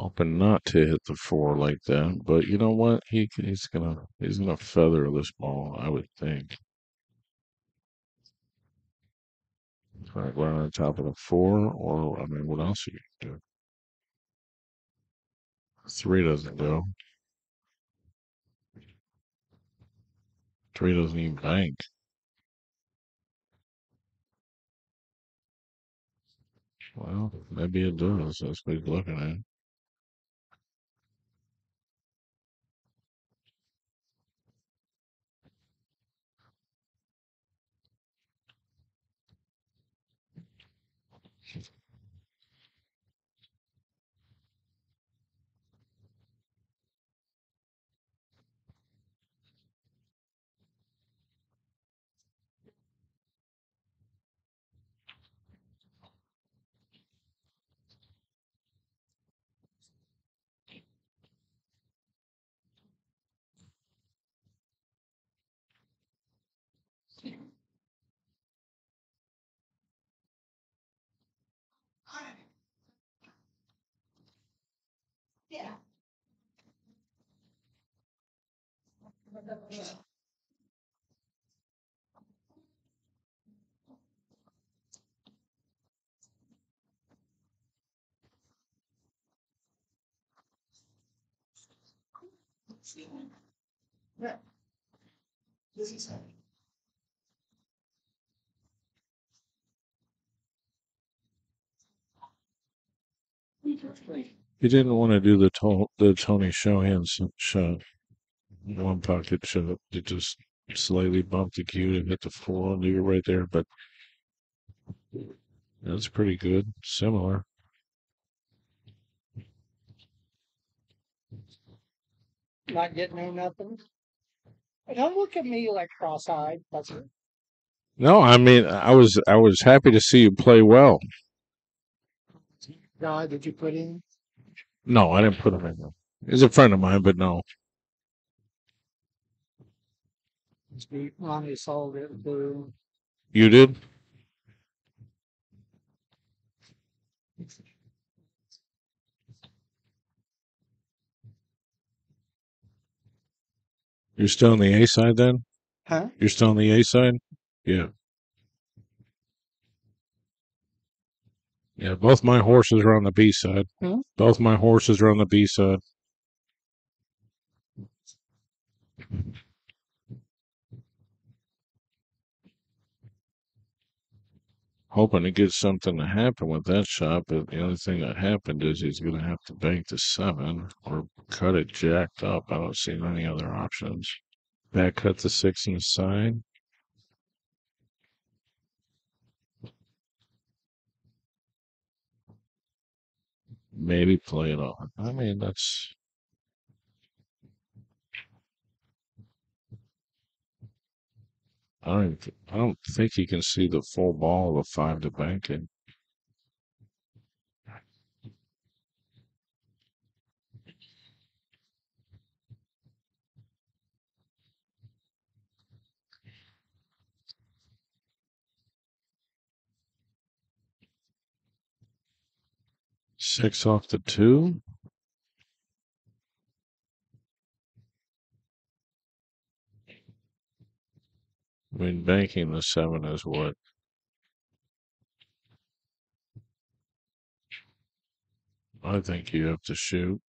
Hoping not to hit the four like that, but you know what? He he's gonna he's gonna feather this ball. I would think. Right, right on top of the four, or I mean, what else you can do? Three doesn't go. Three doesn't even bank. Well, maybe it does. That's what he's looking at. He You didn't want to do the, to- the Tony Chohan show one pocket shot. It just slightly bumped the cue and hit the floor and you right there, but that's pretty good. Similar.
Not getting no nothing. Don't look at me like cross-eyed. That's it.
No, I mean, I was I was happy to see you play well.
God, did you put in?
No, I didn't put him in. there. He's a friend of mine, but no.
Ronnie sold it. Boo.
You did? You're still on the A side then?
Huh?
You're still on the A side? Yeah. Yeah, both my horses are on the B side.
Hmm?
Both my horses are on the B side. Hoping to get something to happen with that shot, but the only thing that happened is he's going to have to bank to seven or cut it jacked up. I don't see any other options. Back cut the six and side. Maybe play it on. I mean, that's I don't. I don't think he can see the full ball of five to bank it. Six off the two. Mean, banking the seven is what I think you have to shoot.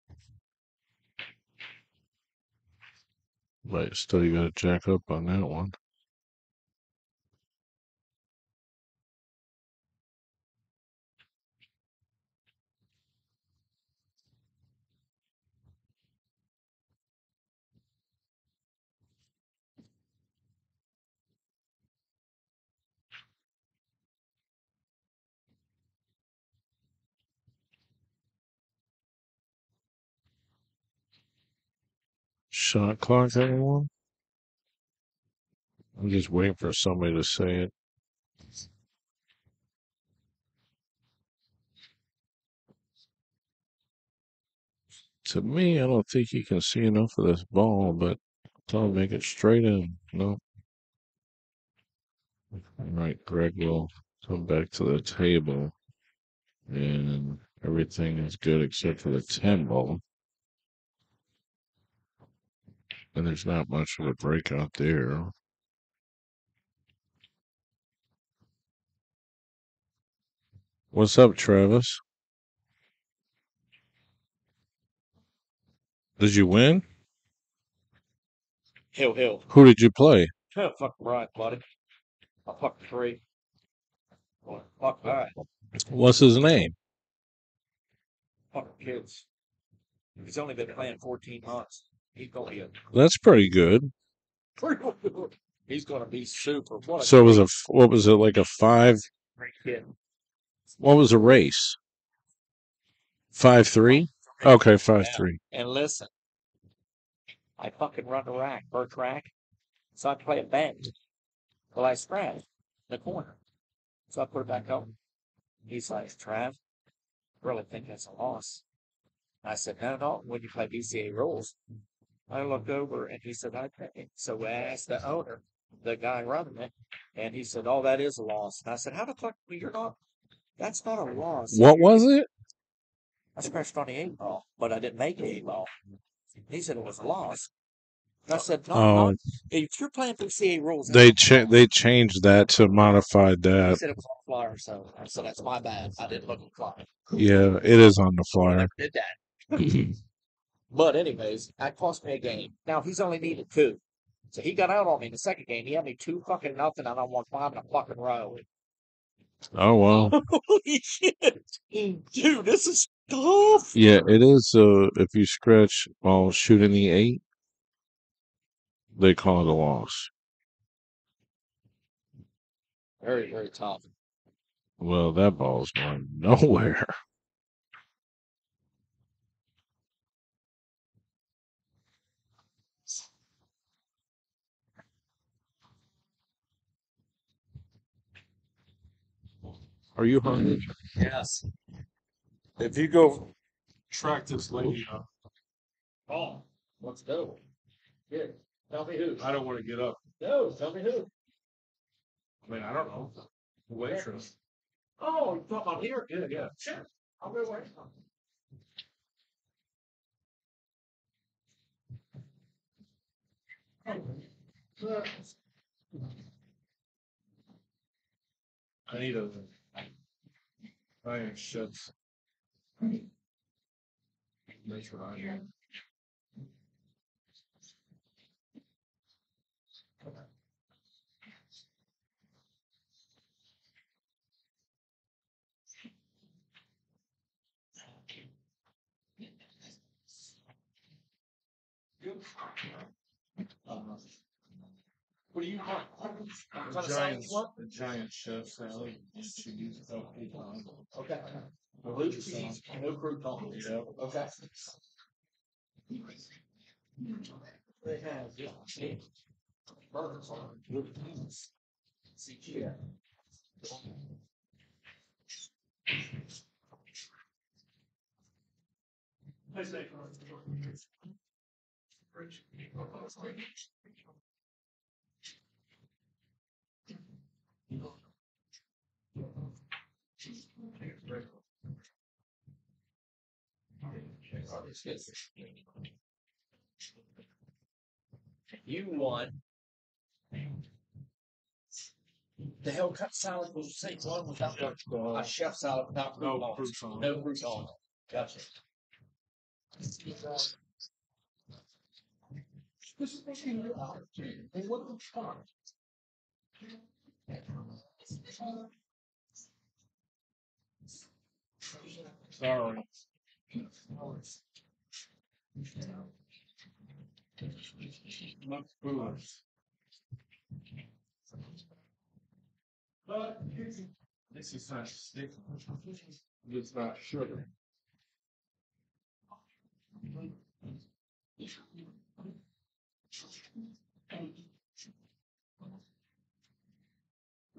But still, you got to jack up on that one. Shot clock, anyone? I'm just waiting for somebody to say it. To me, I don't think you can see enough of this ball, but him make it straight in. No. All right, Greg will come back to the table, and everything is good except for the 10 ball. And there's not much of a breakout there. What's up, Travis? Did you win?
Hill, hill.
Who did you play?
Oh, fuck right, buddy. I fucked three. Well, Fuck right.
What's his name?
Fuck kids. He's only been playing 14 months. He's gonna.
That's pretty good. (laughs)
He's gonna be super. What
So it was a what was it like a five? What was the race? Five three. Okay, five
Yeah.
three.
And listen, I fucking run the rack, birch rack. So I play it back. Well, I scratch the corner. So I put it back up. He's like, Trav, really think that's a loss. I said, no, no, when you play BCA rules. I looked over and he said, I think. So I asked the owner, the guy running it, and he said, oh, that is a loss. And I said, how the fuck, you're not, that's not a loss.
What was it?
I scratched on the eight ball, but I didn't make the eight ball. He said it was a loss. And I said, no,
Oh,
no. If you're playing through CA rules,
they cha- they changed that to modify
He
that.
said it was on the flyer, so I said that's my bad. I didn't look at the flyer.
Yeah, it is on the
I
flyer.
never (laughs) did that. (laughs) but anyways, that cost me a game. Now he's only needed two. So he got out on me in the second game. He had me two fucking nothing and I won five in a fucking row.
Oh well. (laughs)
Holy shit. Dude, this is
tough.
Yeah, it is. Uh, if you scratch while shooting the eight, they call it a loss.
Very, very tough.
Well, that ball's going nowhere. (laughs) Are you mm-hmm. hungry?
Yes.
If you go track this lady up,
Oh, let's go. Good. Tell me who.
I don't want to get up.
No, tell me who.
I mean, I don't know. The waitress.
Oh, you talking about here? Good, yeah. Sure. I'll go where.
I need a iron shuts. That's what I.
What do you want?
The
What
giant,
What?
the giant chef salad. She used to help people on.
Okay. Blue cheese, no croutons.
Yep.
Okay.
They have. yeah.
Burgers on blue cheese. CG. You won. The Hellcat salad was the same one without the a chef salad without
No
croutons.
croutons.
No croutons. Gotcha. Hey, what the fuck?
Sorry. Food. But this is not stick. It's not sugar.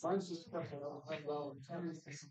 Francis, Francis,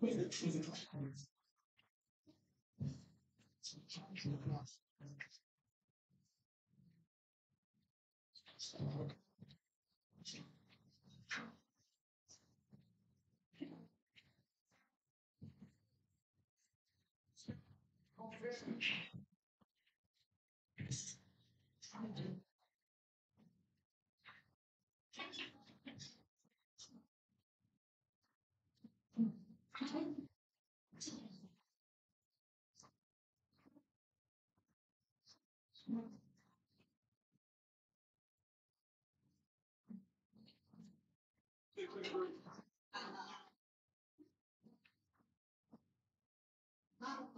where okay.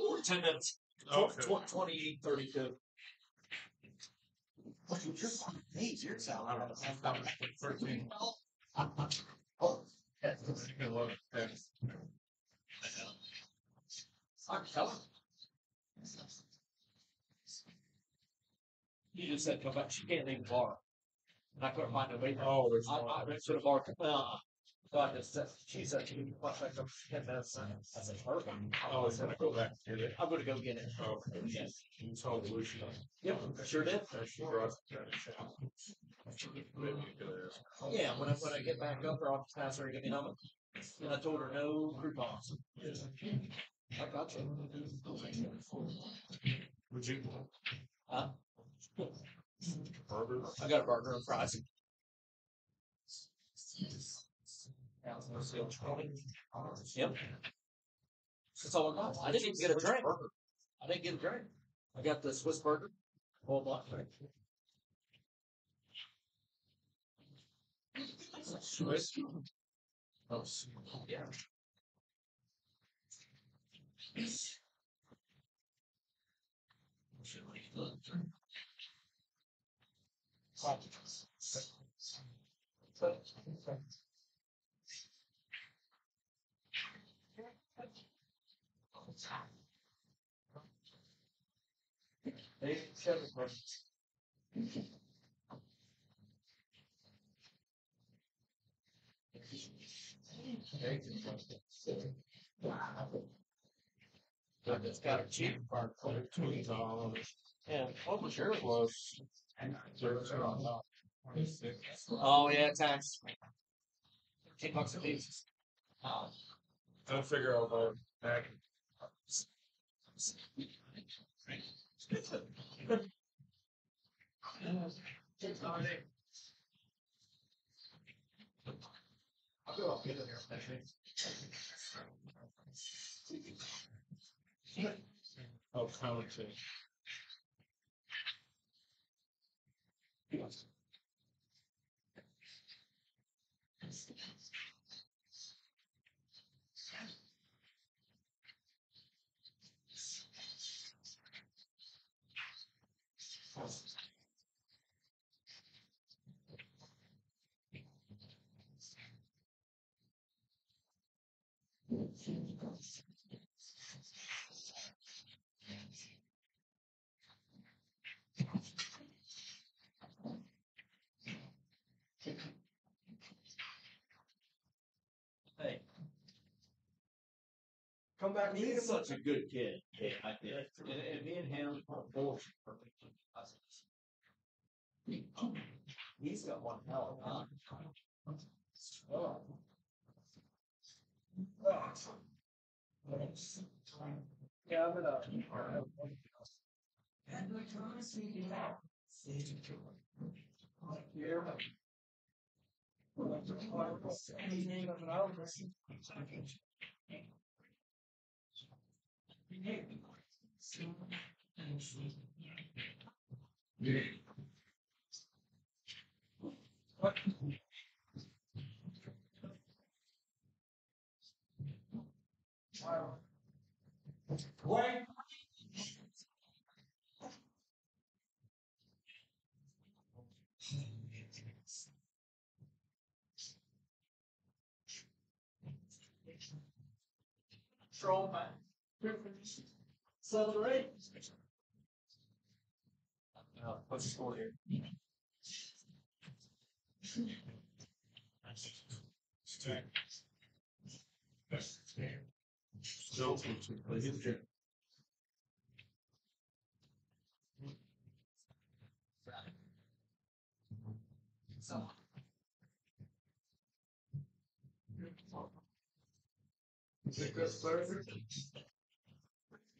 Or ten minutes.
Okay.
Tw- tw- 28, 32.
Hey, you're selling.
Thirteen. (laughs)
Oh,
I'm telling you. You just said, come back. She can't leave the bar. And I couldn't find a way.
Oh, there's
I,
one.
I went to the bar. Uh, so I just said, she said she would watch like ten minutes. I said, perfect.
Oh, it's gonna go back to it.
I'm gonna go get it.
Oh,
Yes.
you told Lucy.
Yep, I sure did.
She brought that
Yeah, when I when I get back up, I'll just ask her to give me a number. And I told her no croutons. I got you.
Would you?
Huh?
Burger?
I got a burger and fries. Yep. That's all I got. I didn't even get a drink. I didn't get a drink. I got the Swiss burger. Whole block.
Swiss?
Oh, yeah. Hey, seven questions. I just got a cheap part.
for Twenty dollars.
Yeah, what was yours?
Plus.
Oh, yeah, tax. Ten bucks a piece.
I'll figure out my back.
I'll go up, get in there.
Oh, counting.
Hey. Come back. He's such a good kid. Yeah, I did. And, and me and him are both perfect cousins. He's got one hell of a Oh. Yeah, I'm gonna. Here. Wait. Strong man. Seven or eight. Uh, what's the score here?
Still.
So.
Is it good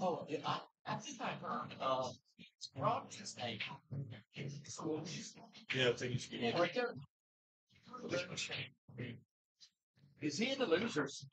Oh, yeah, I, I think I heard, uh, Roger's name.
Yeah, I think it's.
Yeah, right there. Is he the losers?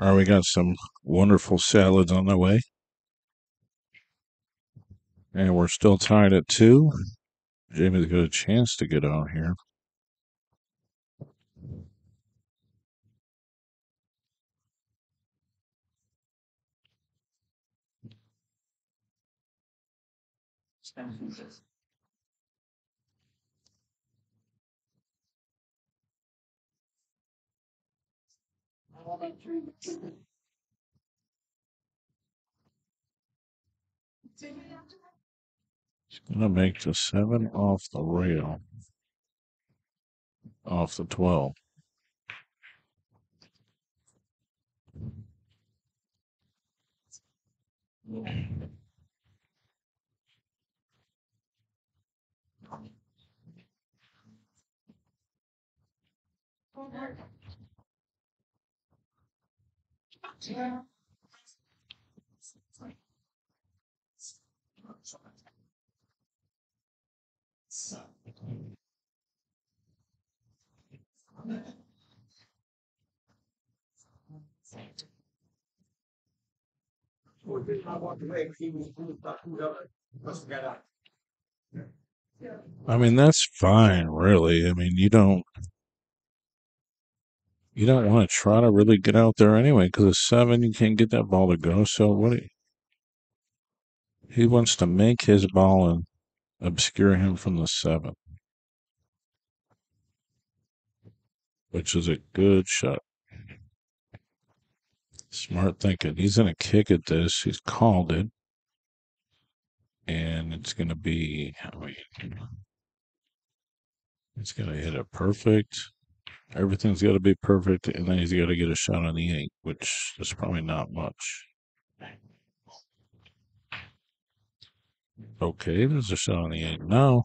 All right, we got some wonderful salads on the way. And we're still tied at two. Jamie's got a chance to get on here. It's gonna make the seven off the rail off the
12. Not away, he was moved must out.
I mean, that's fine, really. I mean, you don't you don't want to try to really get out there anyway because a seven you can't get that ball to go. So what? you- he wants to make his ball and obscure him from the seven, which is a good shot. Smart thinking. He's gonna kick at this. He's called it, and it's gonna be. I mean, it's gonna hit it perfect. Everything's got to be perfect, and then he's got to get a shot on the eight, which is probably not much. Okay, there's a shot on the eight now.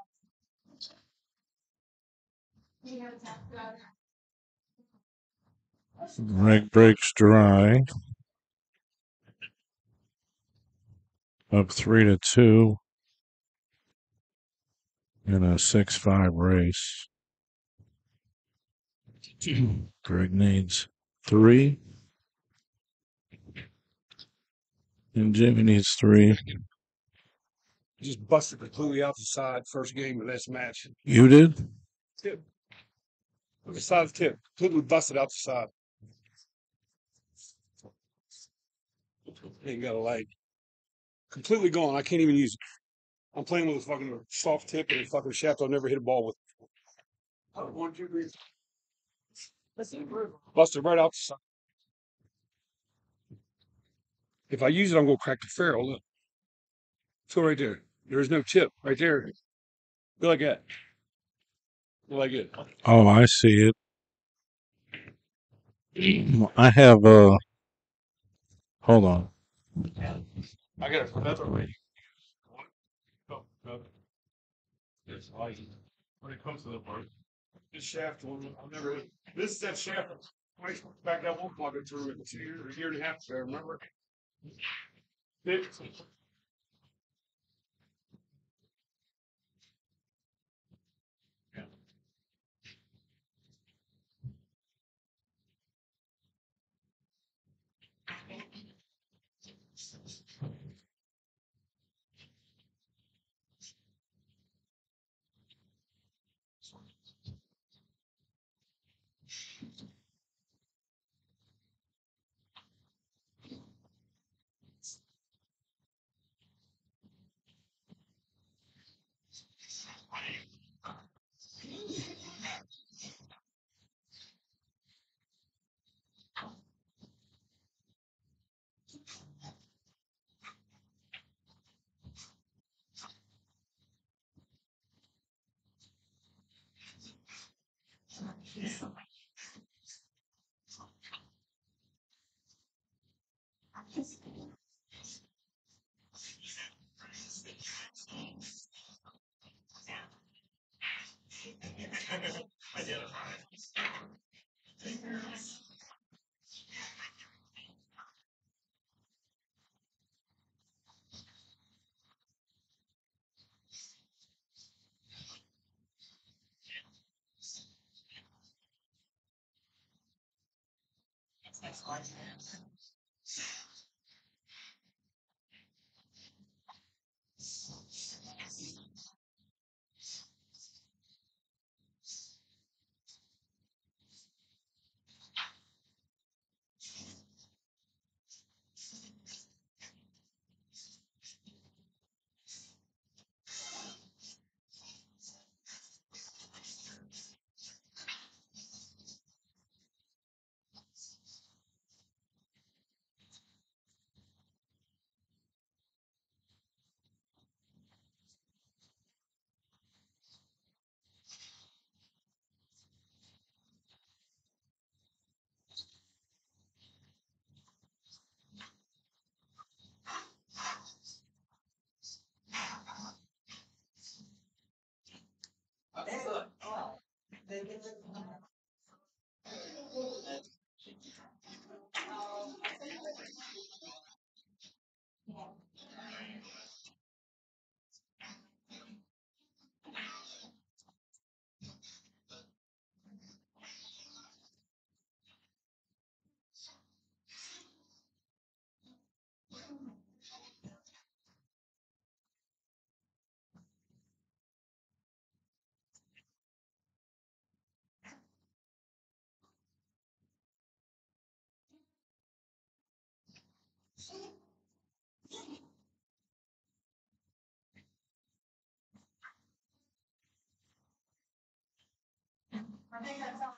Greg breaks dry. Up three to two in a six-five race. (clears throat) Greg needs three, and Jimmy needs three.
Just busted completely out the side first game of this match.
You did?
Tip. The side tip. Completely busted out the side. Ain't got a leg. Completely gone. I can't even use it. I'm playing with a fucking soft tip and a fucking shaft I'll never hit a ball with. Oh, one, two, three. Busted right out the side. If I use it, I'm gonna crack the ferrule. Look. So right there. There's no tip. Right there. Go like that. Like it.
Oh, I see it. I have uh hold on.
I got a feather ready. Oh, no. It's like when it comes to the part. This shaft one, I'll never. This is that shaft. Back that one pocket through it a year, a year and a half ago. Remember? Take care. 那个叫。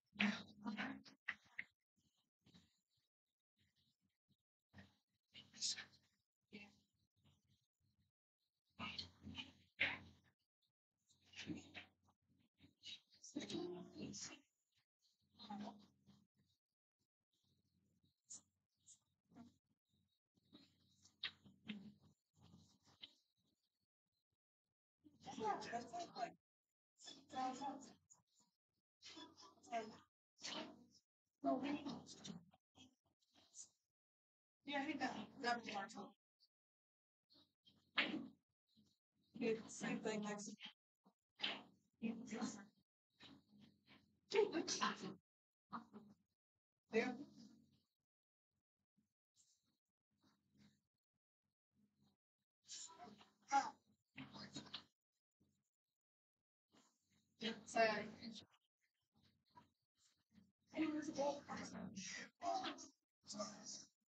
Yeah, he got that. Yeah, Same thing next. There. Sorry.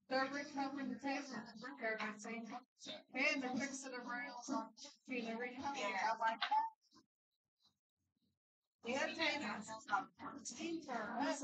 They're recovering the table, they're saying, and fixing the rails on, see, they're recovering, I like that. The other day, I was.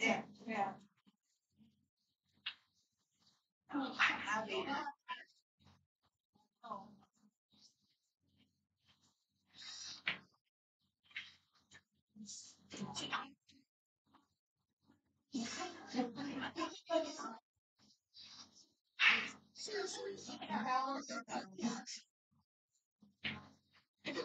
Yeah, yeah.
Back surgery, that's virus. I did it.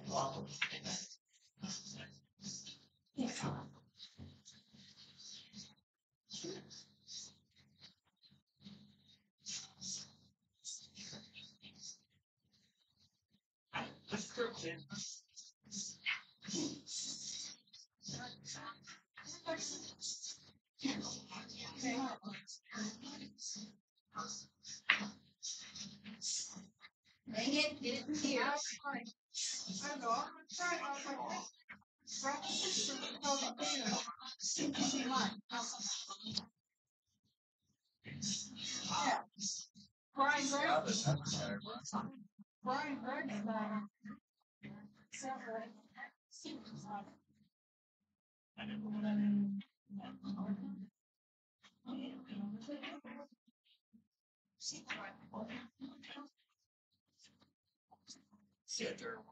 was like, "Oh, right, this is the public dinner." She might. Yeah. Brian Brian uh.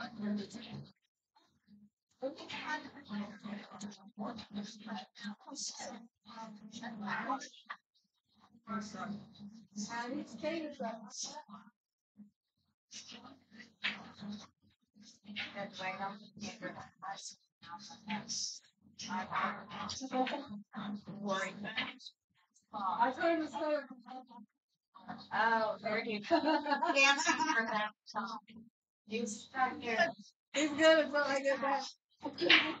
find another one. Oh. Oh, two of them? And it's I tried to say.
Oh, very good. Dancing for that song.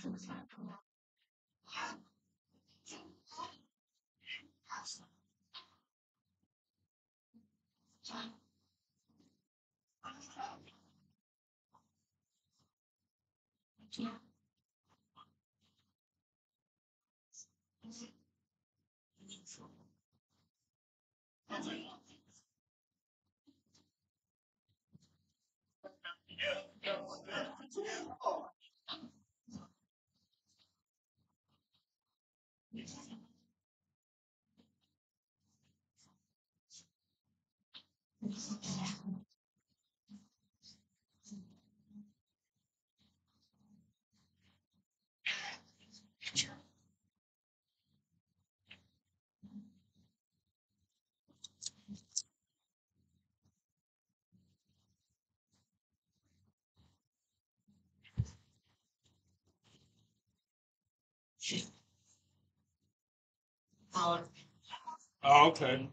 He's not good.
He's good until I get.
Oh, okay.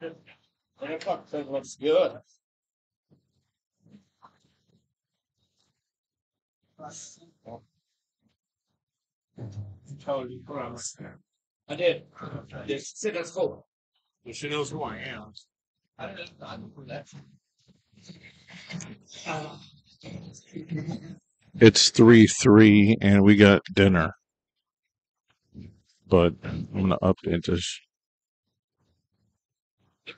That fucking thing looks good.
Tell you what I'm saying.
I did. Just sit, let's.
Well, she knows who I am.
I don't know. I don't know that.
It's three three, and we got dinner. But I'm gonna update this.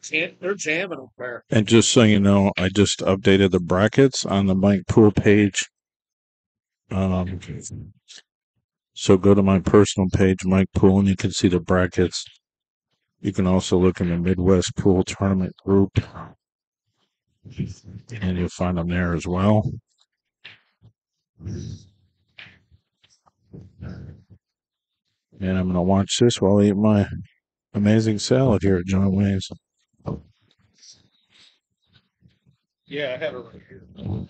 Jam- They're jamming up there.
And just so you know, I just updated the brackets on the Mike Pool page. Um, so go to my personal page, Mike Pool, and you can see the brackets. You can also look in the Midwest Pool Tournament group, and you'll find them there as well. And I'm gonna watch this while I eat my amazing salad here at John Wayne's.
Yeah, I have it right here.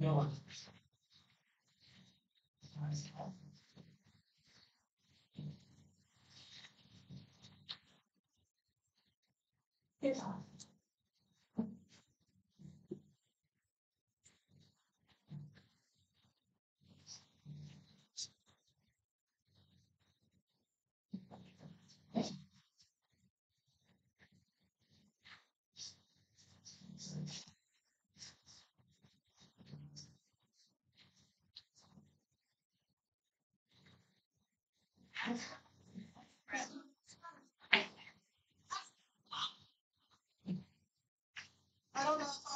No. I don't know.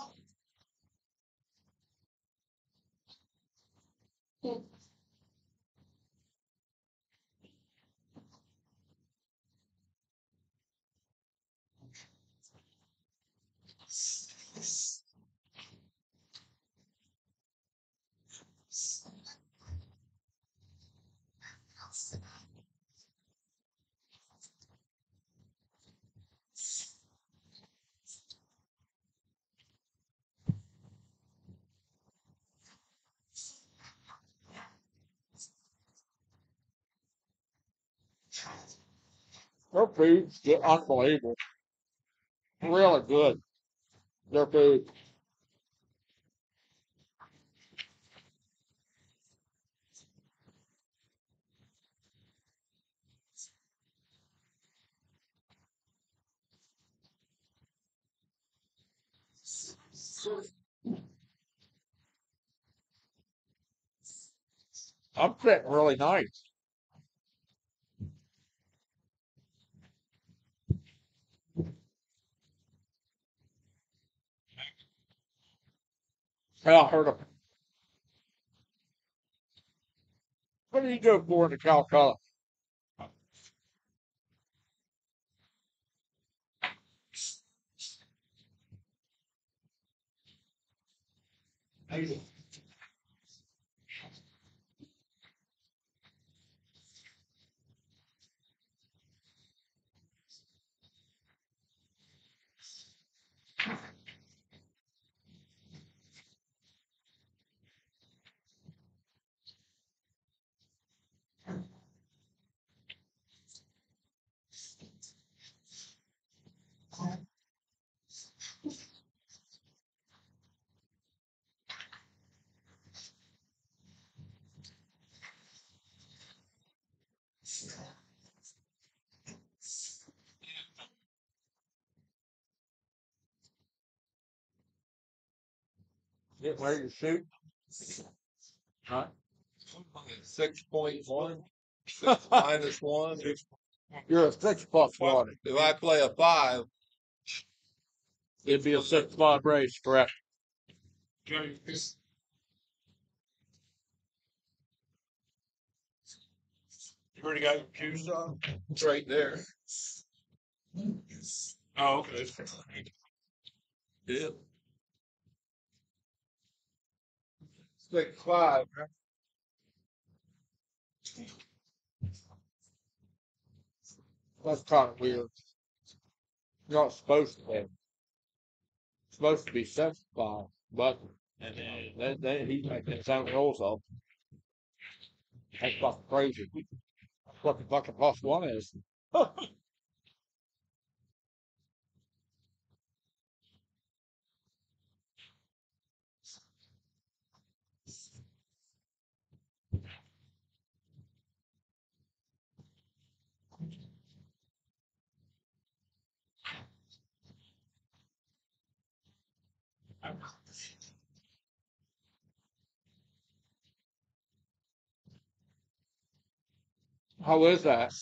Their food's ju- unbelievable. Really good. Their food. I'm sitting really nice. I heard him. What did you go for in the Calcutta? Get ready to shoot. Huh?
Six point one. Six (laughs) minus one.
You're a six plus one.
If I play a five,
It'd be a six spot race, correct?
you already got your cues on? It's right there. Oh, okay. Yeah. Six five. huh?
That's kind of weird. You're not supposed to be. Supposed to be six five, but then, then he's making seven rolls up. That's fucking crazy. That's what the fucking plus one is. How is that?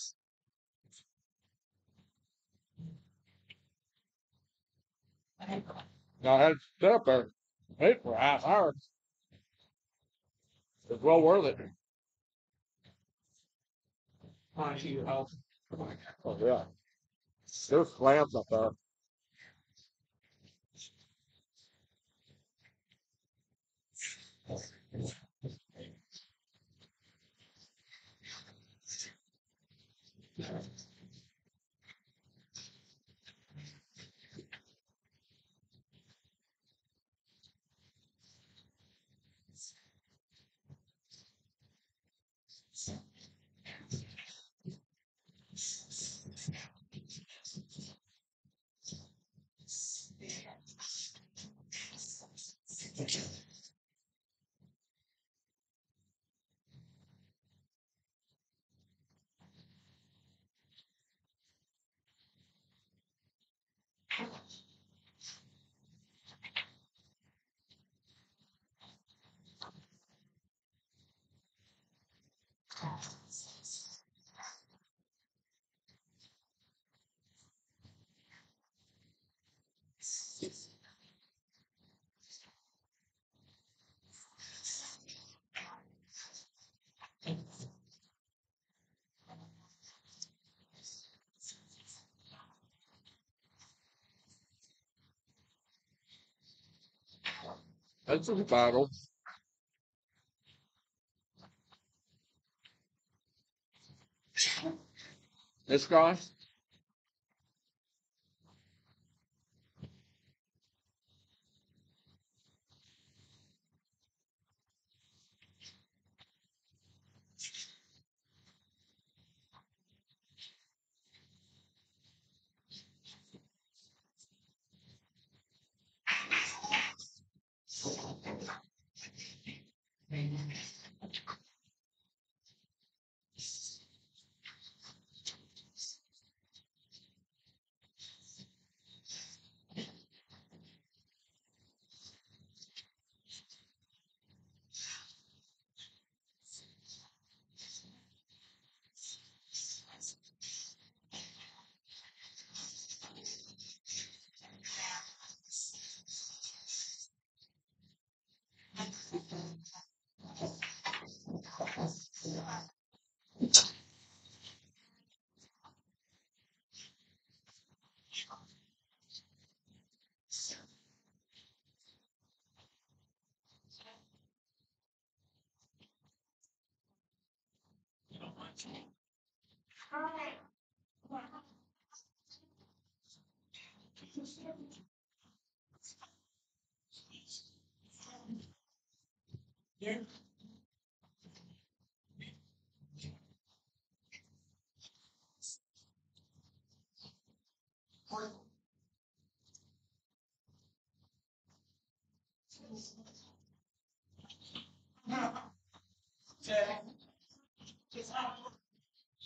Go ahead, sit up. Wait for half hour. It's well worth it.
I see your house.
Oh, yeah. There's clams up there. Thank you. Yeah. Into the bottle. It's.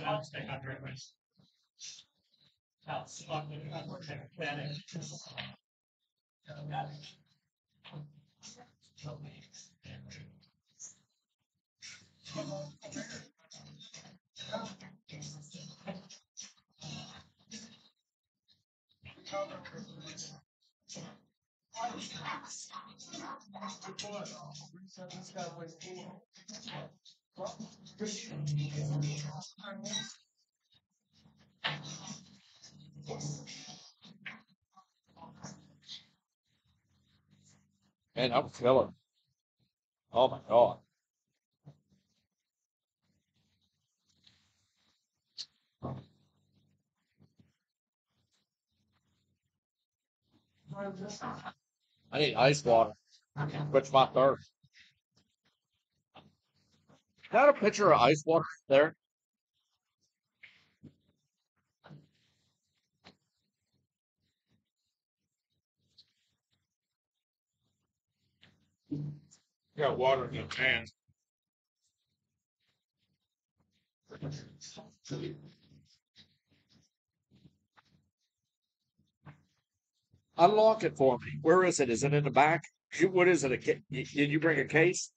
That's a battle. This guy? Man, I'm feeling. Oh my god. I need ice water. Quench my thirst. Got a pitcher of ice water there? Got water in the can.
Unlock it for me. Where is it? Is it in the back? What is it? A ca- Did you bring a case?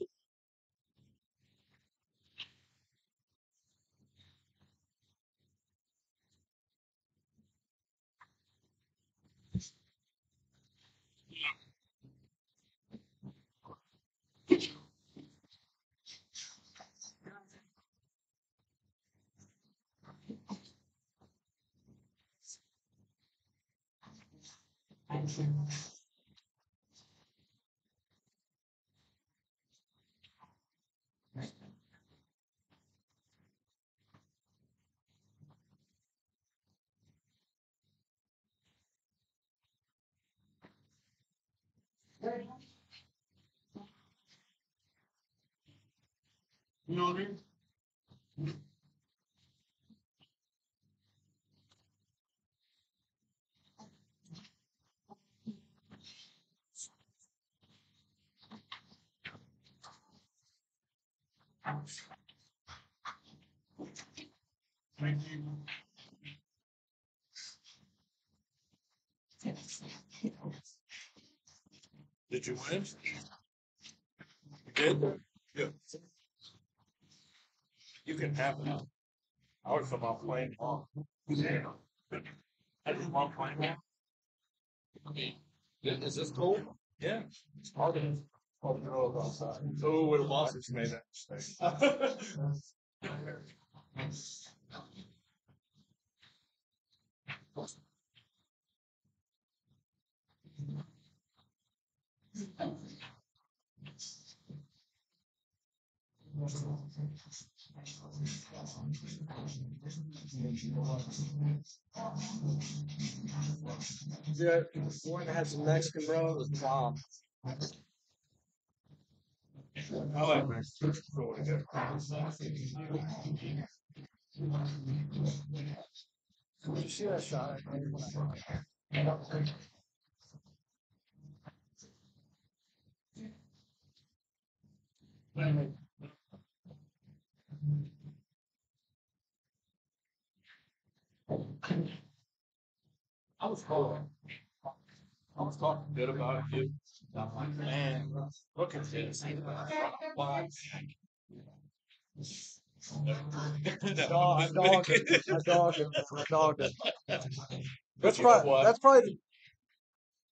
You You know what
Thank you. Did you win? Did? Yeah. You can have it. I would come off playing tomorrow. I just want playing now. Is this cool? Yeah. It's hard to. Oh, no, outside. Oh, we lost it. Made that mistake. (laughs) (laughs) (laughs)
The one that had some Mexican bro was bomb.
I like Mexican.
Did you see that shot?
I was calling. I was talking good about you. Man, look at this. Why?
Dog, I dogged it. I dogged it. I dogged it.
But
That's probably that's probably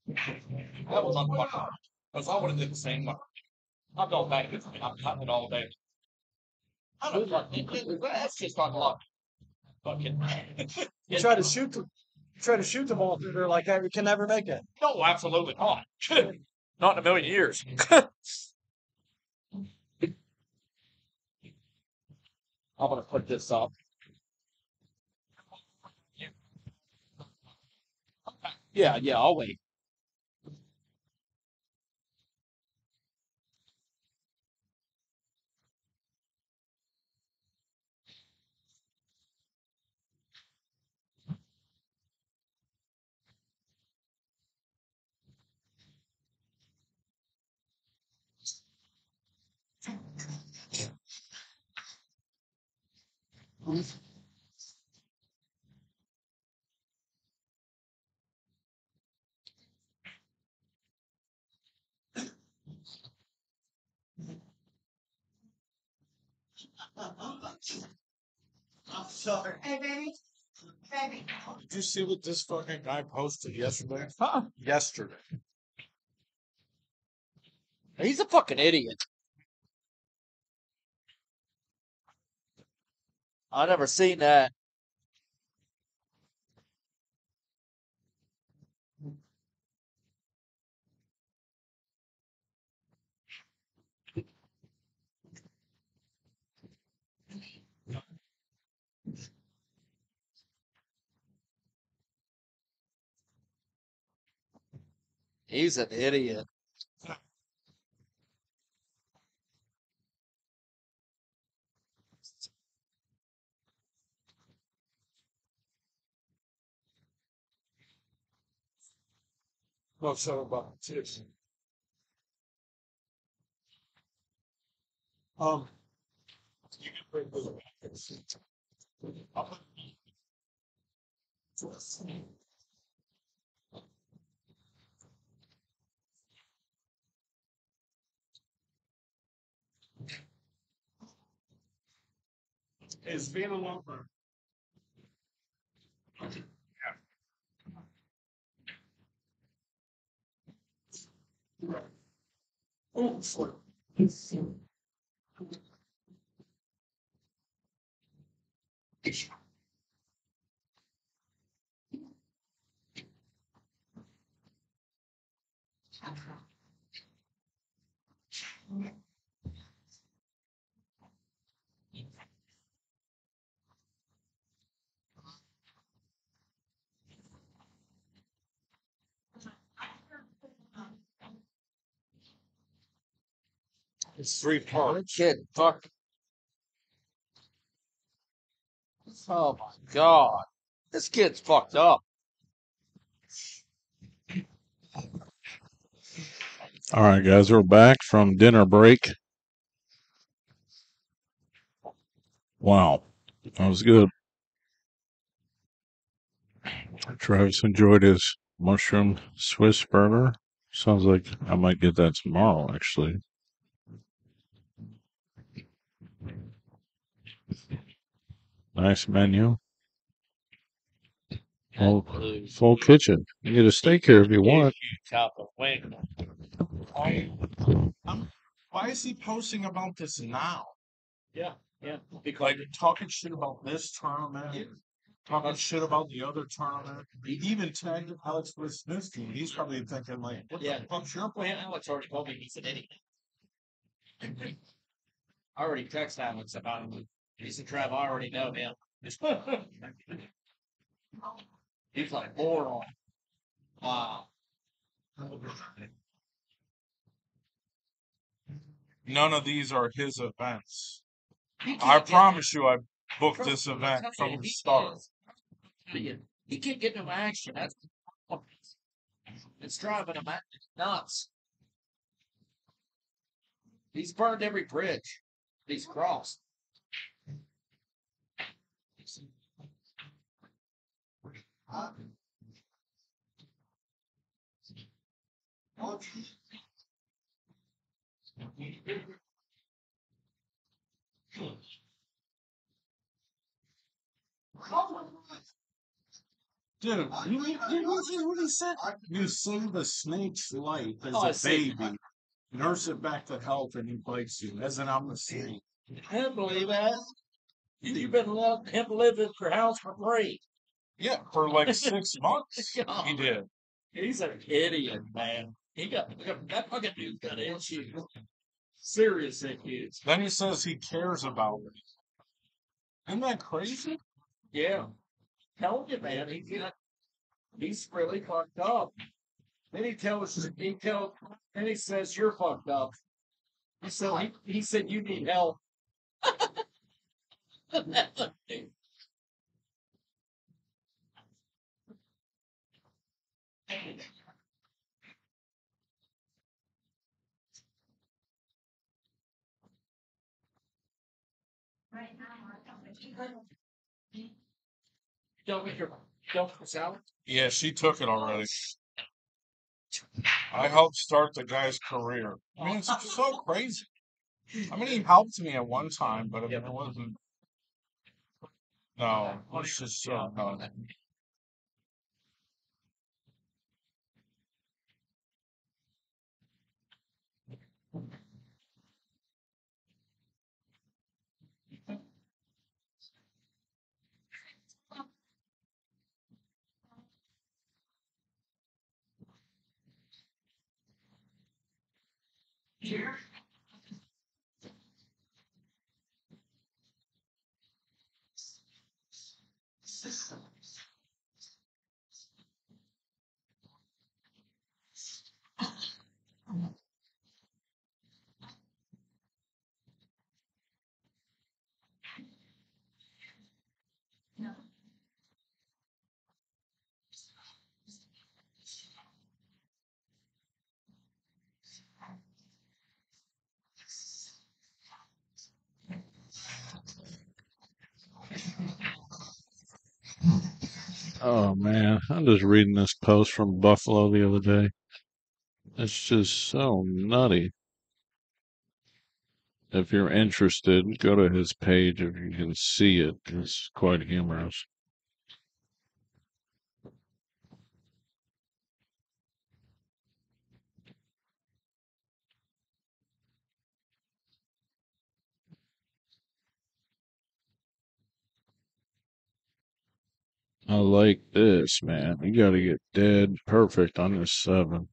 That was unfucking. Because I would have did the same. I'm going back this thing. I'm cutting it all day. I don't like That's just on luck. Fucking. (laughs)
you try to shoot the try to shoot the ball through there like that, you can never make it.
No, absolutely not. (laughs) not in a million years. (laughs) I'm gonna put this up. Yeah, yeah, I'll wait.
I'm sorry.
Hey, baby. Baby.
Did you see what this fucking guy posted yesterday? Huh? Yesterday.
He's a fucking idiot. I never seen that. He's an idiot.
Well, so about tips. Um. It's been a long time. Oh, It's three parts.
Kid, fuck. Oh my god. This kid's fucked up.
All right, guys, we're back from dinner break. Wow, that was good. Travis enjoyed his mushroom Swiss burger. Sounds like I might get that tomorrow, actually. Nice menu. Full, full kitchen. You get a steak here if you want.
Top of wing.
Why is he posting about this now?
Yeah, yeah.
Like talking shit about this tournament, talking shit about the other tournament. He even tagged Alex Wisniewski. He's probably thinking like, "What
Yeah.
the fuck's your
Well,
plan?"
Alex already told me he's an idiot. I already texted Alex about him. He's a Trav. I already know him. (laughs) he's like moron. Wow.
None of these are his events. I promise you, I booked this event from the start.
he can't get no action. That's it's driving him nuts. He's burned every bridge he's crossed.
Dude, you, you, you see what he said? You save the snake's life as
Oh, I
a
see.
baby, nurse it back to health, and he bites you. As an I'm the snake.
I can't believe that. You- You've been letting him live in your house for free.
Yeah, for like six (laughs) months.
God.
He did.
He's an idiot, man. He got that fucking dude's got issues. Serious issues.
Then he says he cares about it. Isn't that crazy?
Yeah. Tell you, man, he's got he's really fucked up. Then he tells he tells then he says you're fucked up. He said he, he said you need help. (laughs) Don't make.
Yeah, she took it already. I helped start the guy's career. I mean, it's so crazy. I mean, he helped me at one time, but I mean, it wasn't. No, it's just so. No.
Oh man, I'm just reading this post from Buffalo the other day. It's just so nutty. If you're interested, go to his page if you can see it. It's quite humorous. I like this, man. You got to get dead perfect on this seven.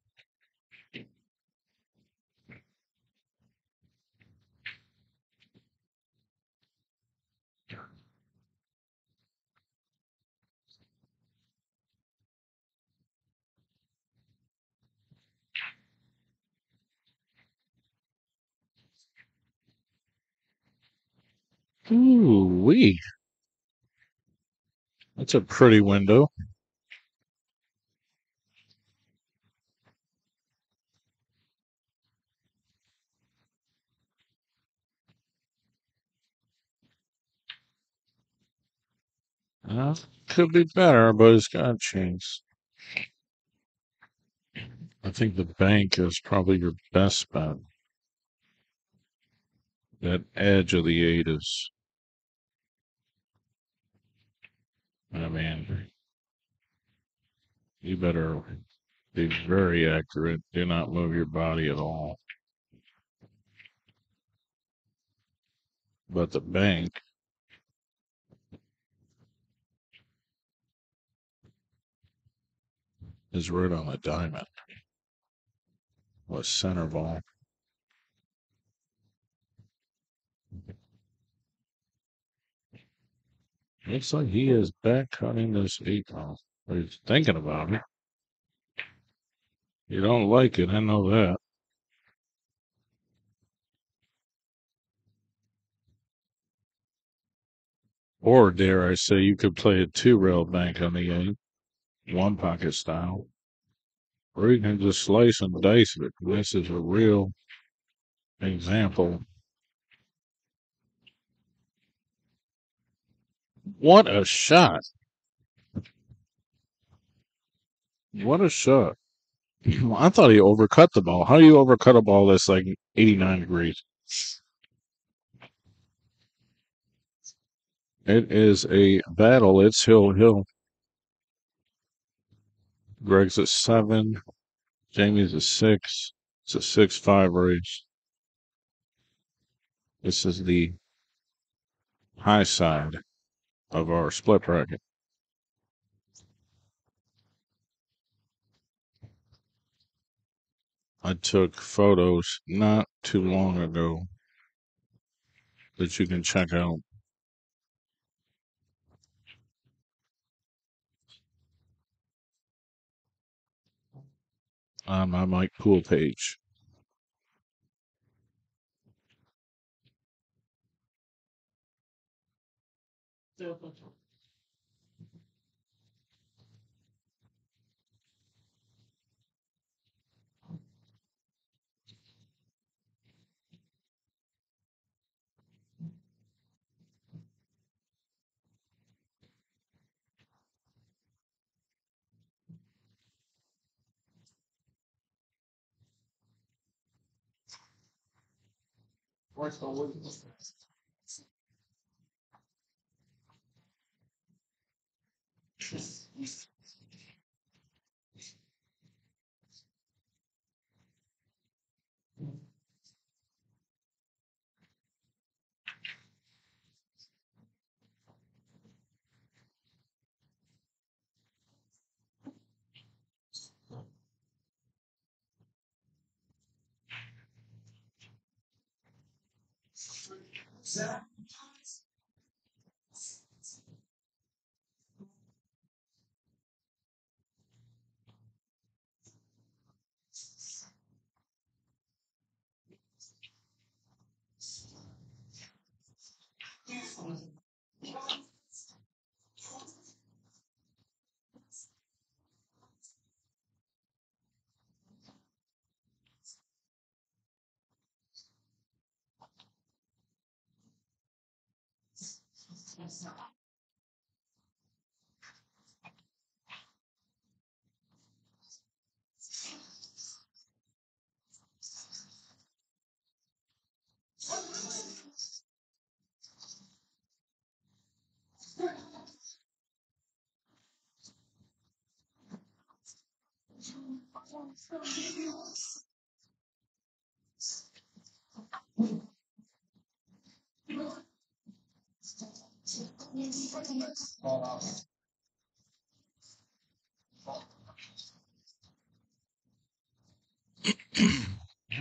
Ooh wee. That's a pretty window. Uh, could be better, but it's got a chance. I think the bank is probably your best bet. That edge of the eight is. I mean, mm-hmm. you better be very accurate. Do not move your body at all. But the bank is right on the diamond. Was center ball. Looks like he is back cutting this eight ball. Or he's thinking about it. You don't like it, I know that. Or dare I say, you could play a two rail bank on the eight, one pocket style. Or you can just slice and dice it. This is a real example. What a shot. What a shot. I thought he overcut the ball. How do you overcut a ball that's like 89 degrees? It is a battle. It's hill hill. Greg's a seven. Jamie's a six. It's a six five race. This is the high side of our split bracket. I took photos not too long ago that you can check out. on my Mike Pool page.
Where's the wood?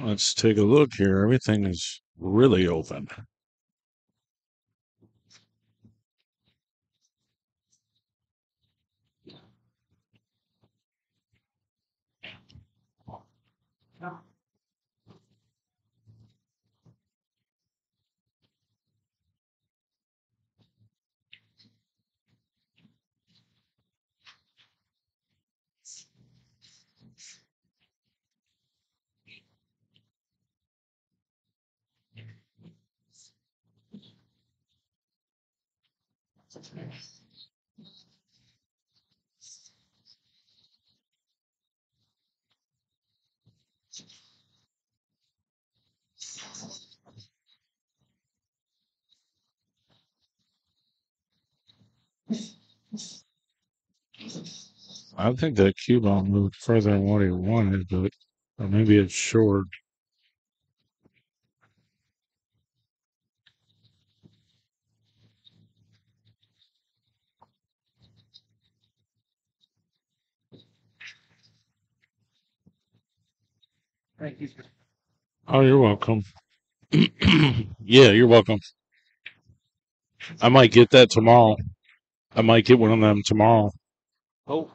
Let's take a look here. Everything is really open. I think that cue ball moved further than what he wanted, but or maybe it's short.
Thank you.
Oh, you're welcome. (clears throat) yeah, you're welcome. I might get that tomorrow. I might get one of them tomorrow.
Oh.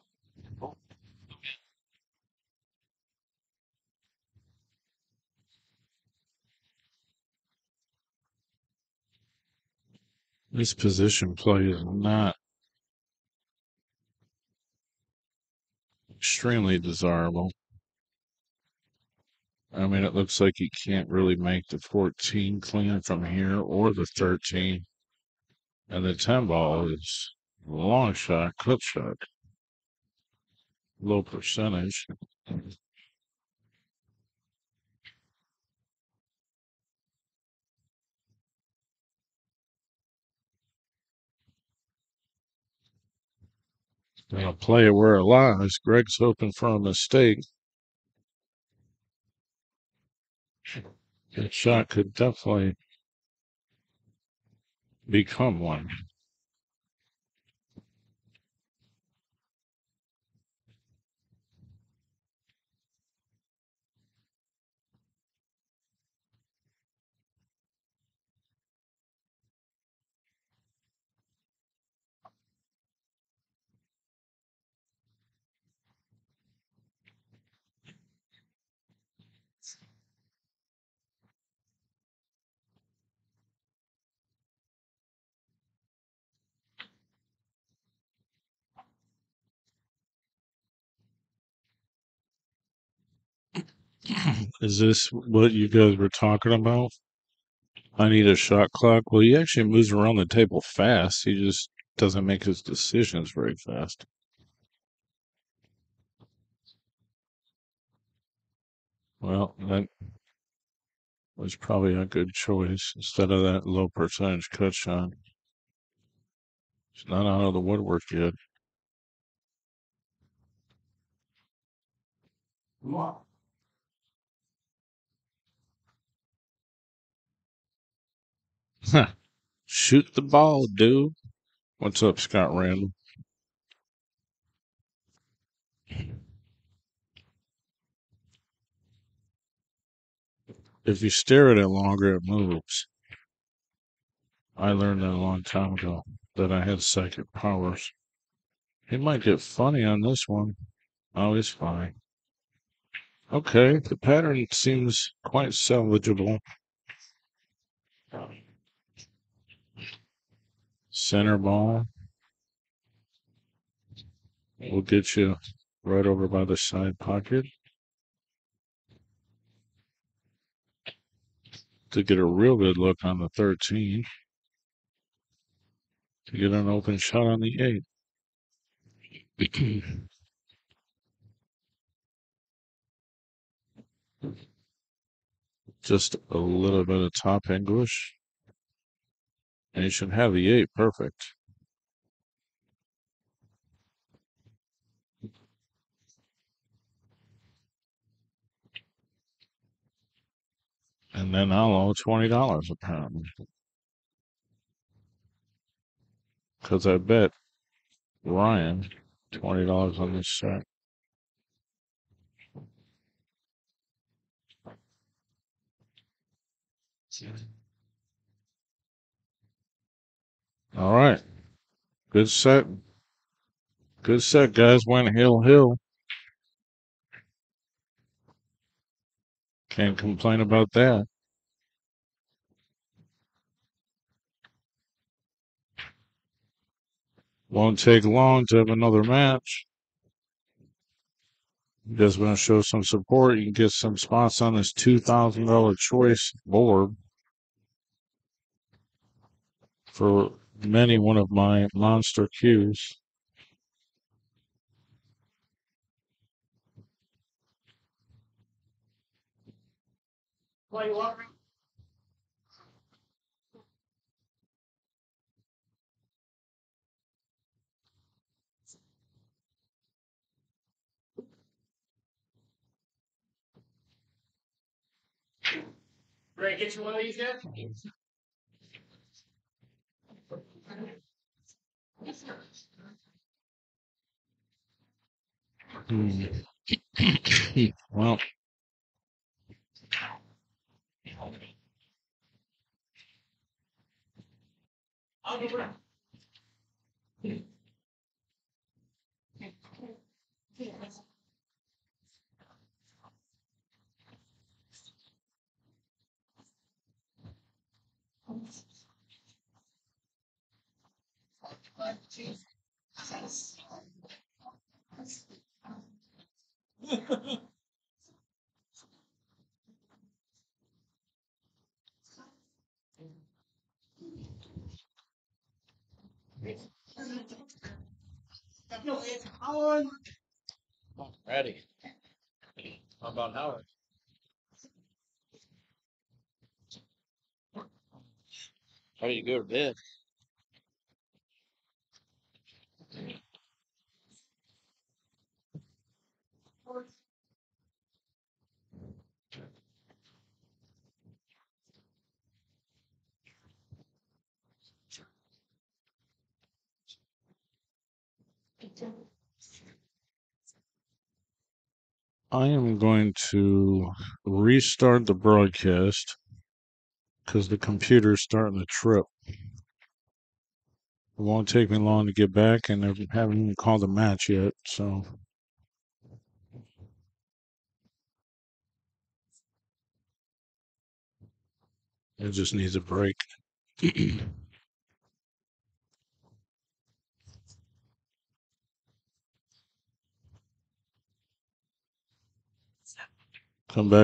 This position play is not extremely desirable. I mean, it looks like he can't really make the 14 clean from here or the 13. And the 10 ball is long shot, clip shot, low percentage. Gonna play where it lies. Greg's hoping for a mistake. That shot could definitely become one. (clears throat) Is this what you guys were talking about? I need a shot clock. Well, he actually moves around the table fast. He just doesn't make his decisions very fast. Well, that was probably a good choice instead of that low percentage cut shot. It's not out of the woodwork yet. Huh. Shoot the ball, dude. What's up, Scott Randall? If you stare at it longer, it moves. I learned that a long time ago that I had psychic powers. He might get funny on this one. Oh, he's fine. Okay, the pattern seems quite salvageable. Center ball. We'll get you right over by the side pocket. To get a real good look on the 13. To get an open shot on the 8. (clears throat) Just a little bit of top English. And you should have the 8 perfect. And then I'll owe $20 a pound. Because I bet Ryan $20 on this set. All right. Good set. Good set, guys. Went hill hill. Can't complain about that. Won't take long to have another match. Just want to show some support? You can get some spots on this $2,000 choice board for many one of my monster cues.
Play? Ready get you one of these yet?
Hmm. well,
go around. No, it's.
Ready. How about Howard? Ready to go to bed.
I am going to restart the broadcast because the computer is starting to trip. It won't take me long to get back, and I haven't even called the match yet, so. It just needs a break. (clears throat) Come back.